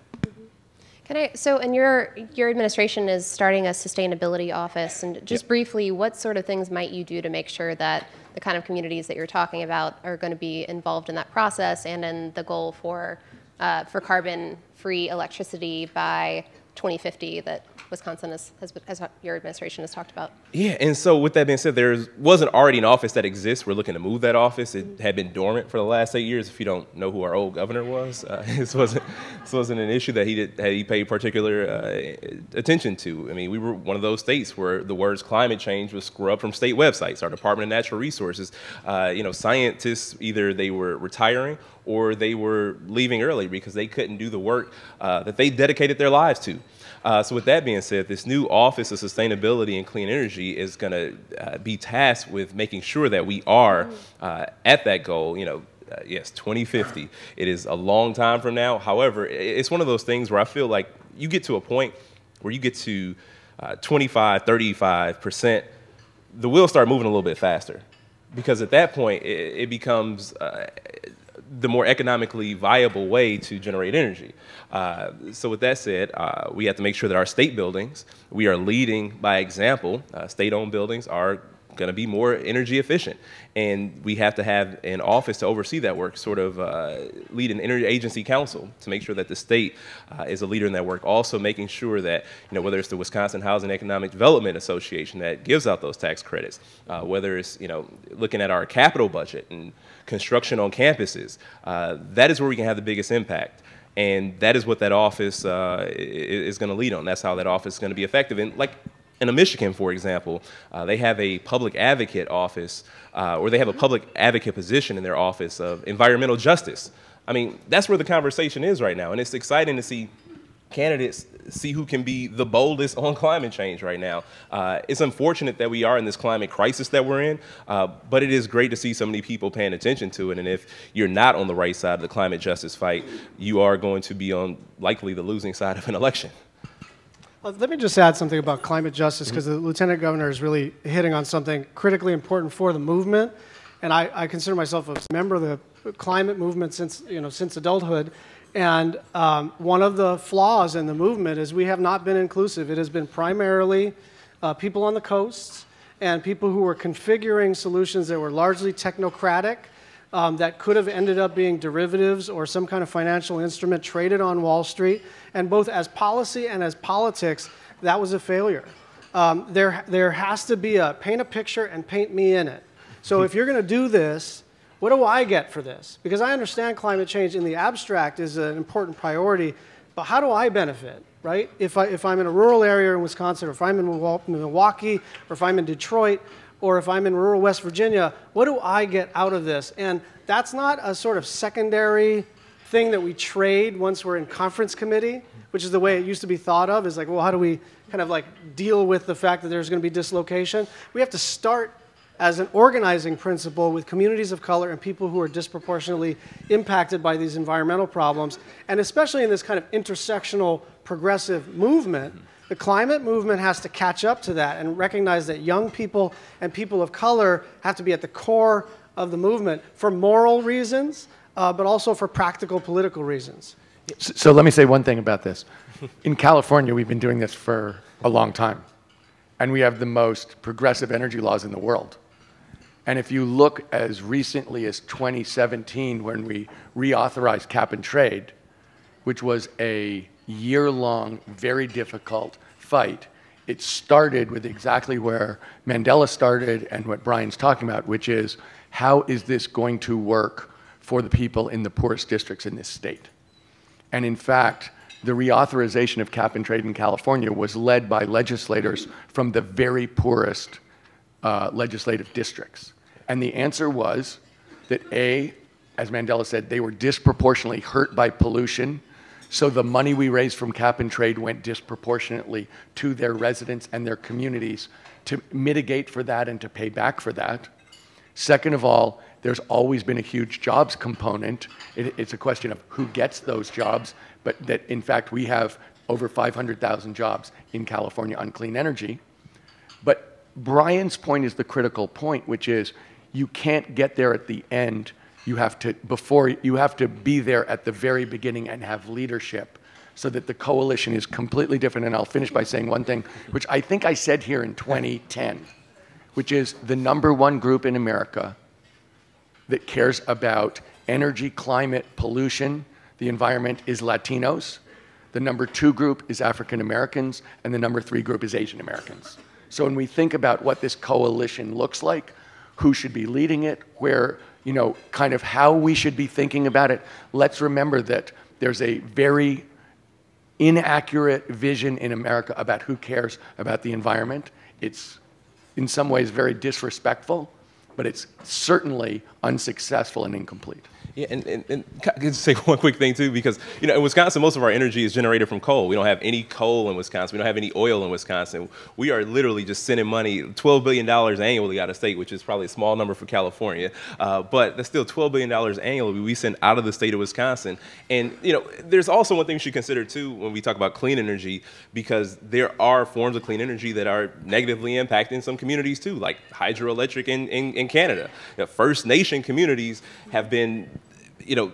Can I, so, and your, your administration is starting a sustainability office, and just yep. briefly, what sort of things might you do to make sure that the kind of communities that you're talking about are going to be involved in that process and in the goal for, uh, for carbon-free electricity by 2050 that Wisconsin has, has, your administration has talked about. Yeah, and so with that being said, there wasn't already an office that exists. We're looking to move that office. It had been dormant for the last eight years. If you don't know who our old governor was, uh, this wasn't this wasn't an issue that he did he paid particular uh, attention to. I mean, we were one of those states where the words climate change was scrubbed from state websites. Our Department of Natural Resources, uh, you know, scientists either they were retiring or they were leaving early because they couldn't do the work uh, that they dedicated their lives to. Uh, so with that being said, this new Office of Sustainability and Clean Energy is going to uh, be tasked with making sure that we are uh, at that goal, you know, uh, yes, 2050. It is a long time from now. However, it's one of those things where I feel like you get to a point where you get to uh, 25, 35%, the wheels start moving a little bit faster. Because at that point, it, it becomes uh, the more economically viable way to generate energy. Uh, so with that said, uh, we have to make sure that our state buildings, we are leading by example. Uh, state-owned buildings are going to be more energy efficient. And we have to have an office to oversee that work, sort of uh, lead an interagency council to make sure that the state uh, is a leader in that work. Also making sure that, you know, whether it's the Wisconsin Housing Economic Development Association that gives out those tax credits, uh, whether it's, you know, looking at our capital budget and construction on campuses, uh, that is where we can have the biggest impact. And that is what that office uh, is going to lead on. That's how that office is going to be effective. And like in Michigan, for example, uh, they have a public advocate office, uh, or they have a public advocate position in their office of environmental justice. I mean, that's where the conversation is right now, and it's exciting to see candidates see who can be the boldest on climate change right now. Uh, it's unfortunate that we are in this climate crisis that we're in, uh, but it is great to see so many people paying attention to it. And if you're not on the right side of the climate justice fight, you are going to be on likely the losing side of an election. Let me just add something about climate justice because mm-hmm. the lieutenant governor is really hitting on something critically important for the movement. And I, I, consider myself a member of the climate movement since, you know, since adulthood. And um, one of the flaws in the movement is we have not been inclusive. It has been primarily uh, people on the coasts and people who were configuring solutions that were largely technocratic um, that could have ended up being derivatives or some kind of financial instrument traded on Wall Street. And both as policy and as politics, that was a failure. Um, there, there has to be a paint a picture and paint me in it. So if you're going to do this, what do I get for this? Because I understand climate change in the abstract is an important priority, but how do I benefit, right? If, I, if I'm in a rural area in Wisconsin, or if I'm in Milwaukee, or if I'm in Detroit, or if I'm in rural West Virginia, what do I get out of this? And that's not a sort of secondary thing that we trade once we're in conference committee, which is the way it used to be thought of, is like, well, how do we kind of like deal with the fact that there's going to be dislocation? We have to start as an organizing principle with communities of color and people who are disproportionately impacted by these environmental problems, and especially in this kind of intersectional progressive movement. The climate movement has to catch up to that and recognize that young people and people of color have to be at the core of the movement for moral reasons, uh, but also for practical political reasons. So, so let me say one thing about this. In California, we've been doing this for a long time, and we have the most progressive energy laws in the world. And if you look as recently as 2017, when we reauthorized cap and trade, which was a year long, very difficult fight, it started with exactly where Mandela started and what Brian's talking about, which is how is this going to work for the people in the poorest districts in this state? And in fact, the reauthorization of cap and trade in California was led by legislators from the very poorest uh, legislative districts. And the answer was that A, as Mandela said, they were disproportionately hurt by pollution. So the money we raised from cap and trade went disproportionately to their residents and their communities to mitigate for that and to pay back for that. Second of all, there's always been a huge jobs component. It, it's a question of who gets those jobs, but that in fact we have over 500,000 jobs in California on clean energy. But Brian's point is the critical point, which is you can't get there at the end. You have to before you have to be there at the very beginning and have leadership so that the coalition is completely different. And I'll finish by saying one thing, which I think I said here in 2010, which is the number one group in America that cares about energy, climate, pollution, the environment is Latinos. The number two group is African Americans, and the number three group is Asian Americans. So when we think about what this coalition looks like, who should be leading it, where, you know, kind of how we should be thinking about it. Let's remember that there's a very inaccurate vision in America about who cares about the environment. It's in some ways very disrespectful, but it's certainly unsuccessful and incomplete. Yeah, and, and, and just say one quick thing too, because you know in Wisconsin, most of our energy is generated from coal. We don't have any coal in Wisconsin. We don't have any oil in Wisconsin. We are literally just sending money, twelve billion dollars annually out of state, which is probably a small number for California, uh, but that's still twelve billion dollars annually we send out of the state of Wisconsin. And you know, there's also one thing we should consider too when we talk about clean energy, because there are forms of clean energy that are negatively impacting some communities too, like hydroelectric in in, in Canada. You know, First Nation communities have been you know,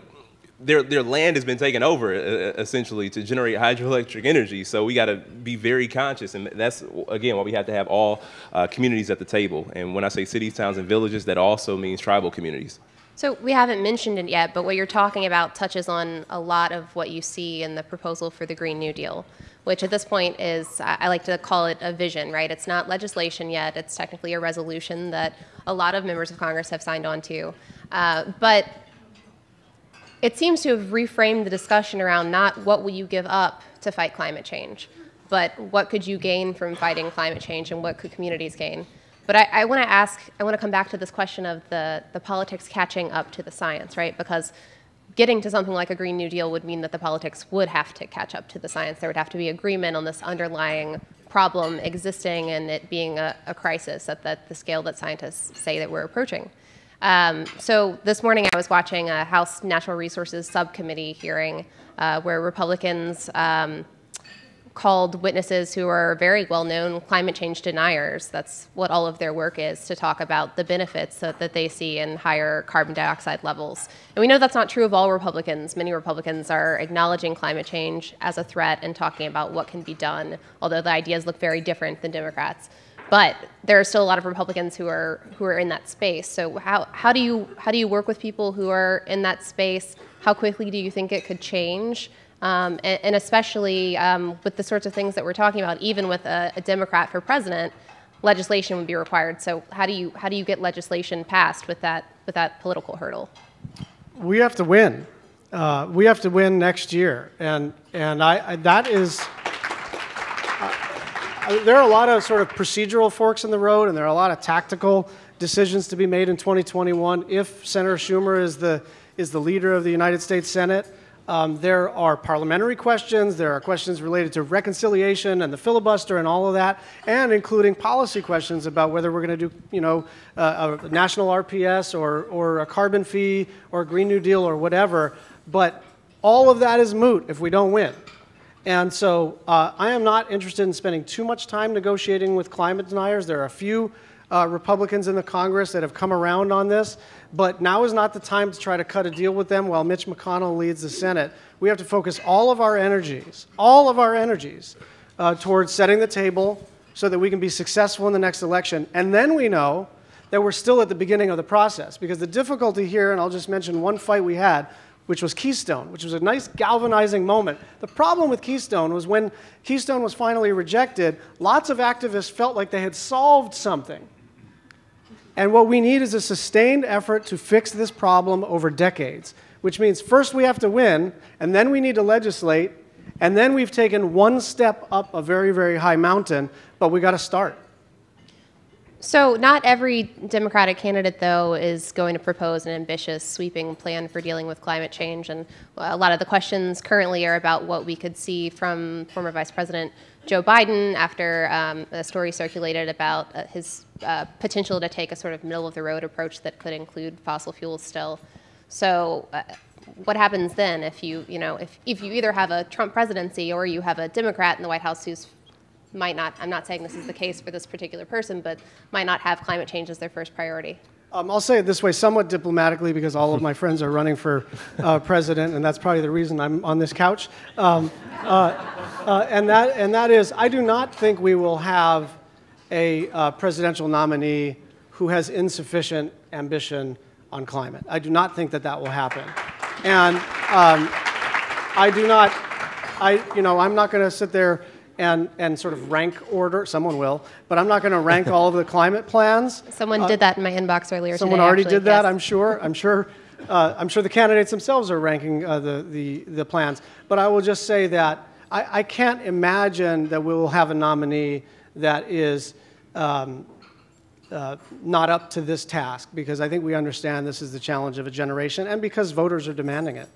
their their land has been taken over uh, essentially to generate hydroelectric energy. So we got to be very conscious, and that's again why we have to have all uh, communities at the table. And when I say cities, towns, and villages, that also means tribal communities. So we haven't mentioned it yet, but what you're talking about touches on a lot of what you see in the proposal for the Green New Deal, which at this point is I like to call it a vision, right? It's not legislation yet; it's technically a resolution that a lot of members of Congress have signed on to, uh, but it seems to have reframed the discussion around not what will you give up to fight climate change, but what could you gain from fighting climate change and what could communities gain. But I, I want to ask, I want to come back to this question of the, the politics catching up to the science, right? Because getting to something like a Green New Deal would mean that the politics would have to catch up to the science. There would have to be agreement on this underlying problem existing and it being a, a crisis at the, the scale that scientists say that we're approaching. Um, so this morning I was watching a House Natural Resources Subcommittee hearing uh, where Republicans um, called witnesses who are very well-known climate change deniers. That's what all of their work is, to talk about the benefits that, that they see in higher carbon dioxide levels. And we know that's not true of all Republicans. Many Republicans are acknowledging climate change as a threat and talking about what can be done, although the ideas look very different than Democrats. But there are still a lot of Republicans who are who are in that space. So how how do you how do you work with people who are in that space? How quickly do you think it could change? Um, and, and, especially um, with the sorts of things that we're talking about, even with a, a, Democrat for president, legislation would be required. So how do you how do you get legislation passed with that with that political hurdle? We have to win. Uh, we have to win next year, and and I, I that is there are a lot of sort of procedural forks in the road, and there are a lot of tactical decisions to be made in 2021. If Senator Schumer is the is the leader of the United States Senate, Um, there are parliamentary questions, there are questions related to reconciliation and the filibuster and all of that, and including policy questions about whether we're going to do, you know, uh, a national RPS or, or a carbon fee or a Green New Deal or whatever. But all of that is moot if we don't win. And so uh, I am not interested in spending too much time negotiating with climate deniers. There are a few uh, Republicans in the Congress that have come around on this, but now is not the time to try to cut a deal with them while Mitch McConnell leads the Senate. We have to focus all of our energies, all of our energies, uh, towards setting the table so that we can be successful in the next election. And then we know that we're still at the beginning of the process because the difficulty here, and I'll just mention one fight we had, which was Keystone, which was a nice galvanizing moment. The problem with Keystone was when Keystone was finally rejected, lots of activists felt like they had solved something. And what we need is a sustained effort to fix this problem over decades, which means first we have to win, and then we need to legislate, and then we've taken one step up a very, very high mountain, but we got to start. So, not every Democratic candidate, though, is going to propose an ambitious, sweeping plan for dealing with climate change. And a lot of the questions currently are about what we could see from former Vice President Joe Biden after um, a story circulated about uh, his uh, potential to take a sort of middle of the road approach that could include fossil fuels still. So, uh, what happens then if you, you know, if, if you either have a Trump presidency or you have a Democrat in the White House who's might not, I'm not saying this is the case for this particular person, but might not have climate change as their first priority? Um, I'll say it this way, somewhat diplomatically, because all of my friends are running for uh, president, and that's probably the reason I'm on this couch. Um, uh, uh, and, that, and that is, I do not think we will have a uh, presidential nominee who has insufficient ambition on climate. I do not think that that will happen. And um, I do not, I, you know, I'm not going to sit there and, and sort of rank order. Someone will, but I'm not going to rank all of the climate plans. Someone Uh, did that in my inbox earlier Someone today. already actually, did that, yes. I'm sure. I'm sure. Uh, I'm sure the candidates themselves are ranking uh, the, the, the plans. But I will just say that I, I can't imagine that we will have a nominee that is um, uh, not up to this task because I think we understand this is the challenge of a generation and because voters are demanding it.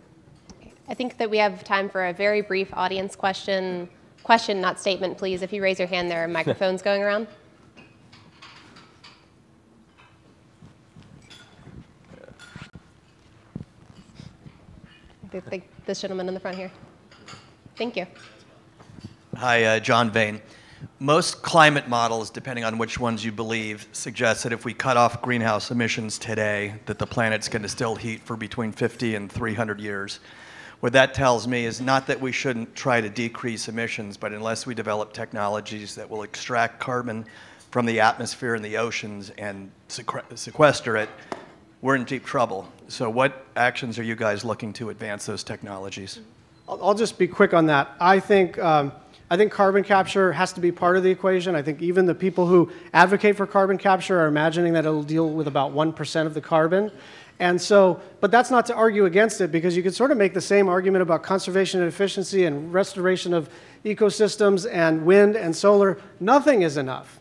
I think that we have time for a very brief audience question. Question, not statement, please. If you raise your hand, there are microphones going around. Think this gentleman in the front here. Thank you. Hi, uh, John Vane. Most climate models, depending on which ones you believe, suggest that if we cut off greenhouse emissions today, that the planet's going to still heat for between 50 and 300 years. What that tells me is not that we shouldn't try to decrease emissions, but unless we develop technologies that will extract carbon from the atmosphere and the oceans and sequester it, we're in deep trouble. So, what actions are you guys looking to advance those technologies? I'll, just be quick on that. I think, um, I think carbon capture has to be part of the equation. I think even the people who advocate for carbon capture are imagining that it'll deal with about 1% of the carbon. And so, but that's not to argue against it because you could sort of make the same argument about conservation and efficiency and restoration of ecosystems and wind and solar. Nothing is enough.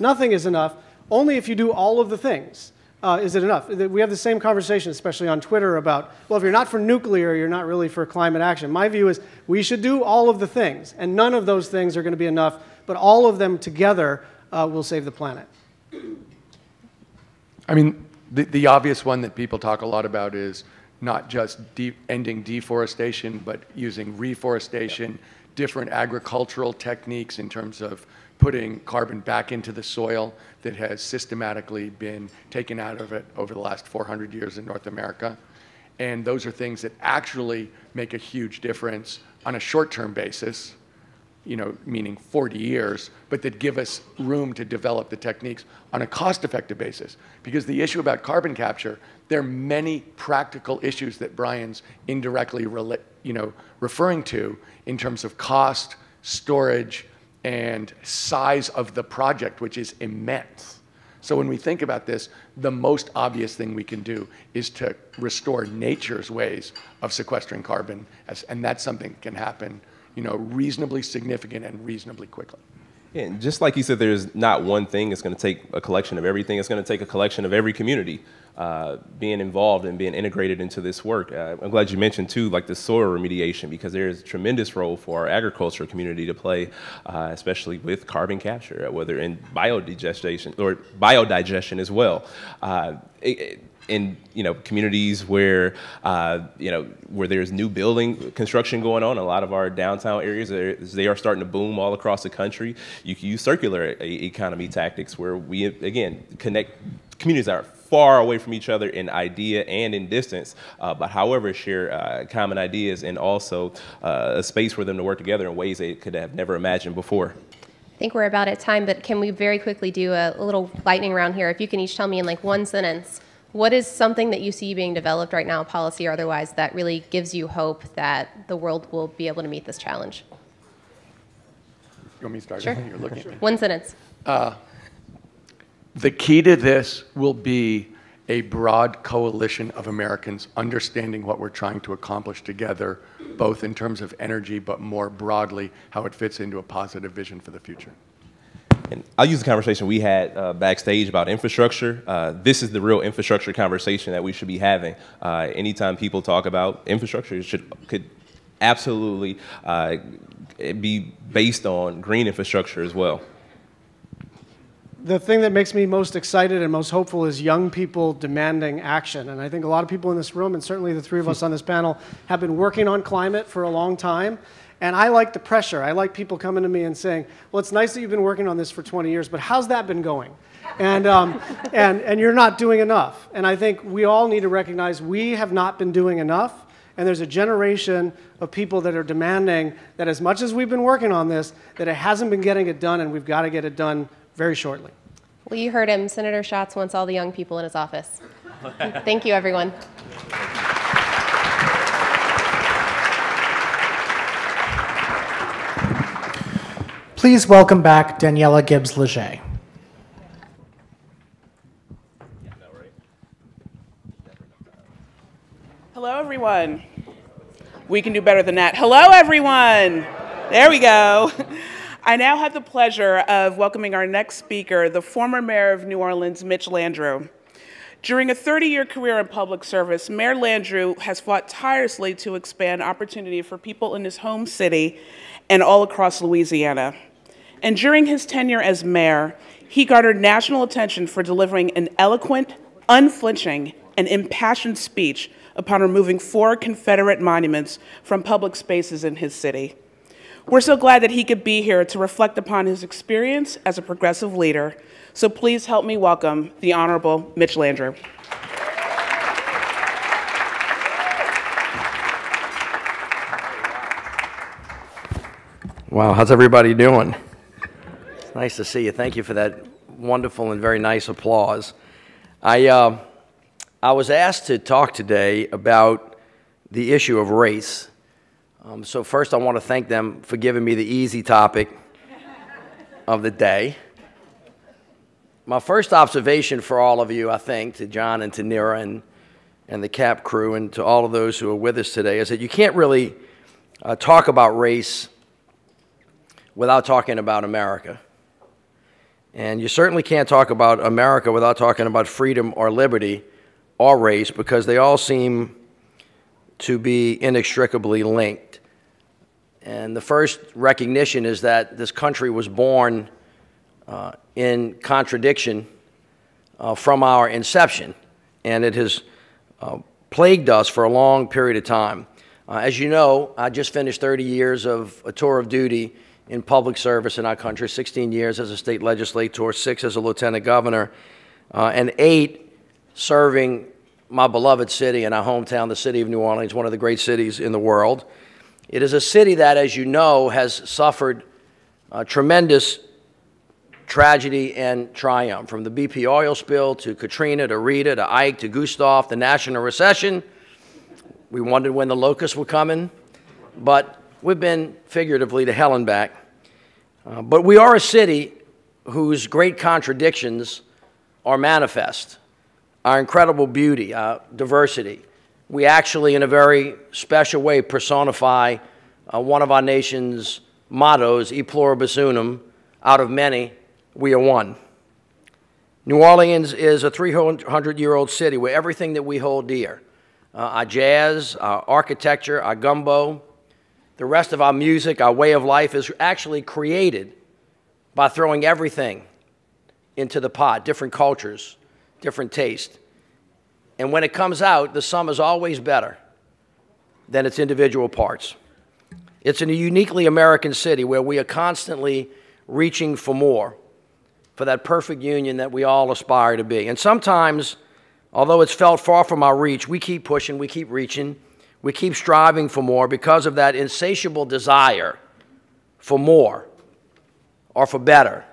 Nothing is enough. Only if you do all of the things uh, is it enough. We have the same conversation, especially on Twitter, about, well, if you're not for nuclear, you're not really for climate action. My view is we should do all of the things, and none of those things are going to be enough, but all of them together uh, will save the planet. I mean, the, the obvious one that people talk a lot about is not just de- ending deforestation, but using reforestation, different agricultural techniques in terms of putting carbon back into the soil that has systematically been taken out of it over the last 400 years in North America. And those are things that actually make a huge difference on a short term basis, you know, meaning 40 years, but that give us room to develop the techniques on a cost effective basis. Because the issue about carbon capture, there are many practical issues that Brian's indirectly you know, referring to in terms of cost, storage, and size of the project, which is immense. So when we think about this, the most obvious thing we can do is to restore nature's ways of sequestering carbon, as, and that's something that can happen, you know, reasonably significant and reasonably quickly. And just like you said, there's not one thing. It's going to take a collection of everything. It's going to take a collection of every community uh, being involved and being integrated into this work. Uh, I'm glad you mentioned too, like the soil remediation, because there is a tremendous role for our agriculture community to play, uh, especially with carbon capture, uh, whether in biodigestion or biodigestion as well. Uh, it, it, in you know communities where uh, you know where there's new building construction going on. A lot of our downtown areas they are starting to boom all across the country. You can use circular economy tactics where we again connect communities that are far away from each other in idea and in distance, uh, but however share uh, common ideas and also uh, a space for them to work together in ways they could have never imagined before. I think we're about at time, but can we very quickly do a, a little lightning round here? If you can each tell me in like one sentence what is something that you see being developed right now, policy or otherwise, that really gives you hope that the world will be able to meet this challenge? You want me to start? Sure. You're looking at me. One sentence. Uh, the key to this will be a broad coalition of Americans understanding what we're trying to accomplish together, both in terms of energy, but more broadly, how it fits into a positive vision for the future. And I'll use the conversation we had uh, backstage about infrastructure. Uh, this is the real infrastructure conversation that we should be having. Uh, anytime people talk about infrastructure, it should could absolutely uh, be based on green infrastructure as well. The thing that makes me most excited and most hopeful is young people demanding action. And I think a lot of people in this room, and certainly the three of us on this panel, have been working on climate for a long time. And I like the pressure. I like people coming to me and saying, well, it's nice that you've been working on this for 20 years, but how's that been going? And, um, and, and you're not doing enough. And I think we all need to recognize we have not been doing enough. And there's a generation of people that are demanding that as much as we've been working on this, that it hasn't been getting it done, and we've got to get it done very shortly. Well, you heard him. Senator Schatz wants all the young people in his office. Thank you, everyone. Please welcome back Daniella Gibbs Léger. Hello, everyone. We can do better than that. Hello, everyone. There we go. I now have the pleasure of welcoming our next speaker, the former mayor of New Orleans, Mitch Landrieu. During a 30 year career in public service, Mayor Landrieu has fought tirelessly to expand opportunity for people in his home city and all across Louisiana. And during his tenure as mayor, he garnered national attention for delivering an eloquent, unflinching, and impassioned speech upon removing four Confederate monuments from public spaces in his city. We're so glad that he could be here to reflect upon his experience as a progressive leader. So please help me welcome the Honorable Mitch Landrieu. Wow, how's everybody doing? Nice to see you. Thank you for that wonderful and very nice applause. I, uh, I was asked to talk today about the issue of race. Um, so, first, I want to thank them for giving me the easy topic of the day. My first observation for all of you, I think, to John and to Neera and, and the CAP crew and to all of those who are with us today, is that you can't really uh, talk about race without talking about America. And you certainly can't talk about America without talking about freedom or liberty or race because they all seem to be inextricably linked. And the first recognition is that this country was born uh, in contradiction uh, from our inception, and it has uh, plagued us for a long period of time. Uh, as you know, I just finished 30 years of a tour of duty in public service in our country 16 years as a state legislator, six as a lieutenant governor, uh, and eight serving my beloved city and our hometown, the city of New Orleans, one of the great cities in the world. It is a city that, as you know, has suffered tremendous tragedy and triumph from the BP oil spill to Katrina to Rita to Ike to Gustav, the national recession. We wondered when the locusts were coming, but we've been figuratively to hell and back. Uh, but we are a city whose great contradictions are manifest our incredible beauty, our diversity. We actually, in a very special way, personify uh, one of our nation's mottos, e pluribus unum, out of many, we are one. New Orleans is a 300 year old city where everything that we hold dear uh, our jazz, our architecture, our gumbo, the rest of our music, our way of life is actually created by throwing everything into the pot, different cultures, different taste. And when it comes out, the sum is always better than its individual parts. It's in a uniquely American city where we are constantly reaching for more, for that perfect union that we all aspire to be. And sometimes, although it's felt far from our reach, we keep pushing, we keep reaching, we keep striving for more because of that insatiable desire for more or for better,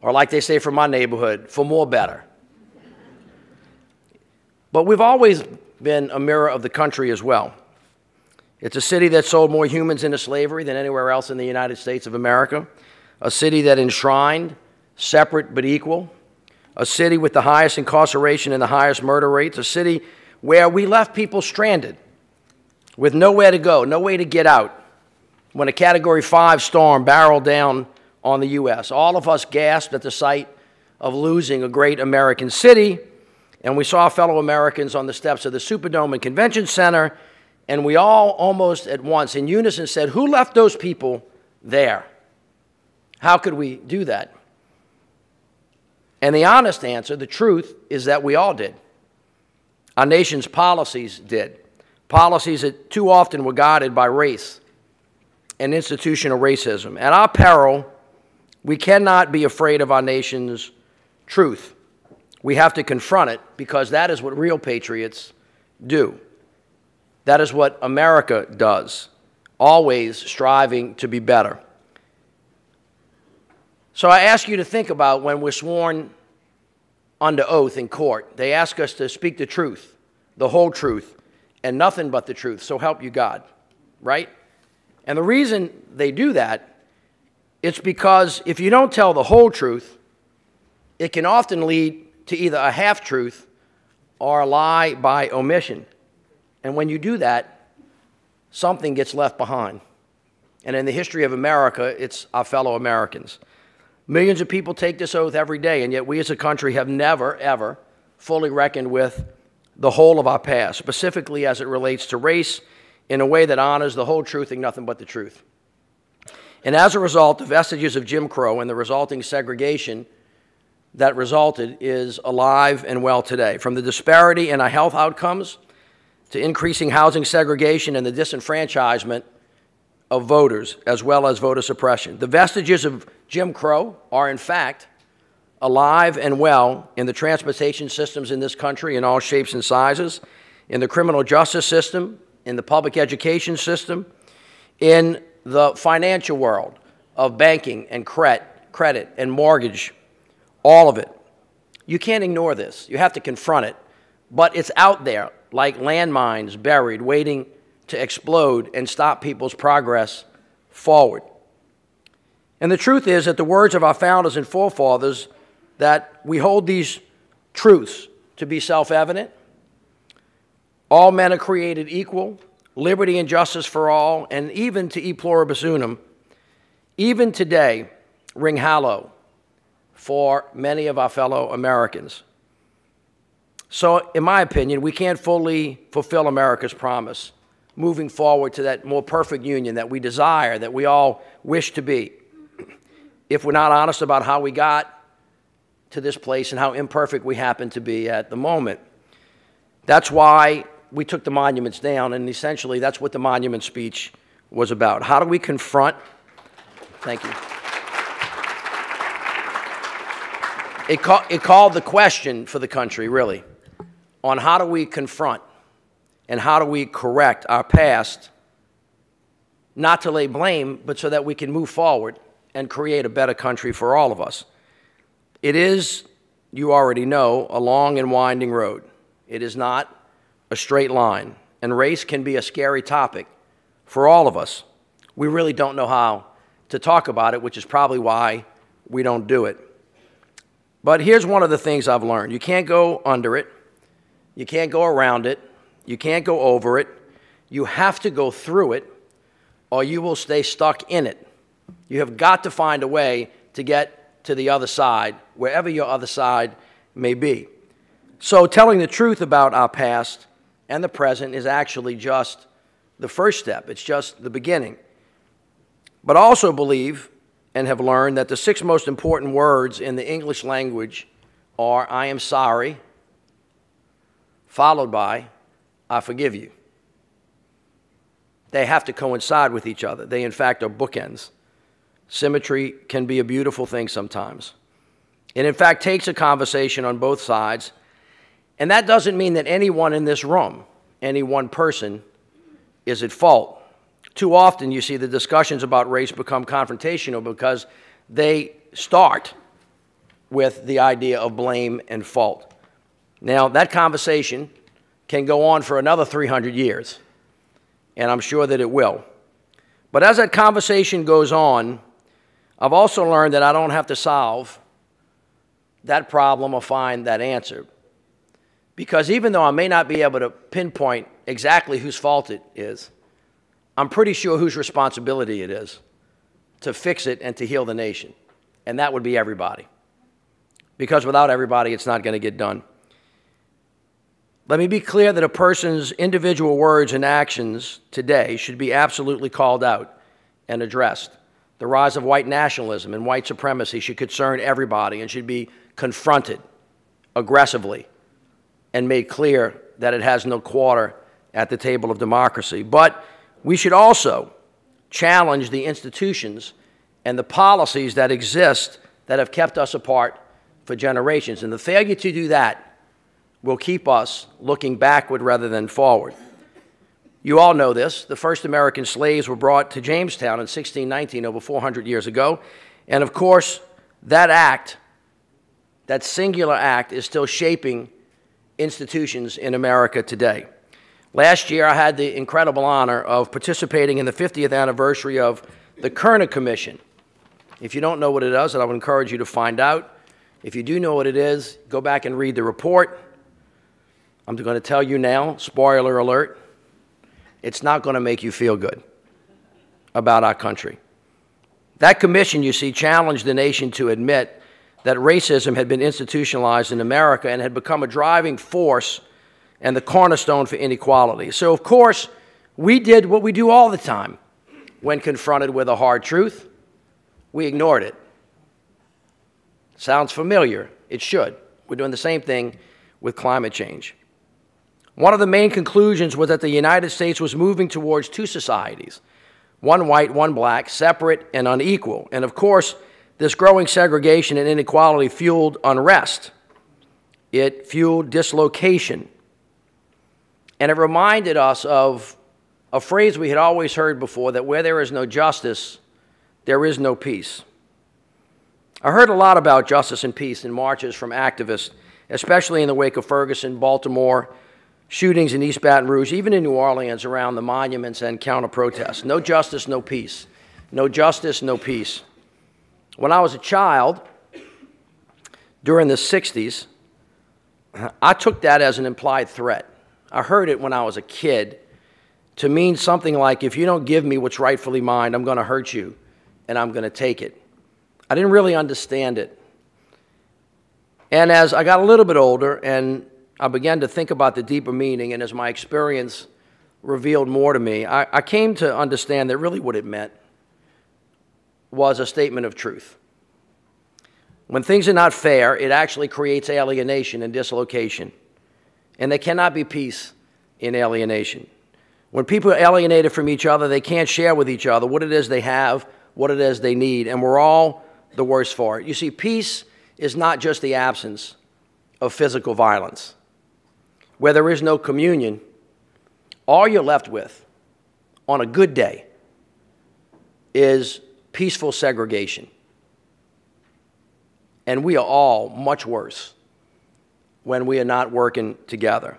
or like they say from my neighborhood, for more better. But we've always been a mirror of the country as well. It's a city that sold more humans into slavery than anywhere else in the United States of America, a city that enshrined separate but equal, a city with the highest incarceration and the highest murder rates, a city where we left people stranded with nowhere to go, no way to get out when a Category 5 storm barreled down on the U.S. All of us gasped at the sight of losing a great American city, and we saw fellow Americans on the steps of the Superdome and Convention Center and we all almost at once, in unison, said, Who left those people there? How could we do that? And the honest answer, the truth, is that we all did. Our nation's policies did. Policies that too often were guided by race and institutional racism. At our peril, we cannot be afraid of our nation's truth. We have to confront it because that is what real patriots do. That is what America does, always striving to be better. So I ask you to think about when we're sworn under oath in court. They ask us to speak the truth, the whole truth, and nothing but the truth. So help you God, right? And the reason they do that, it's because if you don't tell the whole truth, it can often lead to either a half truth or a lie by omission. And when you do that, something gets left behind. And in the history of America, it's our fellow Americans. Millions of people take this oath every day, and yet we as a country have never, ever fully reckoned with the whole of our past, specifically as it relates to race, in a way that honors the whole truth and nothing but the truth. And as a result, the vestiges of Jim Crow and the resulting segregation that resulted is alive and well today. From the disparity in our health outcomes to increasing housing segregation and the disenfranchisement of voters, as well as voter suppression. The vestiges of Jim Crow are, in fact, alive and well in the transportation systems in this country in all shapes and sizes, in the criminal justice system, in the public education system, in the financial world of banking and credit and mortgage, all of it. You can't ignore this. You have to confront it. But it's out there like landmines buried, waiting to explode and stop people's progress forward. And the truth is that the words of our founders and forefathers that we hold these truths to be self-evident. All men are created equal, liberty and justice for all, and even to e pluribus unum, even today ring hollow for many of our fellow Americans. So, in my opinion, we can't fully fulfill America's promise moving forward to that more perfect union that we desire, that we all wish to be, if we're not honest about how we got to this place and how imperfect we happen to be at the moment. That's why we took the monuments down, and essentially that's what the monument speech was about. How do we confront? Thank you. It, it called the question for the country, really on how do we confront and how do we correct our past, not to lay blame, but so that we can move forward and create a better country for all of us. It is, you already know, a long and winding road. It is not a straight line, and race can be a scary topic for all of us. We really don't know how to talk about it, which is probably why we don't do it. But here's one of the things I've learned you can't go under it you can't go around it. You can't go over it. You have to go through it, or you will stay stuck in it. You have got to find a way to get to the other side, wherever your other side may be. So, telling the truth about our past and the present is actually just the first step, it's just the beginning. But I also believe and have learned that the six most important words in the English language are I am sorry, followed by I forgive you. They have to coincide with each other. They, in fact, are bookends. Symmetry can be a beautiful thing sometimes. It, in fact, takes a conversation on both sides. And that doesn't mean that anyone in this room, any one person, is at fault. Too often, you see the discussions about race become confrontational because they start with the idea of blame and fault. Now, that conversation can go on for another 300 years, and I'm sure that it will. But as that conversation goes on, I've also learned that I don't have to solve that problem or find that answer. Because even though I may not be able to pinpoint exactly whose fault it is, I'm pretty sure whose responsibility it is to fix it and to heal the nation. And that would be everybody. Because without everybody, it's not going to get done. Let me be clear that a person's individual words and actions today should be absolutely called out and addressed. The rise of white nationalism and white supremacy should concern everybody and should be confronted aggressively and made clear that it has no quarter at the table of democracy. But we should also challenge the institutions and the policies that exist that have kept us apart for generations. And the failure to do that will keep us looking backward rather than forward. You all know this. The first American slaves were brought to Jamestown in 1619, over 400 years ago. And of course, that act, that singular act, is still shaping institutions in America today. Last year, I had the incredible honor of participating in the 50th anniversary of the Kerner Commission. If you don't know what it is, I would encourage you to find out. If you do know what it is, go back and read the report. I'm going to tell you now, spoiler alert, it's not going to make you feel good about our country. That commission, you see, challenged the nation to admit that racism had been institutionalized in America and had become a driving force and the cornerstone for inequality. So, of course, we did what we do all the time when confronted with a hard truth. We ignored it. Sounds familiar. It should. We're doing the same thing with climate change. One of the main conclusions was that the United States was moving towards two societies one white, one black, separate and unequal. And of course, this growing segregation and inequality fueled unrest, it fueled dislocation. And it reminded us of a phrase we had always heard before that where there is no justice, there is no peace. I heard a lot about justice and peace in marches from activists, especially in the wake of Ferguson, Baltimore, shootings in East Baton Rouge, even in New Orleans around the monuments and counter protests. No justice, no peace. No justice, no peace. When I was a child, during the 60s, I took that as an implied threat. I heard it when I was a kid to mean something like, if you don't give me what's rightfully mine, I'm going to hurt you and I'm going to take it. I didn't really understand it. And as I got a little bit older and I began to think about the deeper meaning, and as my experience revealed more to me, I, I came to understand that really what it meant was a statement of truth. When things are not fair, it actually creates alienation and dislocation. And there cannot be peace in alienation. When people are alienated from each other, they can't share with each other what it is they have, what it is they need, and we're all the worse for it. You see, peace is not just the absence of physical violence where there is no communion, all you're left with on a good day is peaceful segregation. And we are all much worse when we are not working together.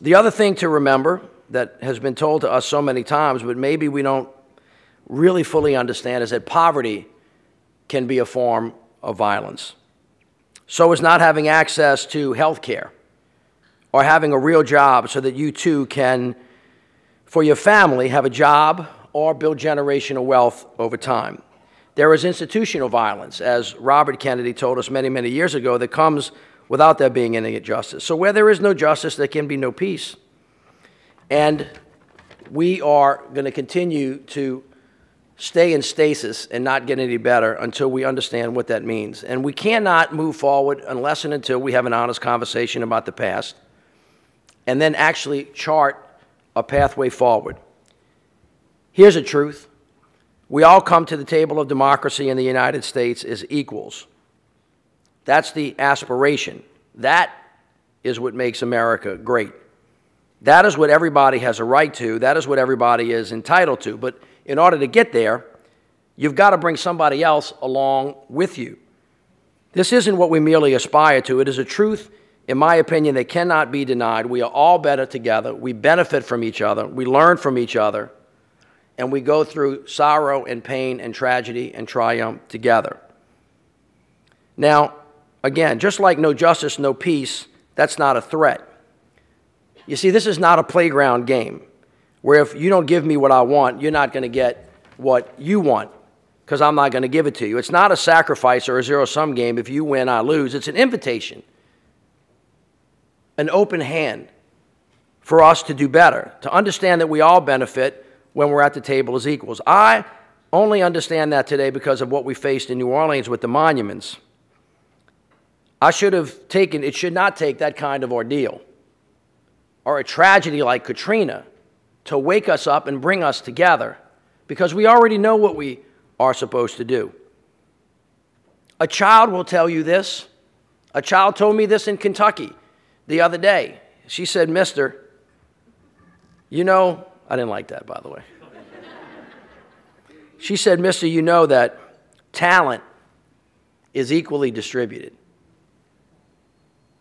The other thing to remember that has been told to us so many times, but maybe we don't really fully understand, is that poverty can be a form of violence. So is not having access to health care or having a real job so that you too can, for your family, have a job or build generational wealth over time. There is institutional violence, as Robert Kennedy told us many, many years ago, that comes without there being any justice. So where there is no justice, there can be no peace. And we are going to continue to stay in stasis and not get any better until we understand what that means. And we cannot move forward unless and until we have an honest conversation about the past and then actually chart a pathway forward. Here's a truth. We all come to the table of democracy in the United States as equals. That's the aspiration. That is what makes America great. That is what everybody has a right to. That is what everybody is entitled to. But in order to get there, you've got to bring somebody else along with you. This isn't what we merely aspire to. It is a truth, in my opinion, they cannot be denied. We are all better together. We benefit from each other. We learn from each other. And we go through sorrow and pain and tragedy and triumph together. Now, again, just like no justice, no peace, that's not a threat. You see, this is not a playground game where if you don't give me what I want, you're not going to get what you want because I'm not going to give it to you. It's not a sacrifice or a zero sum game. If you win, I lose. It's an invitation, an open hand for us to do better, to understand that we all benefit when we're at the table as equals. I only understand that today because of what we faced in New Orleans with the monuments. I should have taken, it should not take that kind of ordeal or a tragedy like Katrina to wake us up and bring us together because we already know what we are supposed to do. A child will tell you this. A child told me this in Kentucky the other day. She said, Mister, you know, I didn't like that, by the way. She said, Mister, you know that talent is equally distributed,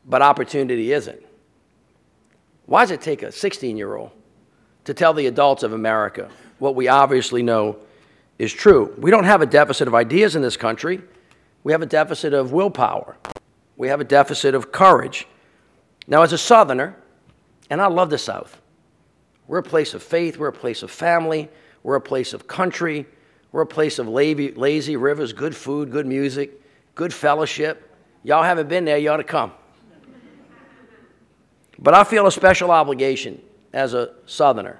but opportunity isn't. Why does it take a 16 year old to tell the adults of America what we obviously know is true. We don't have a deficit of ideas in this country. We have a deficit of willpower. We have a deficit of courage. Now, as a Southerner, and I love the South, we're a place of faith, we're a place of family, we're a place of country, we're a place of lazy, lazy rivers, good food, good music, good fellowship. Y'all haven't been there, you ought to come. But I feel a special obligation as a Southerner,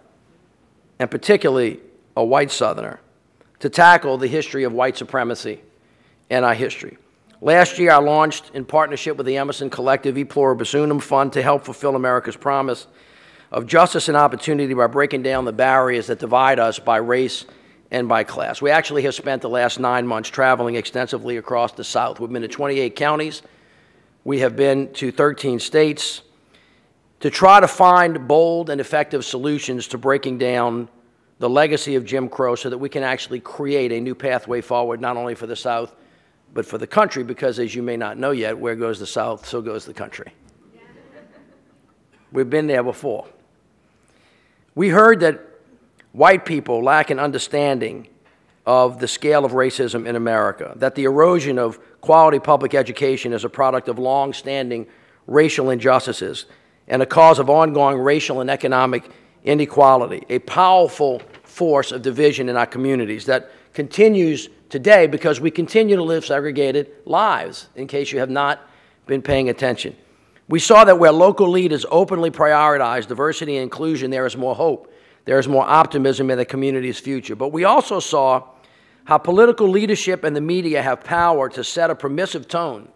and particularly a white Southerner, to tackle the history of white supremacy in our history. Last year, I launched, in partnership with the Emerson Collective E Pluribus Unum Fund, to help fulfill America's promise of justice and opportunity by breaking down the barriers that divide us by race and by class. We actually have spent the last nine months traveling extensively across the South. We've been to 28 counties. We have been to 13 states to try to find bold and effective solutions to breaking down the legacy of Jim Crow so that we can actually create a new pathway forward, not only for the South, but for the country, because as you may not know yet, where goes the South, so goes the country. We've been there before. We heard that white people lack an understanding of the scale of racism in America, that the erosion of quality public education is a product of long standing racial injustices and a cause of ongoing racial and economic inequality, a powerful force of division in our communities that continues today because we continue to live segregated lives, in case you have not been paying attention. We saw that where local leaders openly prioritize diversity and inclusion, there is more hope. There is more optimism in the community's future. But we also saw how political leadership and the media have power to set a permissive tone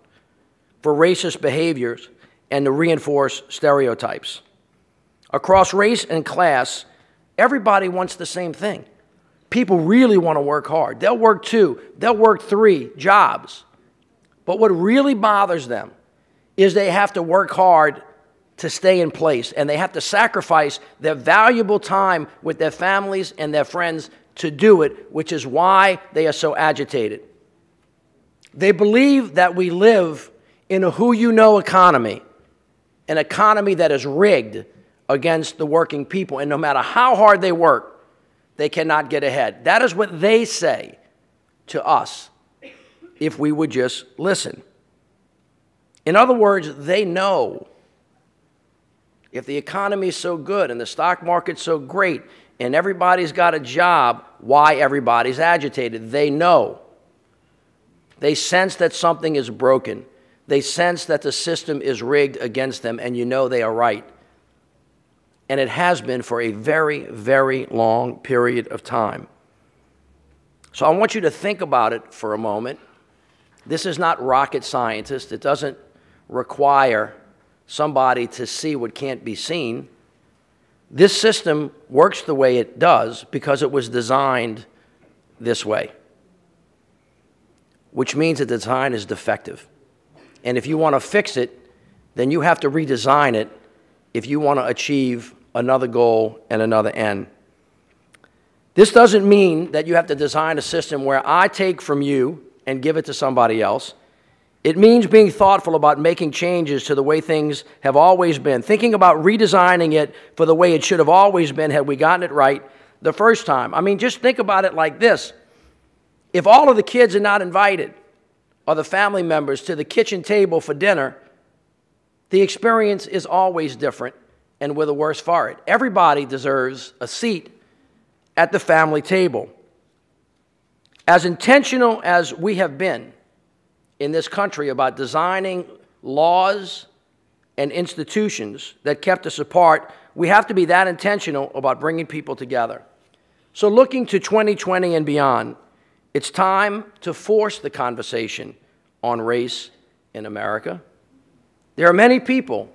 for racist behaviors and to reinforce stereotypes. Across race and class, everybody wants the same thing. People really want to work hard. They'll work two, they'll work three jobs. But what really bothers them is they have to work hard to stay in place and they have to sacrifice their valuable time with their families and their friends to do it, which is why they are so agitated. They believe that we live in a who you know economy an economy that is rigged against the working people. And no matter how hard they work, they cannot get ahead. That is what they say to us if we would just listen. In other words, they know if the economy is so good and the stock market's so great and everybody's got a job, why everybody's agitated. They know. They sense that something is broken. They sense that the system is rigged against them, and you know they are right. And it has been for a very, very long period of time. So I want you to think about it for a moment. This is not rocket science. It doesn't require somebody to see what can't be seen. This system works the way it does because it was designed this way, which means the design is defective. And if you want to fix it, then you have to redesign it if you want to achieve another goal and another end. This doesn't mean that you have to design a system where I take from you and give it to somebody else. It means being thoughtful about making changes to the way things have always been, thinking about redesigning it for the way it should have always been had we gotten it right the first time. I mean, just think about it like this if all of the kids are not invited, or the family members, to the kitchen table for dinner, the experience is always different, and we're the worse for it. Everybody deserves a seat at the family table. As intentional as we have been in this country about designing laws and institutions that kept us apart, we have to be that intentional about bringing people together. So, looking to 2020 and beyond, it's time to force the conversation on race in America. There are many people,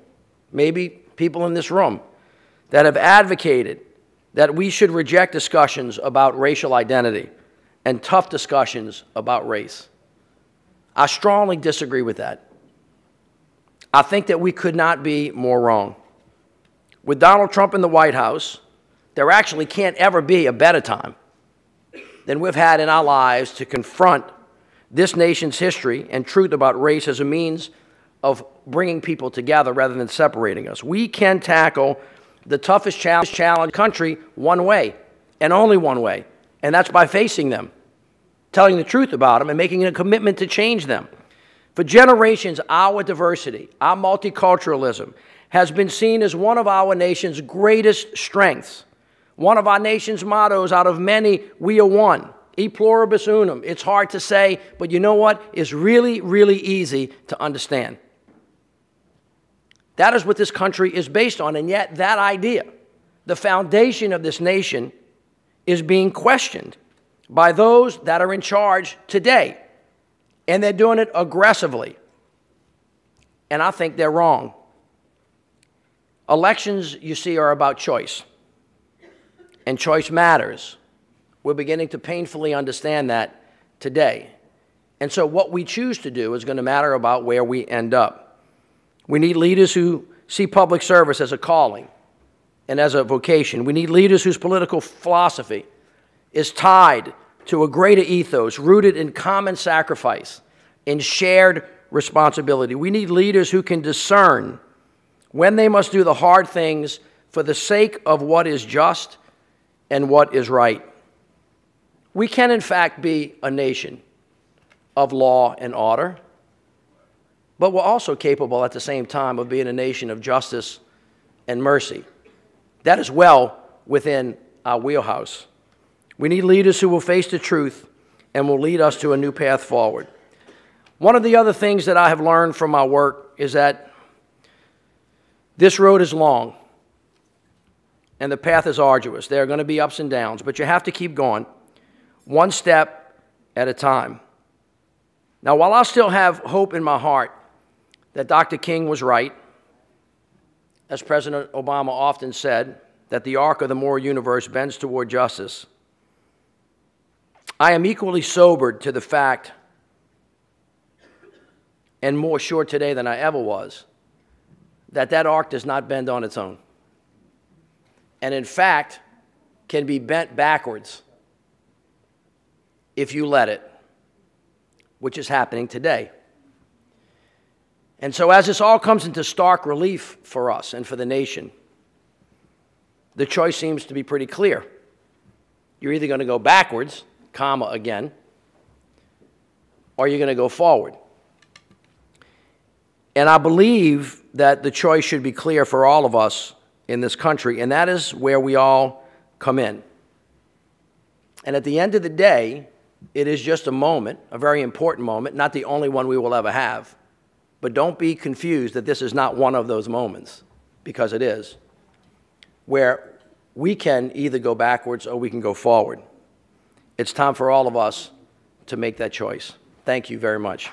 maybe people in this room, that have advocated that we should reject discussions about racial identity and tough discussions about race. I strongly disagree with that. I think that we could not be more wrong. With Donald Trump in the White House, there actually can't ever be a better time than we've had in our lives to confront this nation's history and truth about race as a means of bringing people together rather than separating us. We can tackle the toughest challenge, challenge country one way and only one way, and that's by facing them telling the truth about them, and making a commitment to change them. For generations, our diversity, our multiculturalism, has been seen as one of our nation's greatest strengths. One of our nation's mottos out of many, we are one. E pluribus unum. It's hard to say, but you know what? It's really, really easy to understand. That is what this country is based on, and yet that idea, the foundation of this nation, is being questioned by those that are in charge today. And they're doing it aggressively. And I think they're wrong. Elections, you see, are about choice. And choice matters. We're beginning to painfully understand that today. And so, what we choose to do is going to matter about where we end up. We need leaders who see public service as a calling and as a vocation. We need leaders whose political philosophy is tied to a greater ethos rooted in common sacrifice, in shared responsibility. We need leaders who can discern when they must do the hard things for the sake of what is just and what is right. We can, in fact, be a nation of law and order, but we're also capable at the same time of being a nation of justice and mercy. That is well within our wheelhouse. We need leaders who will face the truth and will lead us to a new path forward. One of the other things that I have learned from my work is that this road is long and the path is arduous. There are going to be ups and downs, but you have to keep going one step at a time. Now, while I still have hope in my heart that Dr. King was right, as President Obama often said, that the arc of the moral universe bends toward justice. I am equally sobered to the fact, and more sure today than I ever was, that that arc does not bend on its own. And in fact, can be bent backwards if you let it, which is happening today. And so, as this all comes into stark relief for us and for the nation, the choice seems to be pretty clear. You're either going to go backwards comma again, or you're going to go forward. And I believe that the choice should be clear for all of us in this country, and that is where we all come in. And at the end of the day, It is just a moment, a very important moment, not the only one we will ever have. But don't be confused that this is not one of those moments, because it is, where we can either go backwards or we can go forward. It's time for all of us to make that choice. Thank you very much.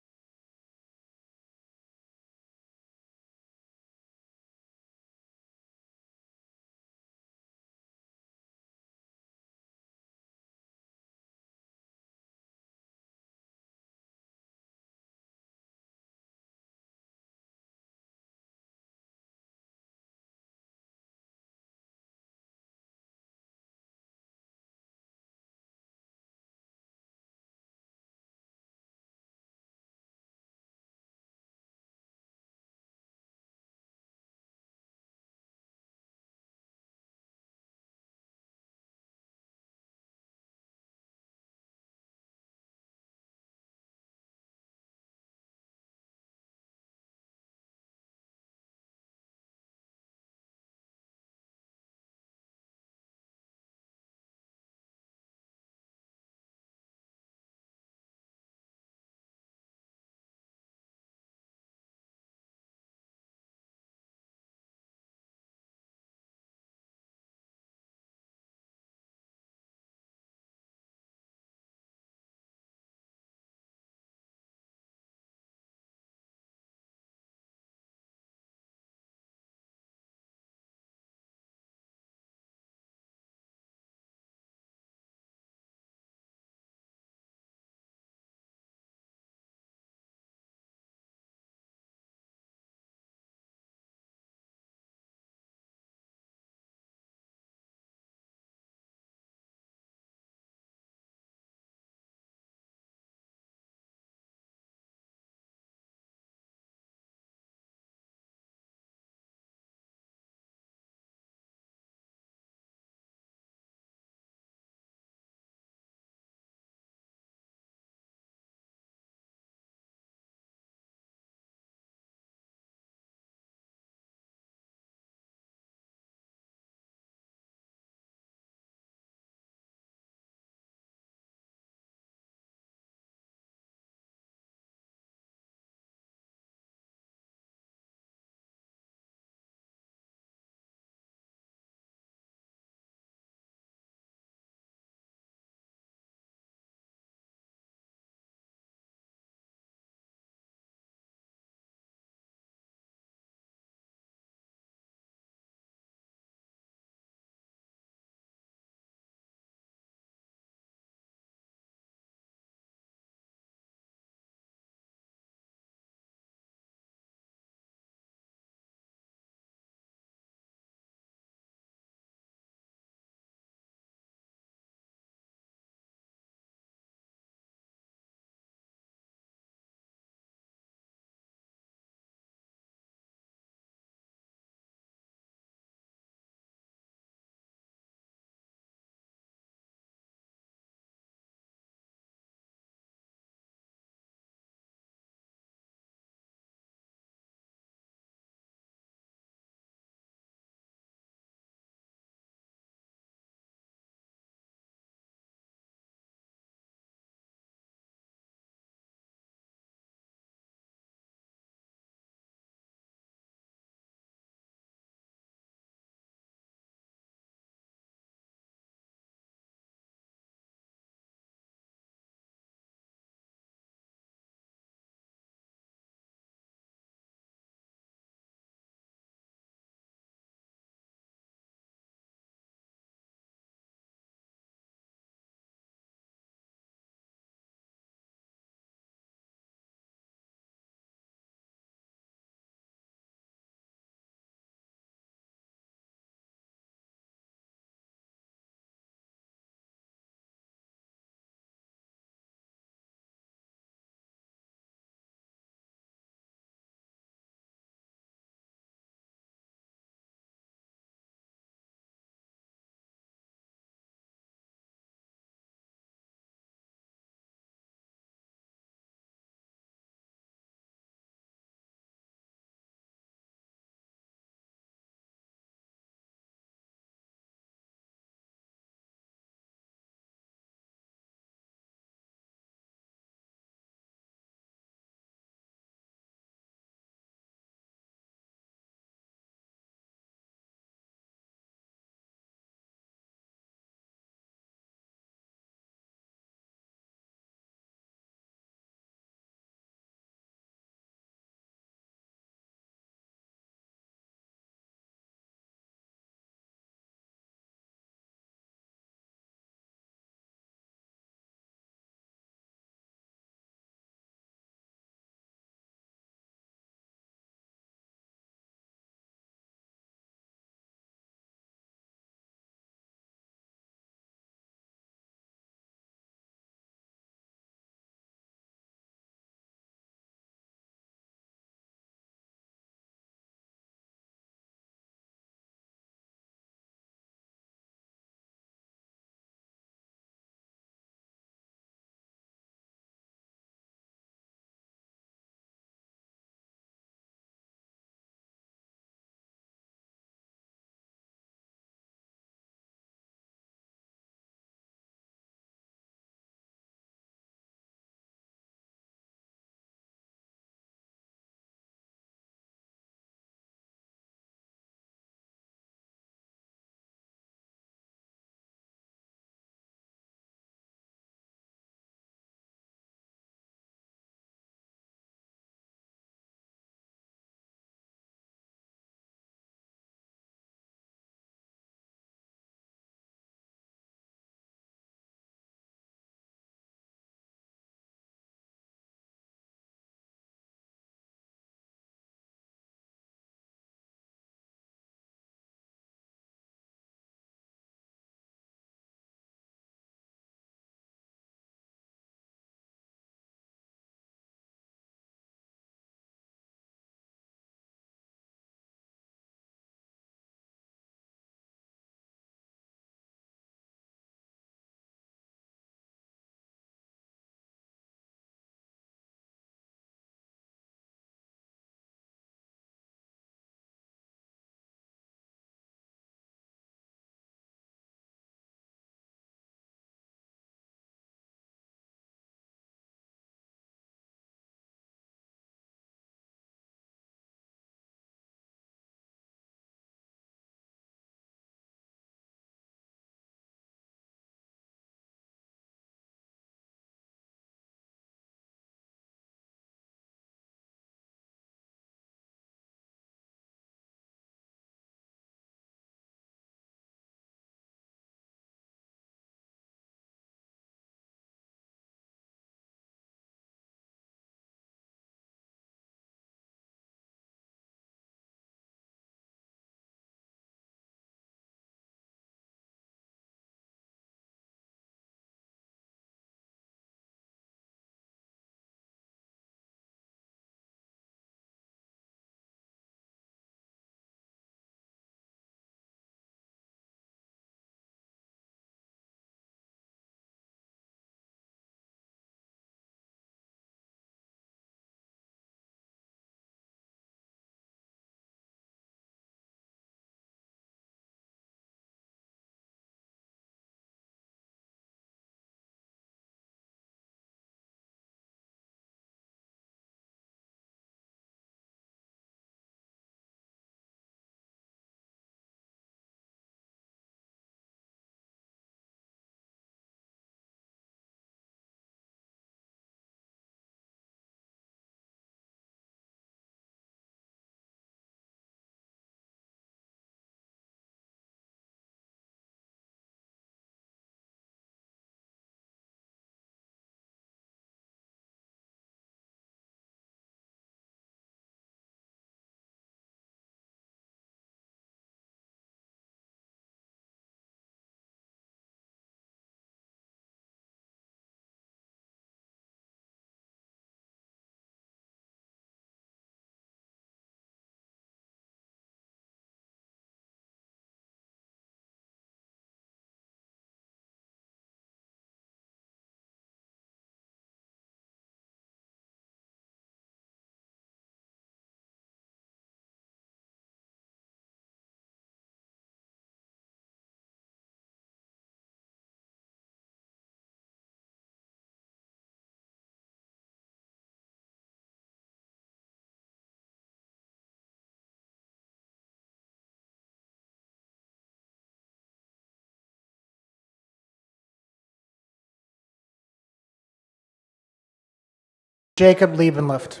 Jacob Leibenluft.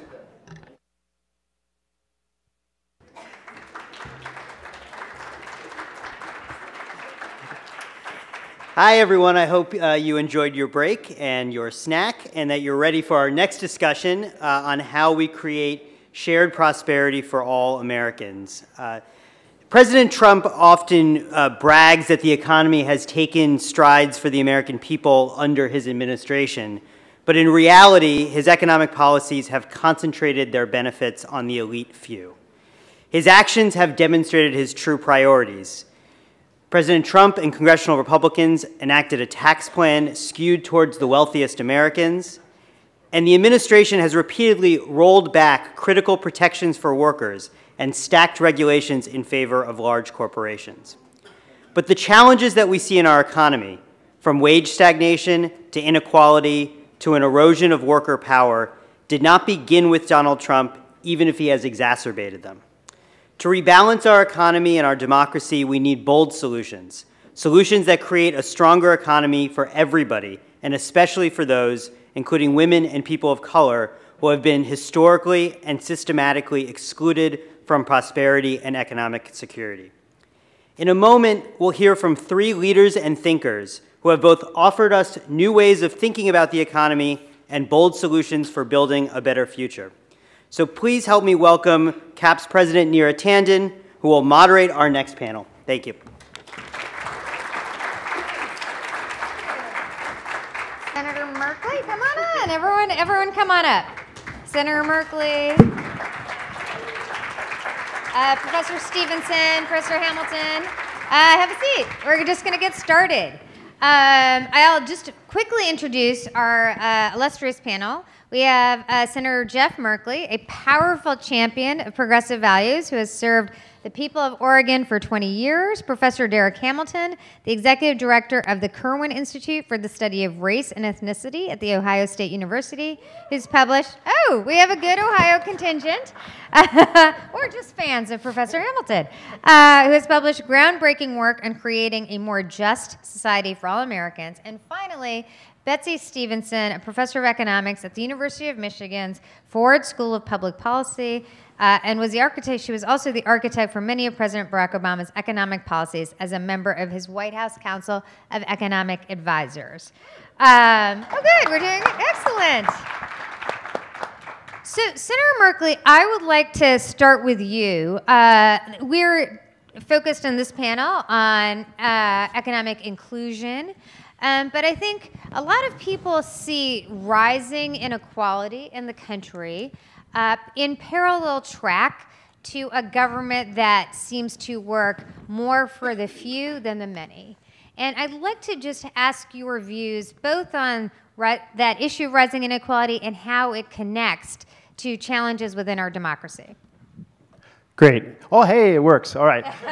Hi, everyone. I hope uh, you enjoyed your break and your snack, and that you're ready for our next discussion uh, on how we create shared prosperity for all Americans. Uh, President Trump often uh, brags that the economy has taken strides for the American people under his administration, but in reality, his economic policies have concentrated their benefits on the elite few. His actions have demonstrated his true priorities President Trump and congressional Republicans enacted a tax plan skewed towards the wealthiest Americans, and the administration has repeatedly rolled back critical protections for workers and stacked regulations in favor of large corporations. But the challenges that we see in our economy, from wage stagnation to inequality to an erosion of worker power, did not begin with Donald Trump, even if he has exacerbated them. To rebalance our economy and our democracy, we need bold solutions. Solutions that create a stronger economy for everybody, and especially for those, including women and people of color, who have been historically and systematically excluded from prosperity and economic security. In a moment, we'll hear from three leaders and thinkers who have both offered us new ways of thinking about the economy and bold solutions for building a better future. So please help me welcome CAP's President Neera Tanden, who will moderate our next panel. Thank you. Senator Merkley, come on in. Everyone, everyone come on up. Senator Merkley, uh, Professor Stevenson, Professor Hamilton, uh, have a seat. We're just going to get started. Um, I'll just quickly introduce our uh, illustrious panel. We have uh, Senator Jeff Merkley, a powerful champion of progressive values who has served the people of Oregon for 20 years. Professor Darrick Hamilton, the executive director of the Kirwan Institute for the Study of Race and Ethnicity at The Ohio State University, who's published, oh, we have a good Ohio contingent, or just fans of Professor Hamilton, uh, who has published groundbreaking work on creating a more just society for all Americans. And finally, Betsy Stevenson, a professor of economics at the University of Michigan's Ford School of Public Policy, uh, and was the architect. She was also the architect for many of President Barack Obama's economic policies as a member of his White House Council of Economic Advisors. Um, oh, good, we're doing excellent. So, Senator Merkley, I would like to start with you. Uh, we're focused on this panel on uh, economic inclusion. Um, but I think a lot of people see rising inequality in the country uh, in parallel track to a government that seems to work more for the few than the many. And I'd like to just ask your views both on that issue of rising inequality and how it connects to challenges within our democracy. Great. Oh, hey, it works. All right.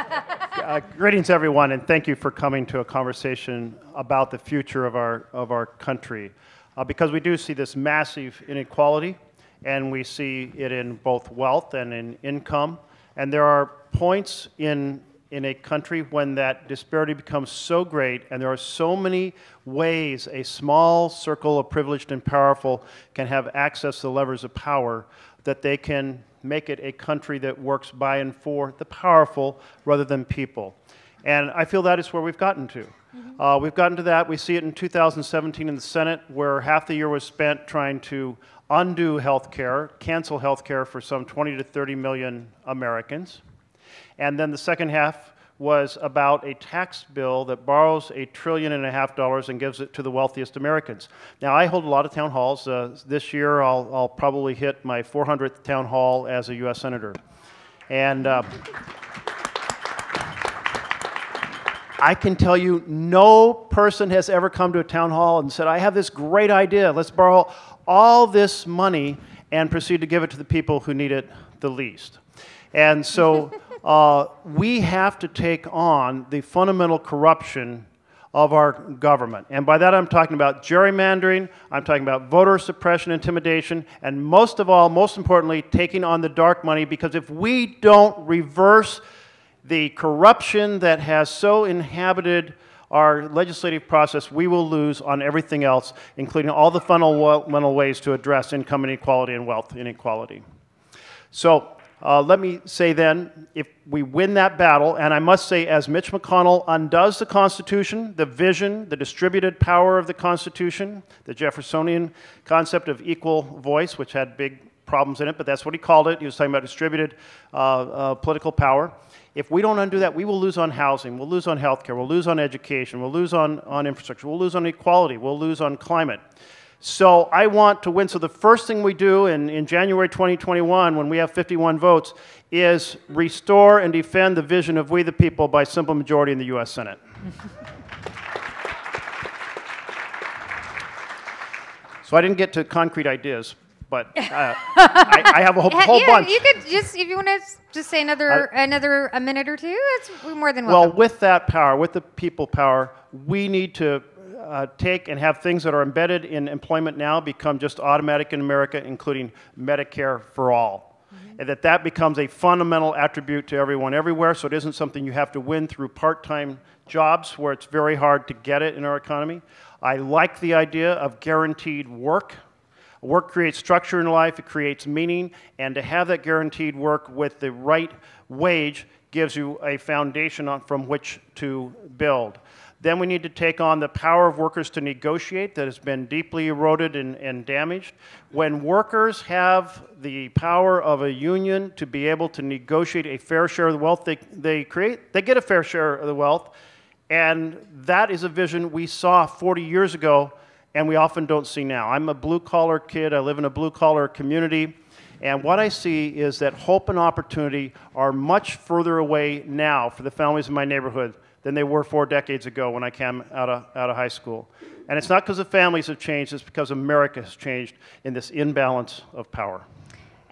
uh, greetings, everyone, and thank you for coming to a conversation about the future of our, of our country. Uh, because we do see this massive inequality, and we see it in both wealth and in income. And there are points in, in a country when that disparity becomes so great, and there are so many ways a small circle of privileged and powerful can have access to the levers of power that they can make it a country that works by and for the powerful rather than people. And I feel that is where we've gotten to. Mm-hmm. Uh, we've gotten to that. We see it in 2017 in the Senate, where half the year was spent trying to undo health care, cancel health care for some 20 to 30 million Americans. And then the second half was about a tax bill that borrows a trillion and a half dollars and gives it to the wealthiest Americans. Now, I hold a lot of town halls. Uh, this year, I'll, I'll, probably hit my 400th town hall as a U.S. Senator. And uh, I can tell you, no person has ever come to a town hall and said, I have this great idea. Let's borrow all this money and proceed to give it to the people who need it the least. And so uh, we have to take on the fundamental corruption of our government. And by that I'm talking about gerrymandering, I'm talking about voter suppression, intimidation, and most of all, most importantly, taking on the dark money because if we don't reverse the corruption that has so inhabited our legislative process, we will lose on everything else, including all the fundamental ways to address income inequality and wealth inequality. So uh, let me say then, if we win that battle, and I must say, as Mitch McConnell undoes the Constitution, the vision, the distributed power of the Constitution, the Jeffersonian concept of equal voice, which had big problems in it, but that's what he called it. He was talking about distributed uh, uh, political power. If we don't undo that, we will lose on housing, we'll lose on healthcare, we'll lose on education, we'll lose on, on infrastructure, we'll lose on equality, we'll lose on climate. So I want to win. So the first thing we do in, in January 2021, when we have 51 votes, is restore and defend the vision of we the people by simple majority in the U.S. Senate. so I didn't get to concrete ideas, but uh, I, I, have a whole, whole yeah, bunch. You could just, if you want to just say another, another a minute or two, it's more than well, welcome. with that power, with the people power, we need to uh, take and have things that are embedded in employment now become just automatic in America, including Medicare for all. Mm-hmm. And that that becomes a fundamental attribute to everyone everywhere, so it isn't something you have to win through part-time jobs where it's very hard to get it in our economy. I like the idea of guaranteed work. Work creates structure in life, it creates meaning, and to have that guaranteed work with the right wage gives you a foundation on, from which to build. Then we need to take on the power of workers to negotiate that has been deeply eroded and, and, damaged. When workers have the power of a union to be able to negotiate a fair share of the wealth they, they create, they get a fair share of the wealth. And that is a vision we saw 40 years ago and we often don't see now. I'm a blue collar kid, I live in a blue collar community. And what I see is that hope and opportunity are much further away now for the families in my neighborhood than they were four decades ago when I came out of, out of high school. And it's not because the families have changed, it's because America has changed in this imbalance of power.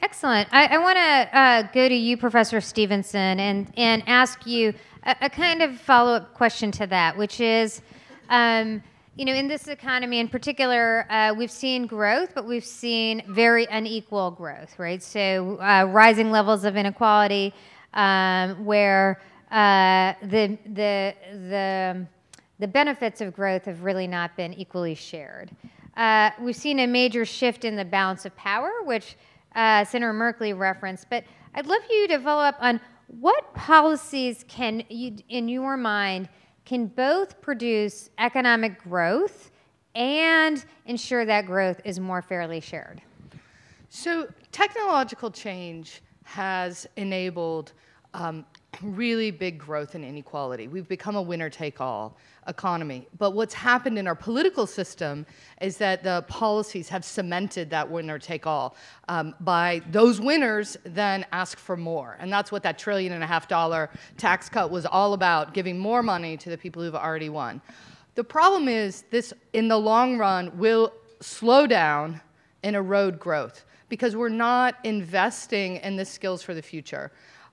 Excellent. I, I want to uh, go to you, Professor Stevenson, and, and ask you a, a kind of follow up question to that, which is um, you know, in this economy in particular, uh, we've seen growth, but we've seen very unequal growth, right? So, uh, rising levels of inequality um, where uh, the, the, the, the benefits of growth have really not been equally shared. Uh, we've seen a major shift in the balance of power, which uh, Senator Merkley referenced, but I'd love you to follow up on what policies can, you, in your mind, can both produce economic growth and ensure that growth is more fairly shared? So, technological change has enabled um, really big growth in inequality. We've become a winner take all economy. But what's happened in our political system is that the policies have cemented that winner take all um, by those winners then ask for more. And that's what that trillion and a half dollar tax cut was all about, giving more money to the people who've already won. The problem is this, in the long run, will slow down and erode growth because we're not investing in the skills for the future.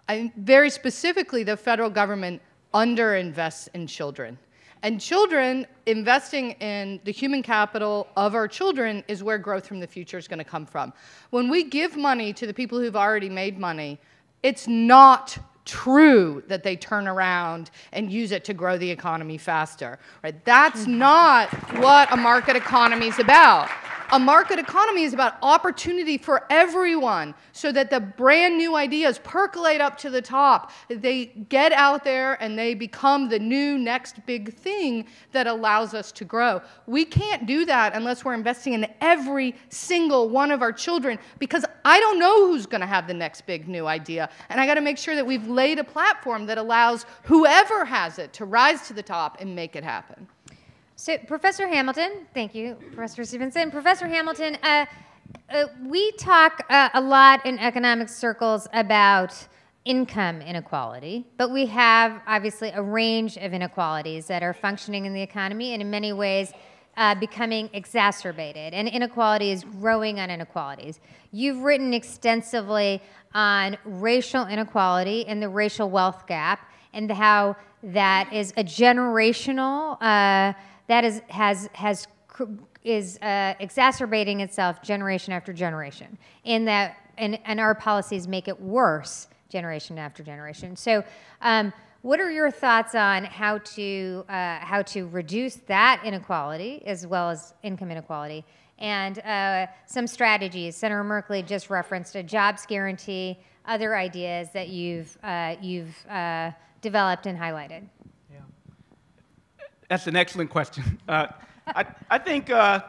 I, very specifically, the federal government underinvests in children. And children, investing in the human capital of our children is where growth from the future is going to come from. When we give money to the people who've already made money, it's not true that they turn around and use it to grow the economy faster. Right? That's mm-hmm. not what a market economy is about. A market economy is about opportunity for everyone so that the brand new ideas percolate up to the top. They get out there and they become the new next big thing that allows us to grow. We can't do that unless we're investing in every single one of our children because I don't know who's going to have the next big new idea. And I got to make sure that we've laid a platform that allows whoever has it to rise to the top and make it happen. So, Professor Hamilton, thank you, Professor Stevenson. Professor Hamilton, uh, uh, we talk uh, a lot in economic circles about income inequality, but we have obviously a range of inequalities that are functioning in the economy and in many ways uh, becoming exacerbated. And inequality is growing on inequalities. You've written extensively on racial inequality and the racial wealth gap and how that is a generational uh, that is, has, has, is uh, exacerbating itself generation after generation, in that, and, and our policies make it worse generation after generation. So, um, what are your thoughts on how to uh, how to reduce that inequality as well as income inequality? And uh, some strategies. Senator Merkley just referenced a jobs guarantee. Other ideas that you've uh, you've uh, developed and highlighted. That's an excellent question. Uh, I I think uh,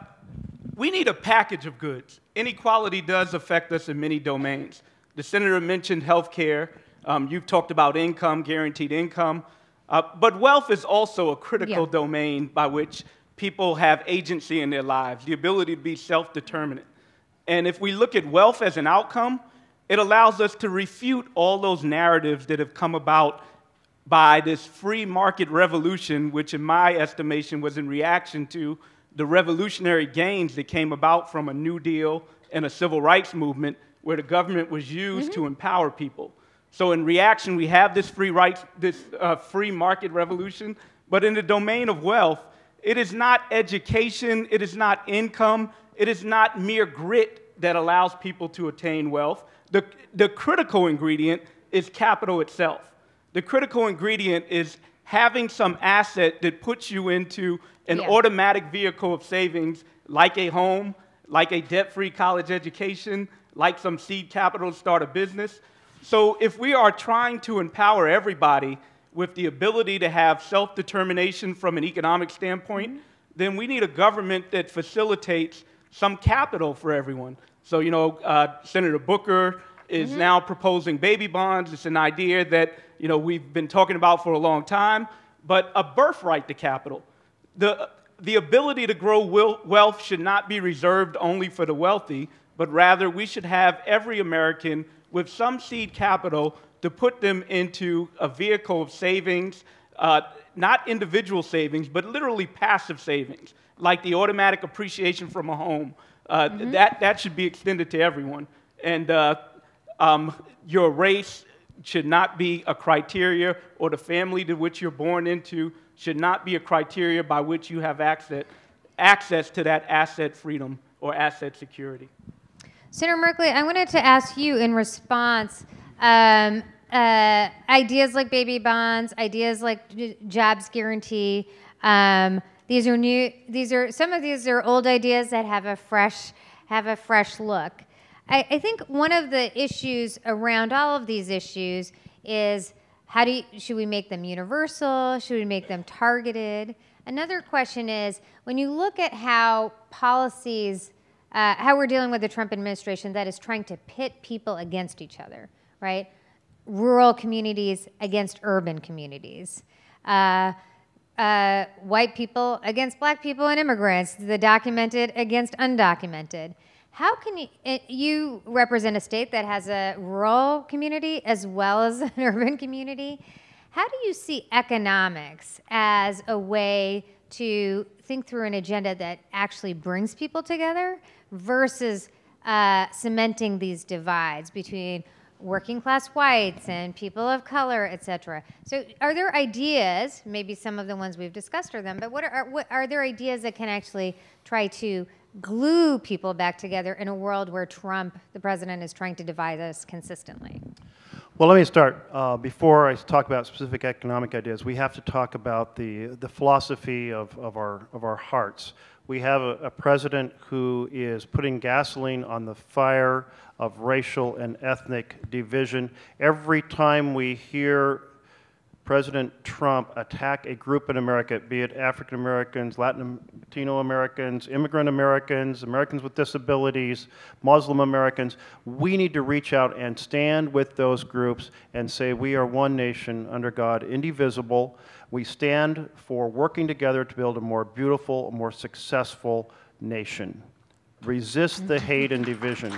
we need a package of goods. Inequality does affect us in many domains. The senator mentioned health care. Um, you've talked about income, guaranteed income. Uh, but wealth is also a critical yeah. domain by which people have agency in their lives, the ability to be self determinant. And if we look at wealth as an outcome, it allows us to refute all those narratives that have come about by this free market revolution, which, in my estimation, was in reaction to the revolutionary gains that came about from a New Deal and a civil rights movement where the government was used mm-hmm. to empower people. So in reaction, we have this free rights, this uh, free market revolution. But in the domain of wealth, it is not education, it is not income, it is not mere grit that allows people to attain wealth. The, the critical ingredient is capital itself. The critical ingredient is having some asset that puts you into an yeah. automatic vehicle of savings, like a home, like a debt free college education, like some seed capital to start a business. So if we are trying to empower everybody with the ability to have self determination from an economic standpoint, mm-hmm. then we need a government that facilitates some capital for everyone. So, you know, uh, Senator Booker is mm-hmm. now proposing baby bonds. It's an idea that, you know, we've been talking about for a long time, but a birthright to capital. The, the ability to grow wealth should not be reserved only for the wealthy, but rather we should have every American with some seed capital to put them into a vehicle of savings, uh, not individual savings, but literally passive savings, like the automatic appreciation from a home. Uh, mm-hmm. that, that should be extended to everyone. And uh, um, your race should not be a criteria, or the family to which you're born into should not be a criteria by which you have access, access to that asset freedom or asset security. Senator Merkley, I wanted to ask you in response um, uh, ideas like baby bonds, ideas like jobs guarantee. Um, these are new. These are some of these are old ideas that have a fresh have a fresh look. I, I think one of the issues around all of these issues is how do you, should we make them universal? Should we make them targeted? Another question is when you look at how policies uh, how we're dealing with the Trump administration that is trying to pit people against each other, right? Rural communities against urban communities. Uh, uh, white people against black people and immigrants, the documented against undocumented. How can you, eh, you represent a state that has a rural community as well as an urban community? How do you see economics as a way to think through an agenda that actually brings people together versus uh, cementing these divides between working class whites and people of color, et cetera. So, are there ideas? Maybe some of the ones we've discussed are them, but what are what, are there ideas that can actually try to glue people back together in a world where Trump, the president, is trying to divide us consistently? Well, let me start. Uh, before I talk about specific economic ideas, we have to talk about the, the philosophy of, of, our, of our hearts. We have a, a president who is putting gasoline on the fire of racial and ethnic division. Every time we hear President Trump attack a group in America, be it African Americans, Latino Americans, immigrant Americans, Americans with disabilities, Muslim Americans, we need to reach out and stand with those groups and say we are one nation under God, indivisible. We stand for working together to build a more beautiful, more successful nation. Resist the hate and division.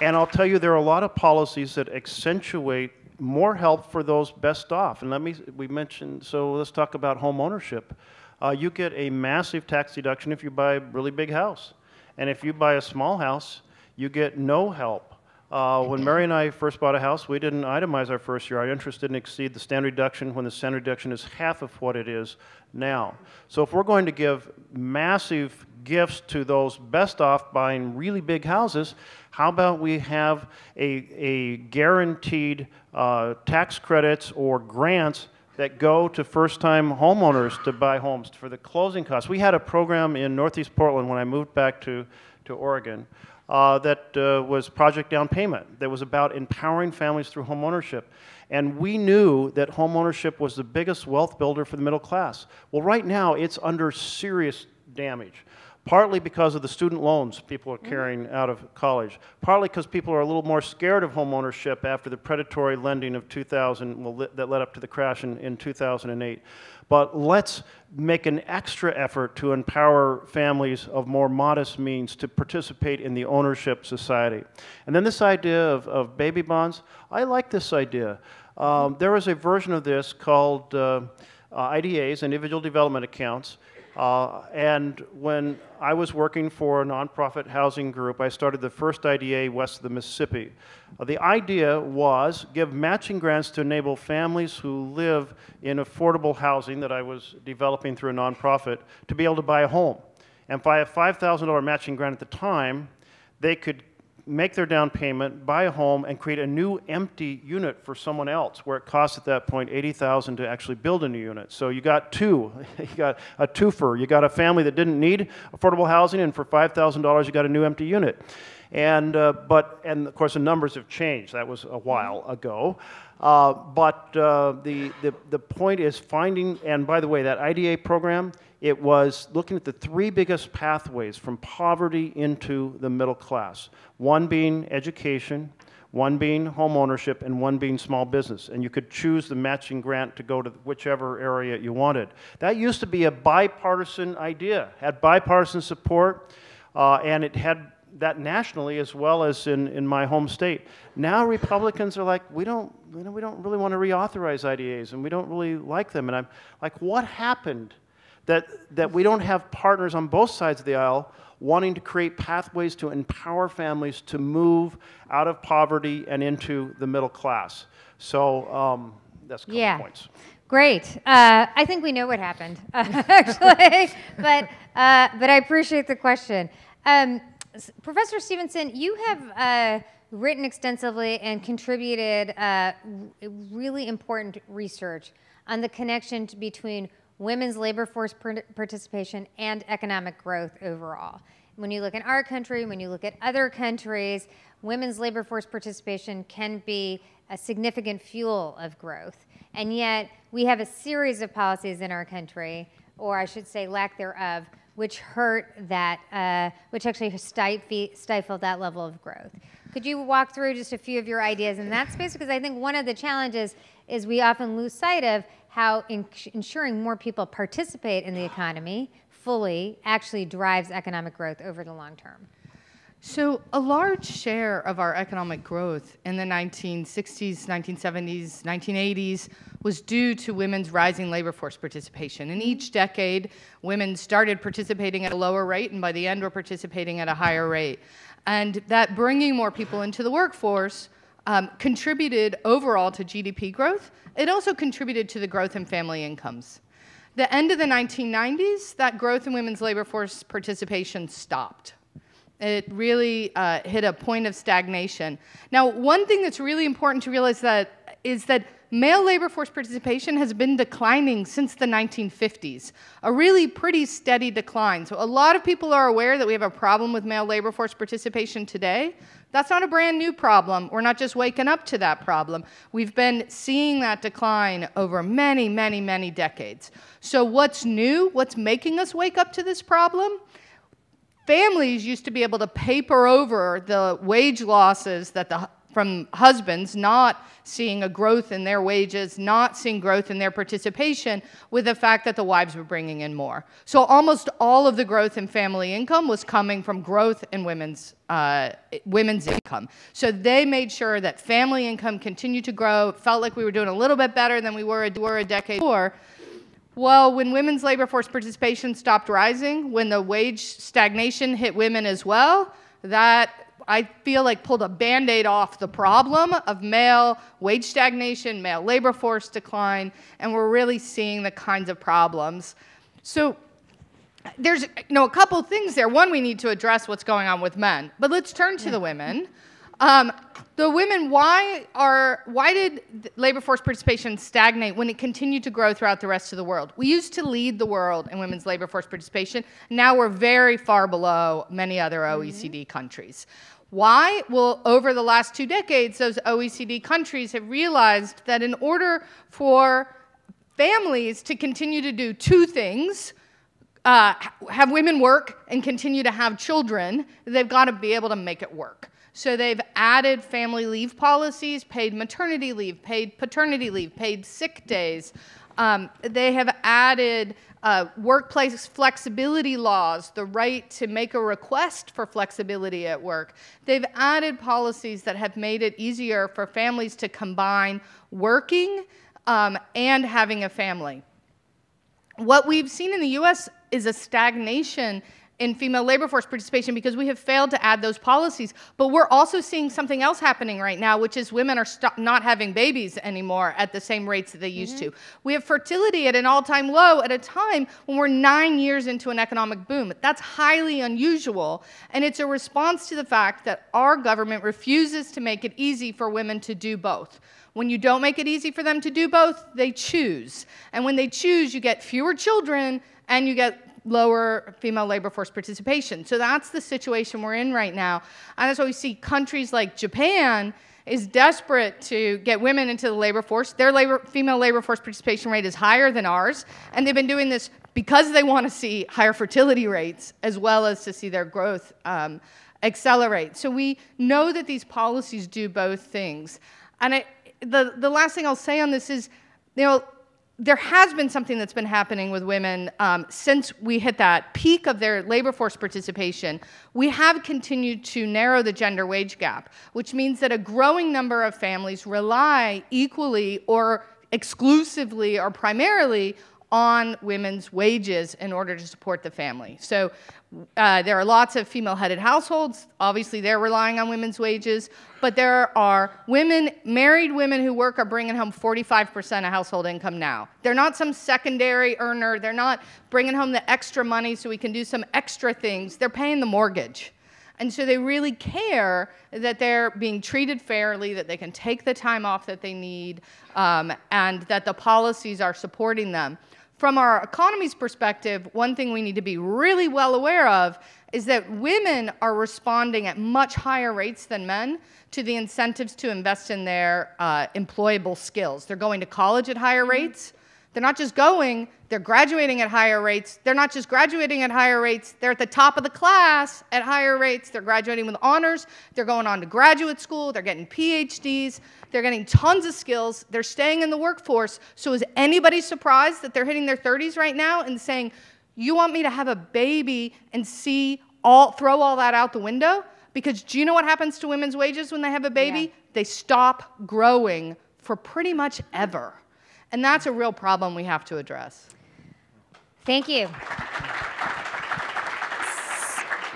And I'll tell you, there are a lot of policies that accentuate more help for those best off. And let me, we mentioned, so let's talk about home ownership. Uh, you get a massive tax deduction if you buy a really big house. And if you buy a small house, you get no help. Uh, when Mary and I first bought a house, we didn't itemize our first year. Our interest didn't exceed the standard deduction when the standard deduction is half of what it is now. So if we're going to give massive gifts to those best off buying really big houses, how about we have a, a guaranteed uh, tax credits or grants that go to first-time homeowners to buy homes for the closing costs. We had a program in Northeast Portland when I moved back to, to Oregon uh, that uh, was Project Down Payment, that was about empowering families through homeownership. And we knew that homeownership was the biggest wealth builder for the middle class. Well, right now, it's under serious damage partly because of the student loans people are carrying out of college, partly because people are a little more scared of homeownership after the predatory lending of 2000, well, that led up to the crash in, in 2008. But let's make an extra effort to empower families of more modest means to participate in the ownership society. And then this idea of, of baby bonds, I like this idea. Um, there is a version of this called uh, uh, IDAs, individual development accounts, uh, and when I was working for a nonprofit housing group, I started the first IDA west of the Mississippi. Uh, the idea was give matching grants to enable families who live in affordable housing that I was developing through a nonprofit to be able to buy a home. And by a $5,000 matching grant at the time, they could make their down payment, buy a home, and create a new empty unit for someone else, where it costs at that point 80000 to actually build a new unit. So you got two. you got a twofer. You got a family that didn't need affordable housing, and for $5,000 you got a new empty unit. And, uh, but, and of course the numbers have changed. That was a while ago. Uh, but uh, the, the, the point is finding, and by the way, that IDA program, it was looking at the three biggest pathways from poverty into the middle class. One being education, one being home ownership, and one being small business. And you could choose the matching grant to go to whichever area you wanted. That used to be a bipartisan idea, had bipartisan support, uh, and it had that nationally as well as in, in my home state. Now Republicans are like, we don't, you know, we don't really want to reauthorize IDAs and we don't really like them. And I'm like, what happened that, that we don't have partners on both sides of the aisle wanting to create pathways to empower families to move out of poverty and into the middle class? So um, that's a couple yeah. points. Great. Uh, I think we know what happened, actually, but, uh, but I appreciate the question. Um, Professor Stevenson, you have uh, written extensively and contributed uh, really important research on the connection between women's labor force participation and economic growth overall. When you look in our country, when you look at other countries, women's labor force participation can be a significant fuel of growth. And yet, we have a series of policies in our country, or I should say lack thereof, which hurt that, uh, which actually stifle stifled that level of growth. Could you walk through just a few of your ideas in that space? Because I think one of the challenges is we often lose sight of how ensuring more people participate in the economy fully actually drives economic growth over the long term. So, a large share of our economic growth in the 1960s, 1970s, 1980s was due to women's rising labor force participation. In each decade, women started participating at a lower rate, and by the end, were participating at a higher rate. And that bringing more people into the workforce um, contributed overall to GDP growth. It also contributed to the growth in family incomes. The end of the 1990s, that growth in women's labor force participation stopped. It really uh, hit a point of stagnation. Now, one thing that's really important to realize that is that male labor force participation has been declining since the 1950s, a really pretty steady decline. So a lot of people are aware that we have a problem with male labor force participation today. That's not a brand new problem. We're not just waking up to that problem. We've been seeing that decline over many, many, many decades. So what's new? What's making us wake up to this problem? families used to be able to paper over the wage losses that the from husbands not seeing a growth in their wages, not seeing growth in their participation, with the fact that the wives were bringing in more. So almost all of the growth in family income was coming from growth in women's uh, women's income. So they made sure that family income continued to grow. Felt like we were doing a little bit better than we were, were a decade before. Well, when women's labor force participation stopped rising, when the wage stagnation hit women as well, that I feel like pulled a band aid off the problem of male wage stagnation, male labor force decline, and we're really seeing the kinds of problems. So, there's you know a couple things there. One, we need to address what's going on with men, but let's turn to the women. Um, the women, why are why did labor force participation stagnate when it continued to grow throughout the rest of the world? We used to lead the world in women's labor force participation. Now we're very far below many other OECD countries. Why? Well, over the last two decades, those OECD countries have realized that in order for families to continue to do two things, uh, have women work and continue to have children, they've got to be able to make it work. So they've added family leave policies, paid maternity leave, paid paternity leave, paid sick days. Um, they have added uh, workplace flexibility laws, the right to make a request for flexibility at work. They've added policies that have made it easier for families to combine working um, and having a family. What we've seen in the US is a stagnation in female labor force participation because we have failed to add those policies. But we're also seeing something else happening right now, which is women are not having babies anymore at the same rates that they used mm-hmm. to. We have fertility at an all time low at a time when we're nine years into an economic boom. That's highly unusual. And it's a response to the fact that our government refuses to make it easy for women to do both. When you don't make it easy for them to do both, they choose. And when they choose, you get fewer children and you get lower female labor force participation. So that's the situation we're in right now. And that's why we see countries like Japan is desperate to get women into the labor force. Their labor, female labor force participation rate is higher than ours, and they've been doing this because they want to see higher fertility rates as well as to see their growth um, accelerate. So we know that these policies do both things. And it, the, the last thing I'll say on this is, you know, there has been something that's been happening with women um, since we hit that peak of their labor force participation. We have continued to narrow the gender wage gap, which means that a growing number of families rely equally or exclusively or primarily on women's wages in order to support the family. So uh, there are lots of female headed households. Obviously, they're relying on women's wages. But there are women, married women who work, are bringing home 45% of household income now. They're not some secondary earner. They're not bringing home the extra money so we can do some extra things. They're paying the mortgage. And so they really care that they're being treated fairly, that they can take the time off that they need, um, and that the policies are supporting them. From our economy's perspective, one thing we need to be really well aware of is that women are responding at much higher rates than men to the incentives to invest in their uh, employable skills. They're going to college at higher mm-hmm. rates. They're not just going, they're graduating at higher rates. They're not just graduating at higher rates, they're at the top of the class at higher rates. They're graduating with honors. They're going on to graduate school. They're getting PhDs. They're getting tons of skills. They're staying in the workforce. So is anybody surprised that they're hitting their 30s right now and saying, you want me to have a baby and see all, throw all that out the window? Because do you know what happens to women's wages when they have a baby? Yeah. They stop growing for pretty much ever. And that's a real problem we have to address. Thank you.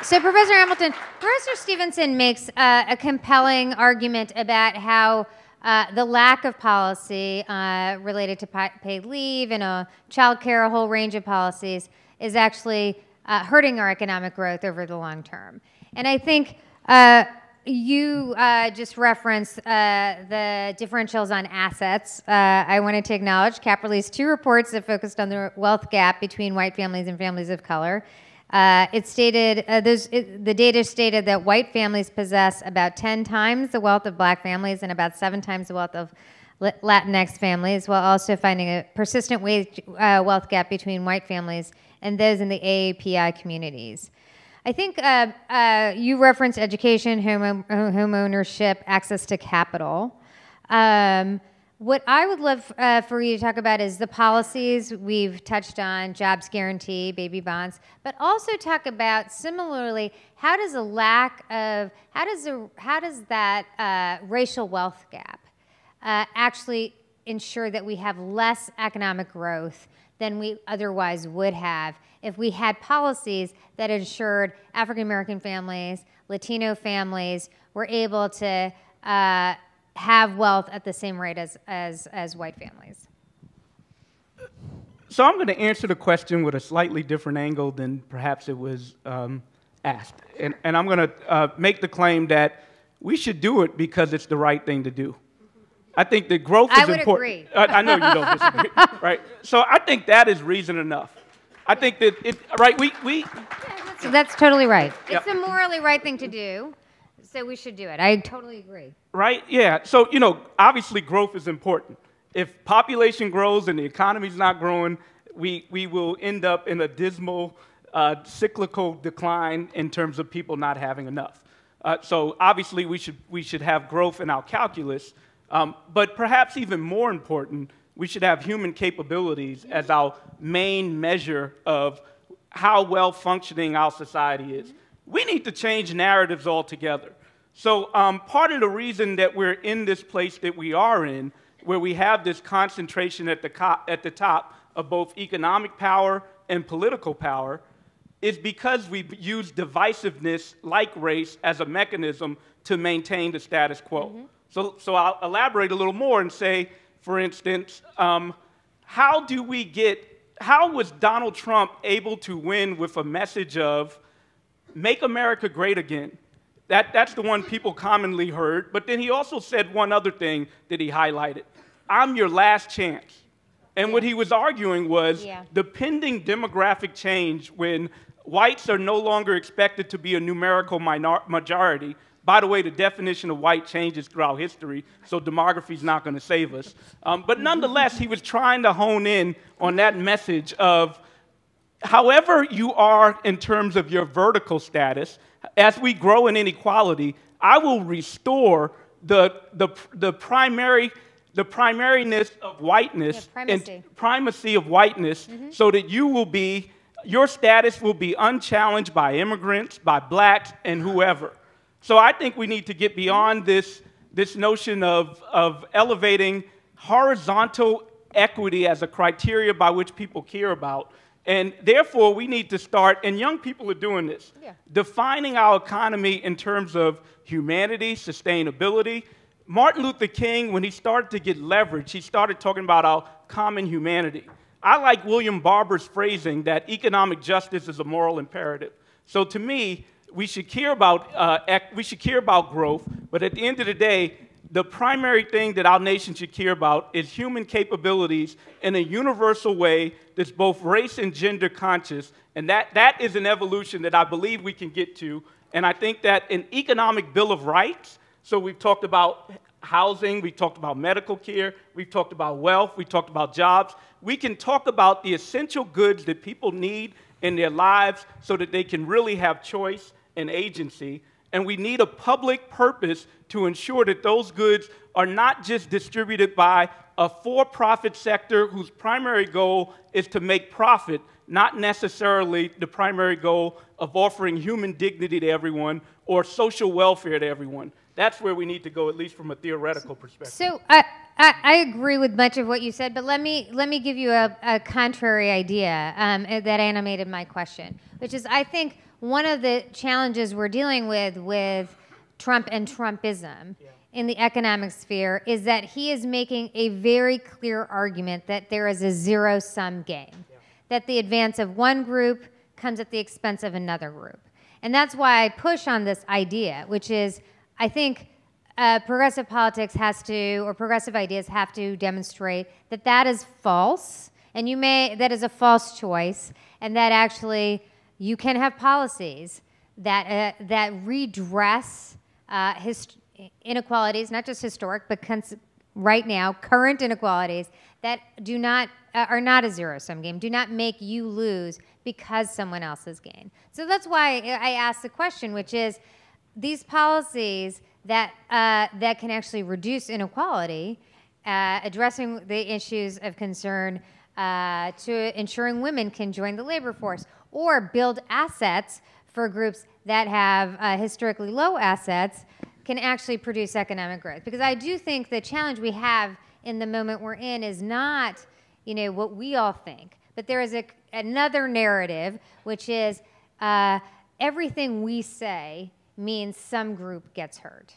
So, Professor Hamilton, Professor Stevenson makes uh, a compelling argument about how uh, the lack of policy uh, related to paid leave and a child care, a whole range of policies, is actually uh, hurting our economic growth over the long term. And I think uh, you uh, just referenced the differentials on assets. I wanted to acknowledge CAP released two reports that focused on the wealth gap between white families and families of color. Uh, it stated uh, it, the data stated that white families possess about 10 times the wealth of black families and about seven times the wealth of Latinx families, while also finding a persistent wage, uh, wealth gap between white families and those in the AAPI communities. I think uh, uh, you referenced education, home, home ownership, access to capital. Um, what I would love uh, for you to talk about is the policies we've touched on, jobs guarantee, baby bonds, but also talk about similarly how does a lack of how does a how does that uh, racial wealth gap uh, actually ensure that we have less economic growth than we otherwise would have if we had policies that ensured African American families, Latino families were able to uh, have wealth at the same rate as, as, as white families? So I'm going to answer the question with a slightly different angle than perhaps it was um, asked. And, and I'm going to uh, make the claim that we should do it because it's the right thing to do. I think that growth I is would important. agree. I, I know you don't disagree, right? So I think that is reason enough. I think that it, right? We, we So that's totally right. Yeah. It's the morally right thing to do, so we should do it. I totally agree. right? Yeah. So, you know, obviously growth is important. If population grows and the economy's not growing, we, we will end up in a dismal uh, cyclical decline in terms of people not having enough. Uh, so obviously we should, we should have growth in our calculus, um, but perhaps even more important, we should have human capabilities as our main measure of how well functioning our society is. We need to change narratives altogether. So, um, part of the reason that we're in this place that we are in, where we have this concentration at the, at the top of both economic power and political power, is because we've used divisiveness like race as a mechanism to maintain the status quo. So, so I'll elaborate a little more and say, for instance, um, how do we get, how was Donald Trump able to win with a message of make America great again? That, that's the one people commonly heard. But then he also said one other thing that he highlighted I'm your last chance. And what he was arguing was Yeah. the pending demographic change when whites are no longer expected to be a numerical minor- majority. By the way, the definition of white changes throughout history, so demography is not going to save us. Um, but nonetheless, he was trying to hone in on that message of however you are in terms of your vertical status, as we grow in inequality, I will restore the, the, the primary the primariness of whiteness primacy. and primacy of whiteness so that you will be your status will be unchallenged by immigrants, by blacks, and whoever. So I think we need to get beyond this, this notion of, of elevating horizontal equity as a criteria by which people care about. And therefore, we need to start, and young people are doing this, defining our economy in terms of humanity, sustainability. Martin Luther King, when he started to get leverage, he started talking about our common humanity. I like William Barber's phrasing that economic justice is a moral imperative. So to me, we should care about uh, we should care about growth, but at the end of the day, the primary thing that our nation should care about is human capabilities in a universal way that's both race and gender conscious, and that, that is an evolution that I believe we can get to. And I think that an economic bill of rights. So we've talked about housing, we've talked about medical care, we've talked about wealth, we talked about jobs. We can talk about the essential goods that people need in their lives so that they can really have choice and agency. And we need a public purpose to ensure that those goods are not just distributed by a for profit sector whose primary goal is to make profit, not necessarily the primary goal of offering human dignity to everyone or social welfare to everyone. That's where we need to go, at least from a theoretical perspective. So I, I, I agree with much of what you said, but let me let me give you a, a contrary idea um, that animated my question, which is I think one of the challenges we're dealing with with Trump and Trumpism in the economic sphere is that he is making a very clear argument that there is a zero sum game, that the advance of one group comes at the expense of another group. And that's why I push on this idea, which is I think uh, progressive politics has to, or progressive ideas have to demonstrate that that is false, and you may, that is a false choice, and that actually you can have policies that, uh, that redress uh, inequalities, not just historic, but right now, current inequalities that do not, uh, are not a zero sum game, do not make you lose because someone else has gained. So that's why I asked the question, which is, these policies that, uh, that can actually reduce inequality, uh, addressing the issues of concern uh, to ensuring women can join the labor force, or build assets for groups that have uh, historically low assets, can actually produce economic growth. Because I do think the challenge we have in the moment we're in is not, you know, what we all think, but there is a, another narrative, which is uh, everything we say means some group gets hurt.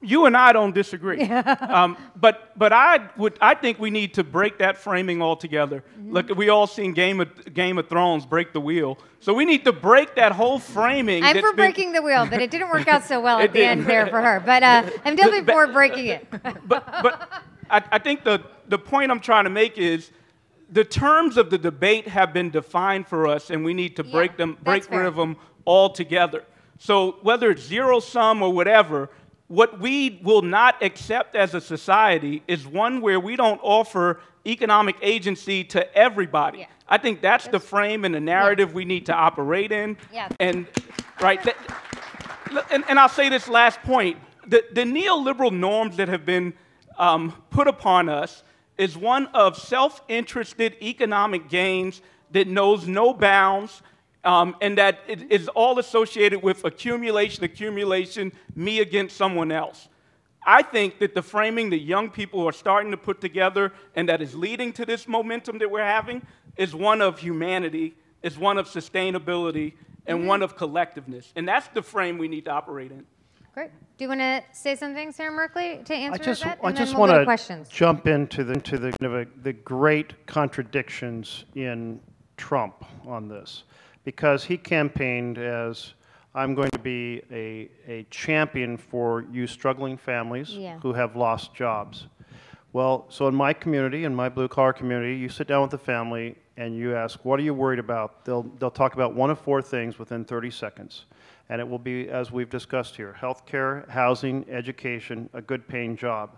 You and I don't disagree. um, but but I would I think we need to break that framing altogether. Mm-hmm. Look, we all seen Game of Game of Thrones break the wheel, so we need to break that whole framing. I'm that's for been- breaking the wheel, but it didn't work out so well at the end didn't. there for her. But uh, I'm definitely But- for breaking it. But I, I think the, the point I'm trying to make is the terms of the debate have been defined for us, and we need to break them, break rid of them altogether. So whether it's zero sum or whatever, what we will not accept as a society is one where we don't offer economic agency to everybody. I think that's, the frame and the narrative we need to operate in. Yeah. And right, that, and, and I'll say this last point: the, the neoliberal norms that have been um, put upon us is one of self-interested economic gains that knows no bounds, um, and that it is all associated with accumulation, accumulation, me against someone else. I think that the framing that young people are starting to put together and that is leading to this momentum that we're having is one of humanity, is one of sustainability, and one of collectiveness. And that's the frame we need to operate in. Great. Do you want to say something, Senator Merkley, to answer I just, that? I just we'll want to to questions. jump into the into the, kind of a, the great contradictions in Trump on this, because he campaigned as I'm going to be a, a champion for you struggling families Yeah. who have lost jobs. Well, so in my community, in my blue collar community, you sit down with the family and you ask, what are you worried about? They'll, they'll talk about one of four things within 30 seconds. And it will be, as we've discussed here, healthcare, housing, education, a good paying job.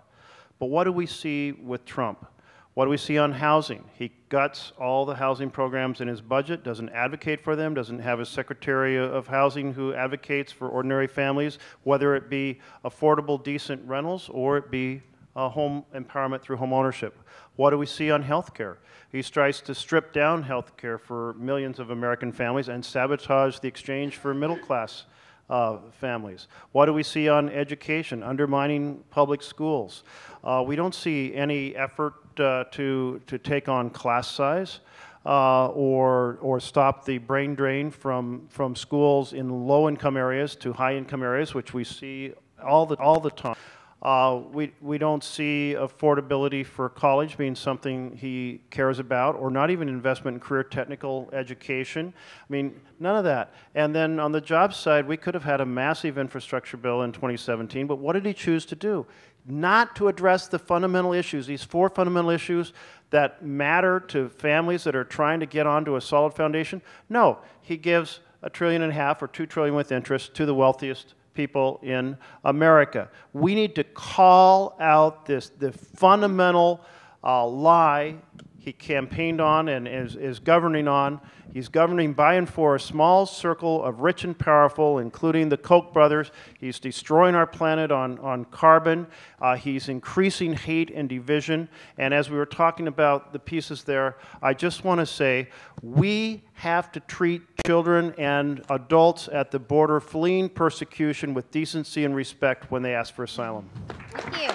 But what do we see with Trump? What do we see on housing? He guts all the housing programs in his budget, doesn't advocate for them, doesn't have a secretary of housing who advocates for ordinary families, whether it be affordable, decent rentals or it be uh, home empowerment through home ownership. What do we see on health care? He tries to strip down health care for millions of American families and sabotage the exchange for middle class uh, families. What do we see on education? Undermining public schools. Uh, we don't see any effort uh, to, to take on class size. Uh, or, or stop the brain drain from, from schools in low income areas to high income areas, which we see all the, all the time. Uh, we, we don't see affordability for college being something he cares about, or not even investment in career technical education. I mean, none of that. And then on the job side, we could have had a massive infrastructure bill in 2017, but what did he choose to do? Not to address the fundamental issues, these four fundamental issues that matter to families that are trying to get onto a solid foundation. No, he gives a trillion and a half or two trillion with interest to the wealthiest people in America. We need to call out this the fundamental uh, lie he campaigned on and is, is governing on. He's governing by and for a small circle of rich and powerful, including the Koch brothers. He's destroying our planet on, on carbon. Uh, he's increasing hate and division. And as we were talking about the pieces there, I just want to say we have to treat children and adults at the border fleeing persecution with decency and respect when they ask for asylum. Thank you.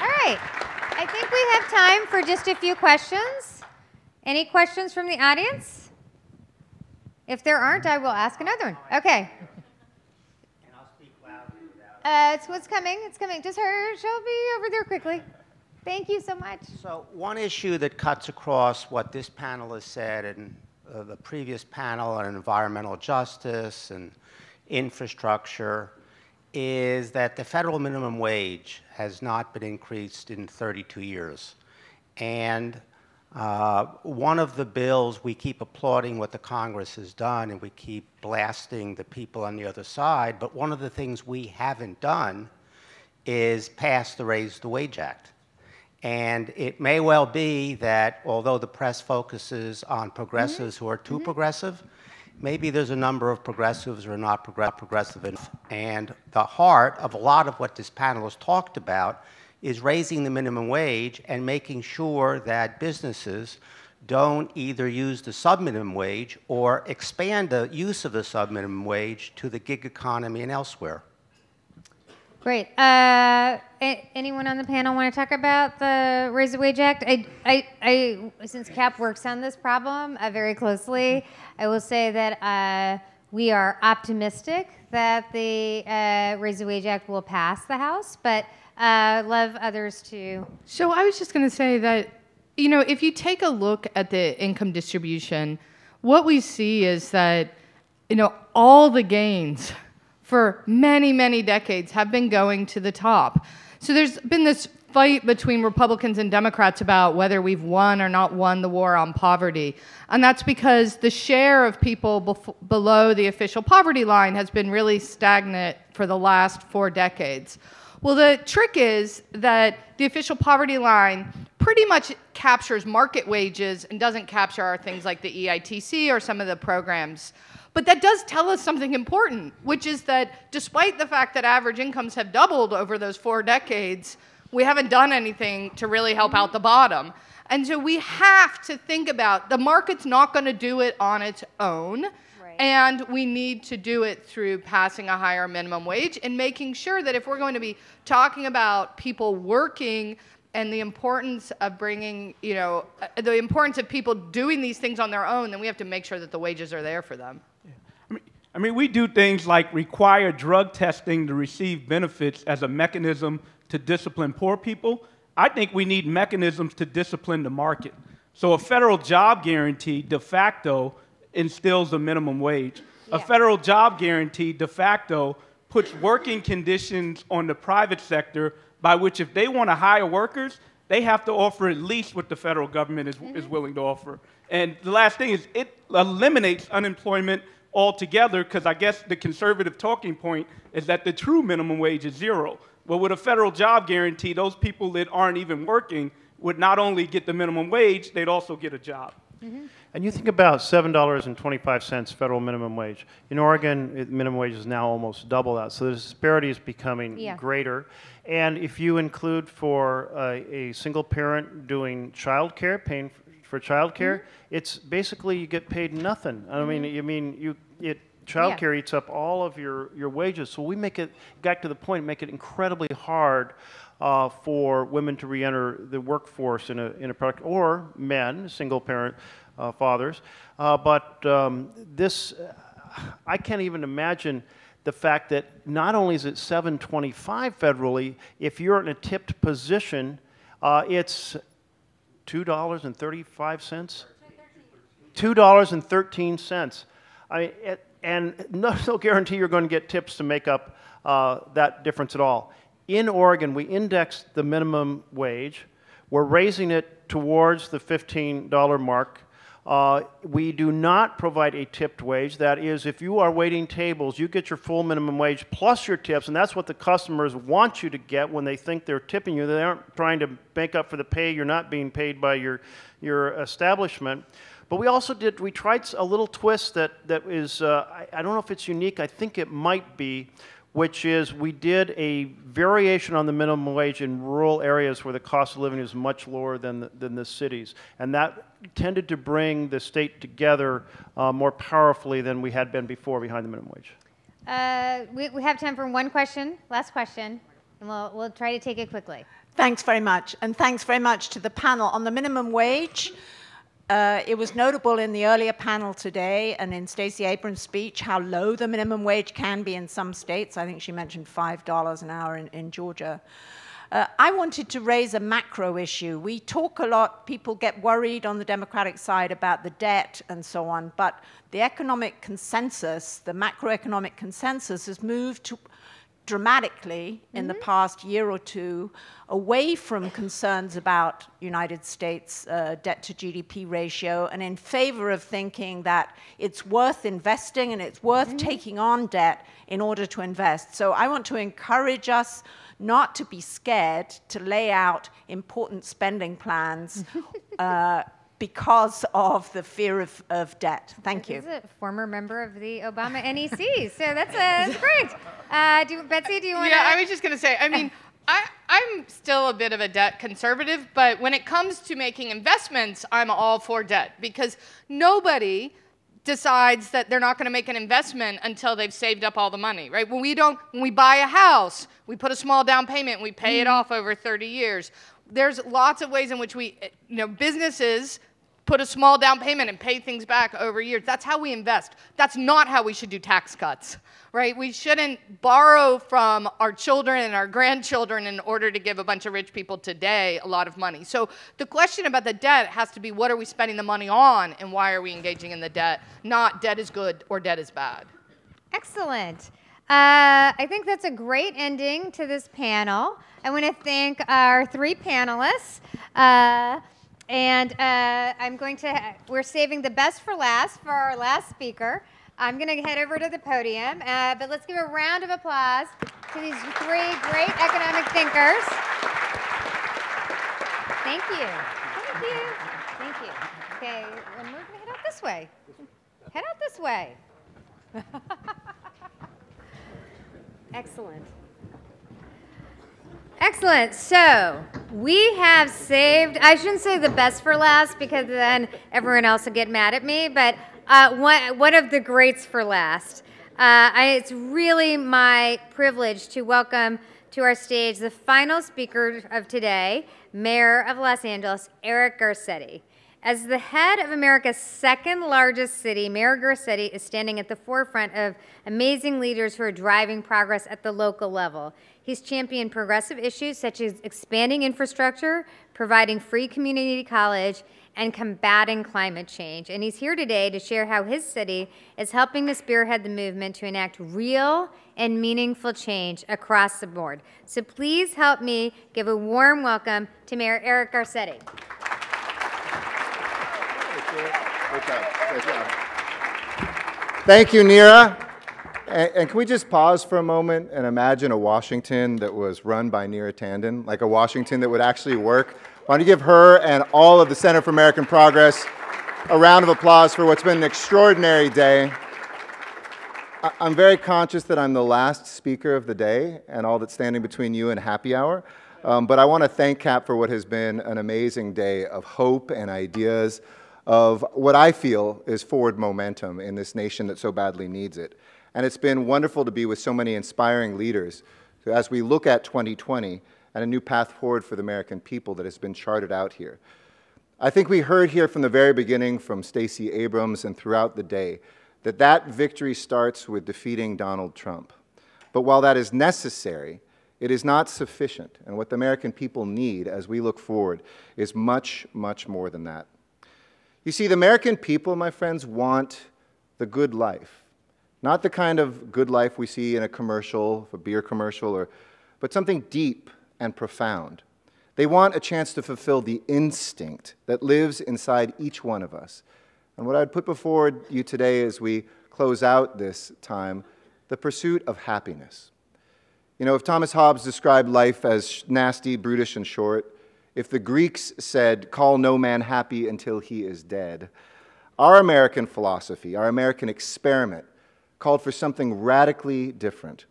All right. I we have time for just a few questions. Any questions from the audience? If there aren't, I will ask another one. Okay. And I'll speak loudly without it. Uh, it's what's coming. It's coming. Just her. She'll be over there quickly. Thank you so much. So one issue that cuts across what this panel has said and uh, the previous panel on environmental justice and infrastructure is that the federal minimum wage has not been increased in 32 years. And uh, one of the bills, we keep applauding what the Congress has done and we keep blasting the people on the other side, but one of the things we haven't done is pass the Raise the Wage Act. And it may well be that although the press focuses on progressives who are too progressive, maybe there's a number of progressives are not progressive enough. And the heart of a lot of what this panel has talked about is raising the minimum wage and making sure that businesses don't either use the subminimum wage or expand the use of the subminimum wage to the gig economy and elsewhere. Great. Uh, a- anyone on the panel want to talk about the Raise the Wage Act? I, I, I since CAP works on this problem uh, very closely, I will say that uh, we are optimistic that the uh, Raise the Wage Act will pass the House, but uh, love others to. So I was just going to say that, you know, if you take a look at the income distribution, what we see is that, you know, all the gains for many, many decades have been going to the top. So there's been this fight between Republicans and Democrats about whether we've won or not won the war on poverty. And that's because the share of people bef- below the official poverty line has been really stagnant for the last four decades. Well, the trick is that the official poverty line pretty much captures market wages and doesn't capture things like the EITC or some of the programs. But that does tell us something important, which is that despite the fact that average incomes have doubled over those four decades, we haven't done anything to really help out the bottom. And so we have to think about the market's not going to do it on its own. And we need to do it through passing a higher minimum wage and making sure that if we're going to be talking about people working and the importance of bringing, you know, uh, the importance of people doing these things on their own, then we have to make sure that the wages are there for them. I mean, we do things like require drug testing to receive benefits as a mechanism to discipline poor people. I think we need mechanisms to discipline the market. So a federal job guarantee de facto instills a minimum wage. Yeah. A federal job guarantee de facto puts working conditions on the private sector by which if they want to hire workers, they have to offer at least what the federal government is, mm-hmm. is willing to offer. And the last thing is it eliminates unemployment altogether because I guess the conservative talking point is that the true minimum wage is zero. Well, with a federal job guarantee, those people that aren't even working would not only get the minimum wage, they'd also get a job. Mm-hmm. And you think about $7.25 federal minimum wage. In Oregon, it, minimum wage is now almost double that. So the disparity is becoming yeah. greater. And if you include for a single parent doing child care, paying for, for child care, mm-hmm. it's basically you get paid nothing. I mean, mm-hmm. you mean you it Child care yeah. eats up all of your, your wages. So we make it, back to the point, make it incredibly hard uh, for women to re-enter the workforce in a, in a product, or men, single parent uh, fathers. Uh, but um, this, I can't even imagine the fact that not only is it 725 federally, if you're in a tipped position, uh, it's $2.35. $2.13. I mean, it, and no, no guarantee you're going to get tips to make up uh, that difference at all. In Oregon, we index the minimum wage. We're raising it towards the $15 mark. Uh, we do not provide a tipped wage. That is, if you are waiting tables, you get your full minimum wage plus your tips, and that's what the customers want you to get when they think they're tipping you. They aren't trying to make up for the pay you're not being paid by your, your establishment. But we also did, we tried a little twist that, that is, uh, I, I don't know if it's unique, I think it might be, which is we did a variation on the minimum wage in rural areas where the cost of living is much lower than the, than the cities. And that tended to bring the state together uh, more powerfully than we had been before behind the minimum wage. Uh, we, we have time for one question, last question, and we'll, we'll try to take it quickly. Thanks very much. And thanks very much to the panel on the minimum wage. Uh, it was notable in the earlier panel today and in Stacey Abrams' speech how low the minimum wage can be in some states. I think she mentioned $5 an hour in, in Georgia. Uh, I wanted to raise a macro issue. We talk a lot, people get worried on the Democratic side about the debt and so on, but the economic consensus, the macroeconomic consensus, has moved to, dramatically in mm-hmm. the past year or two away from concerns about United States uh, debt to GDP ratio and in favor of thinking that it's worth investing and it's worth mm-hmm. taking on debt in order to invest. So I want to encourage us not to be scared to lay out important spending plans uh, because of the fear of, of debt. Thank you. This is a former member of the Obama NEC, so that's, a, that's great. Uh, do, Betsy, do you want to? Yeah, I was just going to say, I mean, I, I'm still a bit of a debt conservative, but when it comes to making investments, I'm all for debt because nobody decides that they're not going to make an investment until they've saved up all the money, right? When we don't, when we buy a house, we put a small down payment, and we pay mm-hmm. it off over 30 years. There's lots of ways in which we, you know, businesses put a small down payment and pay things back over years. That's how we invest. That's not how we should do tax cuts, right? We shouldn't borrow from our children and our grandchildren in order to give a bunch of rich people today a lot of money. So the question about the debt has to be what are we spending the money on and why are we engaging in the debt, not debt is good or debt is bad. Excellent. Uh, I think that's a great ending to this panel. I want to thank our three panelists. Uh, and uh, I'm going to, we're saving the best for last for our last speaker. I'm going to head over to the podium, uh, but let's give a round of applause to these three great economic thinkers. Thank you. Thank you. Thank you. Okay, we're going to head out this way. Head out this way. Excellent. Excellent. So we have saved, I shouldn't say the best for last because then everyone else will get mad at me, but uh, one, one of the greats for last. Uh, I, it's really my privilege to welcome to our stage the final speaker of today, Mayor of Los Angeles, Eric Garcetti. As the head of America's second largest city, Mayor Garcetti is standing at the forefront of amazing leaders who are driving progress at the local level. He's championed progressive issues such as expanding infrastructure, providing free community college, and combating climate change. And he's here today to share how his city is helping to spearhead the movement to enact real and meaningful change across the board. So please help me give a warm welcome to Mayor Eric Garcetti. Thank you, Neera. And, and, can we just pause for a moment and imagine a Washington that was run by Neera Tanden, like a Washington that would actually work? Why don't you give her and all of the Center for American Progress a round of applause for what's been an extraordinary day. I'm very conscious that I'm the last speaker of the day and all that's standing between you and happy hour. Um, but I want to thank CAP for what has been an amazing day of hope and ideas, of what I feel is forward momentum in this nation that so badly needs it. And it's been wonderful to be with so many inspiring leaders as we look at 2020 and a new path forward for the American people that has been charted out here. I think we heard here from the very beginning from Stacey Abrams and throughout the day that that victory starts with defeating Donald Trump. But while that is necessary, it is not sufficient. And what the American people need as we look forward is much, much more than that. You see, the American people, my friends, want the good life. Not the kind of good life we see in a commercial, a beer commercial, or, but something deep and profound. They want a chance to fulfill the instinct that lives inside each one of us. And what I'd put before you today as we close out this time, the pursuit of happiness. You know, if Thomas Hobbes described life as nasty, brutish, and short, if the Greeks said, call no man happy until he is dead, our American philosophy, our American experiment, called for something radically different.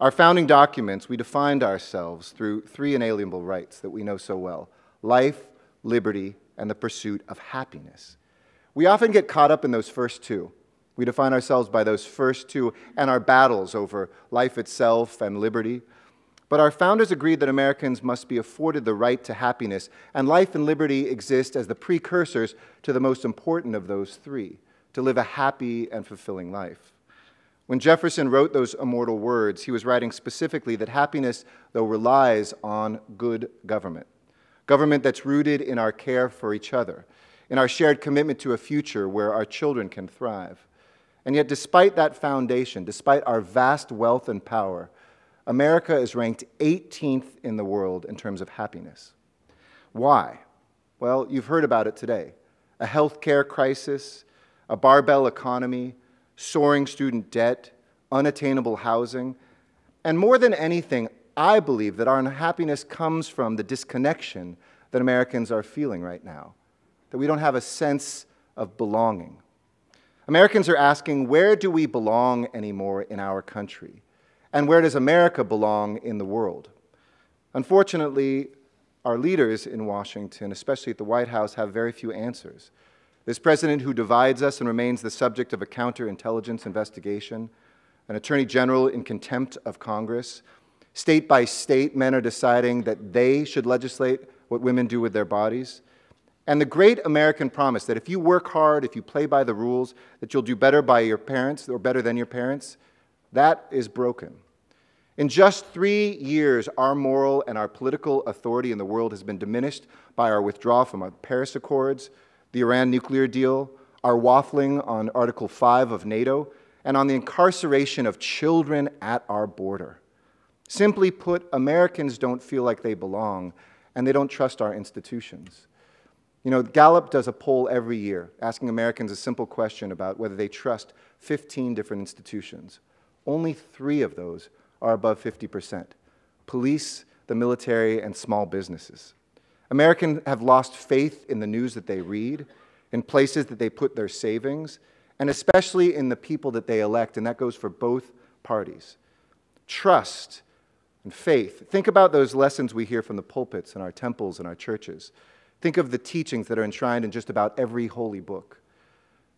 Our founding documents, we defined ourselves through three inalienable rights that we know so well life, liberty, and the pursuit of happiness. We often get caught up in those first two. We define ourselves by those first two and our battles over life itself and liberty. But our founders agreed that Americans must be afforded the right to happiness, and life and liberty exist as the precursors to the most important of those three to live a happy and fulfilling life. When Jefferson wrote those immortal words, he was writing specifically that happiness, though, relies on good government. Government that's rooted in our care for each other, in our shared commitment to a future where our children can thrive. And yet, despite that foundation, despite our vast wealth and power, America is ranked 18th in the world in terms of happiness. Why? Well, you've heard about it today a healthcare crisis, a barbell economy, soaring student debt, unattainable housing. And more than anything, I believe that our unhappiness comes from the disconnection that Americans are feeling right now, that we don't have a sense of belonging. Americans are asking, where do we belong anymore in our country? And where does America belong in the world? Unfortunately, our leaders in Washington, especially at the White House, have very few answers. This president who divides us and remains the subject of a counterintelligence investigation, an attorney general in contempt of Congress, state by state, men are deciding that they should legislate what women do with their bodies. And the great American promise that if you work hard, if you play by the rules, that you'll do better by your parents or better than your parents, that is broken. In just three years, our moral and our political authority in the world has been diminished by our withdrawal from the Paris Accords, the Iran nuclear deal, our waffling on Article 5 of NATO, and on the incarceration of children at our border. Simply put, Americans don't feel like they belong, and they don't trust our institutions. You know, Gallup does a poll every year asking Americans a simple question about whether they trust 15 different institutions. Only three of those are above 50% police, the military, and small businesses. Americans have lost faith in the news that they read, in places that they put their savings, and especially in the people that they elect, and that goes for both parties. Trust and faith. Think about those lessons we hear from the pulpits in our temples and our churches. Think of the teachings that are enshrined in just about every holy book.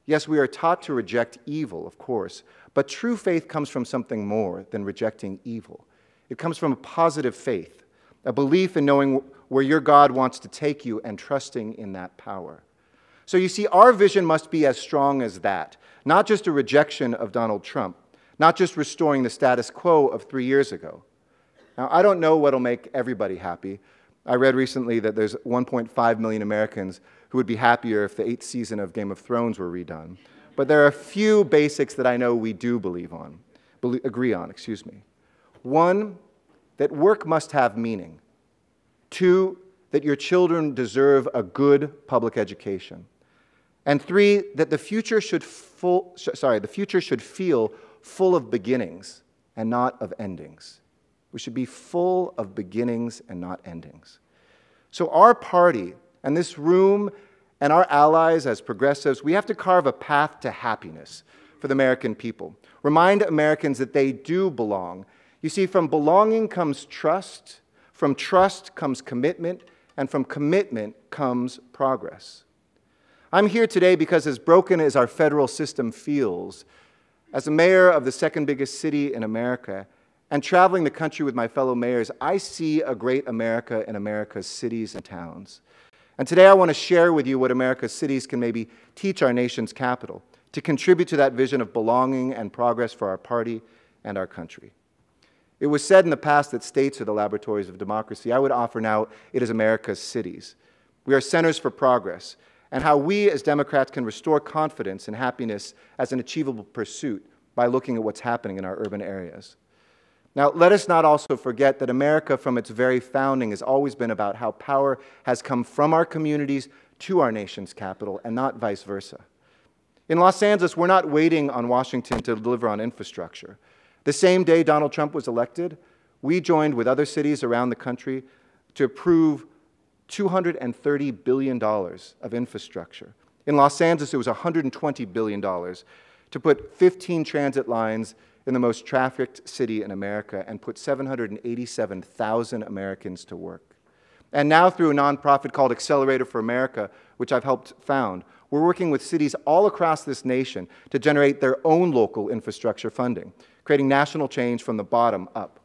Yes, we are taught to reject evil, of course, but true faith comes from something more than rejecting evil. It comes from a positive faith, a belief in knowing where your God wants to take you and trusting in that power. So you see, our vision must be as strong as that, not just a rejection of Donald Trump, not just restoring the status quo of three years ago. Now, I don't know what'll make everybody happy, I read recently that there's 1.5 million Americans who would be happier if the eighth season of Game of Thrones were redone. But there are a few basics that I know we do believe on, agree on, excuse me. One, that work must have meaning. Two, that your children deserve a good public education. And three, that the future should full, sorry, the future should feel full of beginnings and not of endings. We should be full of beginnings and not endings. So, our party and this room and our allies as progressives, we have to carve a path to happiness for the American people. Remind Americans that they do belong. You see, from belonging comes trust, from trust comes commitment, and from commitment comes progress. I'm here today because, as broken as our federal system feels, as a mayor of the second biggest city in America, and traveling the country with my fellow mayors, I see a great America in America's cities and towns. And today I want to share with you what America's cities can maybe teach our nation's capital to contribute to that vision of belonging and progress for our party and our country. It was said in the past that states are the laboratories of democracy. I would offer now it is America's cities. We are centers for progress, and how we as Democrats can restore confidence and happiness as an achievable pursuit by looking at what's happening in our urban areas. Now, let us not also forget that America, from its very founding, has always been about how power has come from our communities to our nation's capital and not vice versa. In Los Angeles, we're not waiting on Washington to deliver on infrastructure. The same day Donald Trump was elected, we joined with other cities around the country to approve $230 billion of infrastructure. In Los Angeles, it was $120 billion to put 15 transit lines in the most trafficked city in America and put 787,000 Americans to work. And now, through a nonprofit called Accelerator for America, which I've helped found, we're working with cities all across this nation to generate their own local infrastructure funding, creating national change from the bottom up.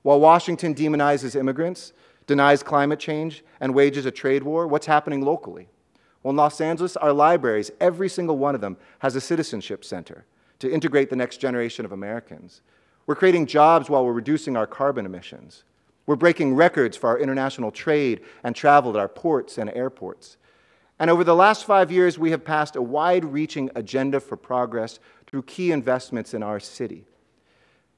While Washington demonizes immigrants, denies climate change, and wages a trade war, what's happening locally? Well, in Los Angeles, our libraries, every single one of them, has a citizenship center to integrate the next generation of Americans. We're creating jobs while we're reducing our carbon emissions. We're breaking records for our international trade and travel at our ports and airports. And over the last five years, we have passed a wide reaching agenda for progress through key investments in our city.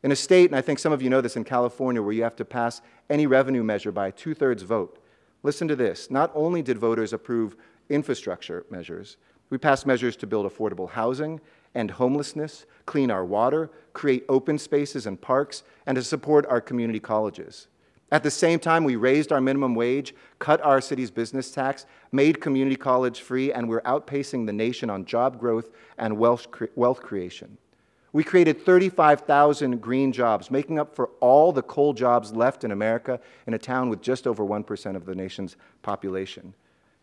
In a state, and I think some of you know this in California, where you have to pass any revenue measure by a two thirds vote, listen to this. Not only did voters approve infrastructure measures, we passed measures to build affordable housing and homelessness, clean our water, create open spaces and parks, and to support our community colleges. At the same time, we raised our minimum wage, cut our city's business tax, made community college free, and we're outpacing the nation on job growth and wealth, cre wealth creation. We created 35,000 green jobs, making up for all the coal jobs left in America in a town with just over 1% of the nation's population.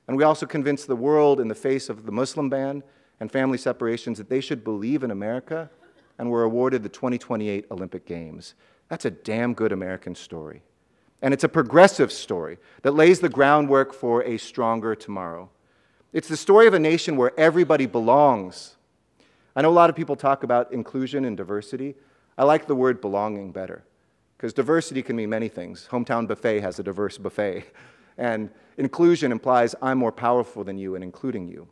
And we also convinced the world in the face of the Muslim ban and family separations that they should believe in America and were awarded the 2028 Olympic Games. That's a damn good American story. And it's a progressive story that lays the groundwork for a stronger tomorrow. It's the story of a nation where everybody belongs. I know a lot of people talk about inclusion and diversity. I like the word belonging better because diversity can mean many things. Hometown Buffet has a diverse buffet. And inclusion implies I'm more powerful than you and including you.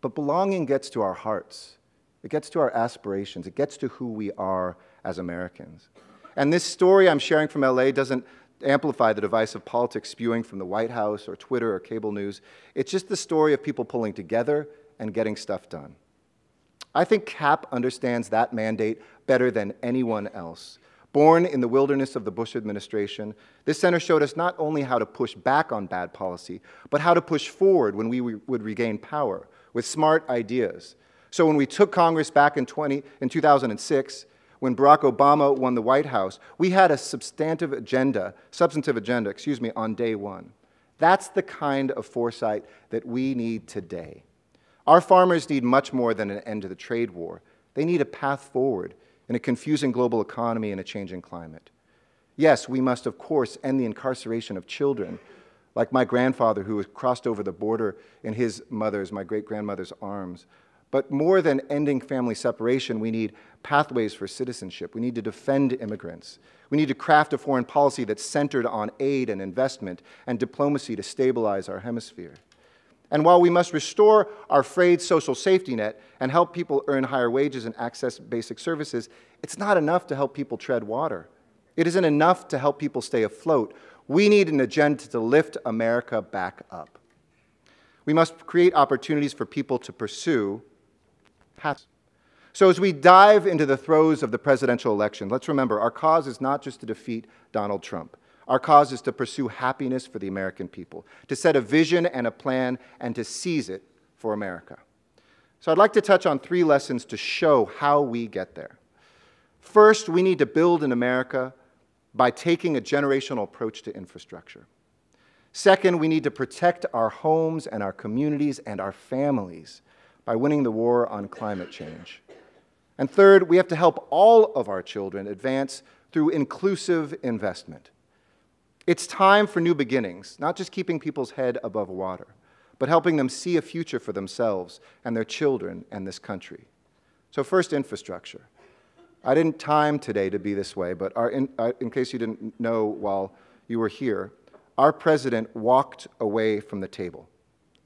But belonging gets to our hearts, it gets to our aspirations, it gets to who we are as Americans. And this story I'm sharing from LA doesn't amplify the device of politics spewing from the White House or Twitter or cable news. It's just the story of people pulling together and getting stuff done. I think CAP understands that mandate better than anyone else. Born in the wilderness of the Bush administration, this center showed us not only how to push back on bad policy, but how to push forward when we would regain power with smart ideas. So when we took Congress back in, 20, in 2006, when Barack Obama won the White House, we had a substantive agenda, substantive agenda, excuse me, on day one. That's the kind of foresight that we need today. Our farmers need much more than an end to the trade war. They need a path forward in a confusing global economy and a changing climate. Yes, we must, of course, end the incarceration of children, like my grandfather who was crossed over the border in his mother's, my great grandmother's arms. But more than ending family separation, we need pathways for citizenship. We need to defend immigrants. We need to craft a foreign policy that's centered on aid and investment and diplomacy to stabilize our hemisphere. And while we must restore our frayed social safety net and help people earn higher wages and access basic services, it's not enough to help people tread water. It isn't enough to help people stay afloat. We need an agenda to lift America back up. We must create opportunities for people to pursue. So, as we dive into the throes of the presidential election, let's remember our cause is not just to defeat Donald Trump. Our cause is to pursue happiness for the American people, to set a vision and a plan, and to seize it for America. So, I'd like to touch on three lessons to show how we get there. First, we need to build in America by taking a generational approach to infrastructure. Second, we need to protect our homes and our communities and our families by winning the war on climate change. And third, we have to help all of our children advance through inclusive investment. It's time for new beginnings, not just keeping people's head above water, but helping them see a future for themselves and their children and this country. So, first, infrastructure. I didn't time today to be this way, but in, uh, in case you didn't know while you were here, our president walked away from the table.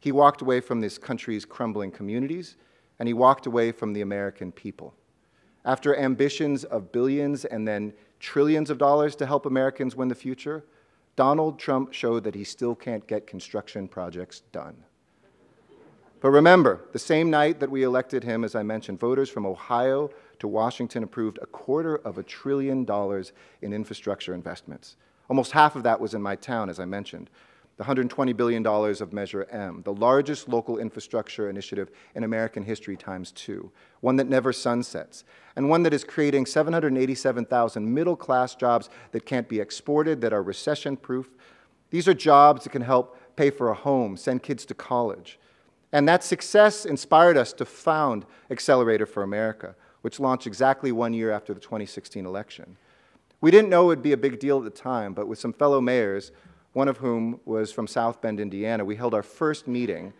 He walked away from this country's crumbling communities, and he walked away from the American people. After ambitions of billions and then trillions of dollars to help Americans win the future, Donald Trump showed that he still can't get construction projects done. But remember, the same night that we elected him, as I mentioned, voters from Ohio to Washington approved a quarter of a trillion dollars in infrastructure investments. Almost half of that was in my town, as I mentioned. The $120 billion of Measure M, the largest local infrastructure initiative in American history times two, one that never sunsets, and one that is creating 787,000 middle class jobs that can't be exported, that are recession proof. These are jobs that can help pay for a home, send kids to college. And that success inspired us to found Accelerator for America, which launched exactly one year after the 2016 election. We didn't know it would be a big deal at the time, but with some fellow mayors, one of whom was from South Bend, Indiana, we held our first meeting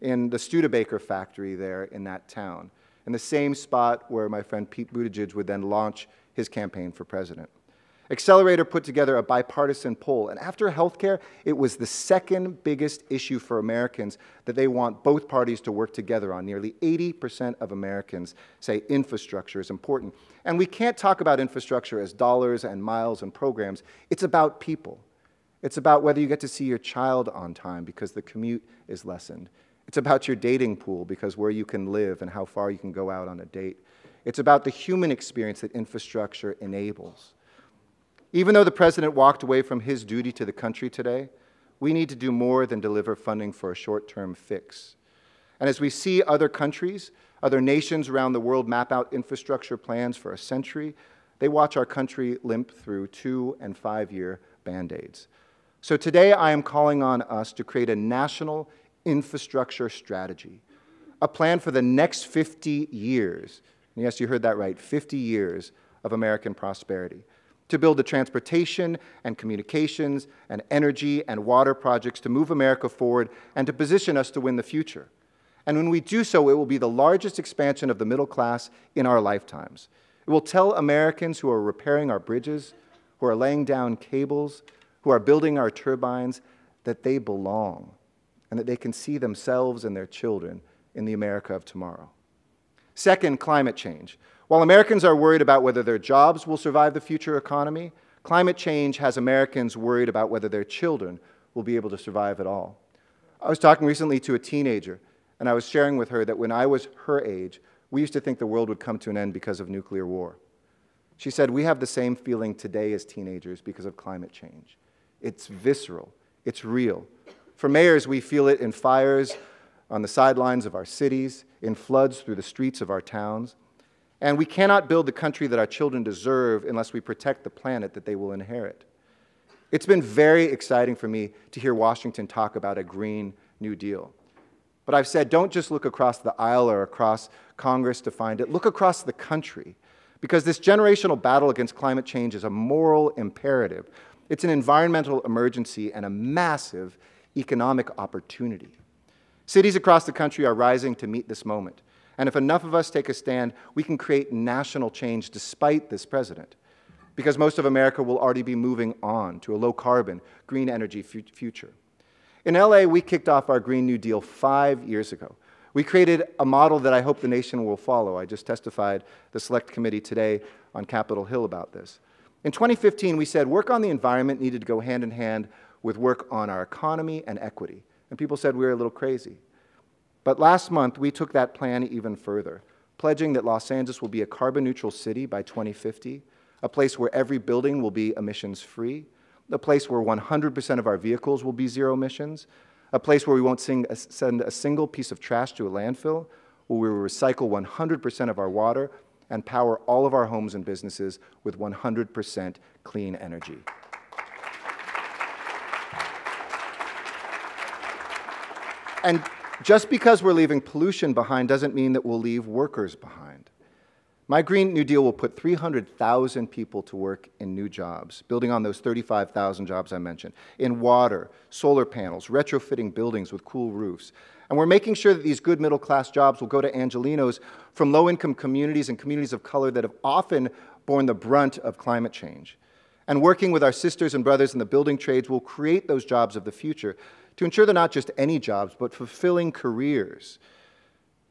in the Studebaker factory there in that town, in the same spot where my friend Pete Buttigieg would then launch his campaign for president. Accelerator put together a bipartisan poll, and after healthcare, it was the second biggest issue for Americans that they want both parties to work together on. Nearly 80% of Americans say infrastructure is important. And we can't talk about infrastructure as dollars and miles and programs. It's about people. It's about whether you get to see your child on time because the commute is lessened. It's about your dating pool because where you can live and how far you can go out on a date. It's about the human experience that infrastructure enables. Even though the president walked away from his duty to the country today, we need to do more than deliver funding for a short term fix. And as we see other countries, other nations around the world map out infrastructure plans for a century, they watch our country limp through two and five year band aids. So today I am calling on us to create a national infrastructure strategy, a plan for the next 50 years. And yes, you heard that right 50 years of American prosperity. to build the transportation and communications and energy and water projects to move America forward and to position us to win the future. And when we do so, it will be the largest expansion of the middle class in our lifetimes. It will tell Americans who are repairing our bridges, who are laying down cables, who are building our turbines, that they belong and that they can see themselves and their children in the America of tomorrow. Second, climate change. While Americans are worried about whether their jobs will survive the future economy, climate change has Americans worried about whether their children will be able to survive at all. I was talking recently to a teenager, and I was sharing with her that when I was her age, we used to think the world would come to an end because of nuclear war. She said, We have the same feeling today as teenagers because of climate change. It's visceral, it's real. For mayors, we feel it in fires on the sidelines of our cities, in floods through the streets of our towns. And we cannot build the country that our children deserve unless we protect the planet that they will inherit. It's been very exciting for me to hear Washington talk about a Green New Deal. But I've said, don't just look across the aisle or across Congress to find it, look across the country. Because this generational battle against climate change is a moral imperative. It's an environmental emergency and a massive economic opportunity. Cities across the country are rising to meet this moment. And if enough of us take a stand, we can create national change despite this president. Because most of America will already be moving on to a low carbon, green energy future. In LA, we kicked off our Green New Deal five years ago. We created a model that I hope the nation will follow. I just testified the select committee today on Capitol Hill about this. In 2015, we said work on the environment needed to go hand in hand with work on our economy and equity. And people said we were a little crazy. But last month, we took that plan even further, pledging that Los Angeles will be a carbon neutral city by 2050, a place where every building will be emissions free, a place where 100% of our vehicles will be zero emissions, a place where we won't sing, send a single piece of trash to a landfill, where we will recycle 100% of our water and power all of our homes and businesses with 100% clean energy. And just because we're leaving pollution behind doesn't mean that we'll leave workers behind. My Green New Deal will put 300,000 people to work in new jobs, building on those 35,000 jobs I mentioned, in water, solar panels, retrofitting buildings with cool roofs. And we're making sure that these good middle class jobs will go to Angelenos from low income communities and communities of color that have often borne the brunt of climate change. And working with our sisters and brothers in the building trades will create those jobs of the future to ensure they're not just any jobs, but fulfilling careers.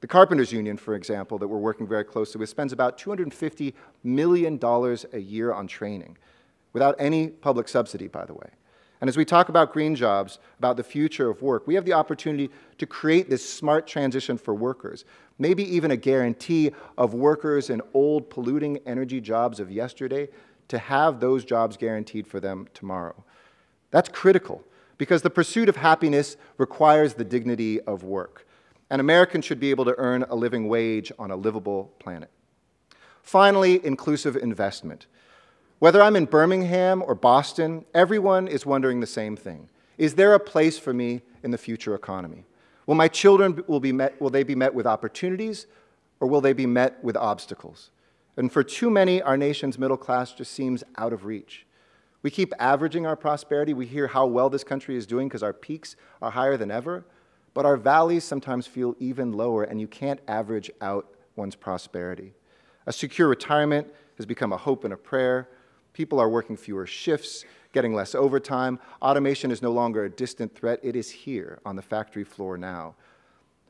The Carpenters Union, for example, that we're working very closely with, spends about $250 million a year on training, without any public subsidy, by the way. And as we talk about green jobs, about the future of work, we have the opportunity to create this smart transition for workers, maybe even a guarantee of workers in old polluting energy jobs of yesterday to have those jobs guaranteed for them tomorrow. That's critical because the pursuit of happiness requires the dignity of work. And Americans should be able to earn a living wage on a livable planet. Finally, inclusive investment. Whether I'm in Birmingham or Boston, everyone is wondering the same thing. Is there a place for me in the future economy? Will my children will, be met, will they be met with opportunities or will they be met with obstacles? And for too many, our nation's middle class just seems out of reach. We keep averaging our prosperity. We hear how well this country is doing because our peaks are higher than ever. But our valleys sometimes feel even lower, and you can't average out one's prosperity. A secure retirement has become a hope and a prayer. People are working fewer shifts, getting less overtime. Automation is no longer a distant threat, it is here on the factory floor now.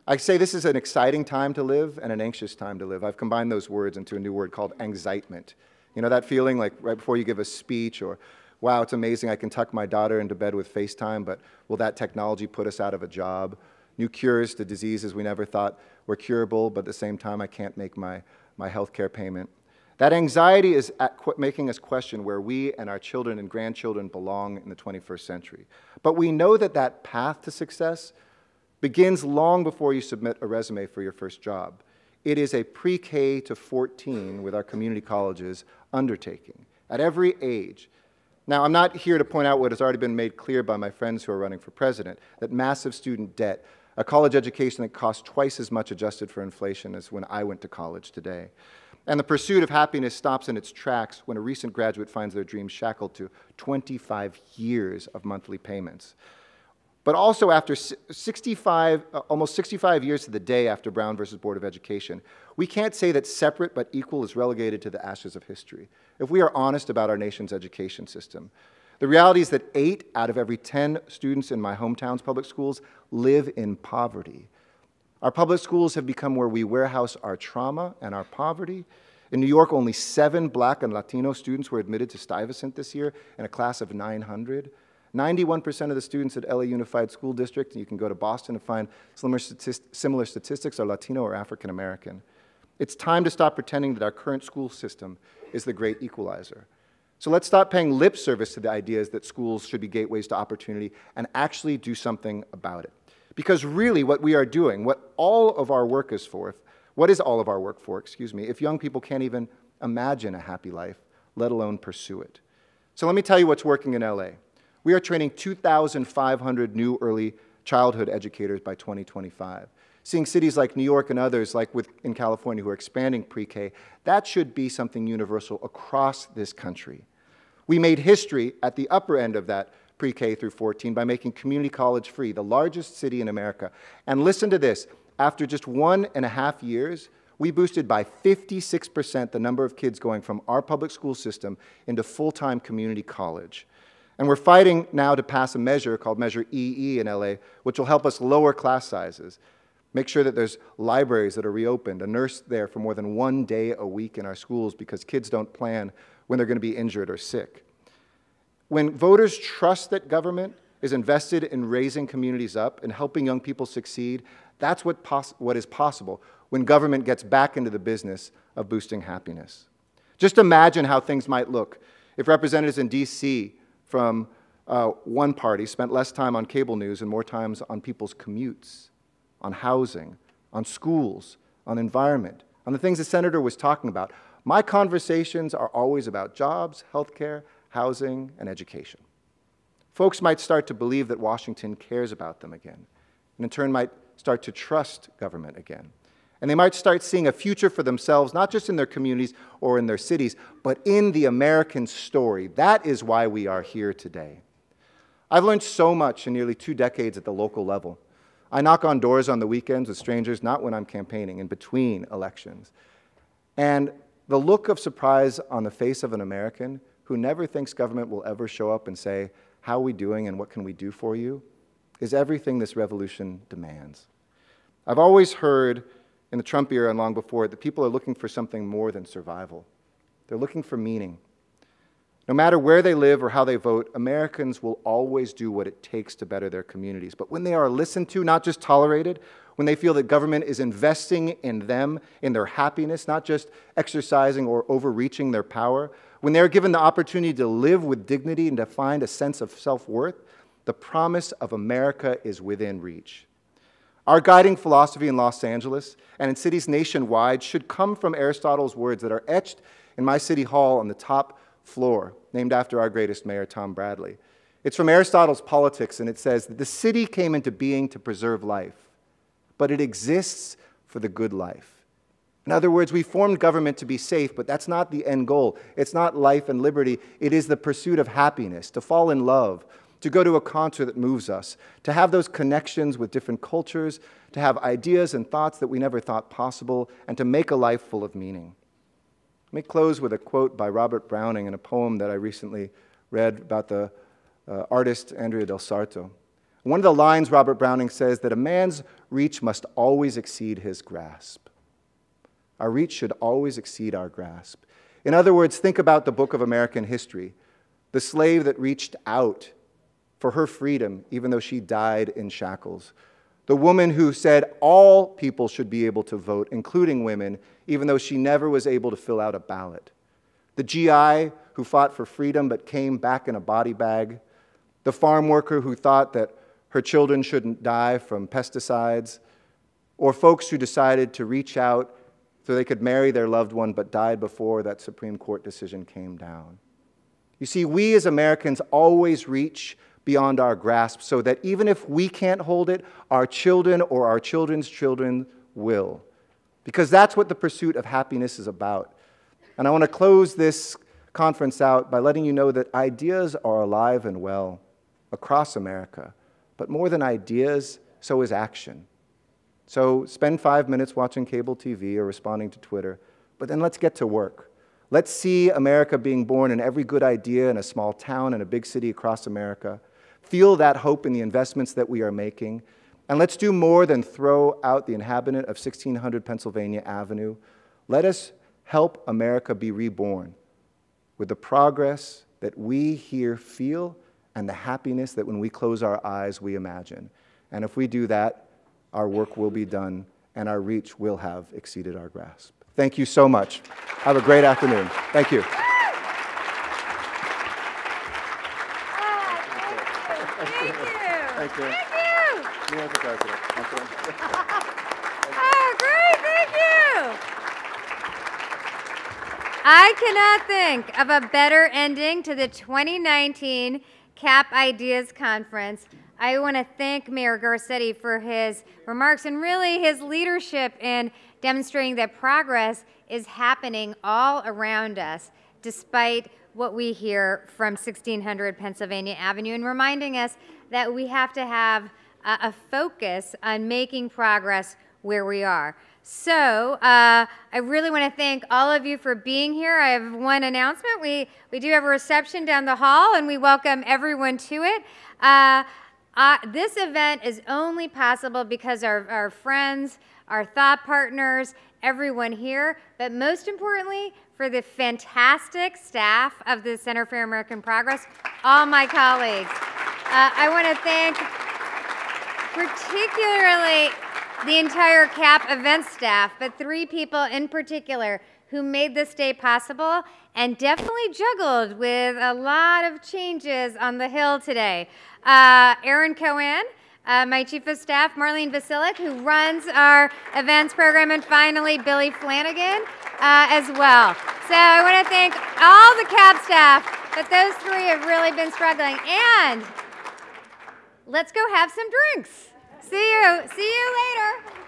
I say this is an exciting time to live and an anxious time to live. I've combined those words into a new word called anxitement. You know that feeling like right before you give a speech or wow, it's amazing I can tuck my daughter into bed with FaceTime, but will that technology put us out of a job? New cures to diseases we never thought were curable, but at the same time, I can't make my, my health care payment. That anxiety is making us question where we and our children and grandchildren belong in the 21st century. But we know that that path to success begins long before you submit a resume for your first job. It is a pre K to 14 with our community colleges undertaking. At every age, now, I'm not here to point out what has already been made clear by my friends who are running for president that massive student debt, a college education that costs twice as much adjusted for inflation as when I went to college today, And the pursuit of happiness stops in its tracks when a recent graduate finds their dreams shackled to 25 years of monthly payments. But also after 65, uh, almost 65 years to the day after Brown versus Board of Education, we can't say that separate but equal is relegated to the ashes of history. If we are honest about our nation's education system, the reality is that eight out of every 10 students in my hometown's public schools live in poverty. Our public schools have become where we warehouse our trauma and our poverty. In New York, only seven black and Latino students were admitted to Stuyvesant this year in a class of 900. 91% of the students at LA Unified School District, and you can go to Boston and find similar, similar statistics, are Latino or African American. It's time to stop pretending that our current school system is the great equalizer. So let's stop paying lip service to the ideas that schools should be gateways to opportunity and actually do something about it. Because really, what we are doing, what all of our work is for, what is all of our work for, excuse me, if young people can't even imagine a happy life, let alone pursue it? So let me tell you what's working in LA. We are training 2,500 new early childhood educators by 2025. Seeing cities like New York and others, like with, in California, who are expanding pre K, that should be something universal across this country. We made history at the upper end of that pre K through 14 by making community college free, the largest city in America. And listen to this after just one and a half years, we boosted by 56% the number of kids going from our public school system into full time community college. And we're fighting now to pass a measure called Measure EE in LA, which will help us lower class sizes, make sure that there's libraries that are reopened, a nurse there for more than one day a week in our schools because kids don't plan when they're going to be injured or sick. When voters trust that government is invested in raising communities up and helping young people succeed, that's what, what is possible when government gets back into the business of boosting happiness. Just imagine how things might look if representatives in D.C from uh, one party spent less time on cable news and more times on people's commutes, on housing, on schools, on environment, on the things the senator was talking about. My conversations are always about jobs, healthcare, housing, and education. Folks might start to believe that Washington cares about them again, and in turn might start to trust government again. And they might start seeing a future for themselves, not just in their communities or in their cities, but in the American story. That is why we are here today. I've learned so much in nearly two decades at the local level. I knock on doors on the weekends with strangers, not when I'm campaigning, in between elections. And the look of surprise on the face of an American who never thinks government will ever show up and say, How are we doing and what can we do for you? is everything this revolution demands. I've always heard in the Trump era and long before that people are looking for something more than survival. They're looking for meaning. No matter where they live or how they vote, Americans will always do what it takes to better their communities. But when they are listened to, not just tolerated, when they feel that government is investing in them, in their happiness, not just exercising or overreaching their power, when they're given the opportunity to live with dignity and to find a sense of self worth, the promise of America is within reach. Our guiding philosophy in Los Angeles and in cities nationwide should come from Aristotle's words that are etched in my city hall on the top floor, named after our greatest mayor, Tom Bradley. It's from Aristotle's Politics, and it says that the city came into being to preserve life, but it exists for the good life. In other words, we formed government to be safe, but that's not the end goal. It's not life and liberty. It is the pursuit of happiness, to fall in love, to go to a concert that moves us, to have those connections with different cultures, to have ideas and thoughts that we never thought possible, and to make a life full of meaning. Let me close with a quote by Robert Browning in a poem that I recently read about the uh, artist Andrea del Sarto. One of the lines Robert Browning says that a man's reach must always exceed his grasp. Our reach should always exceed our grasp. In other words, think about the book of American history, the slave that reached out for her freedom, even though she died in shackles. The woman who said all people should be able to vote, including women, even though she never was able to fill out a ballot. The GI who fought for freedom but came back in a body bag. The farm worker who thought that her children shouldn't die from pesticides. Or folks who decided to reach out so they could marry their loved one but died before that Supreme Court decision came down. You see, we as Americans always reach beyond our grasp, so that even if we can't hold it, our children or our children's children will. Because that's what the pursuit of happiness is about. And I want to close this conference out by letting you know that ideas are alive and well across America. But more than ideas, so is action. So spend five minutes watching cable TV or responding to Twitter, but then let's get to work. Let's see America being born in every good idea in a small town and a big city across America. Feel that hope in the investments that we are making. And let's do more than throw out the inhabitant of 1600 Pennsylvania Avenue. Let us help America be reborn with the progress that we here feel and the happiness that when we close our eyes we imagine. And if we do that, our work will be done and our reach will have exceeded our grasp. Thank you so much. Have a great afternoon. Thank you. Thank you. Thank you. Thank you. You're the president. Oh, great. Thank you. I cannot think of a better ending to the 2019 CAP Ideas Conference. I want to thank Mayor Garcetti for his remarks and really his leadership in demonstrating that progress is happening all around us, despite what we hear from 1600 Pennsylvania Avenue, and reminding us that we have to have a, a focus on making progress where we are. So uh, I really want to thank all of you for being here. I have one announcement. We, we do have a reception down the hall, and we welcome everyone to it. Uh, uh, this event is only possible because our, our friends, our thought partners, everyone here, but most importantly, for the fantastic staff of the Center for American Progress, all my colleagues. Uh, I want to thank particularly the entire CAP event staff, but three people in particular who made this day possible and definitely juggled with a lot of changes on the Hill today. Uh, Aaron Cohen, uh, my chief of staff, Marlene Vasilic, who runs our events program, and finally Billy Flanagan uh, as well. So I want to thank all the CAP staff, but those three have really been struggling. And let's go have some drinks. See you. See you later.